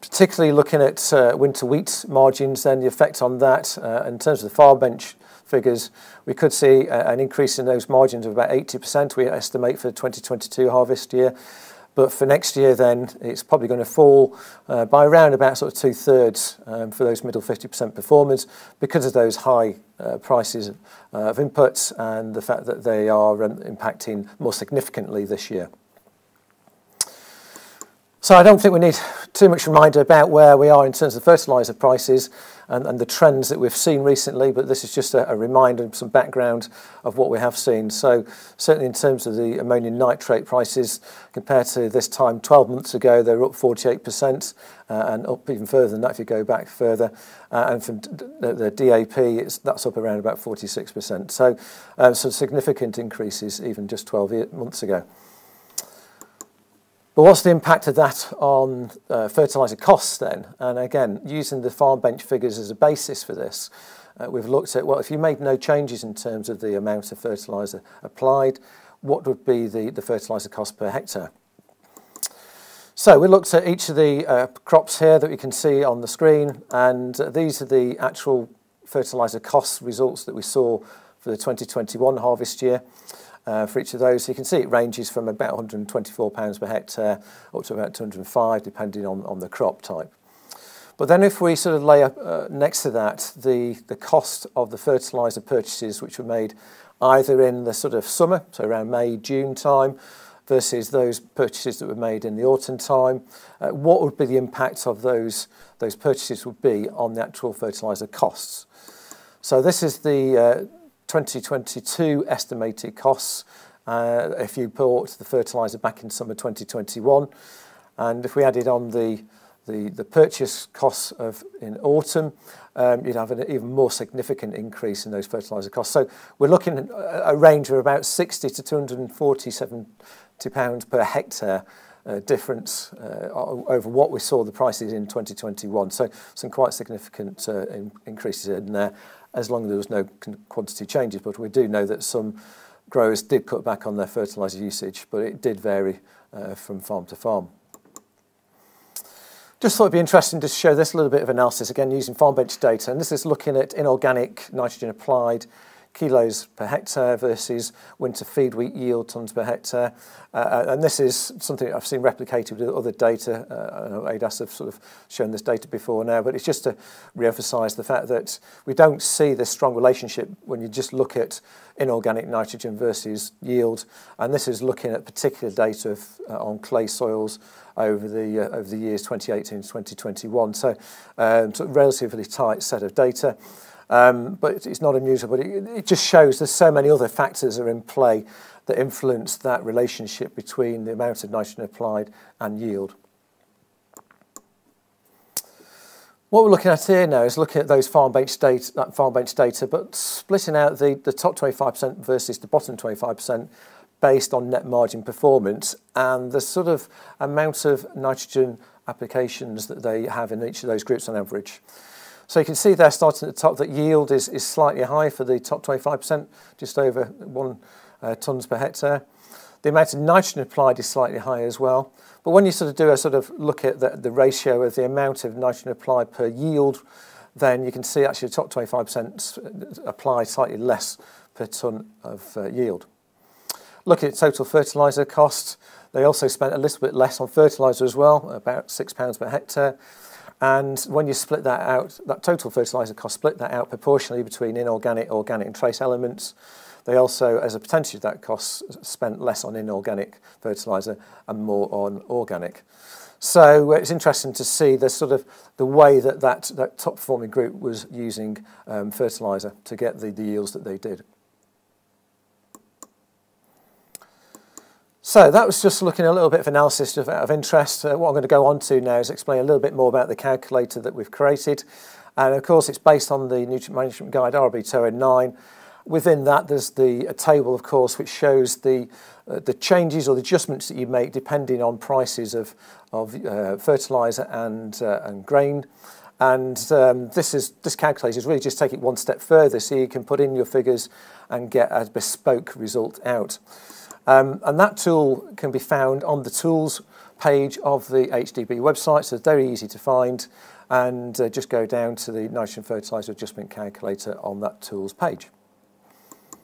particularly looking at uh, winter wheat margins, then the effect on that uh, in terms of the Farmbench figures, we could see uh, an increase in those margins of about 80%, we estimate for the 2022 harvest year. But for next year, then it's probably going to fall uh, by around about sort of two thirds um, for those middle 50% performers because of those high uh, prices uh, of inputs and the fact that they are um, impacting more significantly this year. So I don't think we need too much reminder about where we are in terms of fertiliser prices and, the trends that we've seen recently, but this is just a, reminder and some background of what we have seen. So certainly in terms of the ammonium nitrate prices, compared to this time 12 months ago, they're up 48% uh, and up even further than that if you go back further. Uh, and from the, DAP, that's up around about 46%. So uh, some significant increases even just 12 months ago. But what's the impact of that on uh, fertiliser costs then? And again, using the Farmbench figures as a basis for this, uh, we've looked at, well, if you made no changes in terms of the amount of fertiliser applied, what would be the, the fertiliser cost per hectare? So we looked at each of the uh, crops here that we can see on the screen, and uh, these are the actual fertiliser cost results that we saw for the 2021 harvest year uh, for each of those. So you can see it ranges from about £124 per hectare up to about 205 depending on, on the crop type. But then if we sort of lay up uh, next to that the, the cost of the fertiliser purchases which were made either in the sort of summer, so around May, June time, versus those purchases that were made in the autumn time, uh, what would be the impact of those, those purchases would be on the actual fertiliser costs. So this is the, uh, 2022 estimated costs uh, if you bought the fertiliser back in summer 2021. And if we added on the, purchase costs of in autumn, um, you'd have an even more significant increase in those fertiliser costs. So we're looking at a range of about 60 to 247 pounds per hectare uh, difference uh, over what we saw the prices in 2021. So some quite significant increases in there, as long as there was no quantity changes. But we do know that some growers did cut back on their fertiliser usage, but it did vary uh, from farm to farm. Just thought it'd be interesting to show this little bit of analysis, again using Farmbench data, and this is looking at inorganic nitrogen applied kilos per hectare versus winter feed wheat yield tonnes per hectare. Uh, uh, and this is something I've seen replicated with other data. Uh, ADAS have sort of shown this data before now, but it's just to re-emphasise the fact that we don't see this strong relationship when you just look at inorganic nitrogen versus yield. And this is looking at particular data of, uh, on clay soils over the uh, over the years 2018 to 2021. So, um, so relatively tight set of data. Um, but it's not but it, it just shows there's so many other factors are in play that influence that relationship between the amount of nitrogen applied and yield. What we're looking at here now is looking at those Farmbench data, that Farmbench data, but splitting out the, the top 25% versus the bottom 25% based on net margin performance and the sort of amount of nitrogen applications that they have in each of those groups on average. So you can see there starting at the top that yield is, is slightly high for the top 25%, just over one uh, tonnes per hectare. The amount of nitrogen applied is slightly high as well. But when you sort of do a sort of look at the, the ratio of the amount of nitrogen applied per yield, then you can see actually the top 25% apply slightly less per tonne of uh, yield. Looking at total fertiliser costs, they also spent a little bit less on fertiliser as well, about £6 per hectare. And when you split that out, that total fertiliser cost, split that out proportionally between inorganic, organic and trace elements, they also, as a percentage of that cost, spent less on inorganic fertiliser and more on organic. So uh, it's interesting to see the sort of the way that that, that top performing group was using um, fertiliser to get the, the yields that they did. So that was just looking at a little bit of analysis of, of interest. Uh, what I'm going to go on to now is explain a little bit more about the calculator that we've created. And of course, it's based on the Nutrient Management Guide RB 209. Within that, there's the a table, of course, which shows the uh, the changes or the adjustments that you make depending on prices of of uh, fertilizer and uh, and grain. And um, this is this calculator is really just take it one step further, so you can put in your figures and get a bespoke result out. Um, and that tool can be found on the tools page of the AHDB website, so it's very easy to find. And uh, just go down to the nitrogen fertiliser adjustment calculator on that tools page.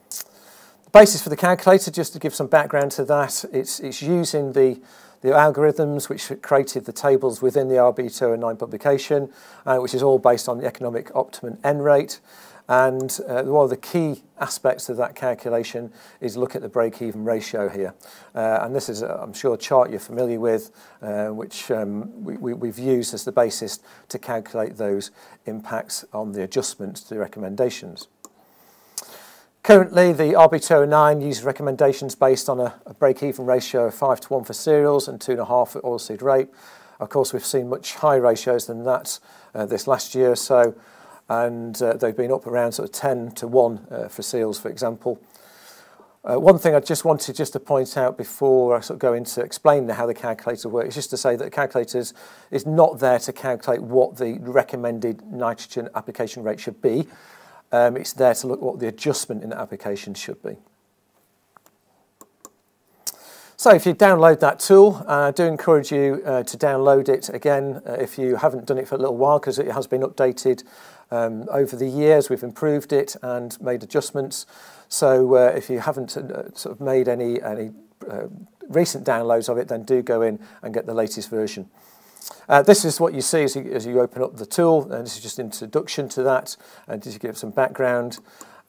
The basis for the calculator, just to give some background to that, it's, it's using the, the algorithms which created the tables within the RB209 publication, uh, which is all based on the economic optimum N rate. And uh, one of the key aspects of that calculation is look at the break-even ratio here. Uh, and this is, uh, I'm sure, a chart you're familiar with, uh, which um, we, we, we've used as the basis to calculate those impacts on the adjustments to the recommendations. Currently, the RB209 uses recommendations based on a, a break-even ratio of 5 to 1 for cereals and 2.5 for oilseed rape. Of course, we've seen much higher ratios than that uh, this last year, or so and uh, they've been up around sort of 10 to 1 uh, for cereals, for example. Uh, one thing I just wanted just to point out before I sort of go into explain how the calculator works is just to say that the calculator is, not there to calculate what the recommended nitrogen application rate should be. Um, it's there to look what the adjustment in the application should be. So if you download that tool, uh, I do encourage you uh, to download it again uh, if you haven't done it for a little while because it has been updated um, over the years. We've improved it and made adjustments. So uh, if you haven't uh, sort of made any, any uh, recent downloads of it, then do go in and get the latest version. this is what you see as you, as you open up the tool, and this is just introduction to that, and just give some background.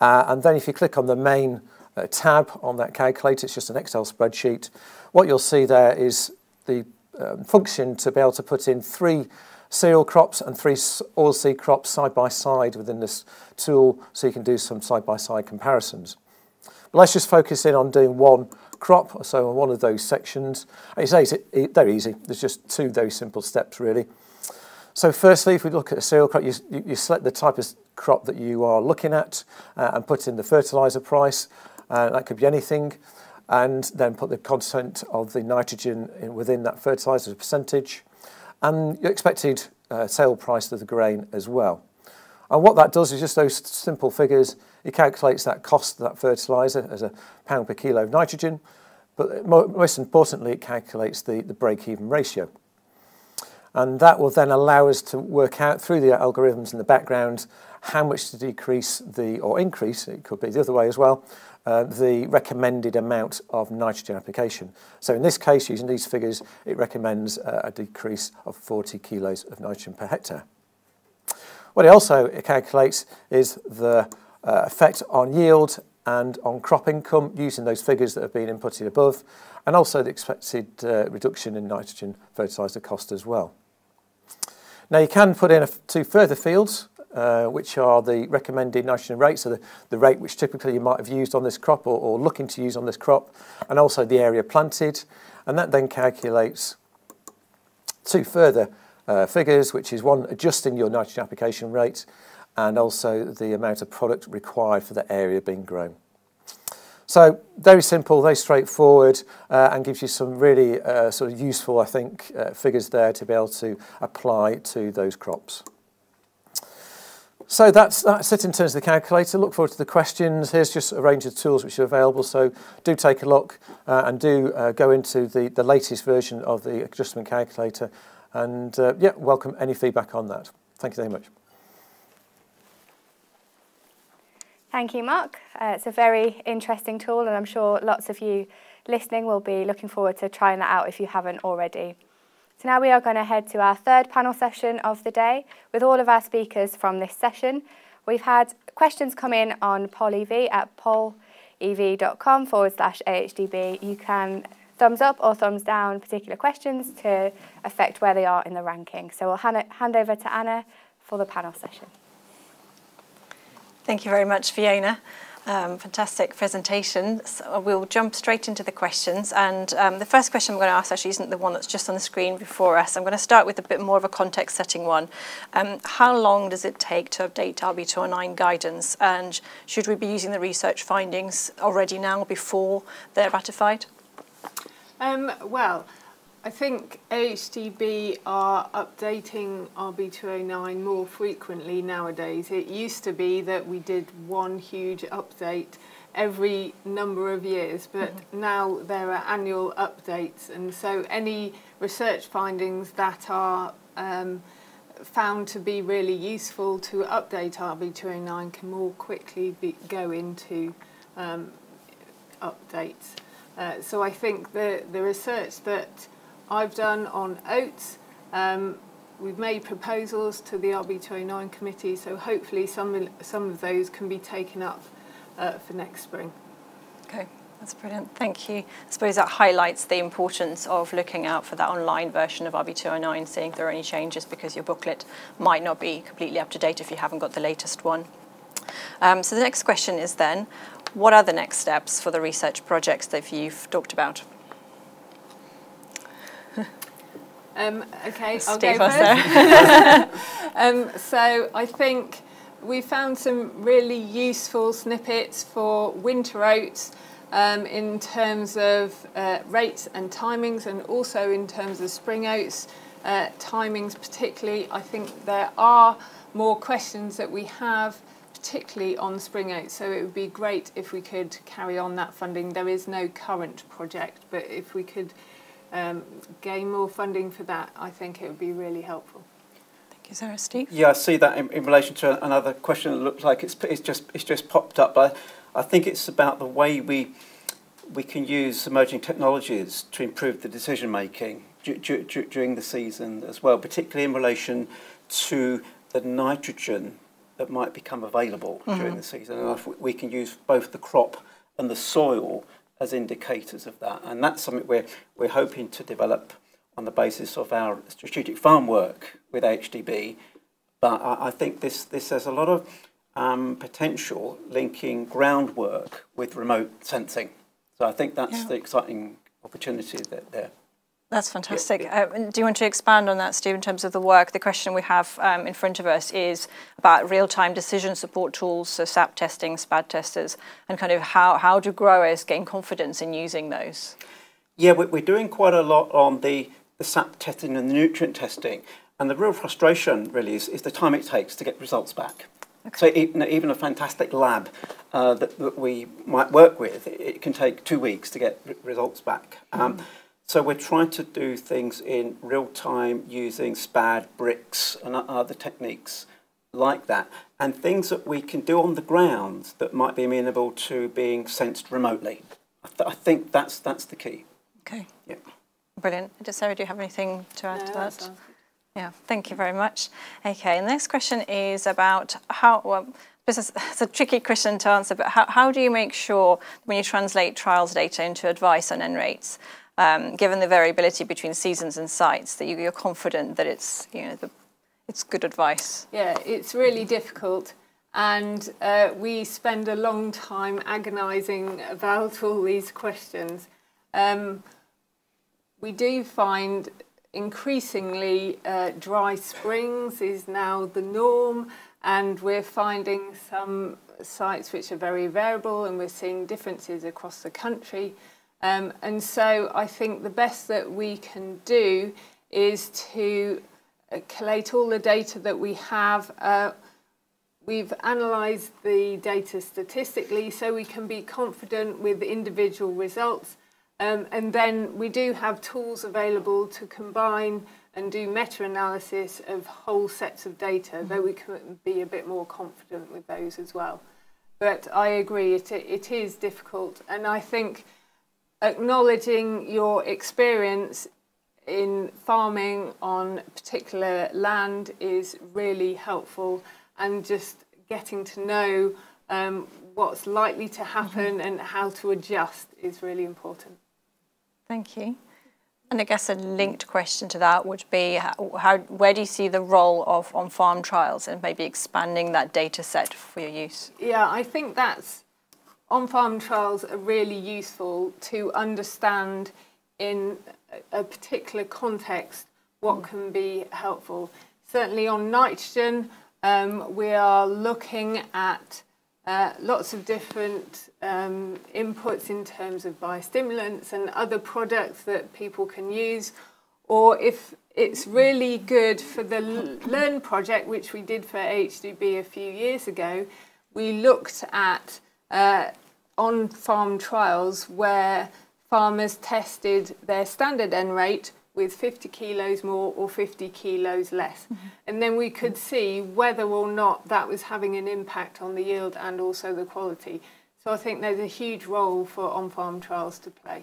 and then if you click on the main uh, tab on that calculator. It's just an Excel spreadsheet. What you'll see there is the um, function to be able to put in three cereal crops and three oilseed crops side by side within this tool so you can do some side-by-side comparisons. But let's just focus in on doing one crop, so on one of those sections. It's easy, they're easy. There's just two very simple steps really. So firstly, if we look at a cereal crop, you, you, select the type of crop that you are looking at uh, and put in the fertiliser price. Uh, that could be anything. And then put the content of the nitrogen in, within that fertiliser percentage. And your expected uh, sale price of the grain as well. And what that does is just those simple figures. It calculates that cost of that fertiliser as a pound per kilo of nitrogen. But most importantly, it calculates the, the break-even ratio. And that will then allow us to work out through the algorithms in the background how much to decrease the, or increase, it could be the other way as well, uh, the recommended amount of nitrogen application. So in this case, using these figures, it recommends uh, a decrease of 40 kilos of nitrogen per hectare. What it also calculates is the uh, effect on yield and on crop income using those figures that have been inputted above, and also the expected uh, reduction in nitrogen fertiliser cost as well. Now you can put in two further fields, uh, which are the recommended nitrogen rate, so the, the rate which typically you might have used on this crop or, or looking to use on this crop, and also the area planted, and that then calculates two further uh, figures, which is one adjusting your nitrogen application rate and also the amount of product required for the area being grown. So very simple, very straightforward, uh, and gives you some really uh, sort of useful, I think, uh, figures there to be able to apply to those crops. So that's, that's it in terms of the calculator. Look forward to the questions. Here's just a range of tools which are available, so do take a look uh, and do uh, go into the, the latest version of the adjustment calculator and uh, yeah, welcome any feedback on that. Thank you very much. Thank you, Mark. Uh, it's a very interesting tool, and I'm sure lots of you listening will be looking forward to trying that out if you haven't already. So now we are going to head to our third panel session of the day with all of our speakers from this session. We've had questions come in on PollEv at pollev.com forward slash AHDB. You can thumbs up or thumbs down particular questions to affect where they are in the ranking. So we'll hand, hand over to Anna for the panel session. Thank you very much, Fiona. Um, fantastic presentation. So we'll jump straight into the questions. And um, the first question I'm going to ask actually isn't the one that's just on the screen before us. I'm going to start with a bit more of a context setting one. Um, how long does it take to update RB209 guidance? And should we be using the research findings already now before they're ratified? Um, well, I think AHDB are updating RB209 more frequently nowadays. It used to be that we did one huge update every number of years, but mm -hmm. now there are annual updates, and so any research findings that are um, found to be really useful to update RB209 can more quickly be, go into um, updates. Uh, so I think the, the research that I've done on oats. Um, we've made proposals to the RB209 committee, so hopefully some, some of those can be taken up uh, for next spring. Okay, that's brilliant. Thank you. I suppose that highlights the importance of looking out for that online version of RB209, seeing if there are any changes because your booklet might not be completely up to date if you haven't got the latest one. Um, so the next question is then, what are the next steps for the research projects that you've talked about? Um, okay, I'll go first. um, so I think we found some really useful snippets for winter oats um, in terms of uh, rates and timings and also in terms of spring oats uh, timings particularly. I think there are more questions that we have particularly on spring oats so it would be great if we could carry on that funding. There is no current project but if we could um, gain more funding for that, I think it would be really helpful. Thank you, Sarah. Steve? Yeah, I see that in, in relation to another question that looks like it's, it's, just, it's just popped up. But I think it's about the way we, we can use emerging technologies to improve the decision making during the season as well, particularly in relation to the nitrogen that might become available mm -hmm. during the season. And if we can use both the crop and the soil as indicators of that. And that's something we're, we're hoping to develop on the basis of our strategic farm work with AHDB. But I, I think this, this has a lot of um, potential linking groundwork with remote sensing. So I think that's yeah. the exciting opportunity that there. That's fantastic. Uh, do you want to expand on that, Steve, in terms of the work? The question we have um, in front of us is about real-time decision support tools, so SAP testing, SPAD testers, and kind of how, how do growers gain confidence in using those? Yeah, we're doing quite a lot on the, the SAP testing and the nutrient testing. And the real frustration really is, is the time it takes to get results back. Okay. So even, even a fantastic lab uh, that, that we might work with, it can take two weeks to get results back. Um, mm. So we're trying to do things in real time using SPAD, Brix, and other techniques like that, and things that we can do on the ground that might be amenable to being sensed remotely. I, th I think that's that's the key. Okay. Yeah. Brilliant. Does Sarah, do you have anything to add no, to that? Yeah, thank you very much. Okay, the next question is about how, well, this is it's a tricky question to answer, but how, how do you make sure when you translate trials data into advice on N rates, um, given the variability between seasons and sites, that you, are confident that it's you know the, it's good advice? Yeah, it's really difficult, and uh, we spend a long time agonising about all these questions. Um, we do find increasingly uh, dry springs is now the norm, and we're finding some sites which are very variable, and we're seeing differences across the country. Um, and so I think the best that we can do is to uh, collate all the data that we have. Uh, we've analysed the data statistically so we can be confident with individual results. Um, and then we do have tools available to combine and do meta-analysis of whole sets of data, though we can be a bit more confident with those as well. But I agree, it, it is difficult. And I think acknowledging your experience in farming on particular land is really helpful and just getting to know um, what's likely to happen and how to adjust is really important. Thank you. And I guess a linked question to that would be how, how, where do you see the role of on-farm trials and maybe expanding that data set for your use? Yeah, I think that's on-farm trials are really useful to understand in a particular context what mm. can be helpful. Certainly on nitrogen, um, we are looking at uh, lots of different um, inputs in terms of biostimulants and other products that people can use. Or if it's really good for the LEARN project, which we did for AHDB a few years ago, we looked at uh, on-farm trials where farmers tested their standard N rate with 50 kilos more or 50 kilos less. Mm -hmm. And then we could see whether or not that was having an impact on the yield and also the quality. So I think there's a huge role for on-farm trials to play.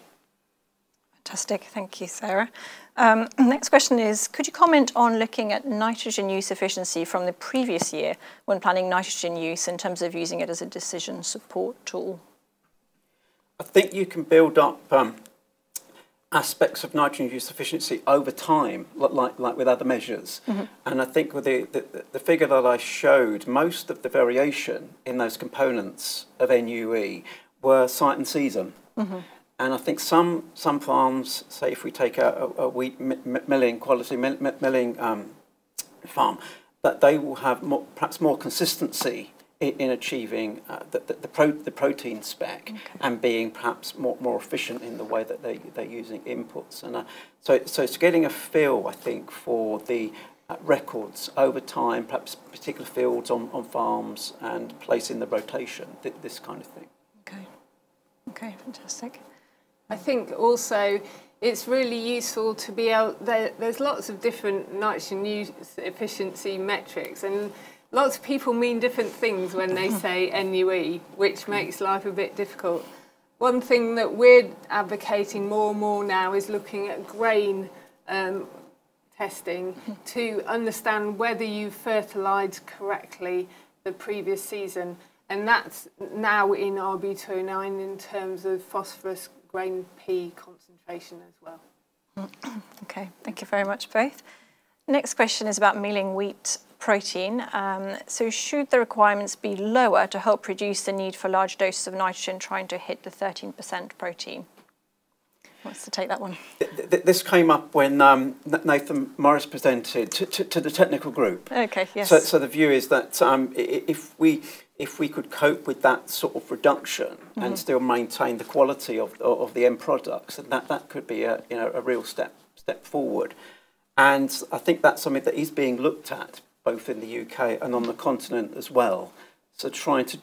Fantastic, thank you, Sarah. Um, next question is, could you comment on looking at nitrogen use efficiency from the previous year when planning nitrogen use in terms of using it as a decision support tool? I think you can build up um, aspects of nitrogen use efficiency over time, like, like with other measures. Mm -hmm. And I think with the, the, the, figure that I showed, most of the variation in those components of NUE were site and season. Mm -hmm. And I think some, some farms, say if we take a, a, a wheat milling, quality milling um, farm, that they will have more, perhaps more consistency in, in achieving uh, the, the, the, pro, the, protein spec okay. and being perhaps more, more efficient in the way that they, they're using inputs. And uh, so, so it's getting a feel, I think, for the uh, records over time, perhaps particular fields on, on farms and placing the rotation, th this kind of thing. Okay, okay, fantastic. I think also it's really useful to be able, there, there's lots of different nitrogen use efficiency metrics and lots of people mean different things when they say NUE, which makes life a bit difficult. One thing that we're advocating more and more now is looking at grain um, testing to understand whether you fertilised correctly the previous season. And that's now in RB209 in terms of phosphorus grain P concentration as well. Okay, thank you very much both. Next question is about milling wheat protein. Um, so should the requirements be lower to help reduce the need for large doses of nitrogen trying to hit the 13% protein? wants to take that one? Th- th- this came up when um, Nathan Morris presented to, to, to the technical group. Okay, yes. So, so the view is that um, i- i- if we if we could cope with that sort of reduction Mhm. and still maintain the quality of, of, the end products, then that, that could be a you know a real step step forward. And I think that's something that is being looked at both in the UK and on the continent as well. So trying to,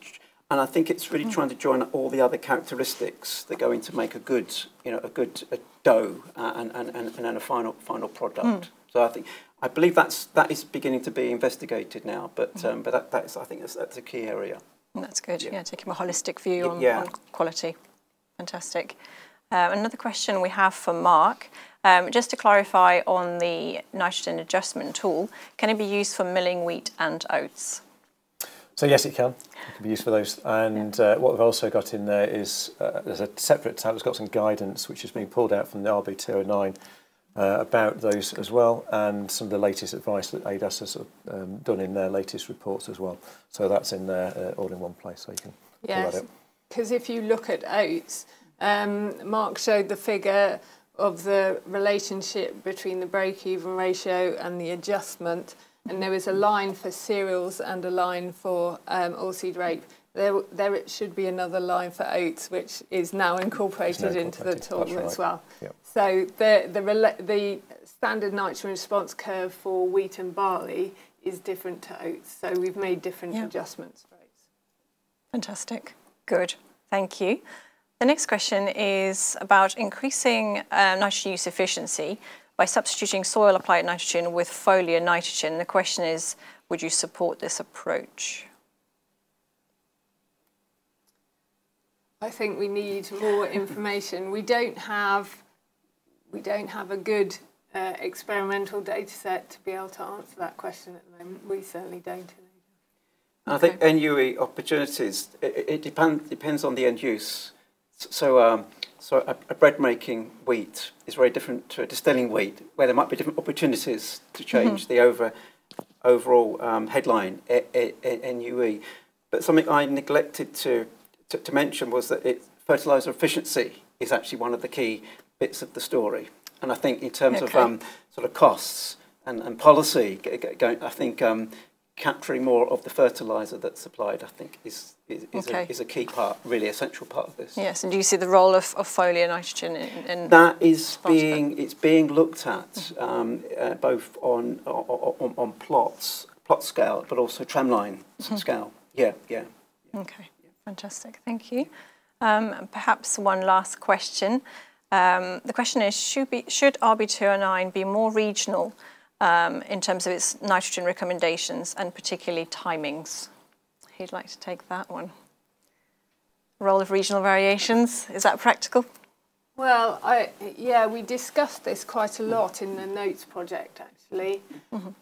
and I think it's really trying to join all the other characteristics that go into make a good, you know, a good a dough uh, and, and, and, and then a final final product. Mm. So I think I believe that's that is beginning to be investigated now. But um, but that, that is I think that's, that's a key area. That's good. Yeah, taking a holistic view on, yeah. on quality. Fantastic. Um, another question we have for Mark. Um, just to clarify on the nitrogen adjustment tool, can it be used for milling wheat and oats? So yes, it can. It can be used for those. And uh, what we've also got in there is uh, there's a separate tab that's got some guidance which has been pulled out from the RB209 uh, about those as well, and some of the latest advice that ADAS has um, done in their latest reports as well. So that's in there uh, all in one place, so you can Yes, because if you look at oats, um, Mark showed the figure of the relationship between the break-even ratio and the adjustment, and there is a line for cereals and a line for um, oilseed rape. There, there it should be another line for oats, which is now incorporated, into the incorporated, tool that's as well. Yep. So the the the standard nitrogen response curve for wheat and barley is different to oats. So we've made different Yeah. adjustments for oats. Fantastic. Good. Thank you. The next question is about increasing uh, nitrogen use efficiency by substituting soil applied nitrogen with foliar nitrogen. The question is, would you support this approach? I think we need more information. We don't have we don't have a good uh, experimental data set to be able to answer that question at the moment. We certainly don't. I think NUE opportunities, it, it depend, depends on the end use. So, um, so a, a bread making wheat is very different to a distilling wheat, where there might be different opportunities to change the over, overall um, headline NUE. But something I neglected to, to, to mention was that it, fertilizer efficiency is actually one of the key bits of the story. And I think in terms of um, sort of costs and, and policy, going, I think um, capturing more of the fertilizer that's supplied, I think, is is, is, Okay. a, is a key part, really essential part of this. Yes, and do you see the role of, of foliar nitrogen in, in That is being it's being looked at um, uh, both on, on on plots plot scale, but also tramline Mm-hmm. scale. Yeah, yeah. Okay, fantastic. Thank you. Um, perhaps one last question. Um, the question is, should, be, should RB209 be more regional um, in terms of its nitrogen recommendations and particularly timings? Who'd like to take that one? Role of regional variations, is that practical? Well, I yeah, we discussed this quite a lot in the notes project actually,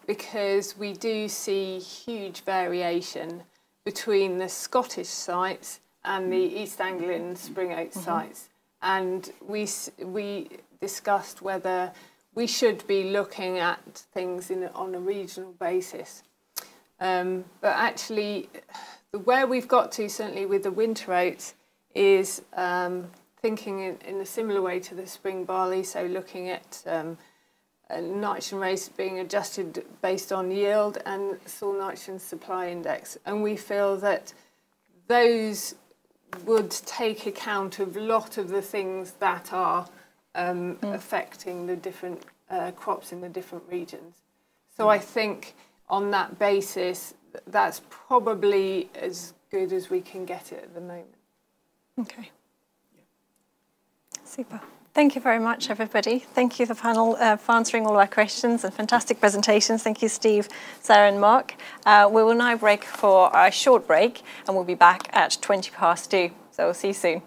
because we do see huge variation between the Scottish sites and the East Anglian spring oat sites, and we we discussed whether we should be looking at things in on a regional basis. Um, but actually, the where we've got to certainly with the winter oats is um, thinking in, in a similar way to the spring barley. So looking at um, nitrogen rates being adjusted based on yield and soil nitrogen supply index, and we feel that those would take account of a lot of the things that are um, affecting the different uh, crops in the different regions. So I think on that basis, that's probably as good as we can get it at the moment. Okay. Super. Thank you very much, everybody. Thank you, the panel, uh, for answering all our questions and fantastic presentations. Thank you, Steve, Sarah, and Mark. Uh, we will now break for a short break, and we'll be back at 20 past two. So we'll see you soon.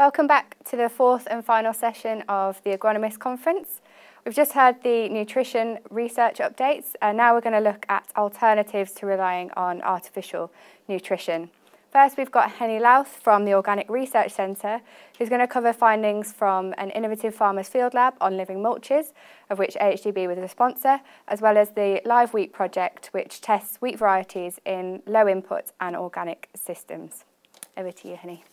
Welcome back to the fourth and final session of the Agronomist Conference. We've just heard the nutrition research updates, and now we're going to look at alternatives to relying on artificial nutrition. First, we've got Henny Louth from the Organic Research Centre, who's going to cover findings from an innovative farmers field lab on living mulches, of which AHDB was a sponsor, as well as the Live Wheat project, which tests wheat varieties in low input and organic systems. Over to you, Henny.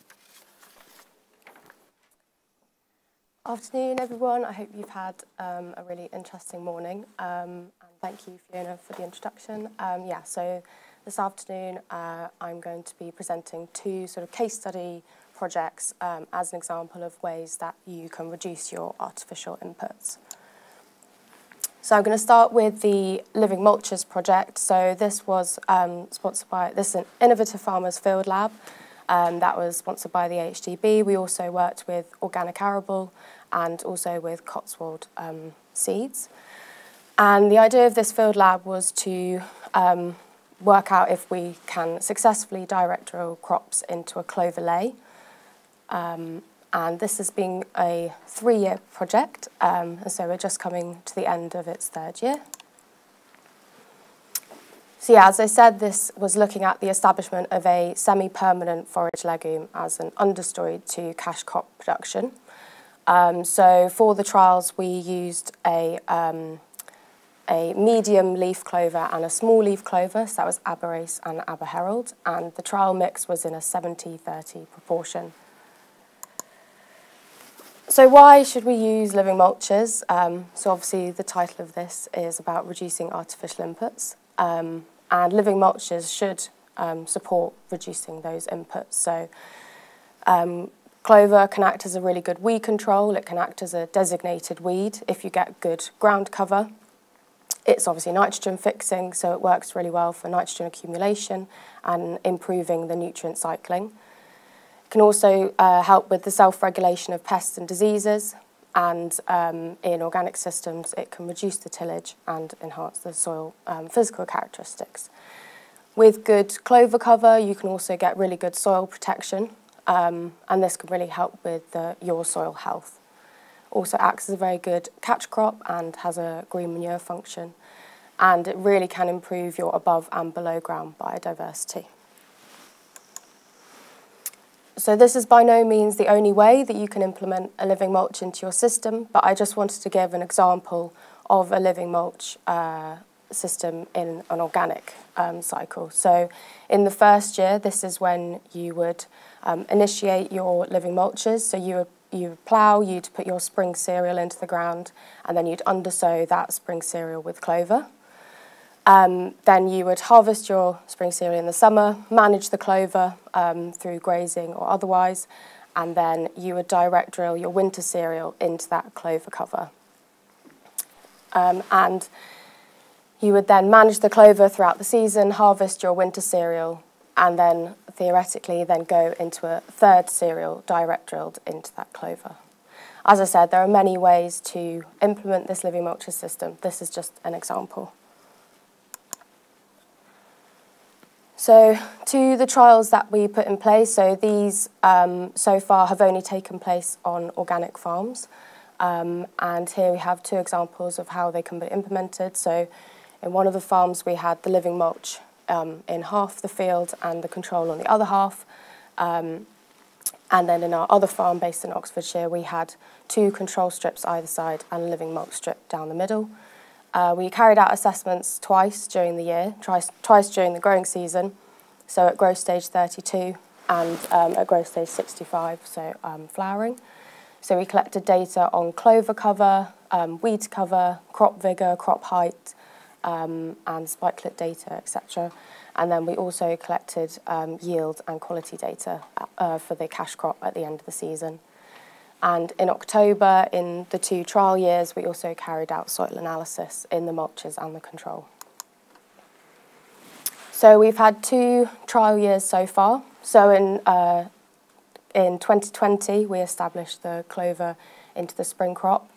Afternoon, everyone. I hope you've had um, a really interesting morning. Um, and thank you, Fiona, for the introduction. Um, yeah, so this afternoon, uh, I'm going to be presenting two sort of case study projects um, as an example of ways that you can reduce your artificial inputs. So I'm going to start with the Living Mulches project. So this was um, sponsored by, this is an Innovative Farmers Field Lab um, that was sponsored by the AHDB. We also worked with Organic Arable and also with Cotswold um, Seeds. And the idea of this field lab was to um, work out if we can successfully direct drill crops into a clover ley. Um, and this has been a three-year project, um, and so we're just coming to the end of its third year. So yeah, as I said, this was looking at the establishment of a semi-permanent forage legume as an understory to cash crop production. Um, so for the trials, we used a um, a medium leaf clover and a small leaf clover, so that was AberAce and AberHerald, and the trial mix was in a 70-30 proportion. So why should we use living mulches? Um, so obviously the title of this is about reducing artificial inputs, um, and living mulches should um, support reducing those inputs. So um, clover can act as a really good weed control, it can act as a designated weed if you get good ground cover, it's obviously nitrogen fixing, so it works really well for nitrogen accumulation and improving the nutrient cycling. It can also uh, help with the self-regulation of pests and diseases, and um, in organic systems it can reduce the tillage and enhance the soil um, physical characteristics. With good clover cover, you can also get really good soil protection, um, and this can really help with your soil health also acts as a very good catch crop and has a green manure function. And it really can improve your above and below ground biodiversity. So this is by no means the only way that you can implement a living mulch into your system, but I just wanted to give an example of a living mulch uh, system in an organic um, cycle. So in the first year, this is when you would um, initiate your living mulches. So you you plough, you'd put your spring cereal into the ground, and then you'd undersow that spring cereal with clover. Um, then you would harvest your spring cereal in the summer, manage the clover um, through grazing or otherwise, and then you would direct drill your winter cereal into that clover cover. Um, and you would then manage the clover throughout the season, harvest your winter cereal, and then theoretically then go into a third cereal direct drilled into that clover. As I said, there are many ways to implement this living mulches system. This is just an example. So to the trials that we put in place, so these um, so far have only taken place on organic farms. Um, and here we have two examples of how they can be implemented. So in one of the farms we had the living mulch um, in half the field and the control on the other half. Um, and then in our other farm based in Oxfordshire, we had two control strips either side and a living mulch strip down the middle. Uh, we carried out assessments twice during the year, twice, twice during the growing season, so at growth stage 32 and um, at growth stage 65, so um, flowering. So we collected data on clover cover, um, weed cover, crop vigour, crop height, um, and spikelet data, etc. And then we also collected um, yield and quality data uh, for the cash crop at the end of the season. And in October, in the two trial years, we also carried out soil analysis in the mulches and the control. So we've had two trial years so far. So in, uh, in 2020, we established the clover into the spring crop.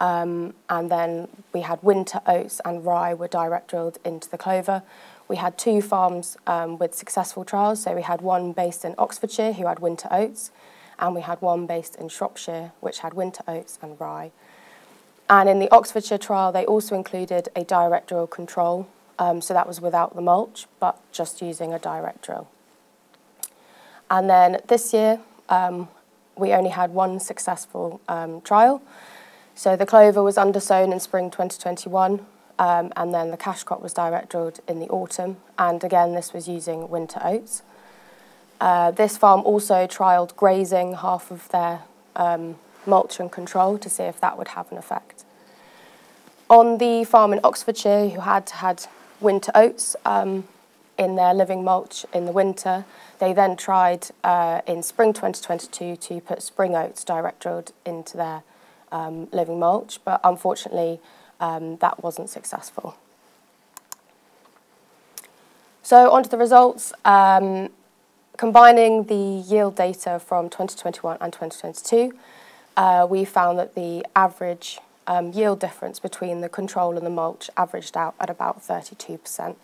Um, and then we had winter oats and rye were direct drilled into the clover. We had two farms um, with successful trials. So we had one based in Oxfordshire who had winter oats, and we had one based in Shropshire, which had winter oats and rye. And in the Oxfordshire trial, they also included a direct drill control, um, so that was without the mulch, but just using a direct drill. And then this year, um, we only had one successful um, trial. So the clover was undersown in spring 2021, um, and then the cash crop was direct drilled in the autumn. And again, this was using winter oats. Uh, this farm also trialled grazing half of their um, mulch and control to see if that would have an effect. On the farm in Oxfordshire, who had had winter oats um, in their living mulch in the winter, they then tried uh, in spring 2022 to put spring oats direct drilled into their um, living mulch, but unfortunately um, that wasn't successful. So onto the results. Um, combining the yield data from 2021 and 2022, uh, we found that the average um, yield difference between the control and the mulch averaged out at about 32%.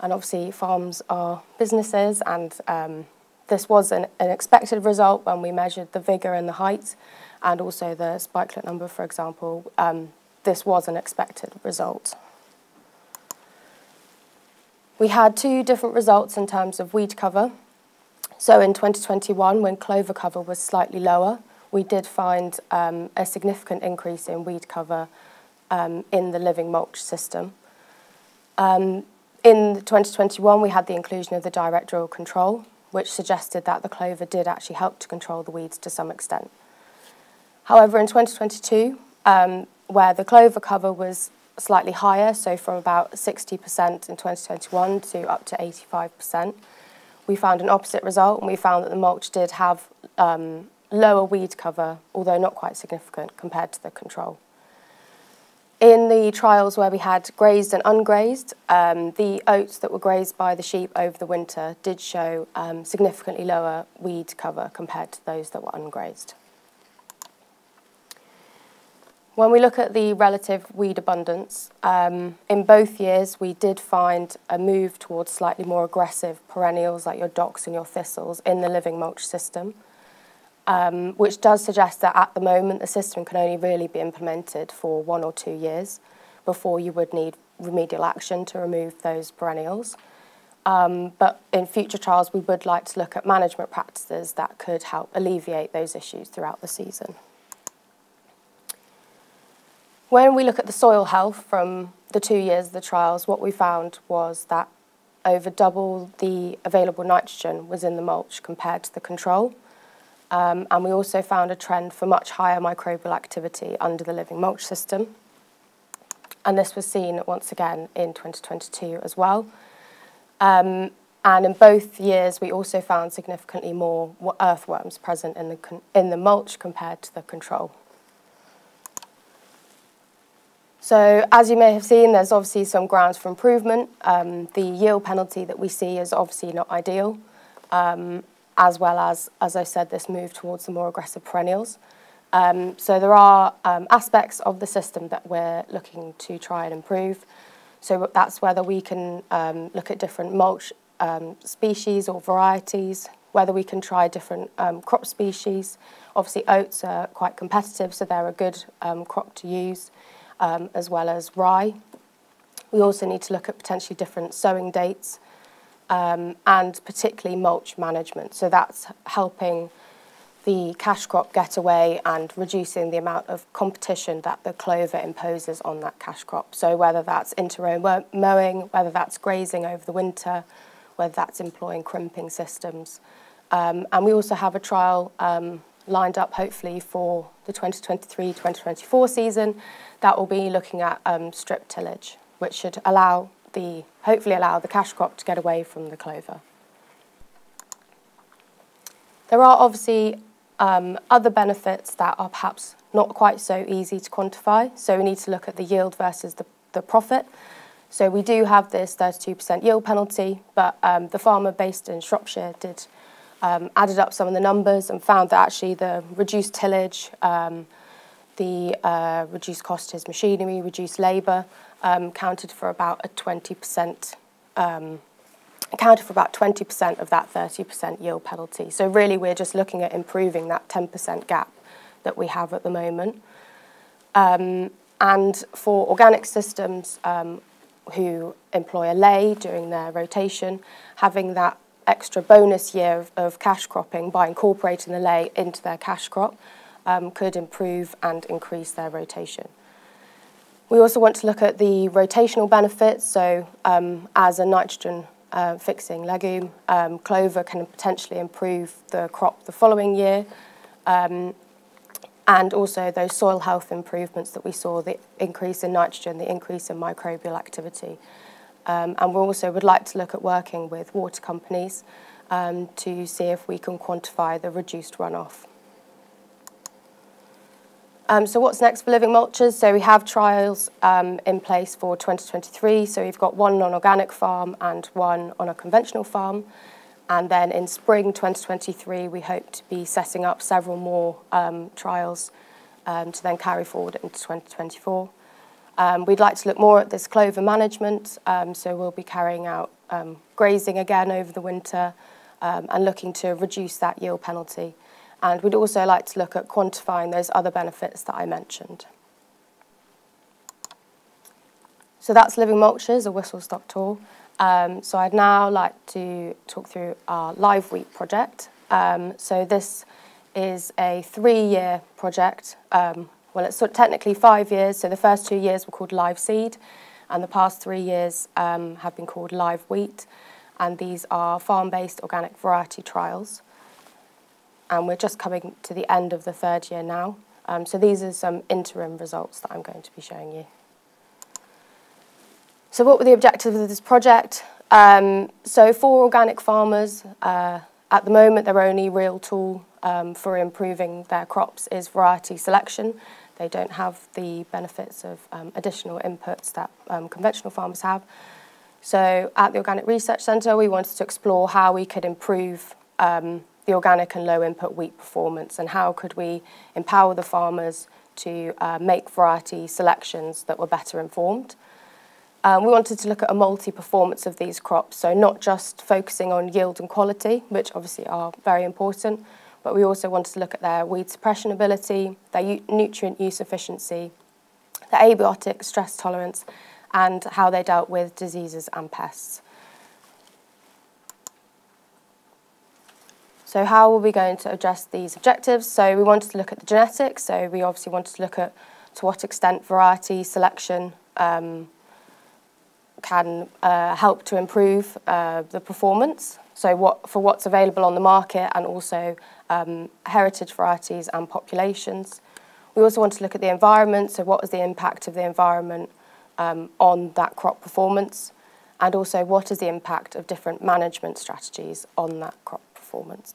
And obviously farms are businesses and um, this was an, an, expected result when we measured the vigour and the height and also the spikelet number, for example. Um, this was an expected result. We had two different results in terms of weed cover. So in 2021, when clover cover was slightly lower, we did find um, a significant increase in weed cover um, in the living mulch system. Um, in 2021, we had the inclusion of the direct drill control, which suggested that the clover did actually help to control the weeds to some extent. However, in 2022, um, where the clover cover was slightly higher, so from about 60% in 2021 to up to 85%, we found an opposite result, and we found that the mulch did have um, lower weed cover, although not quite significant compared to the control. In the trials where we had grazed and ungrazed, um, the oats that were grazed by the sheep over the winter did show um, significantly lower weed cover compared to those that were ungrazed. When we look at the relative weed abundance, um, in both years we did find a move towards slightly more aggressive perennials like your docks and your thistles in the living mulch system, um, which does suggest that at the moment the system can only really be implemented for one or two years before you would need remedial action to remove those perennials. Um, but in future trials we would like to look at management practices that could help alleviate those issues throughout the season. When we look at the soil health from the two years of the trials, what we found was that over double the available nitrogen was in the mulch compared to the control. Um, and we also found a trend for much higher microbial activity under the living mulch system. And this was seen once again in 2022 as well. Um, and in both years, we also found significantly more earthworms present in the, in the mulch compared to the control. So as you may have seen, there's obviously some grounds for improvement. Um, the yield penalty that we see is obviously not ideal, um, as well as, as I said, this move towards the more aggressive perennials. Um, so there are um, aspects of the system that we're looking to try and improve. So that's whether we can um, look at different mulch um, species or varieties, whether we can try different crop species. Obviously oats are quite competitive, so they're a good crop to use um, as well as rye. We also need to look at potentially different sowing dates um, and particularly mulch management. So that's helping the cash crop get away and reducing the amount of competition that the clover imposes on that cash crop. So whether that's inter-row mowing, whether that's grazing over the winter, whether that's employing crimping systems. Um, and we also have a trial um, lined up hopefully for the 2023-2024 season that will be looking at um, strip tillage, which should allow the, hopefully allow the cash crop to get away from the clover. There are obviously um, other benefits that are perhaps not quite so easy to quantify. So we need to look at the yield versus the, the profit. So we do have this 32% yield penalty, but um, the farmer based in Shropshire did um, added up some of the numbers and found that actually the reduced tillage, um, the uh, reduced cost to his machinery, reduced labour, um, counted for about a 20% um, accounted for about 20% of that 30% yield penalty. So really we're just looking at improving that 10% gap that we have at the moment. Um, and for organic systems um, who employ a ley during their rotation, having that extra bonus year of, of cash cropping by incorporating the ley into their cash crop um, could improve and increase their rotation. We also want to look at the rotational benefits. So um, as a nitrogen uh, fixing legume, um, clover can potentially improve the crop the following year. Um, and also those soil health improvements that we saw, the increase in nitrogen, the increase in microbial activity. Um, and we also would like to look at working with water companies um, to see if we can quantify the reduced runoff. Um, so what's next for living mulches? So we have trials um, in place for 2023. So we've got one non-organic farm and one on a conventional farm. And then in spring 2023, we hope to be setting up several more um, trials um, to then carry forward into 2024. Um, we'd like to look more at this clover management, um, so we'll be carrying out um, grazing again over the winter um, and looking to reduce that yield penalty. And we'd also like to look at quantifying those other benefits that I mentioned. So that's Living Mulches, a whistle-stop tour. Um, so I'd now like to talk through our Live Wheat project. Um, so this is a three-year project um, well, it's sort of technically five years. So the first two years were called live seed, and the past three years um, have been called live wheat. And these are farm-based organic variety trials. And we're just coming to the end of the third year now. Um, so these are some interim results that I'm going to be showing you. So what were the objectives of this project? Um, so for organic farmers, uh, at the moment, their only real tool um, for improving their crops is variety selection. They don't have the benefits of um, additional inputs that um, conventional farmers have. So at the Organic Research Centre, we wanted to explore how we could improve um, the organic and low input wheat performance and how could we empower the farmers to uh, make variety selections that were better informed. Um, we wanted to look at a multi-performance of these crops, so not just focusing on yield and quality, which obviously are very important, but we also wanted to look at their weed suppression ability, their nutrient use efficiency, their abiotic stress tolerance, and how they dealt with diseases and pests. So how are we going to address these objectives? So we wanted to look at the genetics, so we obviously wanted to look at to what extent variety selection um, can uh, help to improve uh, the performance. So what, for what's available on the market and also um, heritage varieties and populations. We also want to look at the environment, so what is the impact of the environment um, on that crop performance, and also what is the impact of different management strategies on that crop performance.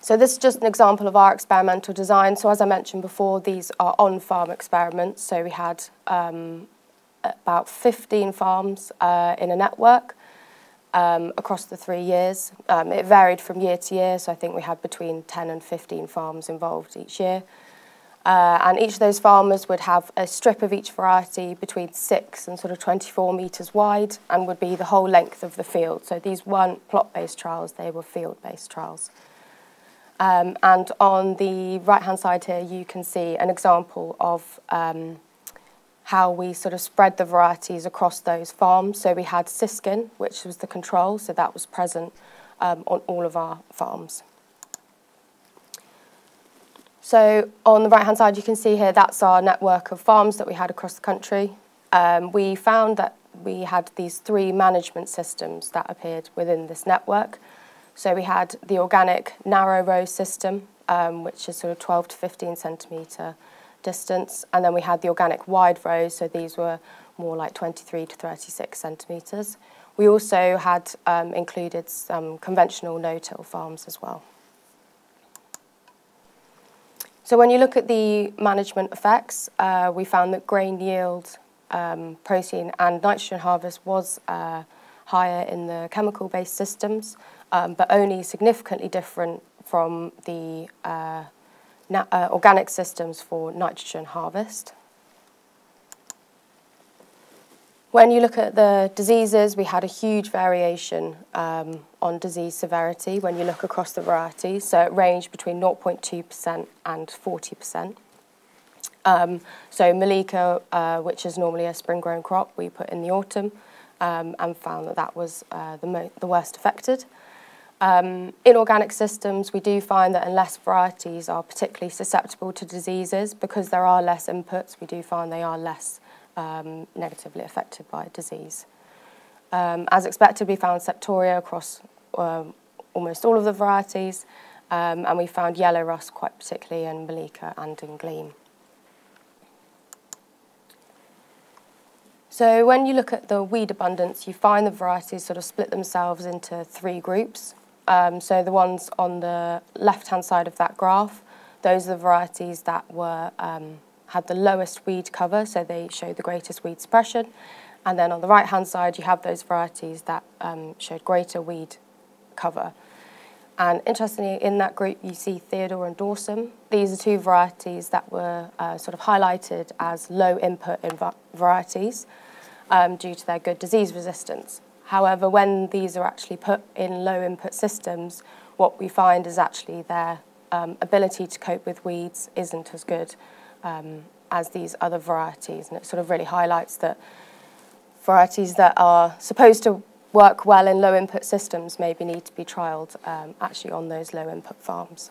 So this is just an example of our experimental design. So as I mentioned before, these are on-farm experiments. So we had um, about 15 farms uh, in a network um, across the three years. Um, it varied from year to year, so I think we had between 10 and 15 farms involved each year. Uh, and each of those farmers would have a strip of each variety between 6 and sort of 24 metres wide and would be the whole length of the field. So these weren't plot-based trials, they were field-based trials. Um, and on the right-hand side here, you can see an example of um, how we sort of spread the varieties across those farms. So we had Siskin, which was the control, so that was present um, on all of our farms. So on the right-hand side, you can see here, that's our network of farms that we had across the country. Um, we found that we had these three management systems that appeared within this network. So we had the organic narrow row system, um, which is sort of 12 to 15 centimetre distance. And then we had the organic wide rows, so these were more like 23 to 36 centimetres. We also had um, included some conventional no-till farms as well. So when you look at the management effects, uh, we found that grain yield, um, protein and nitrogen harvest was uh, higher in the chemical-based systems, um, but only significantly different from the uh, uh, organic systems for nitrogen harvest. When you look at the diseases, we had a huge variation um, on disease severity when you look across the varieties. So it ranged between 0.2% and 40%. Um, so Mulika, uh, which is normally a spring-grown crop, we put in the autumn um, and found that that was uh, the, the worst affected. Um, in organic systems, we do find that unless varieties are particularly susceptible to diseases, because there are less inputs, we do find they are less um, negatively affected by disease. Um, as expected, we found septoria across um, almost all of the varieties, um, and we found yellow rust quite particularly in Malika and in Gleam. So when you look at the weed abundance, you find the varieties sort of split themselves into three groups. Um, so the ones on the left-hand side of that graph, those are the varieties that were um, had the lowest weed cover, so they showed the greatest weed suppression. And then on the right-hand side, you have those varieties that um, showed greater weed cover. And interestingly, in that group, you see Theodore and Dorsum. These are two varieties that were uh, sort of highlighted as low input varieties um, due to their good disease resistance. However, when these are actually put in low input systems, what we find is actually their um, ability to cope with weeds isn't as good um, as these other varieties. And it sort of really highlights that varieties that are supposed to work well in low input systems maybe need to be trialled um, actually on those low input farms.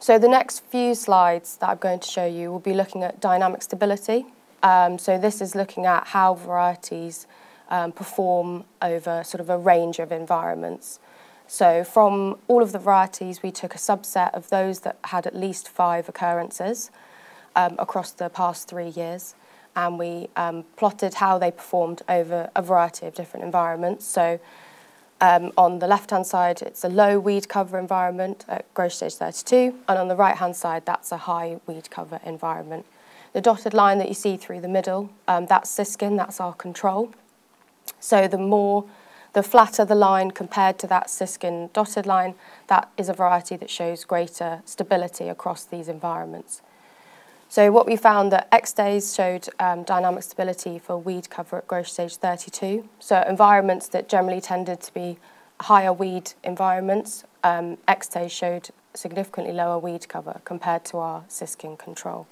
So the next few slides that I'm going to show you will be looking at dynamic stability. Um, so this is looking at how varieties um, perform over sort of a range of environments. So from all of the varieties, we took a subset of those that had at least five occurrences um, across the past three years, and we um, plotted how they performed over a variety of different environments. So um, on the left-hand side, it's a low weed cover environment at growth stage 32, and on the right-hand side, that's a high weed cover environment. The dotted line that you see through the middle, um, that's siskin, that's our control. So the more the flatter the line compared to that siskin dotted line, that is a variety that shows greater stability across these environments. So what we found that Extase showed um, dynamic stability for weed cover at growth stage 32. So environments that generally tended to be higher weed environments, um, Extase showed significantly lower weed cover compared to our siskin control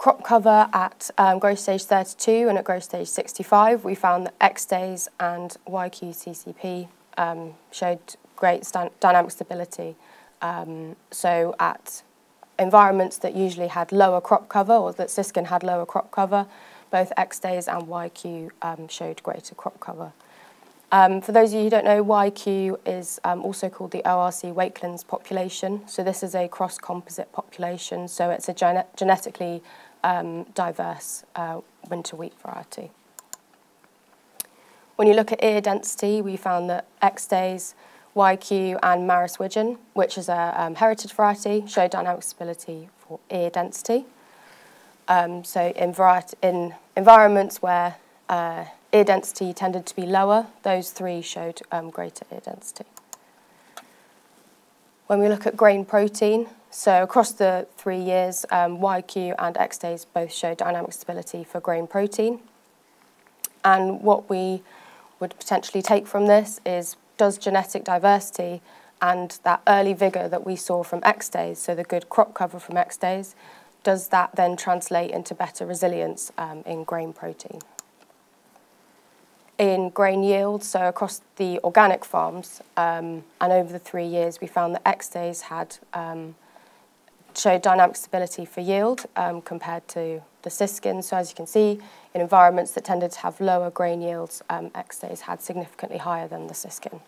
crop cover at um, growth stage 32 and at growth stage 65, we found that Extase and YQCCP um, showed great dynamic stability. Um, so at environments that usually had lower crop cover or that Siskin had lower crop cover, both Extase and YQ um, showed greater crop cover. Um, for those of you who don't know, YQ is um, also called the ORC Wakelyns population. So this is a cross-composite population. So it's a gene genetically um, diverse uh, winter wheat variety. When you look at ear density, we found that Extase, YQ and Maris Widgeon, which is a um, heritage variety, show dynamic stability for ear density. Um, so in, in environments where uh, ear density tended to be lower, those three showed um, greater ear density. When we look at grain protein, so across the three years, um, YQ and Extase both show dynamic stability for grain protein. And what we would potentially take from this is does genetic diversity and that early vigour that we saw from Extase, so the good crop cover from Extase, does that then translate into better resilience um, in grain protein? in grain yield, so across the organic farms, um, and over the three years, we found that X days had um, showed dynamic stability for yield um, compared to the siskin. So as you can see, in environments that tended to have lower grain yields, um, Extase had significantly higher than the siskin.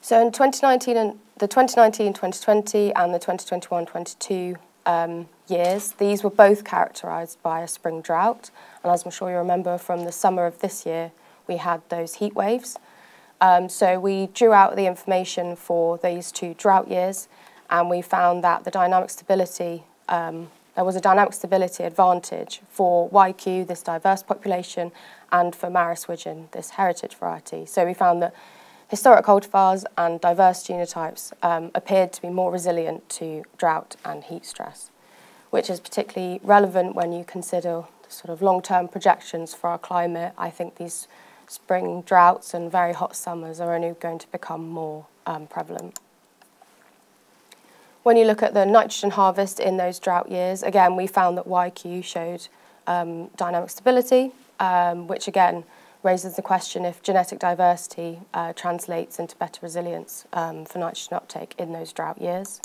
So in 2019 and the 2019-2020 and the 2021-22 um, years, these were both characterised by a spring drought. And as I'm sure you remember from the summer of this year, we had those heat waves. Um, so we drew out the information for these two drought years, and we found that the dynamic stability, um, there was a dynamic stability advantage for YQ, this diverse population, and for Maris Widgeon, this heritage variety. So we found that historic cultivars and diverse genotypes um, appeared to be more resilient to drought and heat stress. which is particularly relevant when you consider sort of long-term projections for our climate. I think these spring droughts and very hot summers are only going to become more um, prevalent. When you look at the nitrogen harvest in those drought years, again, we found that YQ showed um, dynamic stability, um, which again raises the question if genetic diversity uh, translates into better resilience um, for nitrogen uptake in those drought years.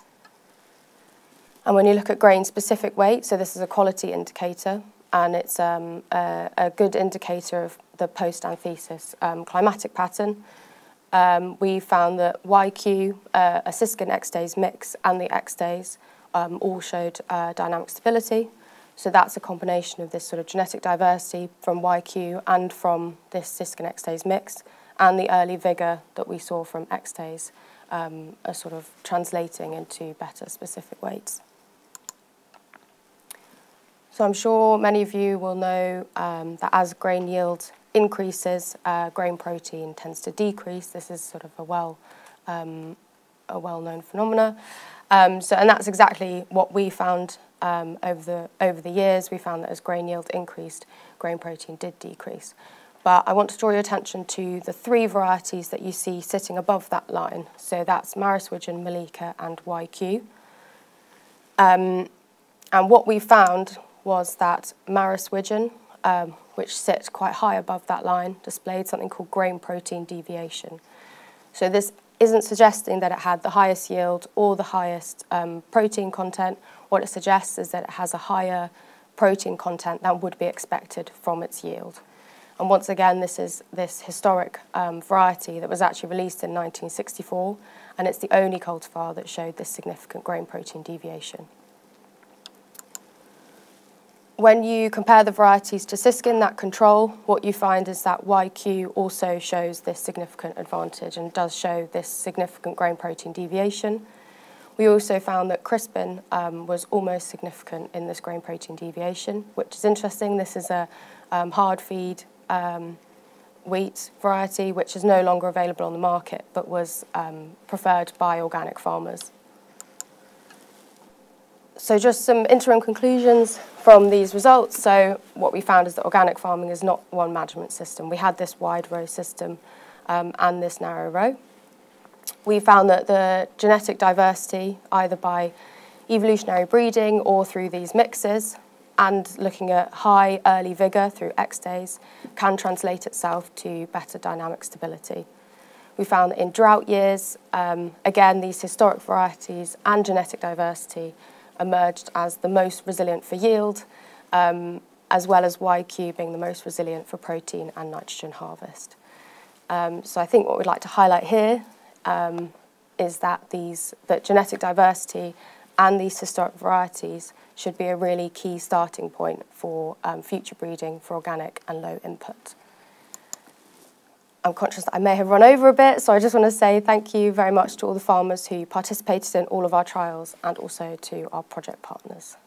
And when you look at grain-specific weight, so this is a quality indicator, and it's um, a, a, good indicator of the post-anthesis um, climatic pattern um, we found that YQ, uh, a Siskin Extase mix, and the Extase um, all showed uh, dynamic stability. So that's a combination of this sort of genetic diversity from YQ and from this Siskin Extase mix, and the early vigour that we saw from Extase um, are sort of translating into better specific weights. So I'm sure many of you will know um, that as grain yield increases, uh, grain protein tends to decrease. This is sort of a well um, a well-known phenomena. Um, so, and that's exactly what we found um, over the over the years. We found that as grain yield increased, grain protein did decrease. But I want to draw your attention to the three varieties that you see sitting above that line. So that's Maris Widgeon, Malika, and YQ. Um, and what we found was that Maris Widgeon um, which sit quite high above that line, displayed something called grain protein deviation. So this isn't suggesting that it had the highest yield or the highest um, protein content. What it suggests is that it has a higher protein content than would be expected from its yield. And once again, this is this historic um, variety that was actually released in 1964, and it's the only cultivar that showed this significant grain protein deviation. When you compare the varieties to Siskin, that control, what you find is that YQ also shows this significant advantage and does show this significant grain protein deviation. We also found that Crispin um, was almost significant in this grain protein deviation, which is interesting. This is a um, hard feed um, wheat variety, which is no longer available on the market, but was um, preferred by organic farmers. So just some interim conclusions from these results. So what we found is that organic farming is not one management system. We had this wide row system um, and this narrow row. We found that the genetic diversity, either by evolutionary breeding or through these mixes, and looking at high early vigour through Extase, can translate itself to better dynamic stability. We found that in drought years, um, again, these historic varieties and genetic diversity emerged as the most resilient for yield, um, as well as YQ being the most resilient for protein and nitrogen harvest. Um, so I think what we'd like to highlight here um, is that these that genetic diversity and these historic varieties should be a really key starting point for um, future breeding for organic and low input. I'm conscious that I may have run over a bit, so I just want to say thank you very much to all the farmers who participated in all of our trials and also to our project partners.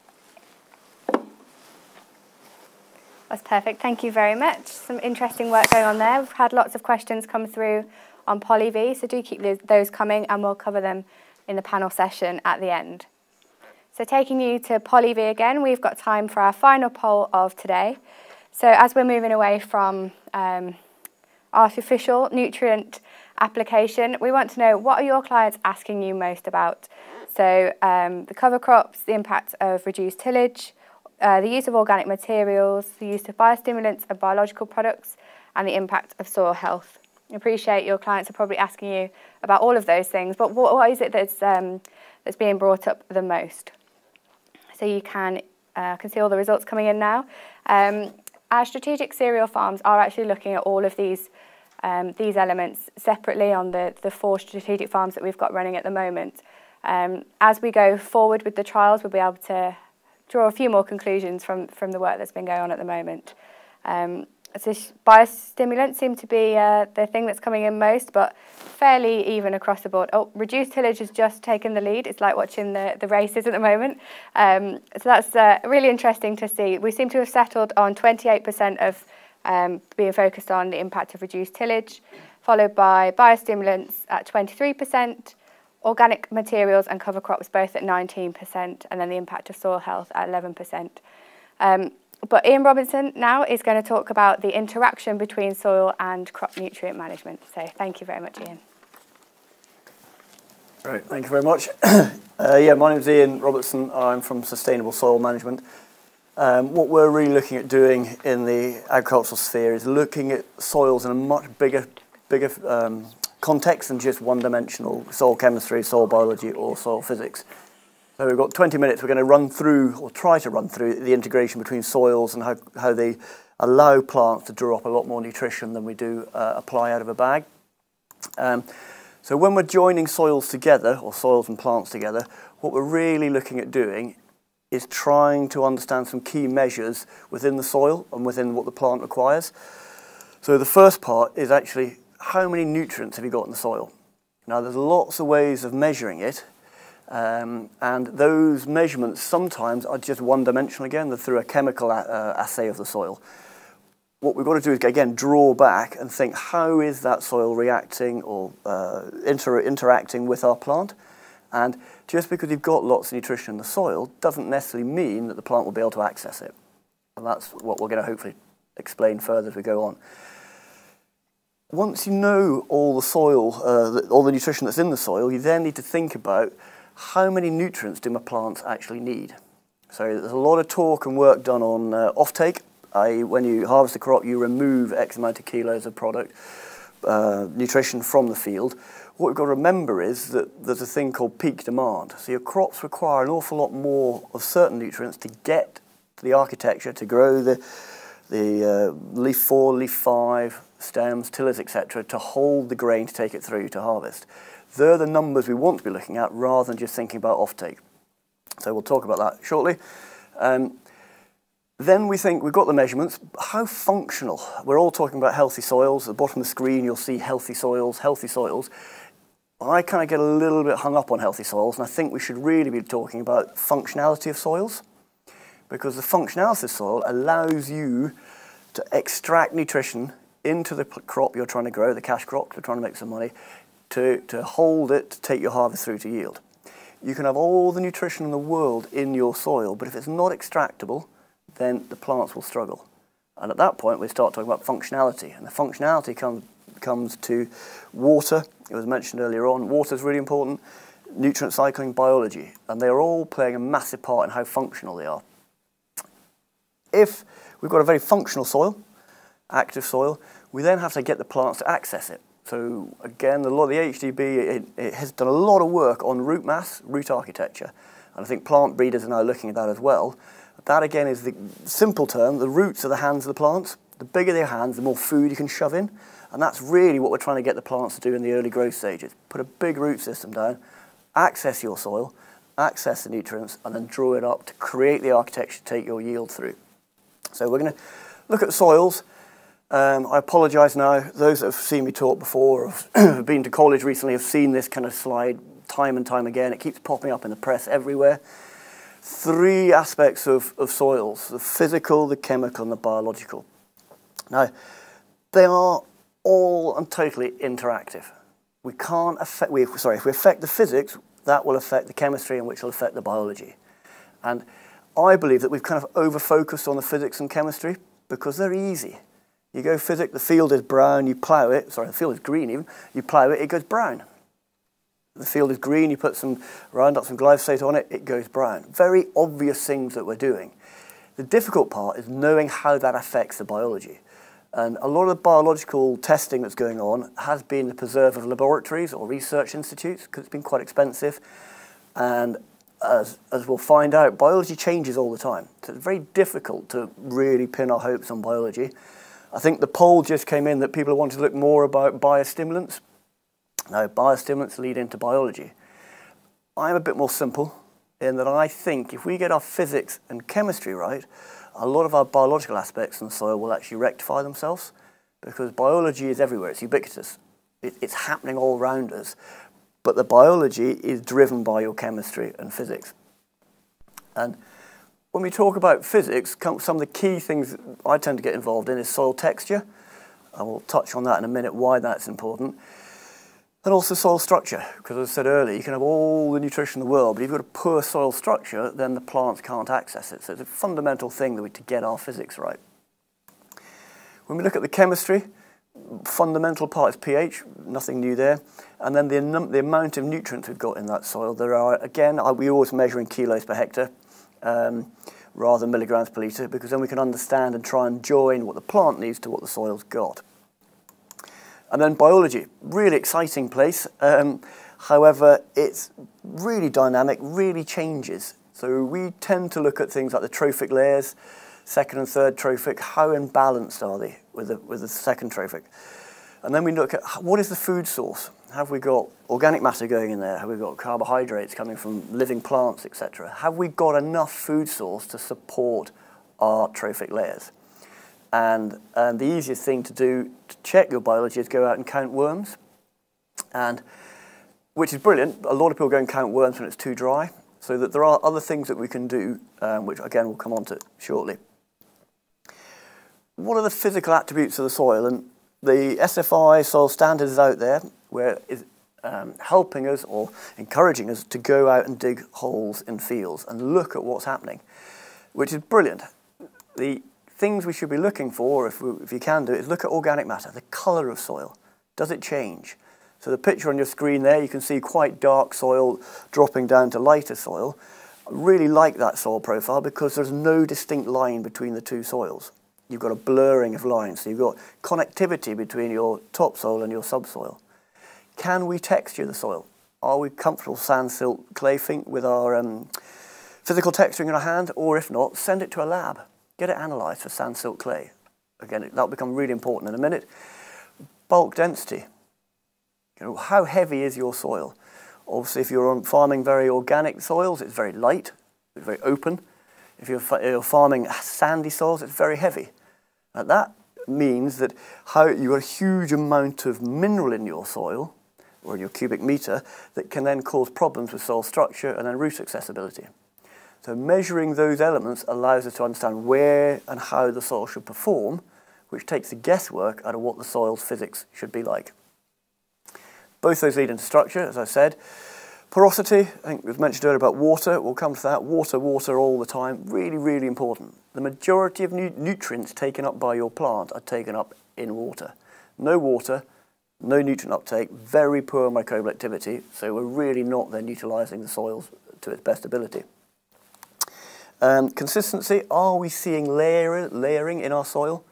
That's perfect. Thank you very much. Some interesting work going on there. We've had lots of questions come through on PollEv, so do keep those coming and we'll cover them in the panel session at the end. So taking you to PollEv again, we've got time for our final poll of today. So as we're moving away from um, artificial nutrient application. We want to know what are your clients asking you most about? So um, the cover crops, the impact of reduced tillage, uh, the use of organic materials, the use of biostimulants and biological products, and the impact of soil health. I appreciate your clients are probably asking you about all of those things, but what, what is it that's, um, that's being brought up the most? So you can, uh, can see all the results coming in now. Um, our strategic cereal farms are actually looking at all of these um, these elements separately on the, the four strategic farms that we've got running at the moment. Um, as we go forward with the trials, we'll be able to draw a few more conclusions from, from the work that's been going on at the moment. Um, so biostimulants seem to be uh, the thing that's coming in most, but fairly even across the board. Oh, reduced tillage has just taken the lead. It's like watching the, the races at the moment. Um, so that's uh, really interesting to see. We seem to have settled on 28% of um, being focused on the impact of reduced tillage, followed by biostimulants at 23%, organic materials and cover crops both at 19%, and then the impact of soil health at 11%. Um, but Ian Robinson now is going to talk about the interaction between soil and crop nutrient management. So thank you very much, Ian. Great, thank you very much. uh, yeah, my name is Ian Robertson. I'm from Sustainable Soil Management. Um, what we're really looking at doing in the agricultural sphere is looking at soils in a much bigger, bigger um, context than just one-dimensional soil chemistry, soil biology, or soil physics. So we've got 20 minutes. We're going to run through, or try to run through, the integration between soils and how, how they allow plants to draw up a lot more nutrition than we do uh, apply out of a bag. Um, so when we're joining soils together, or soils and plants together, what we're really looking at doing is trying to understand some key measures within the soil and within what the plant requires. So the first part is actually how many nutrients have you got in the soil? Now there's lots of ways of measuring it um, and those measurements sometimes are just one dimensional again, they're through a chemical uh, assay of the soil. What we've got to do is again draw back and think how is that soil reacting or uh, inter interacting with our plant and just because you've got lots of nutrition in the soil doesn't necessarily mean that the plant will be able to access it. And that's what we're going to hopefully explain further as we go on once you know all the soil, uh, all the nutrition that's in the soil, you then need to think about how many nutrients do my plants actually need. So there's a lot of talk and work done on uh, offtake, when you harvest a crop, you remove X amount of kilos of product, uh, nutrition from the field. What we've got to remember is that there's a thing called peak demand. So your crops require an awful lot more of certain nutrients to get to the architecture, to grow the, the uh, leaf 4, leaf 5, stems, tillers, etc., to hold the grain to take it through to harvest. They're the numbers we want to be looking at rather than just thinking about offtake. So we'll talk about that shortly. Um, then we think we've got the measurements. How functional? We're all talking about healthy soils. At the bottom of the screen, you'll see healthy soils, healthy soils. I kind of get a little bit hung up on healthy soils, and I think we should really be talking about functionality of soils because the functionality of soil allows you to extract nutrition into the crop you're trying to grow, the cash crop, you're trying to make some money, to, to hold it to take your harvest through to yield. You can have all the nutrition in the world in your soil, but if it's not extractable, then the plants will struggle. And at that point, we start talking about functionality. And the functionality comes, comes to water. It was mentioned earlier on. Water is really important. Nutrient cycling, biology. And they are all playing a massive part in how functional they are. If we've got a very functional soil, active soil, we then have to get the plants to access it. So again, a lot of the AHDB, it, it, has done a lot of work on root mass, root architecture. And I think plant breeders are now looking at that as well. That again is the simple term, the roots are the hands of the plants. The bigger their hands, the more food you can shove in. And that's really what we're trying to get the plants to do in the early growth stages. Put a big root system down, access your soil, access the nutrients, and then draw it up to create the architecture to take your yield through. So we're going to look at soils. Um, I apologise now. Those that have seen me talk before, or have been to college recently, have seen this kind of slide time and time again. It keeps popping up in the press everywhere. Three aspects of, of soils, the physical, the chemical, and the biological. Now, they are all and totally interactive. We can't affect, we, sorry, if we affect the physics, that will affect the chemistry and which will affect the biology. And I believe that we've kind of over-focused on the physics and chemistry because they're easy. You go physics, the field is brown, you plough it, sorry, the field is green even, you plough it, it goes brown. The field is green, you put some Roundup, some glyphosate on it, it goes brown. Very obvious things that we're doing. The difficult part is knowing how that affects the biology. And a lot of the biological testing that's going on has been the preserve of laboratories or research institutes because it's been quite expensive. And as, as we'll find out, biology changes all the time. So it's very difficult to really pin our hopes on biology. I think the poll just came in that people wanted to look more about biostimulants. Now, biostimulants lead into biology. I'm a bit more simple in that I think if we get our physics and chemistry right, a lot of our biological aspects in the soil will actually rectify themselves because biology is everywhere, it's ubiquitous. It, it's happening all around us. But the biology is driven by your chemistry and physics. And when we talk about physics, some of the key things I tend to get involved in is soil texture. I will touch on that in a minute, why that's important. And also soil structure, because as I said earlier, you can have all the nutrition in the world, but if you've got a poor soil structure, then the plants can't access it. So it's a fundamental thing that we to get our physics right. When we look at the chemistry, fundamental part is pH, nothing new there. And then the, the amount of nutrients we've got in that soil. There are, again, we always measure in kilos per hectare um, rather than milligrams per litre, because then we can understand and try and join what the plant needs to what the soil's got. And then biology, really exciting place. Um, however, it's really dynamic, really changes. So we tend to look at things like the trophic layers, second and third trophic, how imbalanced are they with the, with the second trophic? And then we look at what is the food source? Have we got organic matter going in there? Have we got carbohydrates coming from living plants, etc.? Have we got enough food source to support our trophic layers? And, and the easiest thing to do to check your biology is go out and count worms. And which is brilliant. A lot of people go and count worms when it's too dry. So that there are other things that we can do, um, which again we'll come on to shortly. What are the physical attributes of the soil? And the SFI soil standard is out there where it's um, helping us or encouraging us to go out and dig holes in fields and look at what's happening, which is brilliant. The things we should be looking for, if, we, if you can do it, is look at organic matter, the colour of soil. Does it change? So the picture on your screen there, you can see quite dark soil dropping down to lighter soil. I really like that soil profile because there's no distinct line between the two soils. You've got a blurring of lines, so you've got connectivity between your topsoil and your subsoil. Can we texture the soil? Are we comfortable sand, silt, clay think with our um, physical texturing in our hand? Or if not, send it to a lab. Get it analysed for sand, silt, clay. Again, that'll become really important in a minute. Bulk density. You know, how heavy is your soil? Obviously, if you're farming very organic soils, it's very light, it's very open. If you're, you're farming sandy soils, it's very heavy. And that means that how you've got a huge amount of mineral in your soil, or your cubic meter, that can then cause problems with soil structure and then root accessibility. So measuring those elements allows us to understand where and how the soil should perform, which takes the guesswork out of what the soil's physics should be like. Both those lead into structure, as I said. Porosity, I think was mentioned earlier about water, we'll come to that. Water, water all the time, really, really important. The majority of nu nutrients taken up by your plant are taken up in water. No water, no nutrient uptake, very poor microbial activity, so we're really not then utilising the soils to its best ability. Um, consistency, are we seeing layer, layering in our soil?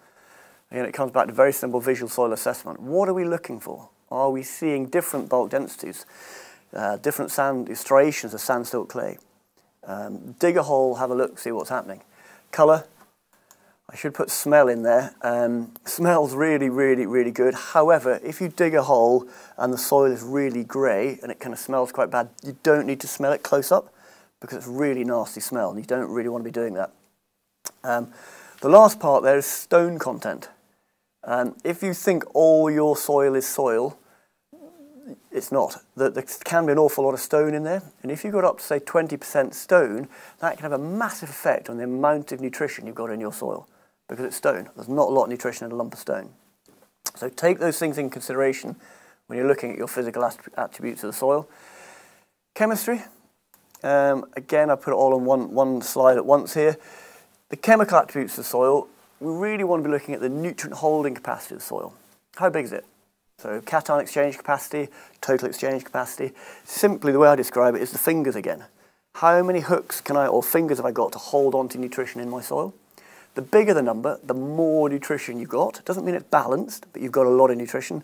Again, it comes back to very simple visual soil assessment. What are we looking for? Are we seeing different bulk densities, uh, different sand striations of sand, silt, clay? Um, dig a hole, have a look, see what's happening. Colour, I should put smell in there. Um, smells really, really, really good. However, if you dig a hole and the soil is really grey and it kind of smells quite bad, you don't need to smell it close up because it's really nasty smell and you don't really want to be doing that. Um, the last part there is stone content. Um, if you think all your soil is soil, it's not. There, there can be an awful lot of stone in there, and if you've got up to say 20% stone, that can have a massive effect on the amount of nutrition you've got in your soil because it's stone. There's not a lot of nutrition in a lump of stone. So take those things in consideration when you're looking at your physical attributes of the soil. Chemistry, um, again, I put it all on one, one slide at once here. The chemical attributes of the soil, we really want to be looking at the nutrient holding capacity of the soil. How big is it? So cation exchange capacity, total exchange capacity. Simply the way I describe it is the fingers again. How many hooks can I, or fingers have I got to hold on to nutrition in my soil? The bigger the number, the more nutrition you've got. Doesn't mean it's balanced, but you've got a lot of nutrition.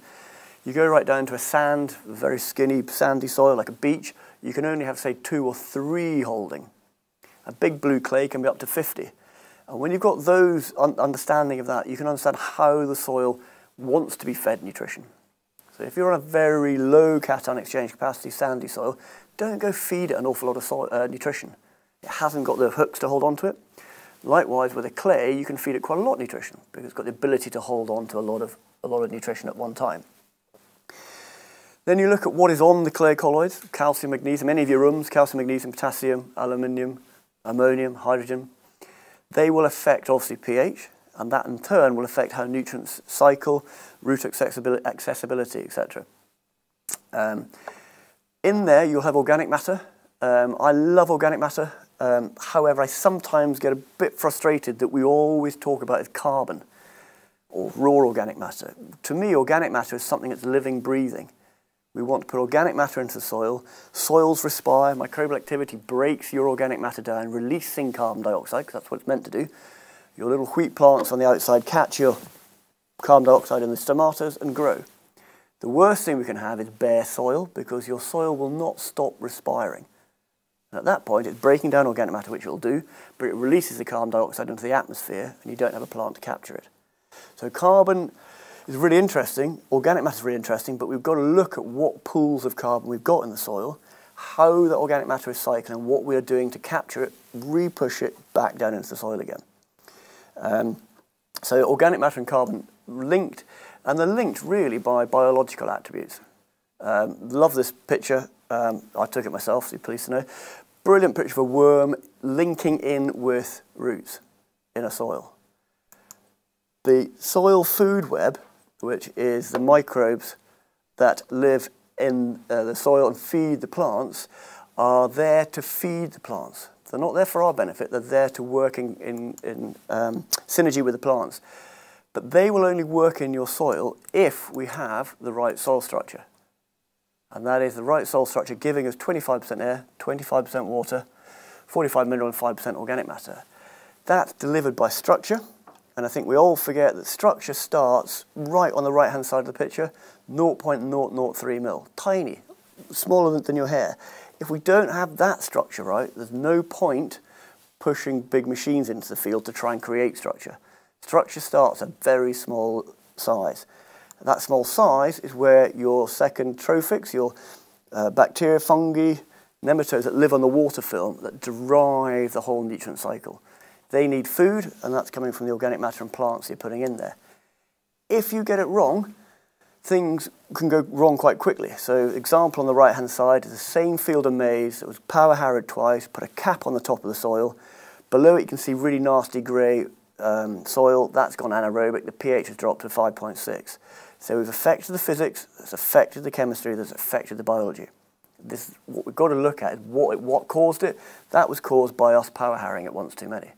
You go right down to a sand, very skinny sandy soil like a beach, you can only have, say, two or three holding. A big blue clay can be up to 50. And when you've got those un understanding of that, you can understand how the soil wants to be fed nutrition. So if you're on a very low cation exchange capacity sandy soil, don't go feed it an awful lot of soil, uh, nutrition. It hasn't got the hooks to hold on to it. Likewise, with a clay, you can feed it quite a lot of nutrition because it's got the ability to hold on to a lot of, a lot of nutrition at one time. Then you look at what is on the clay colloids, calcium, magnesium, any of your rooms, calcium, magnesium, potassium, aluminium, ammonium, hydrogen. They will affect obviously pH, and that in turn will affect how nutrients cycle, root accessibility, accessibility etc. Um, in there, you'll have organic matter. Um, I love organic matter. Um, however, I sometimes get a bit frustrated that we always talk about carbon or raw organic matter. To me, organic matter is something that's living, breathing. We want to put organic matter into the soil. Soils respire, microbial activity breaks your organic matter down, releasing carbon dioxide, because that's what it's meant to do. Your little wheat plants on the outside catch your carbon dioxide in the stomata and grow. The worst thing we can have is bare soil, because your soil will not stop respiring. At that point, it's breaking down organic matter, which it will do, but it releases the carbon dioxide into the atmosphere, and you don't have a plant to capture it. So carbon is really interesting. Organic matter is really interesting, but we've got to look at what pools of carbon we've got in the soil, how the organic matter is cycling, what we are doing to capture it, re-push it back down into the soil again. Um, so organic matter and carbon linked, and they're linked really by biological attributes. Um, love this picture. Um, I took it myself, so you're pleased to know. Brilliant picture of a worm linking in with roots in a soil. The soil food web which is the microbes that live in uh, the soil and feed the plants, are there to feed the plants. They're not there for our benefit, they're there to work in, in, in um, synergy with the plants. But they will only work in your soil if we have the right soil structure. And that is the right soil structure giving us 25% air, 25% water, 45 mineral and 5% organic matter. That's delivered by structure, and I think we all forget that structure starts right on the right-hand side of the picture, 0.003 mil, tiny, smaller than your hair. If we don't have that structure right, there's no point pushing big machines into the field to try and create structure. Structure starts at very small size. That small size is where your second trophics, your uh, bacteria, fungi, nematodes that live on the water film that drive the whole nutrient cycle. They need food, and that's coming from the organic matter and plants you're putting in there. If you get it wrong, things can go wrong quite quickly. So example on the right-hand side is the same field of maize that was power harrowed twice, put a cap on the top of the soil. Below it you can see really nasty grey um, soil. That's gone anaerobic. The pH has dropped to 5.6. So we've affected the physics, it's affected the chemistry, that's affected the biology. This, what we've got to look at is what, what caused it. That was caused by us power harrowing it once too many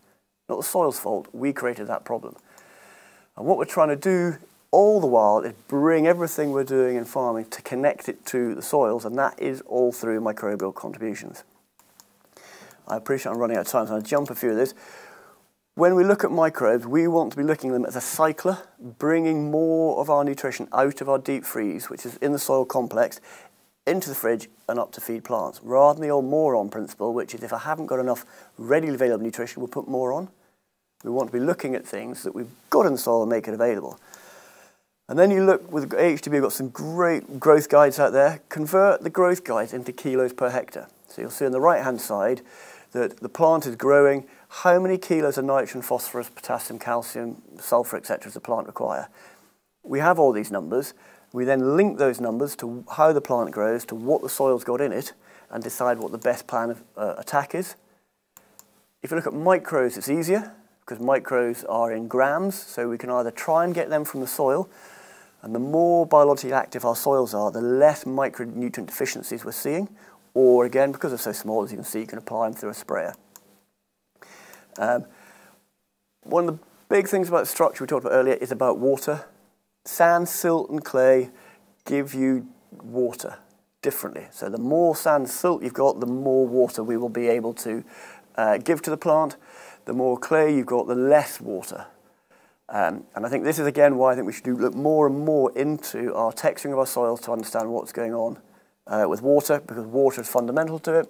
not the soil's fault. We created that problem. And what we're trying to do all the while is bring everything we're doing in farming to connect it to the soils, and that is all through microbial contributions. I appreciate I'm running out of time, so I'll jump a few of this. When we look at microbes, we want to be looking at them as a cycler, bringing more of our nutrition out of our deep freeze, which is in the soil complex, into the fridge and up to feed plants, rather than the old more on principle, which is if I haven't got enough readily available nutrition, we'll put more on. We want to be looking at things that we've got in the soil and make it available. And then you look with AHDB, we've got some great growth guides out there. Convert the growth guides into kilos per hectare. So you'll see on the right-hand side that the plant is growing. How many kilos of nitrogen, phosphorus, potassium, calcium, sulfur, etc. does the plant require? We have all these numbers. We then link those numbers to how the plant grows, to what the soil's got in it, and decide what the best plan of uh, attack is. If you look at micros, it's easier because micros are in grams, so we can either try and get them from the soil, and the more biologically active our soils are, the less micronutrient deficiencies we're seeing, or again, because they're so small, as you can see, you can apply them through a sprayer. Um, one of the big things about structure we talked about earlier is about water. Sand, silt, and clay give you water differently. So the more sand, silt you've got, the more water we will be able to uh, give to the plant the more clay you've got, the less water. Um, and I think this is again why I think we should look more and more into our texturing of our soils to understand what's going on uh, with water, because water is fundamental to it.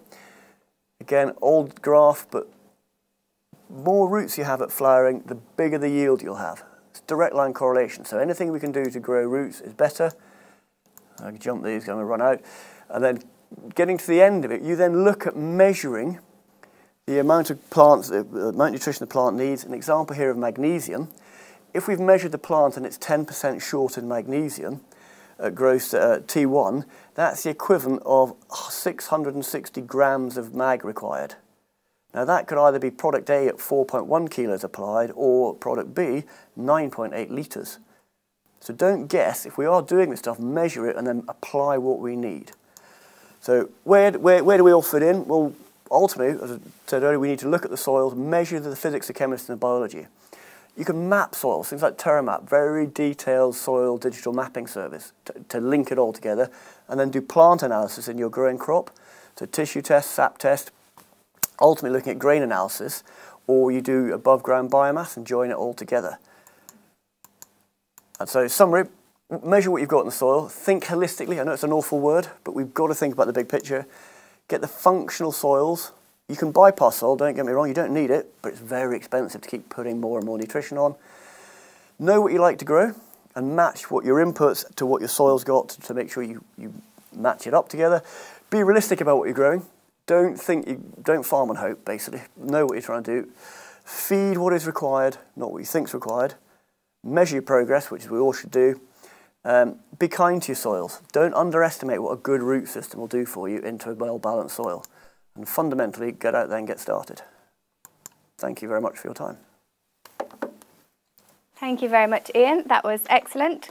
Again, old graph, but more roots you have at flowering, the bigger the yield you'll have. It's direct line correlation. So anything we can do to grow roots is better. I can jump these, going to run out. And then getting to the end of it, you then look at measuring the amount of plants, the amount of nutrition the plant needs. An example here of magnesium. If we've measured the plant and it's 10% short in magnesium, at gross uh, T1, that's the equivalent of 660 grams of mag required. Now that could either be product A at 4.1 kilos applied or product B 9.8 litres. So don't guess. If we are doing this stuff, measure it and then apply what we need. So where, where, where do we all fit in? Well, ultimately, as I said earlier, we need to look at the soils, measure the physics, the chemistry, and the biology. You can map soils, things like TerraMap, very detailed soil digital mapping service to, to link it all together, and then do plant analysis in your growing crop. So tissue test, sap test, ultimately looking at grain analysis, or you do above ground biomass and join it all together. And so summary, measure what you've got in the soil, think holistically, I know it's an awful word, but we've got to think about the big picture. Get the functional soils. You can bypass soil, don't get me wrong, you don't need it, but it's very expensive to keep putting more and more nutrition on. Know what you like to grow and match what your inputs to what your soil's got to make sure you, you match it up together. Be realistic about what you're growing. Don't think you don't farm on hope, basically. Know what you're trying to do. Feed what is required, not what you think is required. Measure your progress, which we all should do. Um, be kind to your soils. Don't underestimate what a good root system will do for you into a well-balanced soil. And fundamentally, get out there and get started. Thank you very much for your time. Thank you very much, Ian. That was excellent.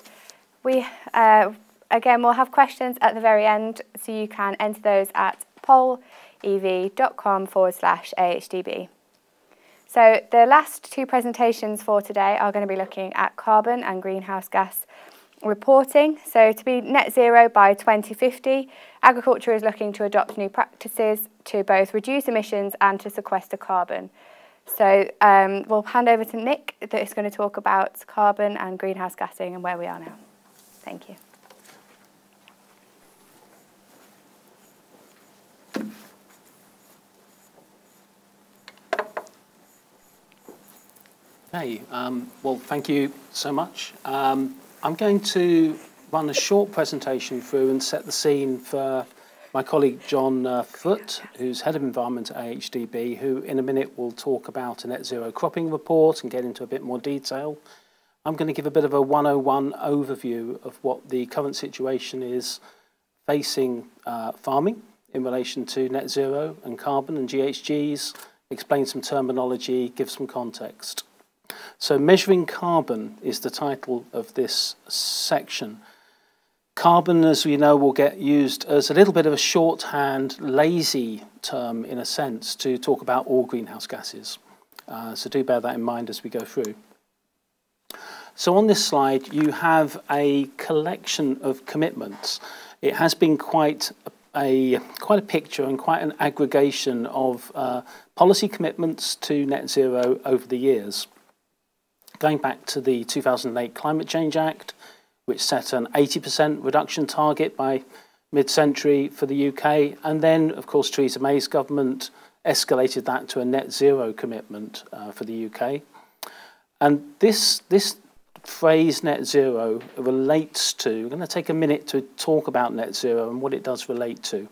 We, uh, again, we'll have questions at the very end, so you can enter those at poll ev.com forward slash AHDB. So the last two presentations for today are going to be looking at carbon and greenhouse gas reporting. So to be net zero by 2050, agriculture is looking to adopt new practices to both reduce emissions and to sequester carbon. So um, we'll hand over to Nick that is going to talk about carbon and greenhouse gassing and where we are now. Thank you. Okay, um, well, thank you so much. Um, I'm going to run a short presentation through and set the scene for my colleague John uh, Foote, who's Head of Environment at AHDB, who in a minute will talk about a net zero cropping report and get into a bit more detail. I'm going to give a bit of a 101 overview of what the current situation is facing uh, farming in relation to net zero and carbon and GHGs, explain some terminology, give some context. So measuring carbon is the title of this section. Carbon, as we know, will get used as a little bit of a shorthand, lazy term in a sense to talk about all greenhouse gases. Uh, so do bear that in mind as we go through. So on this slide, you have a collection of commitments. It has been quite a, quite a picture and quite an aggregation of uh, policy commitments to net zero over the years going back to the 2008 Climate Change Act, which set an 80% reduction target by mid-century for the UK, and then, of course, Theresa May's government escalated that to a net zero commitment uh, for the UK. And this, this phrase net zero relates to, we're going to take a minute to talk about net zero and what it does relate to.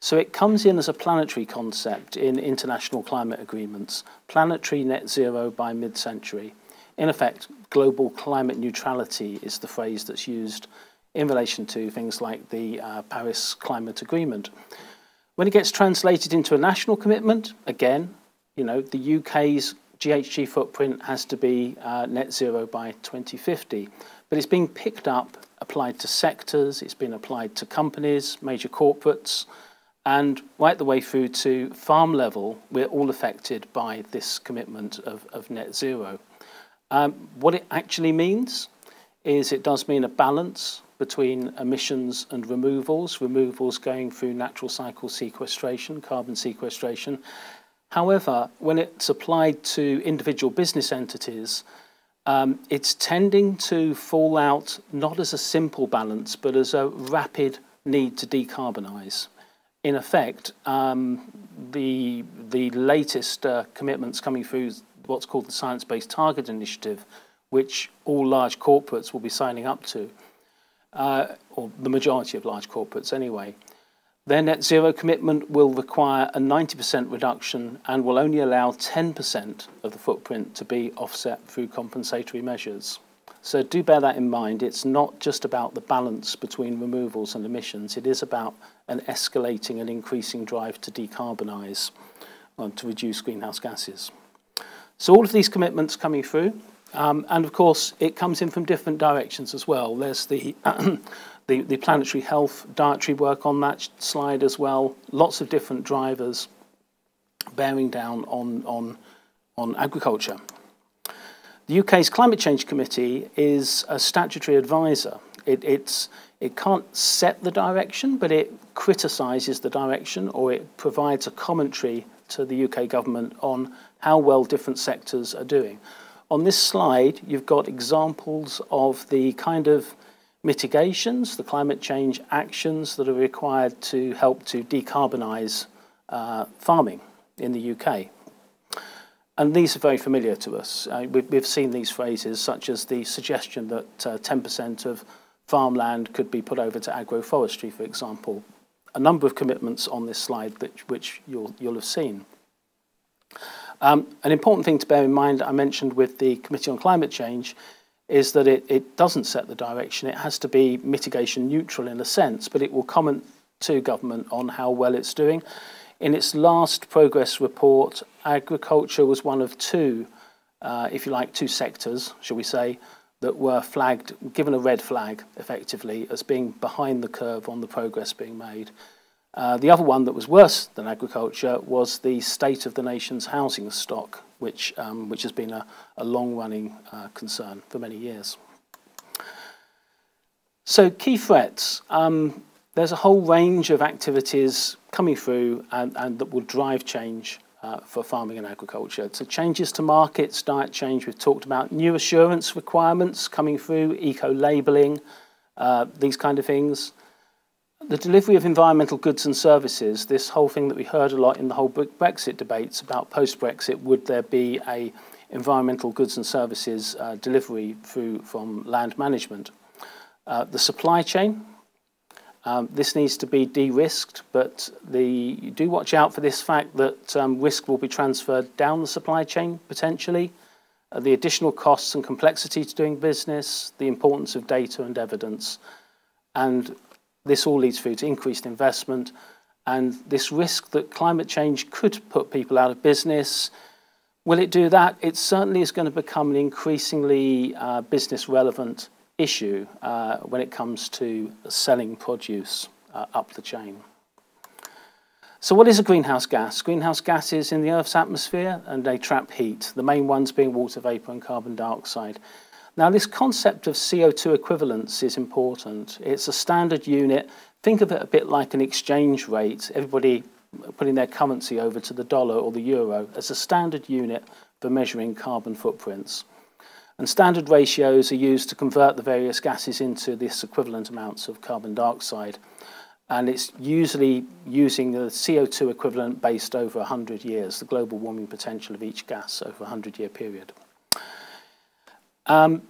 So it comes in as a planetary concept in international climate agreements, planetary net zero by mid-century. In effect, global climate neutrality is the phrase that's used in relation to things like the uh, Paris Climate Agreement. When it gets translated into a national commitment, again, you know, the UK's GHG footprint has to be uh, net zero by 2050. But it's being picked up, applied to sectors, it's been applied to companies, major corporates, and right the way through to farm level, we're all affected by this commitment of, of net zero. Um, what it actually means is it does mean a balance between emissions and removals, removals going through natural cycle sequestration, carbon sequestration. However, when it's applied to individual business entities, um, it's tending to fall out not as a simple balance, but as a rapid need to decarbonise. In effect, um, the, the latest uh, commitments coming through what's called the Science Based Target Initiative, which all large corporates will be signing up to, uh, or the majority of large corporates anyway. Their net zero commitment will require a 90% reduction and will only allow 10% of the footprint to be offset through compensatory measures. So do bear that in mind. It's not just about the balance between removals and emissions. It is about an escalating and increasing drive to decarbonise, um, to reduce greenhouse gases. So all of these commitments coming through, Um, and of course, it comes in from different directions as well. There's the, the, the planetary health dietary work on that slide as well. Lots of different drivers bearing down on, on, on agriculture. The UK's Climate Change Committee is a statutory advisor. It, it's, it can't set the direction, but it criticises the direction or it provides a commentary to the UK government on how well different sectors are doing. On this slide, you've got examples of the kind of mitigations, the climate change actions that are required to help to decarbonise uh, farming in the UK. And these are very familiar to us. Uh, we've, we've seen these phrases, such as the suggestion that 10% uh, of farmland could be put over to agroforestry, for example. A number of commitments on this slide that, which you'll, you'll have seen. Um, an important thing to bear in mind, I mentioned with the Committee on Climate Change, is that it, it doesn't set the direction. It has to be mitigation neutral in a sense, but it will comment to government on how well it's doing. In its last progress report, agriculture was one of two, uh, if you like, two sectors, shall we say, that were flagged, given a red flag, effectively, as being behind the curve on the progress being made. Uh, the other one that was worse than agriculture was the state of the nation's housing stock, which, um, which has been a, a long-running uh, concern for many years. So key threats. Um, there's a whole range of activities coming through and, and that will drive change uh, for farming and agriculture. So changes to markets, diet change, we've talked about new assurance requirements coming through, eco-labelling, uh, these kind of things. The delivery of environmental goods and services, this whole thing that we heard a lot in the whole Brexit debates about post-Brexit, would there be a environmental goods and services uh, delivery through from land management? Uh, the supply chain, um, this needs to be de-risked, but the, do watch out for this fact that um, risk will be transferred down the supply chain potentially, uh, the additional costs and complexity to doing business, the importance of data and evidence, and this all leads through to increased investment and this risk that climate change could put people out of business. Will it do that? It certainly is going to become an increasingly uh, business relevant issue uh, when it comes to selling produce uh, up the chain. So what is a greenhouse gas? Greenhouse gases in the Earth's atmosphere and they trap heat, the main ones being water vapour and carbon dioxide. Now this concept of CO2 equivalence is important. It's a standard unit. Think of it a bit like an exchange rate, everybody putting their currency over to the dollar or the euro as a standard unit for measuring carbon footprints. And standard ratios are used to convert the various gases into this equivalent amounts of carbon dioxide. And it's usually using the CO2 equivalent based over 100 years, the global warming potential of each gas over a 100-year period. Um,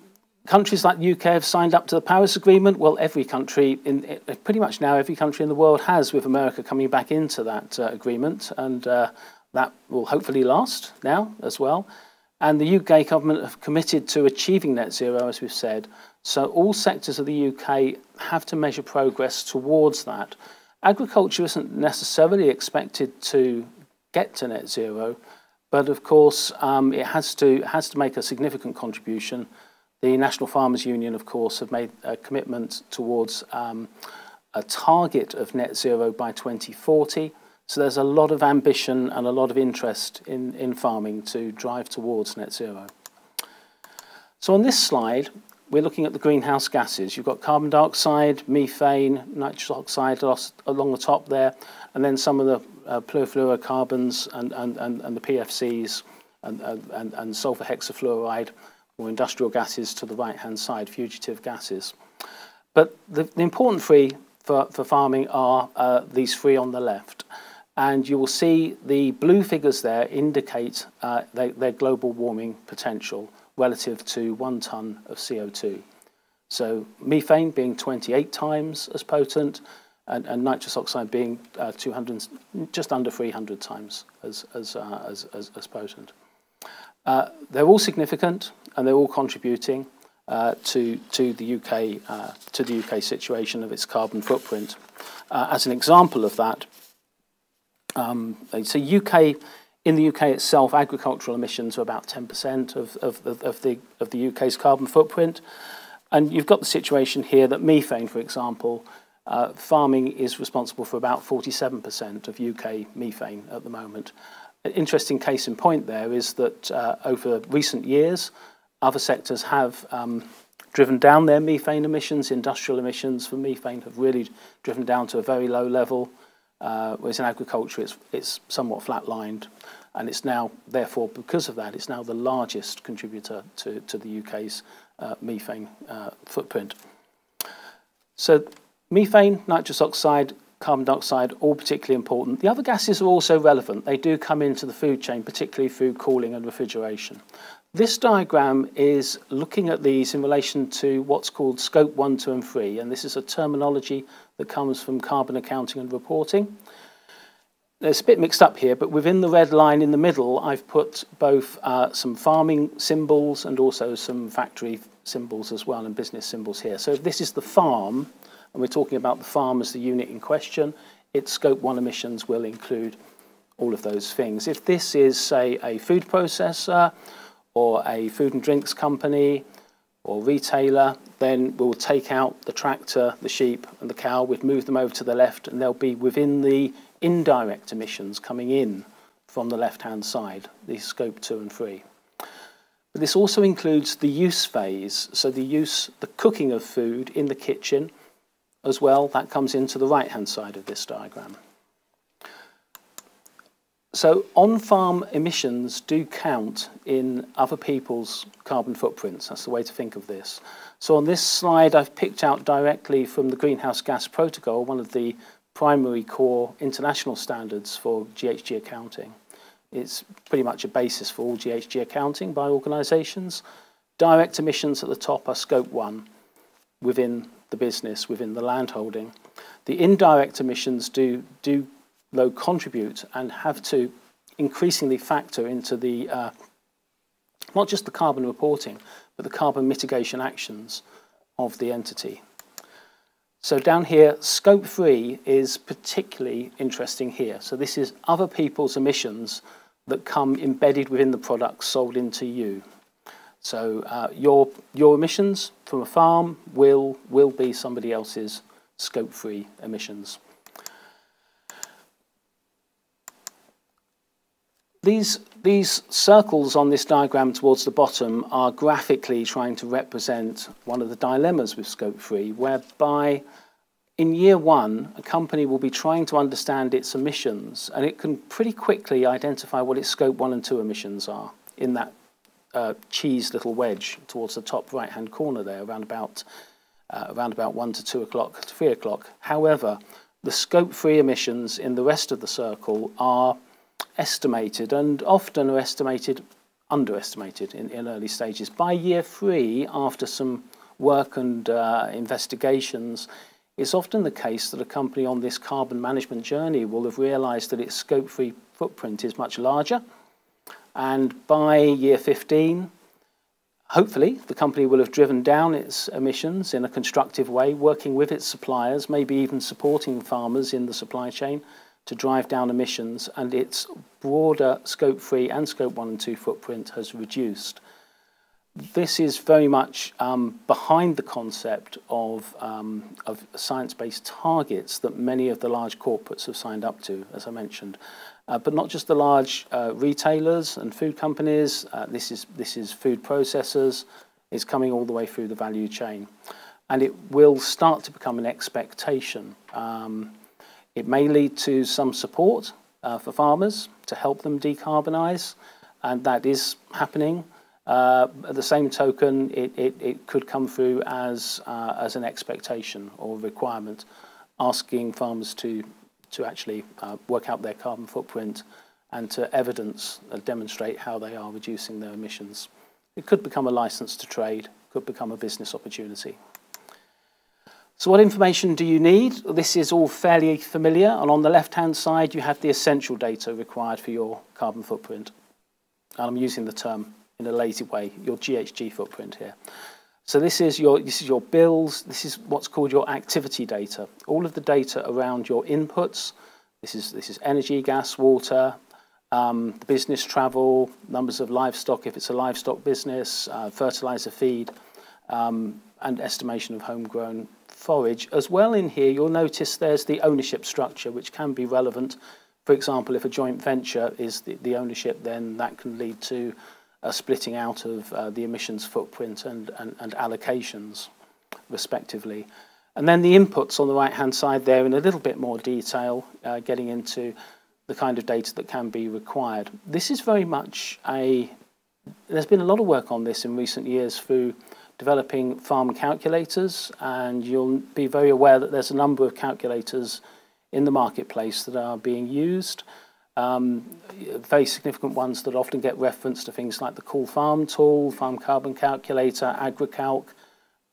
countries like the UK have signed up to the Paris Agreement. Well, every country, in, pretty much now every country in the world has, with America coming back into that uh, agreement. And uh, that will hopefully last now as well. And the UK government have committed to achieving net zero, as we've said. So all sectors of the UK have to measure progress towards that. Agriculture isn't necessarily expected to get to net zero, but of course um, it has to, has to make a significant contribution. The National Farmers Union, of course, have made a commitment towards um, a target of net zero by 2040. So there's a lot of ambition and a lot of interest in, in farming to drive towards net zero. So on this slide, we're looking at the greenhouse gases. You've got carbon dioxide, methane, nitrous oxide along the top there, and then some of the uh, perfluorocarbons and, and, and, and the PFCs and, and, and sulfur hexafluoride or industrial gases to the right-hand side, fugitive gases. But the, the important three for, for farming are uh, these three on the left and you will see the blue figures there indicate uh, their, their, global warming potential relative to one tonne of CO2. So methane being 28 times as potent, and, and nitrous oxide being uh, 200, just under 300 times as, as, uh, as, as, as, potent. Uh, they're all significant, and they're all contributing uh, to, to, the UK, uh, to the UK situation of its carbon footprint. as an example of that, um, so UK in the UK itself, agricultural emissions are about 10% of, of, of, the, of the UK's carbon footprint. And you've got the situation here that methane, for example, uh, farming is responsible for about 47% of UK methane at the moment. An interesting case in point there is that uh, over recent years, other sectors have um, driven down their methane emissions. Industrial emissions for methane have really driven down to a very low level, uh, whereas in agriculture it's, it's somewhat flatlined. And it's now, therefore, because of that, it's now the largest contributor to, to the UK's uh, methane uh, footprint. So methane, nitrous oxide, carbon dioxide, all particularly important. The other gases are also relevant. They do come into the food chain, particularly through cooling and refrigeration. This diagram is looking at these in relation to what's called scope 1, 2 and 3, and this is a terminology that comes from carbon accounting and reporting. It's a bit mixed up here, but within the red line in the middle, I've put both uh, some farming symbols and also some factory symbols as well, and business symbols here. So if this is the farm, and we're talking about the farm as the unit in question, its scope 1 emissions will include all of those things. If this is, say, a food processor or a food and drinks company or retailer, then we'll take out the tractor, the sheep and the cow, we've moved them over to the left and they'll be within the indirect emissions coming in from the left-hand side, the scope 2 and 3. But this also includes the use phase, so the use, the cooking of food in the kitchen as well, that comes into the right-hand side of this diagram. So on-farm emissions do count in other people's carbon footprints. That's the way to think of this. So on this slide, I've picked out directly from the Greenhouse Gas Protocol, one of the primary core international standards for GHG accounting. It's pretty much a basis for all GHG accounting by organisations. Direct emissions at the top are scope one within the business, within the landholding. The indirect emissions do, do though contribute and have to increasingly factor into the, uh, not just the carbon reporting, but the carbon mitigation actions of the entity. So down here, scope three is particularly interesting here. So this is other people's emissions that come embedded within the products sold into you. So uh, your, your emissions from a farm will, will be somebody else's scope three emissions. These, these circles on this diagram towards the bottom are graphically trying to represent one of the dilemmas with scope 3, whereby in year one, a company will be trying to understand its emissions, and it can pretty quickly identify what its scope 1 and 2 emissions are in that uh, cheese little wedge towards the top right-hand corner there, around about, uh, around about 1 to 2 o'clock to 3 o'clock. However, the scope 3 emissions in the rest of the circle are estimated and often are estimated underestimated in, in early stages. By year three, after some work and uh, investigations, it's often the case that a company on this carbon management journey will have realised that its scope-three footprint is much larger. And by year 15, hopefully, the company will have driven down its emissions in a constructive way, working with its suppliers, maybe even supporting farmers in the supply chain to drive down emissions, and its broader scope 3 and scope 1 and 2 footprint has reduced this is very much um, behind the concept of, um, of science-based targets that many of the large corporates have signed up to, as I mentioned. Uh, but not just the large uh, retailers and food companies, uh, this, is, this is food processors, it's coming all the way through the value chain. And it will start to become an expectation. Um, it may lead to some support uh, for farmers to help them decarbonise, and that is happening. Uh, at the same token, it, it, it could come through as, uh, as an expectation or requirement, asking farmers to, to actually uh, work out their carbon footprint and to evidence and demonstrate how they are reducing their emissions. It could become a license to trade, could become a business opportunity. So what information do you need? This is all fairly familiar, and on the left-hand side, you have the essential data required for your carbon footprint. And I'm using the term in a lazy way, your GHG footprint here. So this is your this is your bills. This is what's called your activity data. All of the data around your inputs. This is this is energy, gas, water, um, business travel, numbers of livestock if it's a livestock business, uh, fertilizer feed, um, and estimation of homegrown forage. As well in here, you'll notice there's the ownership structure, which can be relevant. For example, if a joint venture is the, the ownership, then that can lead to a splitting out of uh, the emissions footprint and, and, and allocations, respectively. And then the inputs on the right-hand side there in a little bit more detail, uh, getting into the kind of data that can be required. This is very much a, there's been a lot of work on this in recent years through developing farm calculators, and you'll be very aware that there's a number of calculators in the marketplace that are being used. Um, very significant ones that often get reference to things like the Cool Farm tool, Farm Carbon Calculator, Agrecalc.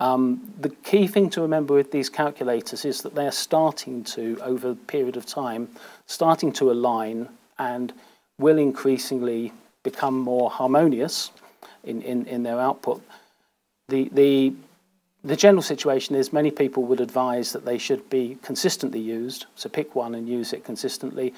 Um, the key thing to remember with these calculators is that they're starting to, over a period of time, starting to align and will increasingly become more harmonious in, in, in their output. The, the, the general situation is many people would advise that they should be consistently used, so pick one and use it consistently.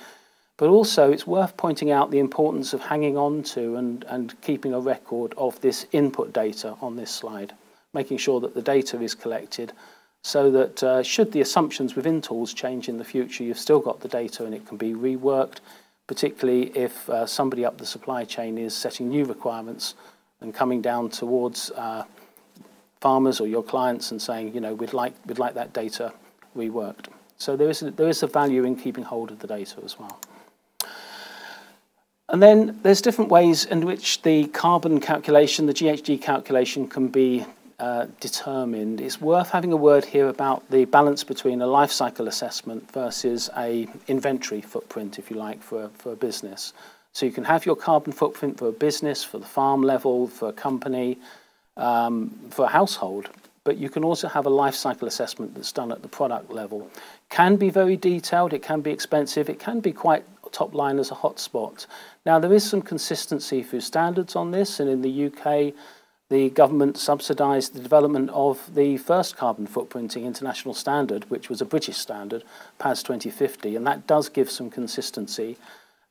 But also, it's worth pointing out the importance of hanging on to and, and keeping a record of this input data on this slide, making sure that the data is collected so that uh, should the assumptions within tools change in the future, you've still got the data and it can be reworked, particularly if uh, somebody up the supply chain is setting new requirements and coming down towards uh, farmers or your clients and saying, you know, we'd like, we'd like that data reworked. So there is, a, there is a value in keeping hold of the data as well. And then there's different ways in which the carbon calculation, the GHG calculation can be uh, determined. It's worth having a word here about the balance between a life cycle assessment versus a inventory footprint, if you like, for, for a business. So you can have your carbon footprint for a business, for the farm level, for a company, um, for a household, but you can also have a life cycle assessment that's done at the product level. Can be very detailed, it can be expensive, it can be quite top line as a hotspot. Now, there is some consistency through standards on this, and in the UK, the government subsidised the development of the first carbon footprinting international standard, which was a British standard, PAS 2050, and that does give some consistency.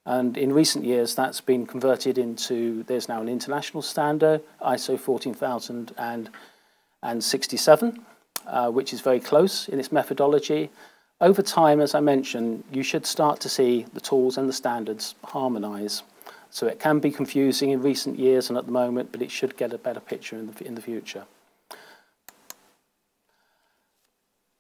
And in recent years, that's been converted into, there's now an international standard, ISO 14067, uh, which is very close in its methodology. Over time, as I mentioned, you should start to see the tools and the standards harmonise. So it can be confusing in recent years and at the moment, but it should get a better picture in the, in the future.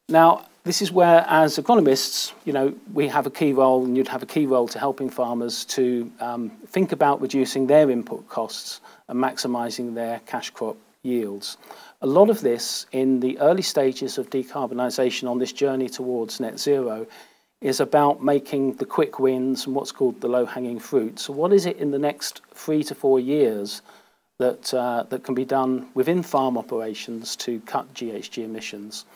Now, this is where, as agronomists, you know, we have a key role, and you'd have a key role to helping farmers to um, think about reducing their input costs and maximising their cash crop yields. A lot of this in the early stages of decarbonisation on this journey towards net zero is about making the quick wins and what's called the low-hanging fruit. So what is it in the next three to four years that, uh, that can be done within farm operations to cut GHG emissions?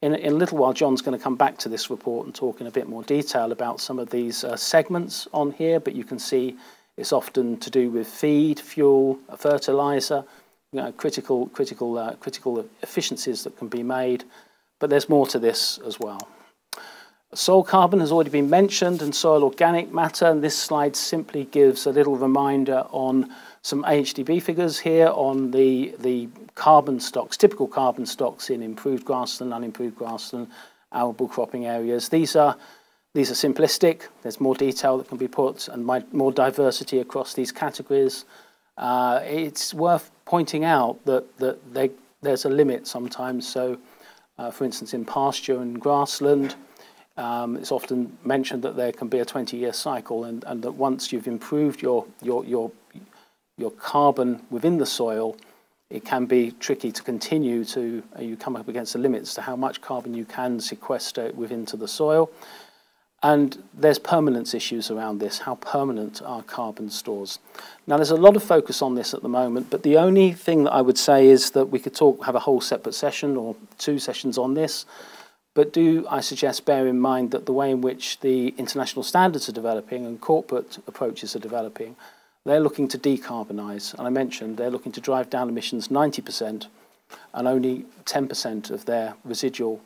In, in a little while, John's going to come back to this report and talk in a bit more detail about some of these uh, segments on here, but you can see it's often to do with feed, fuel, fertilizer, you know, critical, critical, uh, critical efficiencies that can be made, but there's more to this as well. Soil carbon has already been mentioned and soil organic matter, and this slide simply gives a little reminder on some AHDB figures here on the, the carbon stocks, typical carbon stocks in improved grassland, unimproved grassland, arable cropping areas. These are, these are simplistic. There's more detail that can be put and more diversity across these categories. Uh, it's worth pointing out that, that they, there's a limit sometimes. So, uh, for instance, in pasture and grassland, um, it's often mentioned that there can be a 20-year cycle and, and that once you've improved your, your, your your carbon within the soil, it can be tricky to continue to, uh, you come up against the limits to how much carbon you can sequester within to the soil. And there's permanence issues around this. How permanent are carbon stores? Now, there's a lot of focus on this at the moment, but the only thing that I would say is that we could talk, have a whole separate session or two sessions on this. But do, I suggest, bear in mind that the way in which the international standards are developing and corporate approaches are developing they're looking to decarbonise, and I mentioned they're looking to drive down emissions 90%, and only 10% of their residual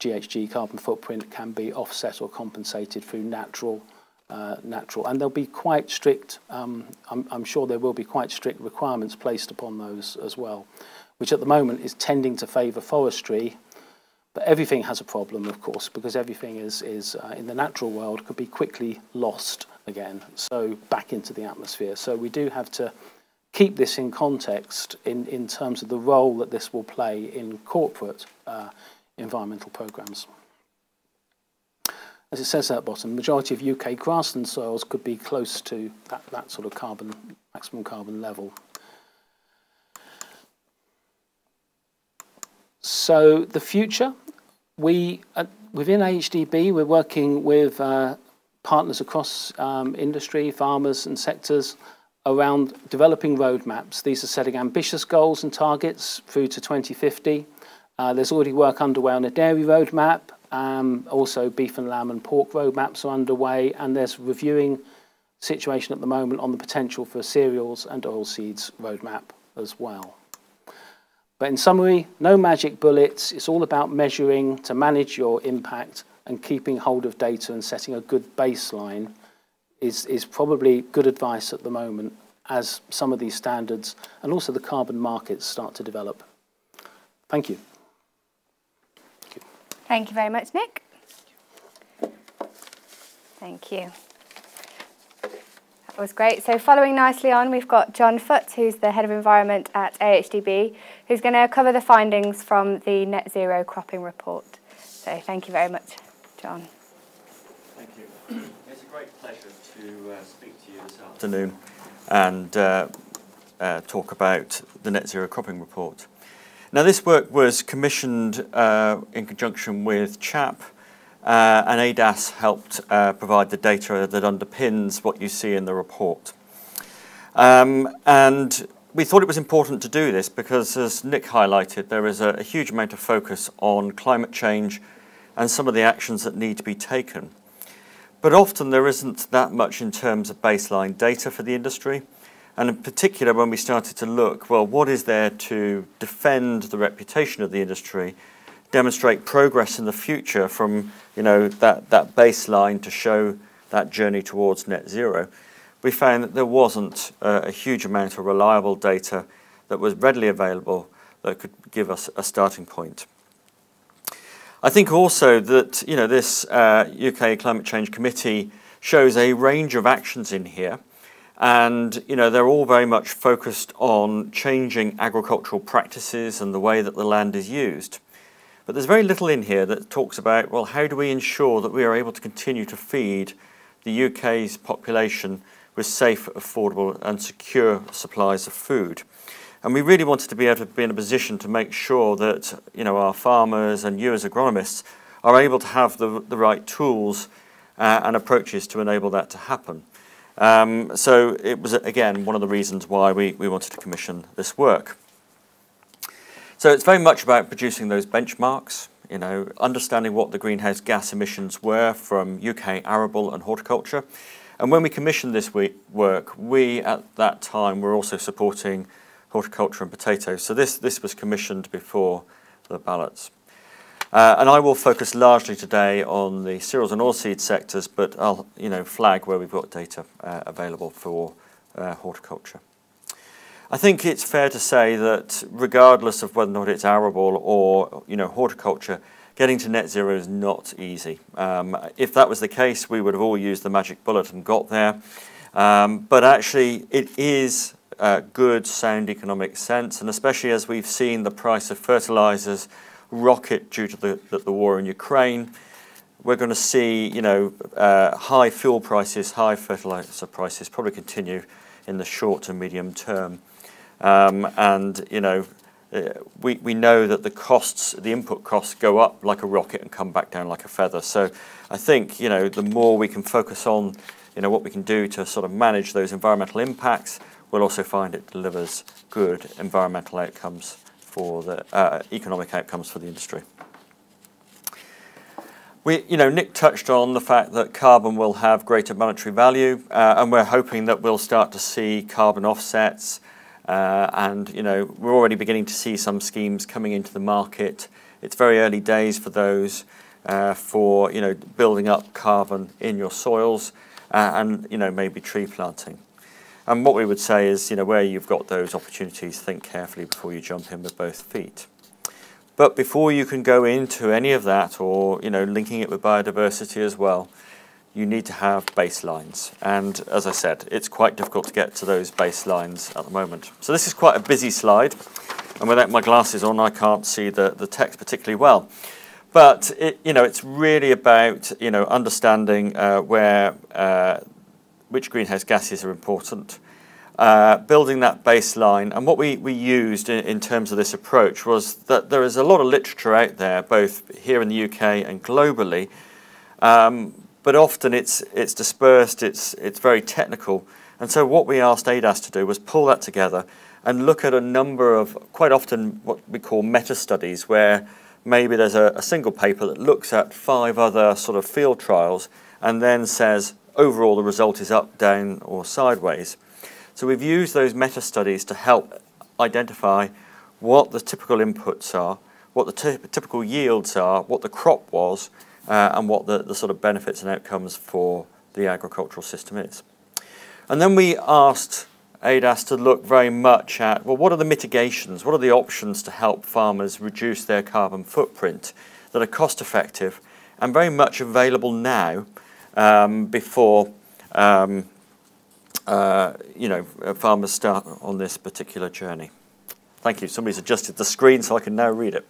GHG carbon footprint can be offset or compensated through natural uh, natural. And there'll be quite strict, um, I'm, I'm sure there will be quite strict requirements placed upon those as well, which at the moment is tending to favour forestry. But everything has a problem, of course, because everything is, is uh, in the natural world could be quickly lost again, so back into the atmosphere. So we do have to keep this in context in, in terms of the role that this will play in corporate uh, environmental programmes. As it says at the bottom, the majority of UK grassland soils could be close to that, that sort of carbon, maximum carbon level. So the future, we, uh, within AHDB, we're working with uh, partners across um, industry, farmers and sectors around developing roadmaps. These are setting ambitious goals and targets through to 2050. Uh, there's already work underway on a dairy roadmap. Um, also, beef and lamb and pork roadmaps are underway, and there's reviewing situation at the moment on the potential for cereals and oilseeds roadmap as well. But in summary, no magic bullets. It's all about measuring to manage your impact and keeping hold of data and setting a good baseline is, is probably good advice at the moment as some of these standards and also the carbon markets start to develop. Thank you. Thank you, very much, Nick. Thank you. That was great. So following nicely on, we've got John Foot, who's the Head of Environment at AHDB, who's going to cover the findings from the Net Zero Cropping Report. So thank you very much, John. Thank you. It's a great pleasure to uh, speak to you this afternoon and uh, uh, talk about the Net Zero Cropping Report. Now this work was commissioned uh, in conjunction with CHAP uh, and ADAS helped uh, provide the data that underpins what you see in the report. Um, and we thought it was important to do this because, as Nick highlighted, there is a, a huge amount of focus on climate change and some of the actions that need to be taken. But often there isn't that much in terms of baseline data for the industry. And in particular, when we started to look, well, what is there to defend the reputation of the industry, demonstrate progress in the future from you know, that, that baseline to show that journey towards net zero, we found that there wasn't uh, a huge amount of reliable data that was readily available that could give us a starting point. I think also that you know this uh, UK Climate Change Committee shows a range of actions in here, and you know they're all very much focused on changing agricultural practices and the way that the land is used. But there's very little in here that talks about well how do we ensure that we are able to continue to feed the UK's population with safe, affordable, and secure supplies of food. And we really wanted to be able to be in a position to make sure that you know, our farmers and you as agronomists are able to have the, the right tools uh, and approaches to enable that to happen. Um, so it was, again, one of the reasons why we, we wanted to commission this work. So it's very much about producing those benchmarks, you know, understanding what the greenhouse gas emissions were from UK arable and horticulture. And when we commissioned this work, we at that time were also supporting horticulture and potatoes. So this, this was commissioned before the ballots. Uh, and I will focus largely today on the cereals and oilseed sectors, but I'll you know, flag where we've got data uh, available for uh, horticulture. I think it's fair to say that regardless of whether or not it's arable or you know, horticulture, getting to net zero is not easy. Um, if that was the case, we would have all used the magic bullet and got there. Um, but actually, it is good, sound economic sense, and especially as we've seen the price of fertilizers rocket due to the, the, the war in Ukraine, we're going to see, you know, uh, high fuel prices, high fertilizer prices probably continue in the short to medium term. Um, and, you know, uh, we, we know that the costs, the input costs go up like a rocket and come back down like a feather. So I think, you know, the more we can focus on, you know, what we can do to sort of manage those environmental impacts, we'll also find it delivers good environmental outcomes for the uh, economic outcomes for the industry. We, you know, Nick touched on the fact that carbon will have greater monetary value, uh, and we're hoping that we'll start to see carbon offsets. Uh, and you know, we're already beginning to see some schemes coming into the market. It's very early days for those, uh, for you know, building up carbon in your soils. uh, and you know maybe tree planting. And what we would say is, you know, where you've got those opportunities, think carefully before you jump in with both feet. But before you can go into any of that or, you know, linking it with biodiversity as well, you need to have baselines. And as I said, it's quite difficult to get to those baselines at the moment. So this is quite a busy slide. And without my glasses on, I can't see the, the text particularly well. But, it, you know, it's really about, you know, understanding uh, where uh, which greenhouse gases are important, uh, building that baseline. And what we, we used in, in, terms of this approach was that there is a lot of literature out there, both here in the UK and globally, um, but often it's, it's dispersed, it's, it's very technical. And so what we asked ADAS to do was pull that together and look at a number of, quite often what we call meta-studies, where maybe there's a, a single paper that looks at five other sort of field trials and then says, overall the result is up, down, or sideways. So we've used those meta studies to help identify what the typical inputs are, what the typical yields are, what the crop was, uh, and what the, the sort of benefits and outcomes for the agricultural system is. And then we asked ADAS to look very much at, well, what are the mitigations? What are the options to help farmers reduce their carbon footprint that are cost effective and very much available now um, before um, uh, you know farmers start on this particular journey. Thank you. Somebody's adjusted the screen so I can now read it.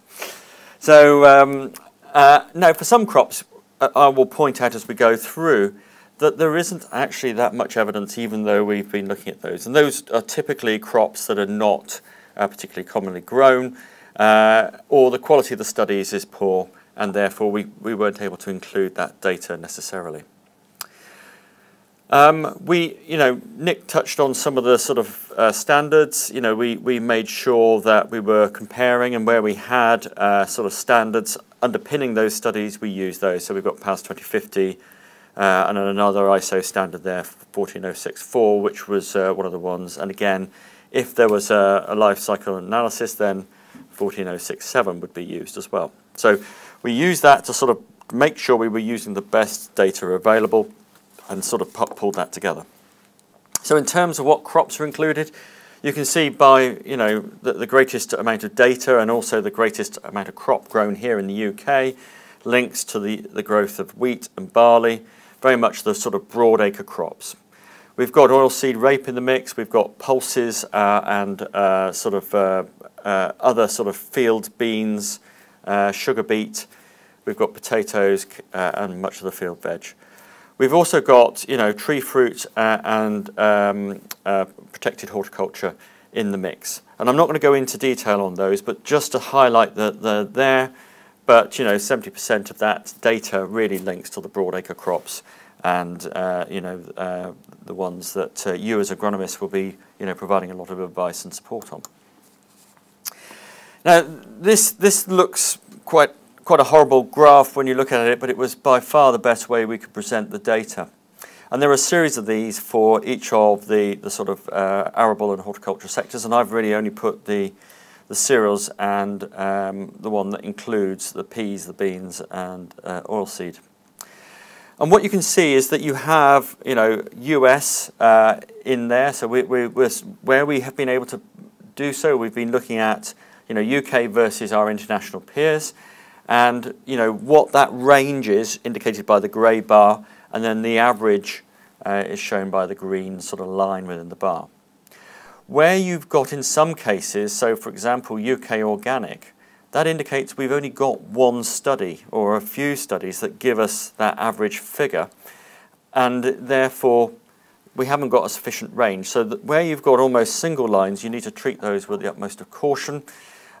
So um, uh, now for some crops, uh, I will point out as we go through that there isn't actually that much evidence, even though we've been looking at those. And those are typically crops that are not uh, particularly commonly grown, uh, or the quality of the studies is poor, and therefore we, we weren't able to include that data necessarily. Um, we, you know, Nick touched on some of the sort of uh, standards. You know, we, we made sure that we were comparing and where we had uh, sort of standards underpinning those studies, we used those. So we've got PAS 2050 uh, and another ISO standard there, 14064, which was uh, one of the ones. And again, if there was a, a life cycle analysis, then 14067 would be used as well. So we used that to sort of make sure we were using the best data available and sort of pulled that together. So in terms of what crops are included, you can see by you know the, the, greatest amount of data and also the greatest amount of crop grown here in the UK links to the, the growth of wheat and barley, very much the sort of broad acre crops. We've got oilseed rape in the mix, we've got pulses uh, and uh, sort of uh, uh other sort of field beans, uh, sugar beet, we've got potatoes uh, and much of the field veg. We've also got, you know, tree fruit uh, and um, uh, protected horticulture in the mix. And I'm not going to go into detail on those, but just to highlight that they're there. But, you know, 70% of that data really links to the broadacre crops and, uh, you know, uh, the ones that uh, you as agronomists will be, you know, providing a lot of advice and support on. Now, this, this looks quite quite a horrible graph when you look at it, but it was by far the best way we could present the data. And there are a series of these for each of the, the sort of uh, arable and horticulture sectors, and I've really only put the, the cereals and um, the one that includes the peas, the beans, and uh, oilseed. And what you can see is that you have, you know, US uh, in there. So we, we, where we have been able to do so, we've been looking at, you know, UK versus our international peers and you know what that range is indicated by the grey bar and then the average uh, is shown by the green sort of line within the bar. Where you've got in some cases, so for example UK organic, that indicates we've only got one study or a few studies that give us that average figure and therefore we haven't got a sufficient range. So where you've got almost single lines, you need to treat those with the utmost of caution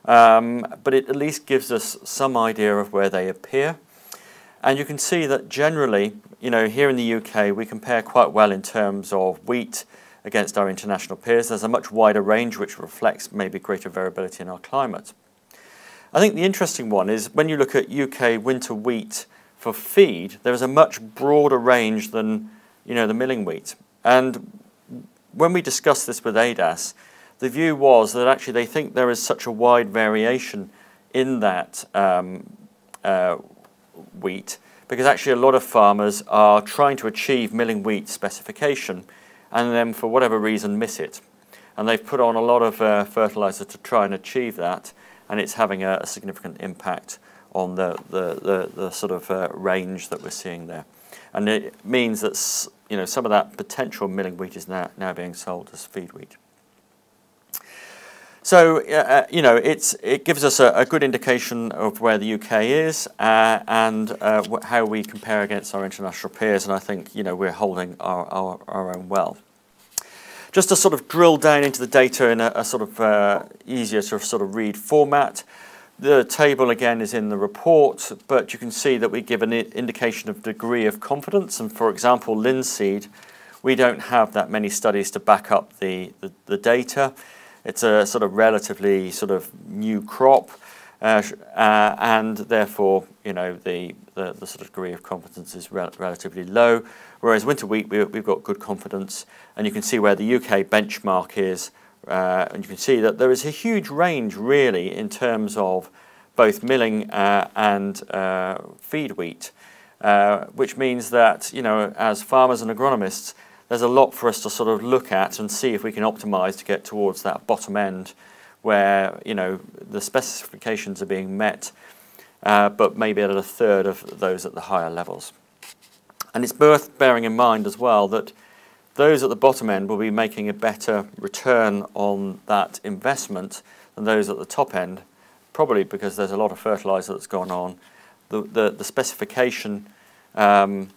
um, but it at least gives us some idea of where they appear. And you can see that generally, you know, here in the UK, we compare quite well in terms of wheat against our international peers. There's a much wider range which reflects maybe greater variability in our climate. I think the interesting one is when you look at UK winter wheat for feed, there is a much broader range than, you know, the milling wheat. And when we discussed this with ADAS, the view was that actually they think there is such a wide variation in that um, uh, wheat because actually a lot of farmers are trying to achieve milling wheat specification and then for whatever reason miss it. And they've put on a lot of uh, fertilizer to try and achieve that and it's having a, a significant impact on the, the, the, the sort of uh, range that we're seeing there. And it means that you know, some of that potential milling wheat is now, now being sold as feed wheat. So, uh, you know, it gives us a, a, good indication of where the UK is uh, and uh, how we compare against our international peers. And I think, you know, we're holding our, our, our own well. Just to sort of drill down into the data in a, a sort of uh, easier of, sort of read format, the table again is in the report, but you can see that we give an indication of degree of confidence. And for example, linseed, we don't have that many studies to back up the, the, the data. It's a sort of relatively sort of new crop, uh, uh, and therefore, you know, the, the, the, sort of degree of confidence is rel relatively low. Whereas winter wheat, we, we've got good confidence, and you can see where the UK benchmark is, uh, and you can see that there is a huge range really in terms of both milling uh, and uh, feed wheat, uh, which means that, you know, as farmers and agronomists, there's a lot for us to sort of look at and see if we can optimize to get towards that bottom end where you know the specifications are being met, uh, but maybe at a third of those at the higher levels. And it's worth bearing in mind as well that those at the bottom end will be making a better return on that investment than those at the top end, probably because there's a lot of fertilizer that's gone on. The, the, the specification um,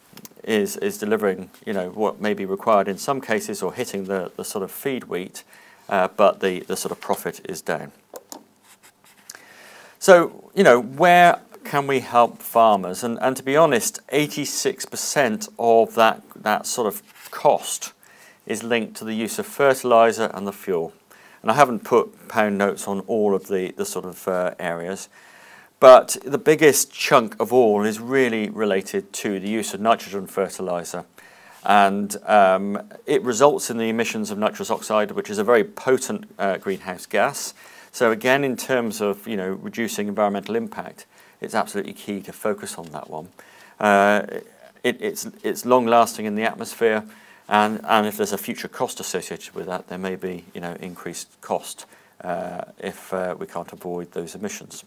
is, is delivering you know, what may be required in some cases or hitting the, the sort of feed wheat, uh, but the, the sort of profit is down. So, you know, where can we help farmers? And, and to be honest, 86% of that, that sort of cost is linked to the use of fertiliser and the fuel. And I haven't put pound notes on all of the, the sort of uh, areas. But the biggest chunk of all is really related to the use of nitrogen fertiliser. And um, it results in the emissions of nitrous oxide, which is a very potent uh, greenhouse gas. So again, in terms of you know reducing environmental impact, it's absolutely key to focus on that one. Uh, it, it's, it's long lasting in the atmosphere, and, and if there's a future cost associated with that, there may be you know increased cost uh, if uh, we can't avoid those emissions.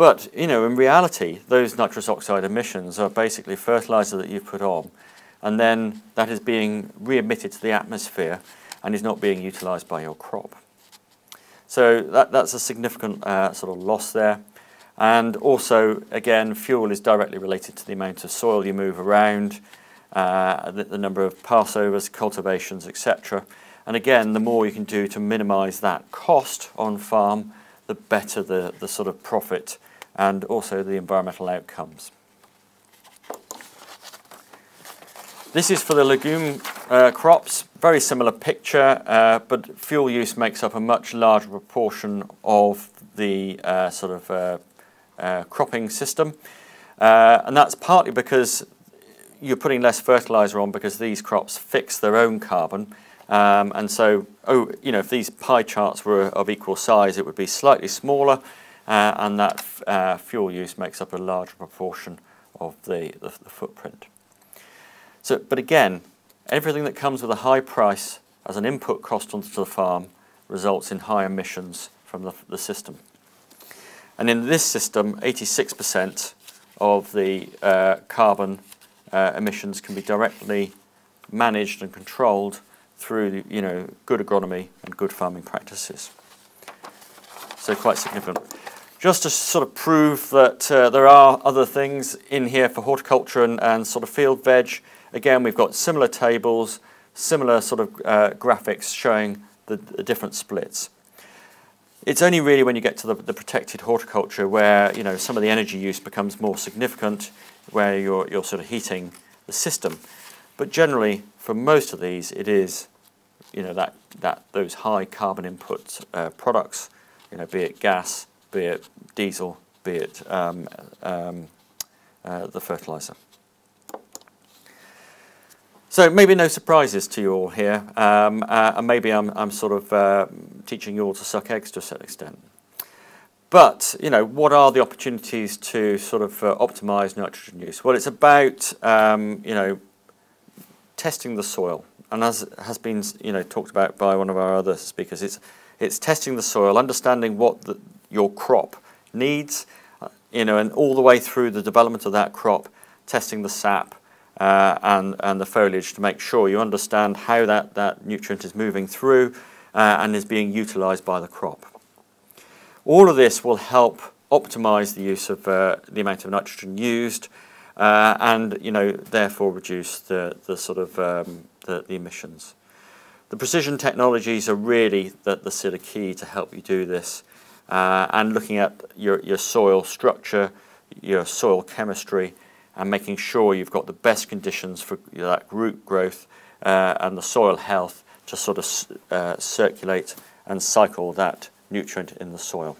But, you know, in reality, those nitrous oxide emissions are basically fertilizer that you've put on, and then that is being re-emitted to the atmosphere and is not being utilized by your crop. So that, that's a significant uh, sort of loss there. And also, again, fuel is directly related to the amount of soil you move around, uh, the, the, number of passovers, cultivations, etc. And again, the more you can do to minimize that cost on farm, the better the, the sort of profit and also the environmental outcomes. This is for the legume uh, crops, very similar picture, uh, but fuel use makes up a much larger proportion of the uh, sort of uh, uh, cropping system. Uh, and that's partly because you're putting less fertilizer on because these crops fix their own carbon. Um, and so, oh, you know, if these pie charts were of equal size, it would be slightly smaller, uh, and that uh, fuel use makes up a larger proportion of the, the, the, footprint. So, but again, everything that comes with a high price as an input cost onto the farm results in high emissions from the, the system. And in this system, 86% of the uh, carbon uh, emissions can be directly managed and controlled through you know, good agronomy and good farming practices. So quite significant. Just to sort of prove that uh, there are other things in here for horticulture and, and, sort of field veg, again, we've got similar tables, similar sort of uh, graphics showing the, the, different splits. It's only really when you get to the, the, protected horticulture where you know some of the energy use becomes more significant, where you're, you're sort of heating the system. But generally, for most of these, it is you know that, that those high carbon input uh, products, you know, be it gas, be it diesel, be it um, um, uh, the fertilizer. So maybe no surprises to you all here, um, uh, and maybe I'm, I'm sort of uh, teaching you all to suck eggs to a certain extent. but you know, what are the opportunities to sort of uh, optimize nitrogen use? Well, it's about um, you know testing the soil, and as has been you know talked about by one of our other speakers, it's it's testing the soil, understanding what the, your crop needs, uh, you know, and all the way through the development of that crop, testing the sap uh, and and the foliage to make sure you understand how that that nutrient is moving through uh, and is being utilised by the crop. All of this will help optimize the use of uh, the amount of nitrogen used uh, and, you know, therefore reduce the, the sort of um, the, the, emissions. The precision technologies are really the, the sort of key to help you do this uh, and looking at your, your soil structure, your soil chemistry and making sure you've got the best conditions for that root growth uh, and the soil health to sort of uh, circulate and cycle that nutrient in the soil.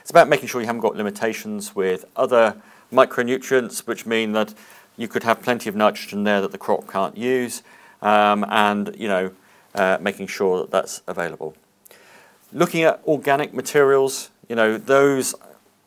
It's about making sure you haven't got limitations with other micronutrients, which mean that you could have plenty of nitrogen there that the crop can't use, um, and you know, uh, making sure that that's available. Looking at organic materials, you know, those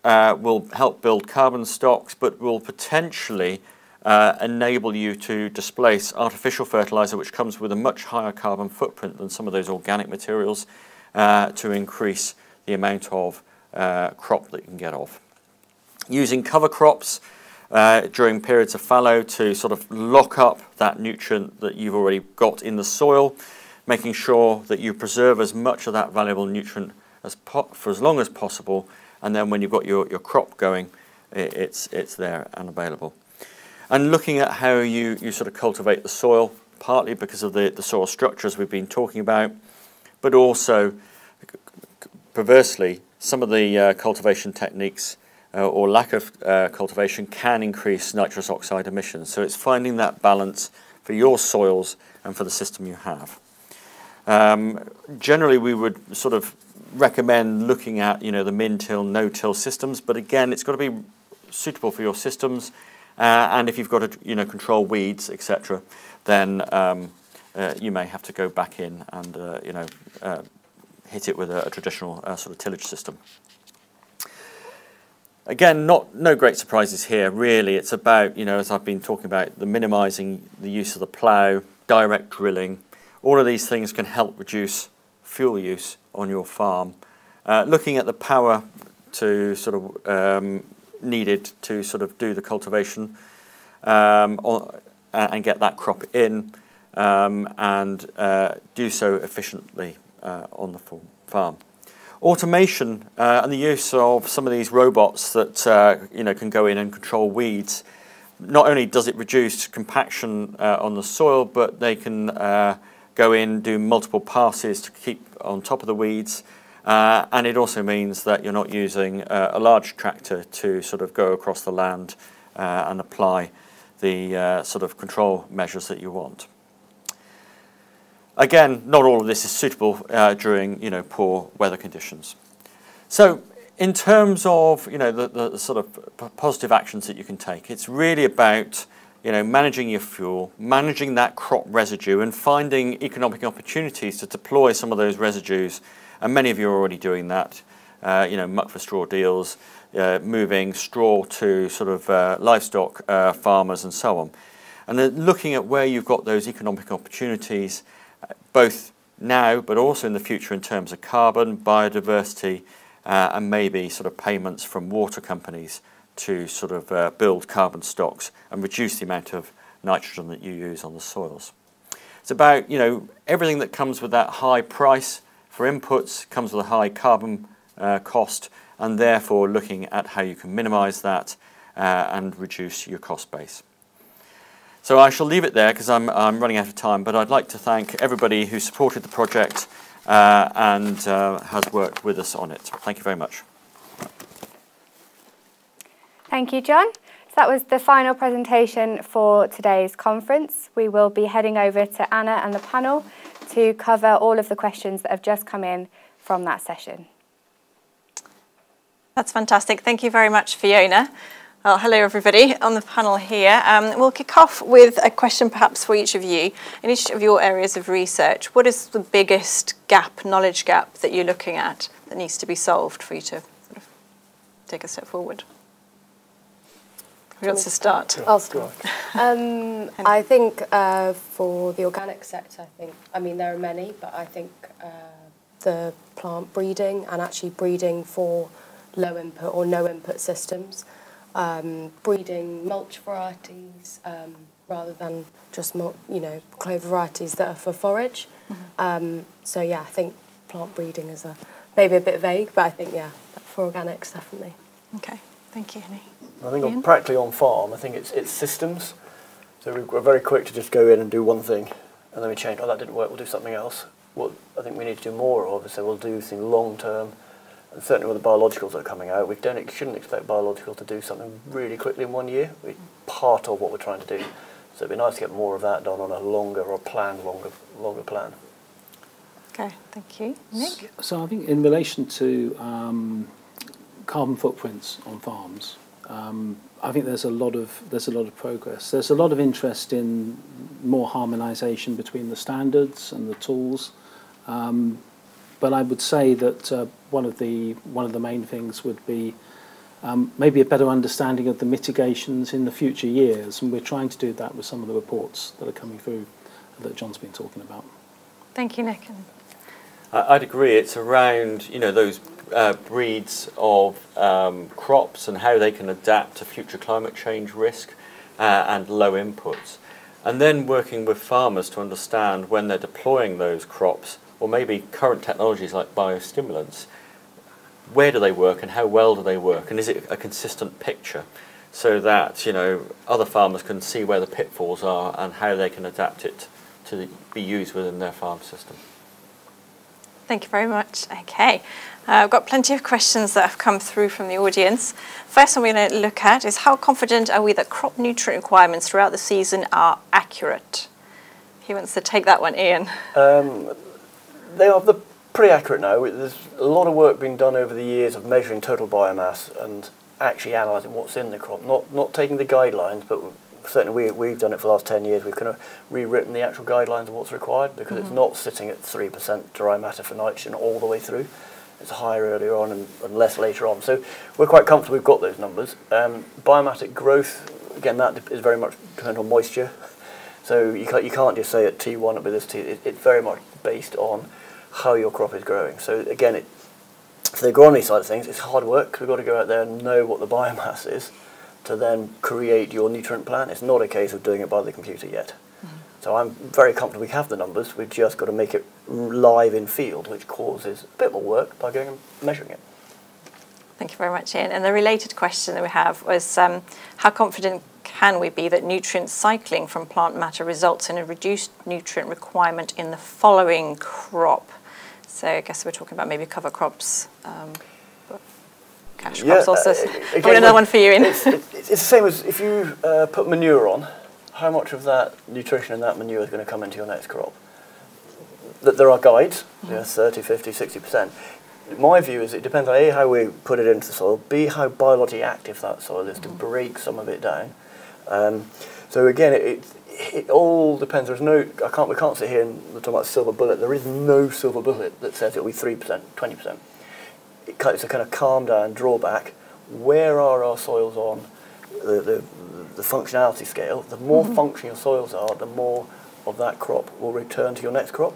uh, will help build carbon stocks, but will potentially uh, enable you to displace artificial fertilizer, which comes with a much higher carbon footprint than some of those organic materials, uh, to increase the amount of uh, crop that you can get off. Using cover crops uh, during periods of fallow to sort of lock up that nutrient that you've already got in the soil, making sure that you preserve as much of that valuable nutrient as for as long as possible, and then when you've got your, your crop going, it, it's, it's there and available. And looking at how you, you sort of cultivate the soil, partly because of the, the soil structures we've been talking about, but also perversely, some of the uh, cultivation techniques uh, or lack of uh, cultivation can increase nitrous oxide emissions. So it's finding that balance for your soils and for the system you have. Um, generally, we would sort of recommend looking at you know the min-till, no-till systems, but again, it's got to be suitable for your systems. Uh, and if you've got to you know control weeds, etc., then um, uh, you may have to go back in and uh, you know hit it with a, a traditional uh, sort of tillage system. Again, not no great surprises here. Really, it's about you know as I've been talking about the minimising the use of the plough, direct drilling. All of these things can help reduce fuel use on your farm. Uh, looking at the power to sort of um, needed to sort of do the cultivation um, on, and get that crop in um, and uh, do so efficiently uh, on the farm. Automation uh, and the use of some of these robots that uh, you know can go in and control weeds. Not only does it reduce compaction uh, on the soil, but they can go in, do multiple passes to keep on top of the weeds. Uh, and it also means that you're not using a large tractor to sort of go across the land and apply the sort of control measures that you want. Again, not all of this is suitable uh, during you know poor weather conditions. So in terms of you know the, the, sort of positive actions that you can take, it's really about you know managing your fuel, managing that crop residue, and finding economic opportunities to deploy some of those residues. And many of you are already doing that. Uh, you know, muck for straw deals, uh, moving straw to sort of uh, livestock uh, farmers, and so on. And then looking at where you've got those economic opportunities both now but also in the future in terms of carbon, biodiversity, uh, and maybe sort of payments from water companies to sort of uh, build carbon stocks and reduce the amount of nitrogen that you use on the soils. It's about, you know, everything that comes with that high price for inputs comes with a high carbon uh, cost and therefore looking at how you can minimize that uh, and reduce your cost base. So I shall leave it there because I'm, I'm running out of time, but I'd like to thank everybody who supported the project uh, and uh, has worked with us on it. Thank you very much. Thank you, John. So that was the final presentation for today's conference. We will be heading over to Anna and the panel to cover all of the questions that have just come in from that session. That's fantastic. Thank you very much, Fiona. Well, hello everybody on the panel here. Um, we'll kick off with a question perhaps for each of you. In each of your areas of research, what is the biggest gap, knowledge gap that you're looking at that needs to be solved for you to sort of take a step forward? Who wants to start? I'll start. Um, I think uh, for the organic sector, I think, I mean, there are many, but I think uh, the plant breeding and actually breeding for low input or no input systems, um, breeding mulch varieties um, rather than just, you know, clover varieties that are for forage. Um, so yeah, I think plant breeding is a maybe a bit vague, but I think yeah, for organics definitely. Okay, thank you, Henny. I think Ian? on, practically on farm, I think it's it's systems. So we- we're very quick to just go in and do one thing, and then we change. Oh, that didn't work. We'll do something else. What I think we need to do more of is say we'll do things long term, and certainly with the biologicals that are coming out, we don't shouldn't expect biologicals to do something really quickly in one year. It's part of what we're trying to do. So it'd be nice to get more of that done on a longer or planned longer longer plan. Okay, thank you. Nick? So I think in relation to um, carbon footprints on farms, um, I think there's a lot of there's a lot of progress. There's a lot of interest in more harmonisation between the standards and the tools. Um, but I would say that uh, one of the one of the main things would be um, maybe a better understanding of the mitigations in the future years, and we're trying to do that with some of the reports that are coming through that John's been talking about. Thank you, Nick. I- I'd agree. It's around you know those uh, breeds of um, crops and how they can adapt to future climate change risk uh, and low inputs, and then working with farmers to understand when they're deploying those crops or maybe current technologies like biostimulants, where do they work and how well do they work, and is it a consistent picture? So that you know other farmers can see where the pitfalls are and how they can adapt it to be used within their farm system. Thank you very much. Okay, uh, I've got plenty of questions that have come through from the audience. First one we're going to look at is how confident are we that crop nutrient requirements throughout the season are accurate? Who wants to take that one, Ian? Um, they are the pretty accurate now. There's a lot of work being done over the years of measuring total biomass and actually analysing what's in the crop, not not taking the guidelines, but certainly we, we've done it for the last 10 years. We've kind of rewritten the actual guidelines of what's required because it's Mhm. not sitting at 3% dry matter for nitrogen all the way through. It's higher earlier on and, and less later on. So we're quite comfortable we've got those numbers. Um, biomatic growth, again, that is very much dependent on moisture. So you can't, you can't just say at T1 it'll be this T. It, it's very much based on how your crop is growing. So again, it, for the agronomy side of things, it's hard work. We've got to go out there and know what the biomass is to then create your nutrient plan. It's not a case of doing it by the computer yet. So I'm very comfortable we have the numbers. We've just got to make it live in field, which causes a bit more work by going and measuring it. Thank you very much, Ian. And the related question that we have was um, how confident can we be that nutrient cycling from plant matter results in a reduced nutrient requirement in the following crop? So I guess we're talking about maybe cover crops, um, cash crops also. uh, again, another one for you, Ian. It's, it's, it's the same as if you uh, put manure on, how much of that nutrition in that manure is going to come into your next crop? That there are guides, you know, 30, 50, 60%. My view is it depends on A, how we put it into the soil, B, how biologically active that soil is to break some of it down. Um, so again, it, it, it all depends. There's no, I can't, we can't sit here and talk about silver bullet. There is no silver bullet that says it'll be 3%, 20%. It, it's a kind of calm down, drawback. Where are our soils on the, the, the functionality scale? The more Mhm. functional your soils are, the more of that crop will return to your next crop.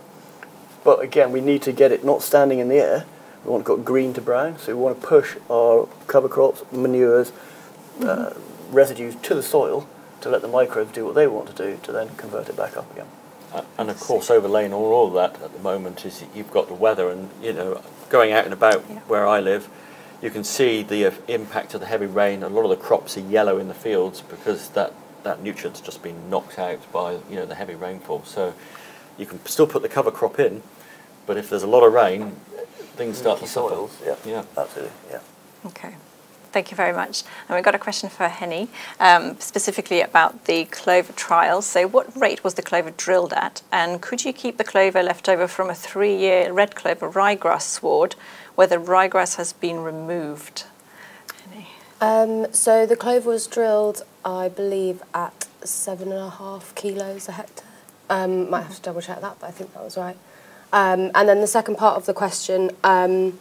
But again, we need to get it not standing in the air. We want to go green to brown, so we want to push our cover crops, manures, uh, residues to the soil to let the microbes do what they want to do to then convert it back up again. Uh, And of course, overlaying all, all of that at the moment is that you've got the weather, and you know, going out and about where I live, you can see the uh, impact of the heavy rain. A lot of the crops are yellow in the fields because that that nutrient's just been knocked out by you know the heavy rainfall. So you can still put the cover crop in, but if there's a lot of rain, things start to Leaky suffer. soils, yeah. yeah, absolutely, yeah. Okay. Thank you very much. And we've got a question for Henny, um, specifically about the clover trials. So what rate was the clover drilled at? And could you keep the clover left over from a three-year red clover ryegrass sward where the ryegrass has been removed? Um, so the clover was drilled, I believe, at seven and a half kilos a hectare. Um, might have to double check that, but I think that was right. Um, and then the second part of the question, um,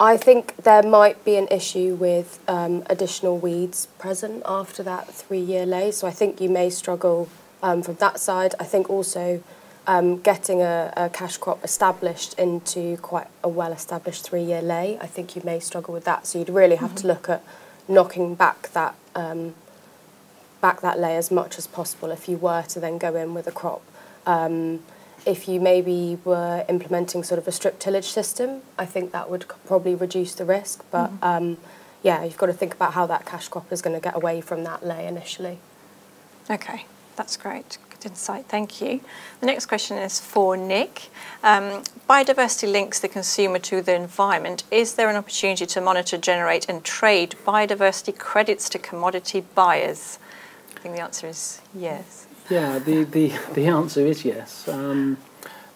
I think there might be an issue with um, additional weeds present after that three-year ley. So I think you may struggle um, from that side. I think also um, getting a, a cash crop established into quite a well-established three-year ley, I think you may struggle with that. So you'd really have mm -hmm. to look at knocking back that um, back that ley as much as possible if you were to then go in with a crop. Um, if you maybe were implementing sort of a strip tillage system, I think that would probably reduce the risk. But mm -hmm. um, yeah, you've got to think about how that cash crop is going to get away from that ley initially. Okay, that's great. Good insight, thank you. The next question is for Nick. Um, biodiversity links the consumer to the environment. Is there an opportunity to monitor, generate and trade biodiversity credits to commodity buyers? Think the answer is yes. Yeah, the, the, the answer is yes. Um,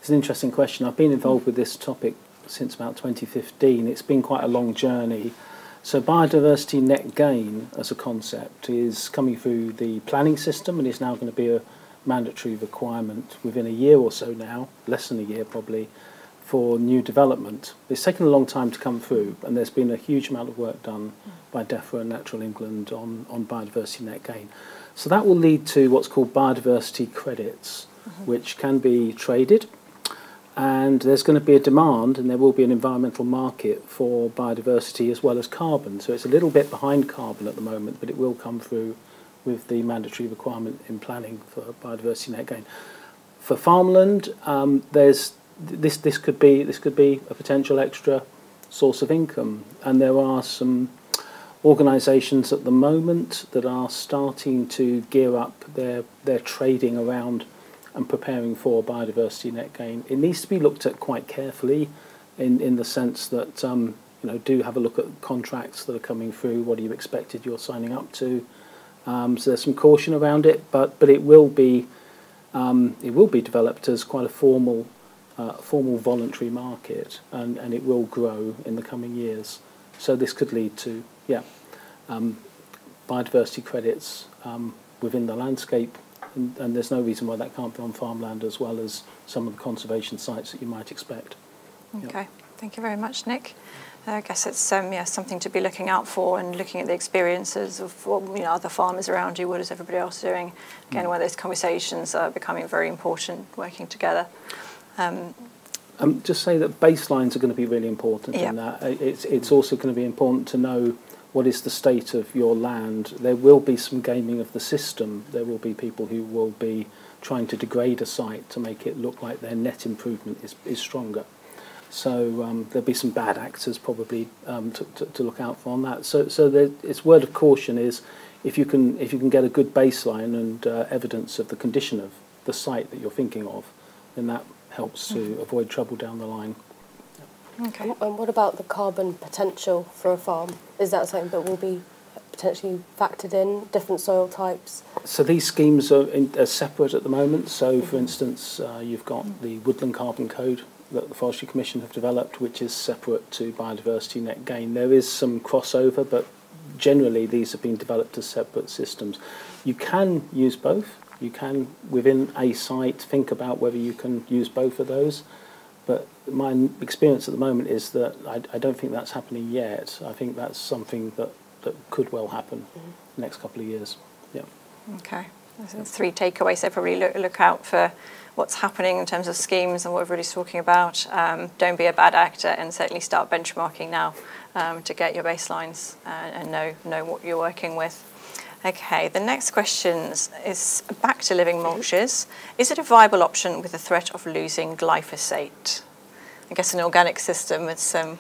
it's an interesting question. I've been involved with this topic since about 2015. It's been quite a long journey. So biodiversity net gain as a concept is coming through the planning system and is now going to be a mandatory requirement within a year or so now, less than a year probably, for new development. It's taken a long time to come through and there's been a huge amount of work done by DEFRA and Natural England on, on biodiversity net gain. So that will lead to what's called biodiversity credits, mm -hmm. which can be traded. And there's going to be a demand, and there will be an environmental market for biodiversity as well as carbon. So it's a little bit behind carbon at the moment, but it will come through with the mandatory requirement in planning for biodiversity net gain. For farmland, um, there's this. This could be this could be a potential extra source of income, and there are some organisations at the moment that are starting to gear up their, their trading around and preparing for biodiversity net gain. It needs to be looked at quite carefully in, in the sense that, um, you know, do have a look at contracts that are coming through, what are you expected you're signing up to. Um, so there's some caution around it, but, but it will be um, it will be developed as quite a formal uh, formal voluntary market and, and it will grow in the coming years. So this could lead to, yeah, um, biodiversity credits um, within the landscape, and, and, there's no reason why that can't be on farmland as well as some of the conservation sites that you might expect. Okay, yep. thank you very much, Nick. I guess it's um, yeah something to be looking out for and looking at the experiences of you know other farmers around you. What is everybody else doing? Again, mm. where those conversations are becoming very important, working together. Um, um, just say that baselines are going to be really important in that. It's it's also going to be important to know what is the state of your land. There will be some gaming of the system. There will be people who will be trying to degrade a site to make it look like their net improvement is, is stronger. So um, there'll be some bad actors probably um, to, to, to, look out for on that. So, so there, its word of caution is if you can, if you can get a good baseline and uh, evidence of the condition of the site that you're thinking of, then that helps to mm-hmm. avoid trouble down the line. Okay. And what about the carbon potential for a farm? Is that something that will be potentially factored in, different soil types? So these schemes are, in, are separate at the moment. So, for instance, uh, you've got the Woodland Carbon Code that the Forestry Commission have developed, which is separate to biodiversity net gain. There is some crossover, but generally these have been developed as separate systems. You can use both. You can, within a site, think about whether you can use both of those. But my experience at the moment is that I, I don't think that's happening yet. I think that's something that, that could well happen mm next couple of years. Yeah. Okay. So three takeaways. So probably look, look out for what's happening in terms of schemes and what everybody's talking about. Um, don't be a bad actor and certainly start benchmarking now um, to get your baselines uh, and know, know what you're working with. Okay, the next question is back to living mulches. Is it a viable option with the threat of losing glyphosate? I guess an organic system with some.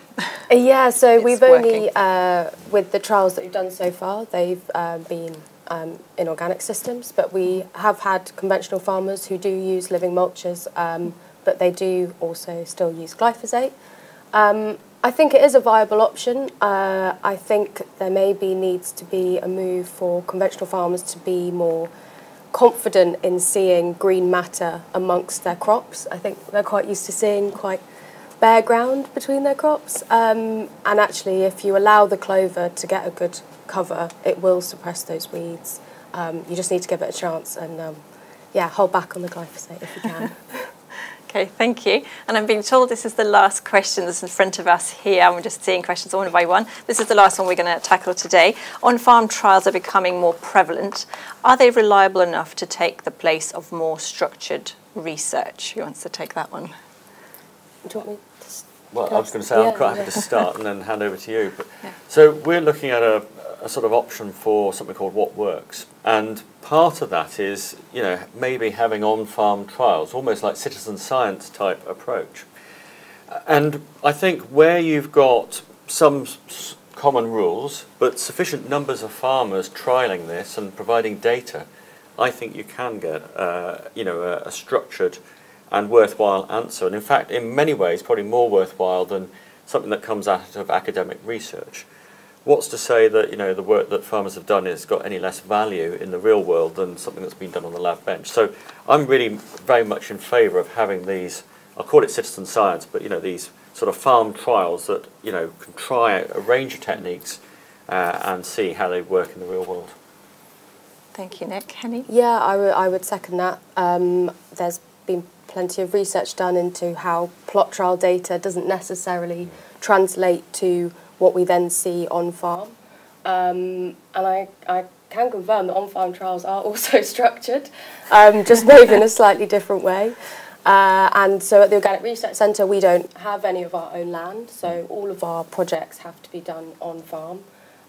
yeah, so we've only, uh, with the trials that we've done so far, they've uh, been um, in organic systems, but we have had conventional farmers who do use living mulches, um, but they do also still use glyphosate. Um, I think it is a viable option. Uh, I think there maybe needs to be a move for conventional farmers to be more confident in seeing green matter amongst their crops. I think they're quite used to seeing quite bare ground between their crops. Um, and actually, if you allow the clover to get a good cover, it will suppress those weeds. Um, you just need to give it a chance and, um, yeah, hold back on the glyphosate if you can. Okay, thank you. And I'm being told this is the last question that's in front of us here. And we're just seeing questions one by one. This is the last one we're going to tackle today. On-farm trials are becoming more prevalent. Are they reliable enough to take the place of more structured research? Who wants to take that one? Do you want me to Well, I was going to say I'm yeah, quite yeah. happy to start and then hand over to you. But Yeah. so we're looking at a, a sort of option for something called what works, and part of that is you know maybe having on-farm trials, almost like citizen science type approach. And I think where you've got some common rules, but sufficient numbers of farmers trialing this and providing data, I think you can get uh, you know a, a structured and worthwhile answer. And in fact, in many ways, probably more worthwhile than something that comes out of academic research. What's to say that you know the work that farmers have done has got any less value in the real world than something that's been done on the lab bench? So I'm really very much in favour of having these. I'll call it citizen science, but you know these sort of farm trials that you know can try a range of techniques uh, and see how they work in the real world. Thank you, Nick. Henny? Yeah, I would I would second that. Um, there's been plenty of research done into how plot trial data doesn't necessarily translate to what we then see on farm. Um, and I, I can confirm that on farm trials are also structured, um, just maybe in a slightly different way. Uh, and so at the Organic Research Centre, we don't have any of our own land, so all of our projects have to be done on farm.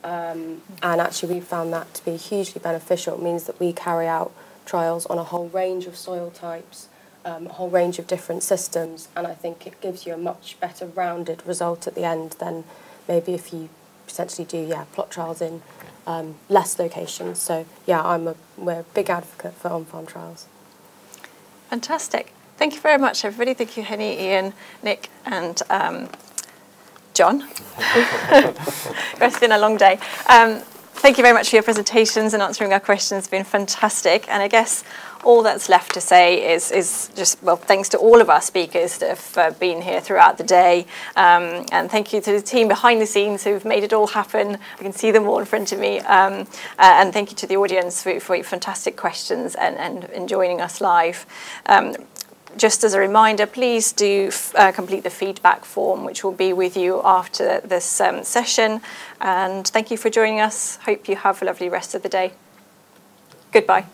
Um, and actually, we found that to be hugely beneficial. It means that we carry out trials on a whole range of soil types, um, a whole range of different systems, and I think it gives you a much better rounded result at the end than maybe if you potentially do yeah plot trials in um, less locations. So yeah, I'm a we're a big advocate for on-farm trials. Fantastic. Thank you very much, everybody. Thank you, Henny, Ian, Nick, and um, John. it's been a long day. Um, thank you very much for your presentations and answering our questions. It's been fantastic. And I guess all that's left to say is, is just, well, thanks to all of our speakers that have uh, been here throughout the day. Um, and thank you to the team behind the scenes who've made it all happen. I can see them all in front of me. Um, uh, and thank you to the audience for, for your fantastic questions and, and, joining us live. Um, just as a reminder, please do uh, complete the feedback form, which will be with you after this um, session. And thank you for joining us. Hope you have a lovely rest of the day. Goodbye.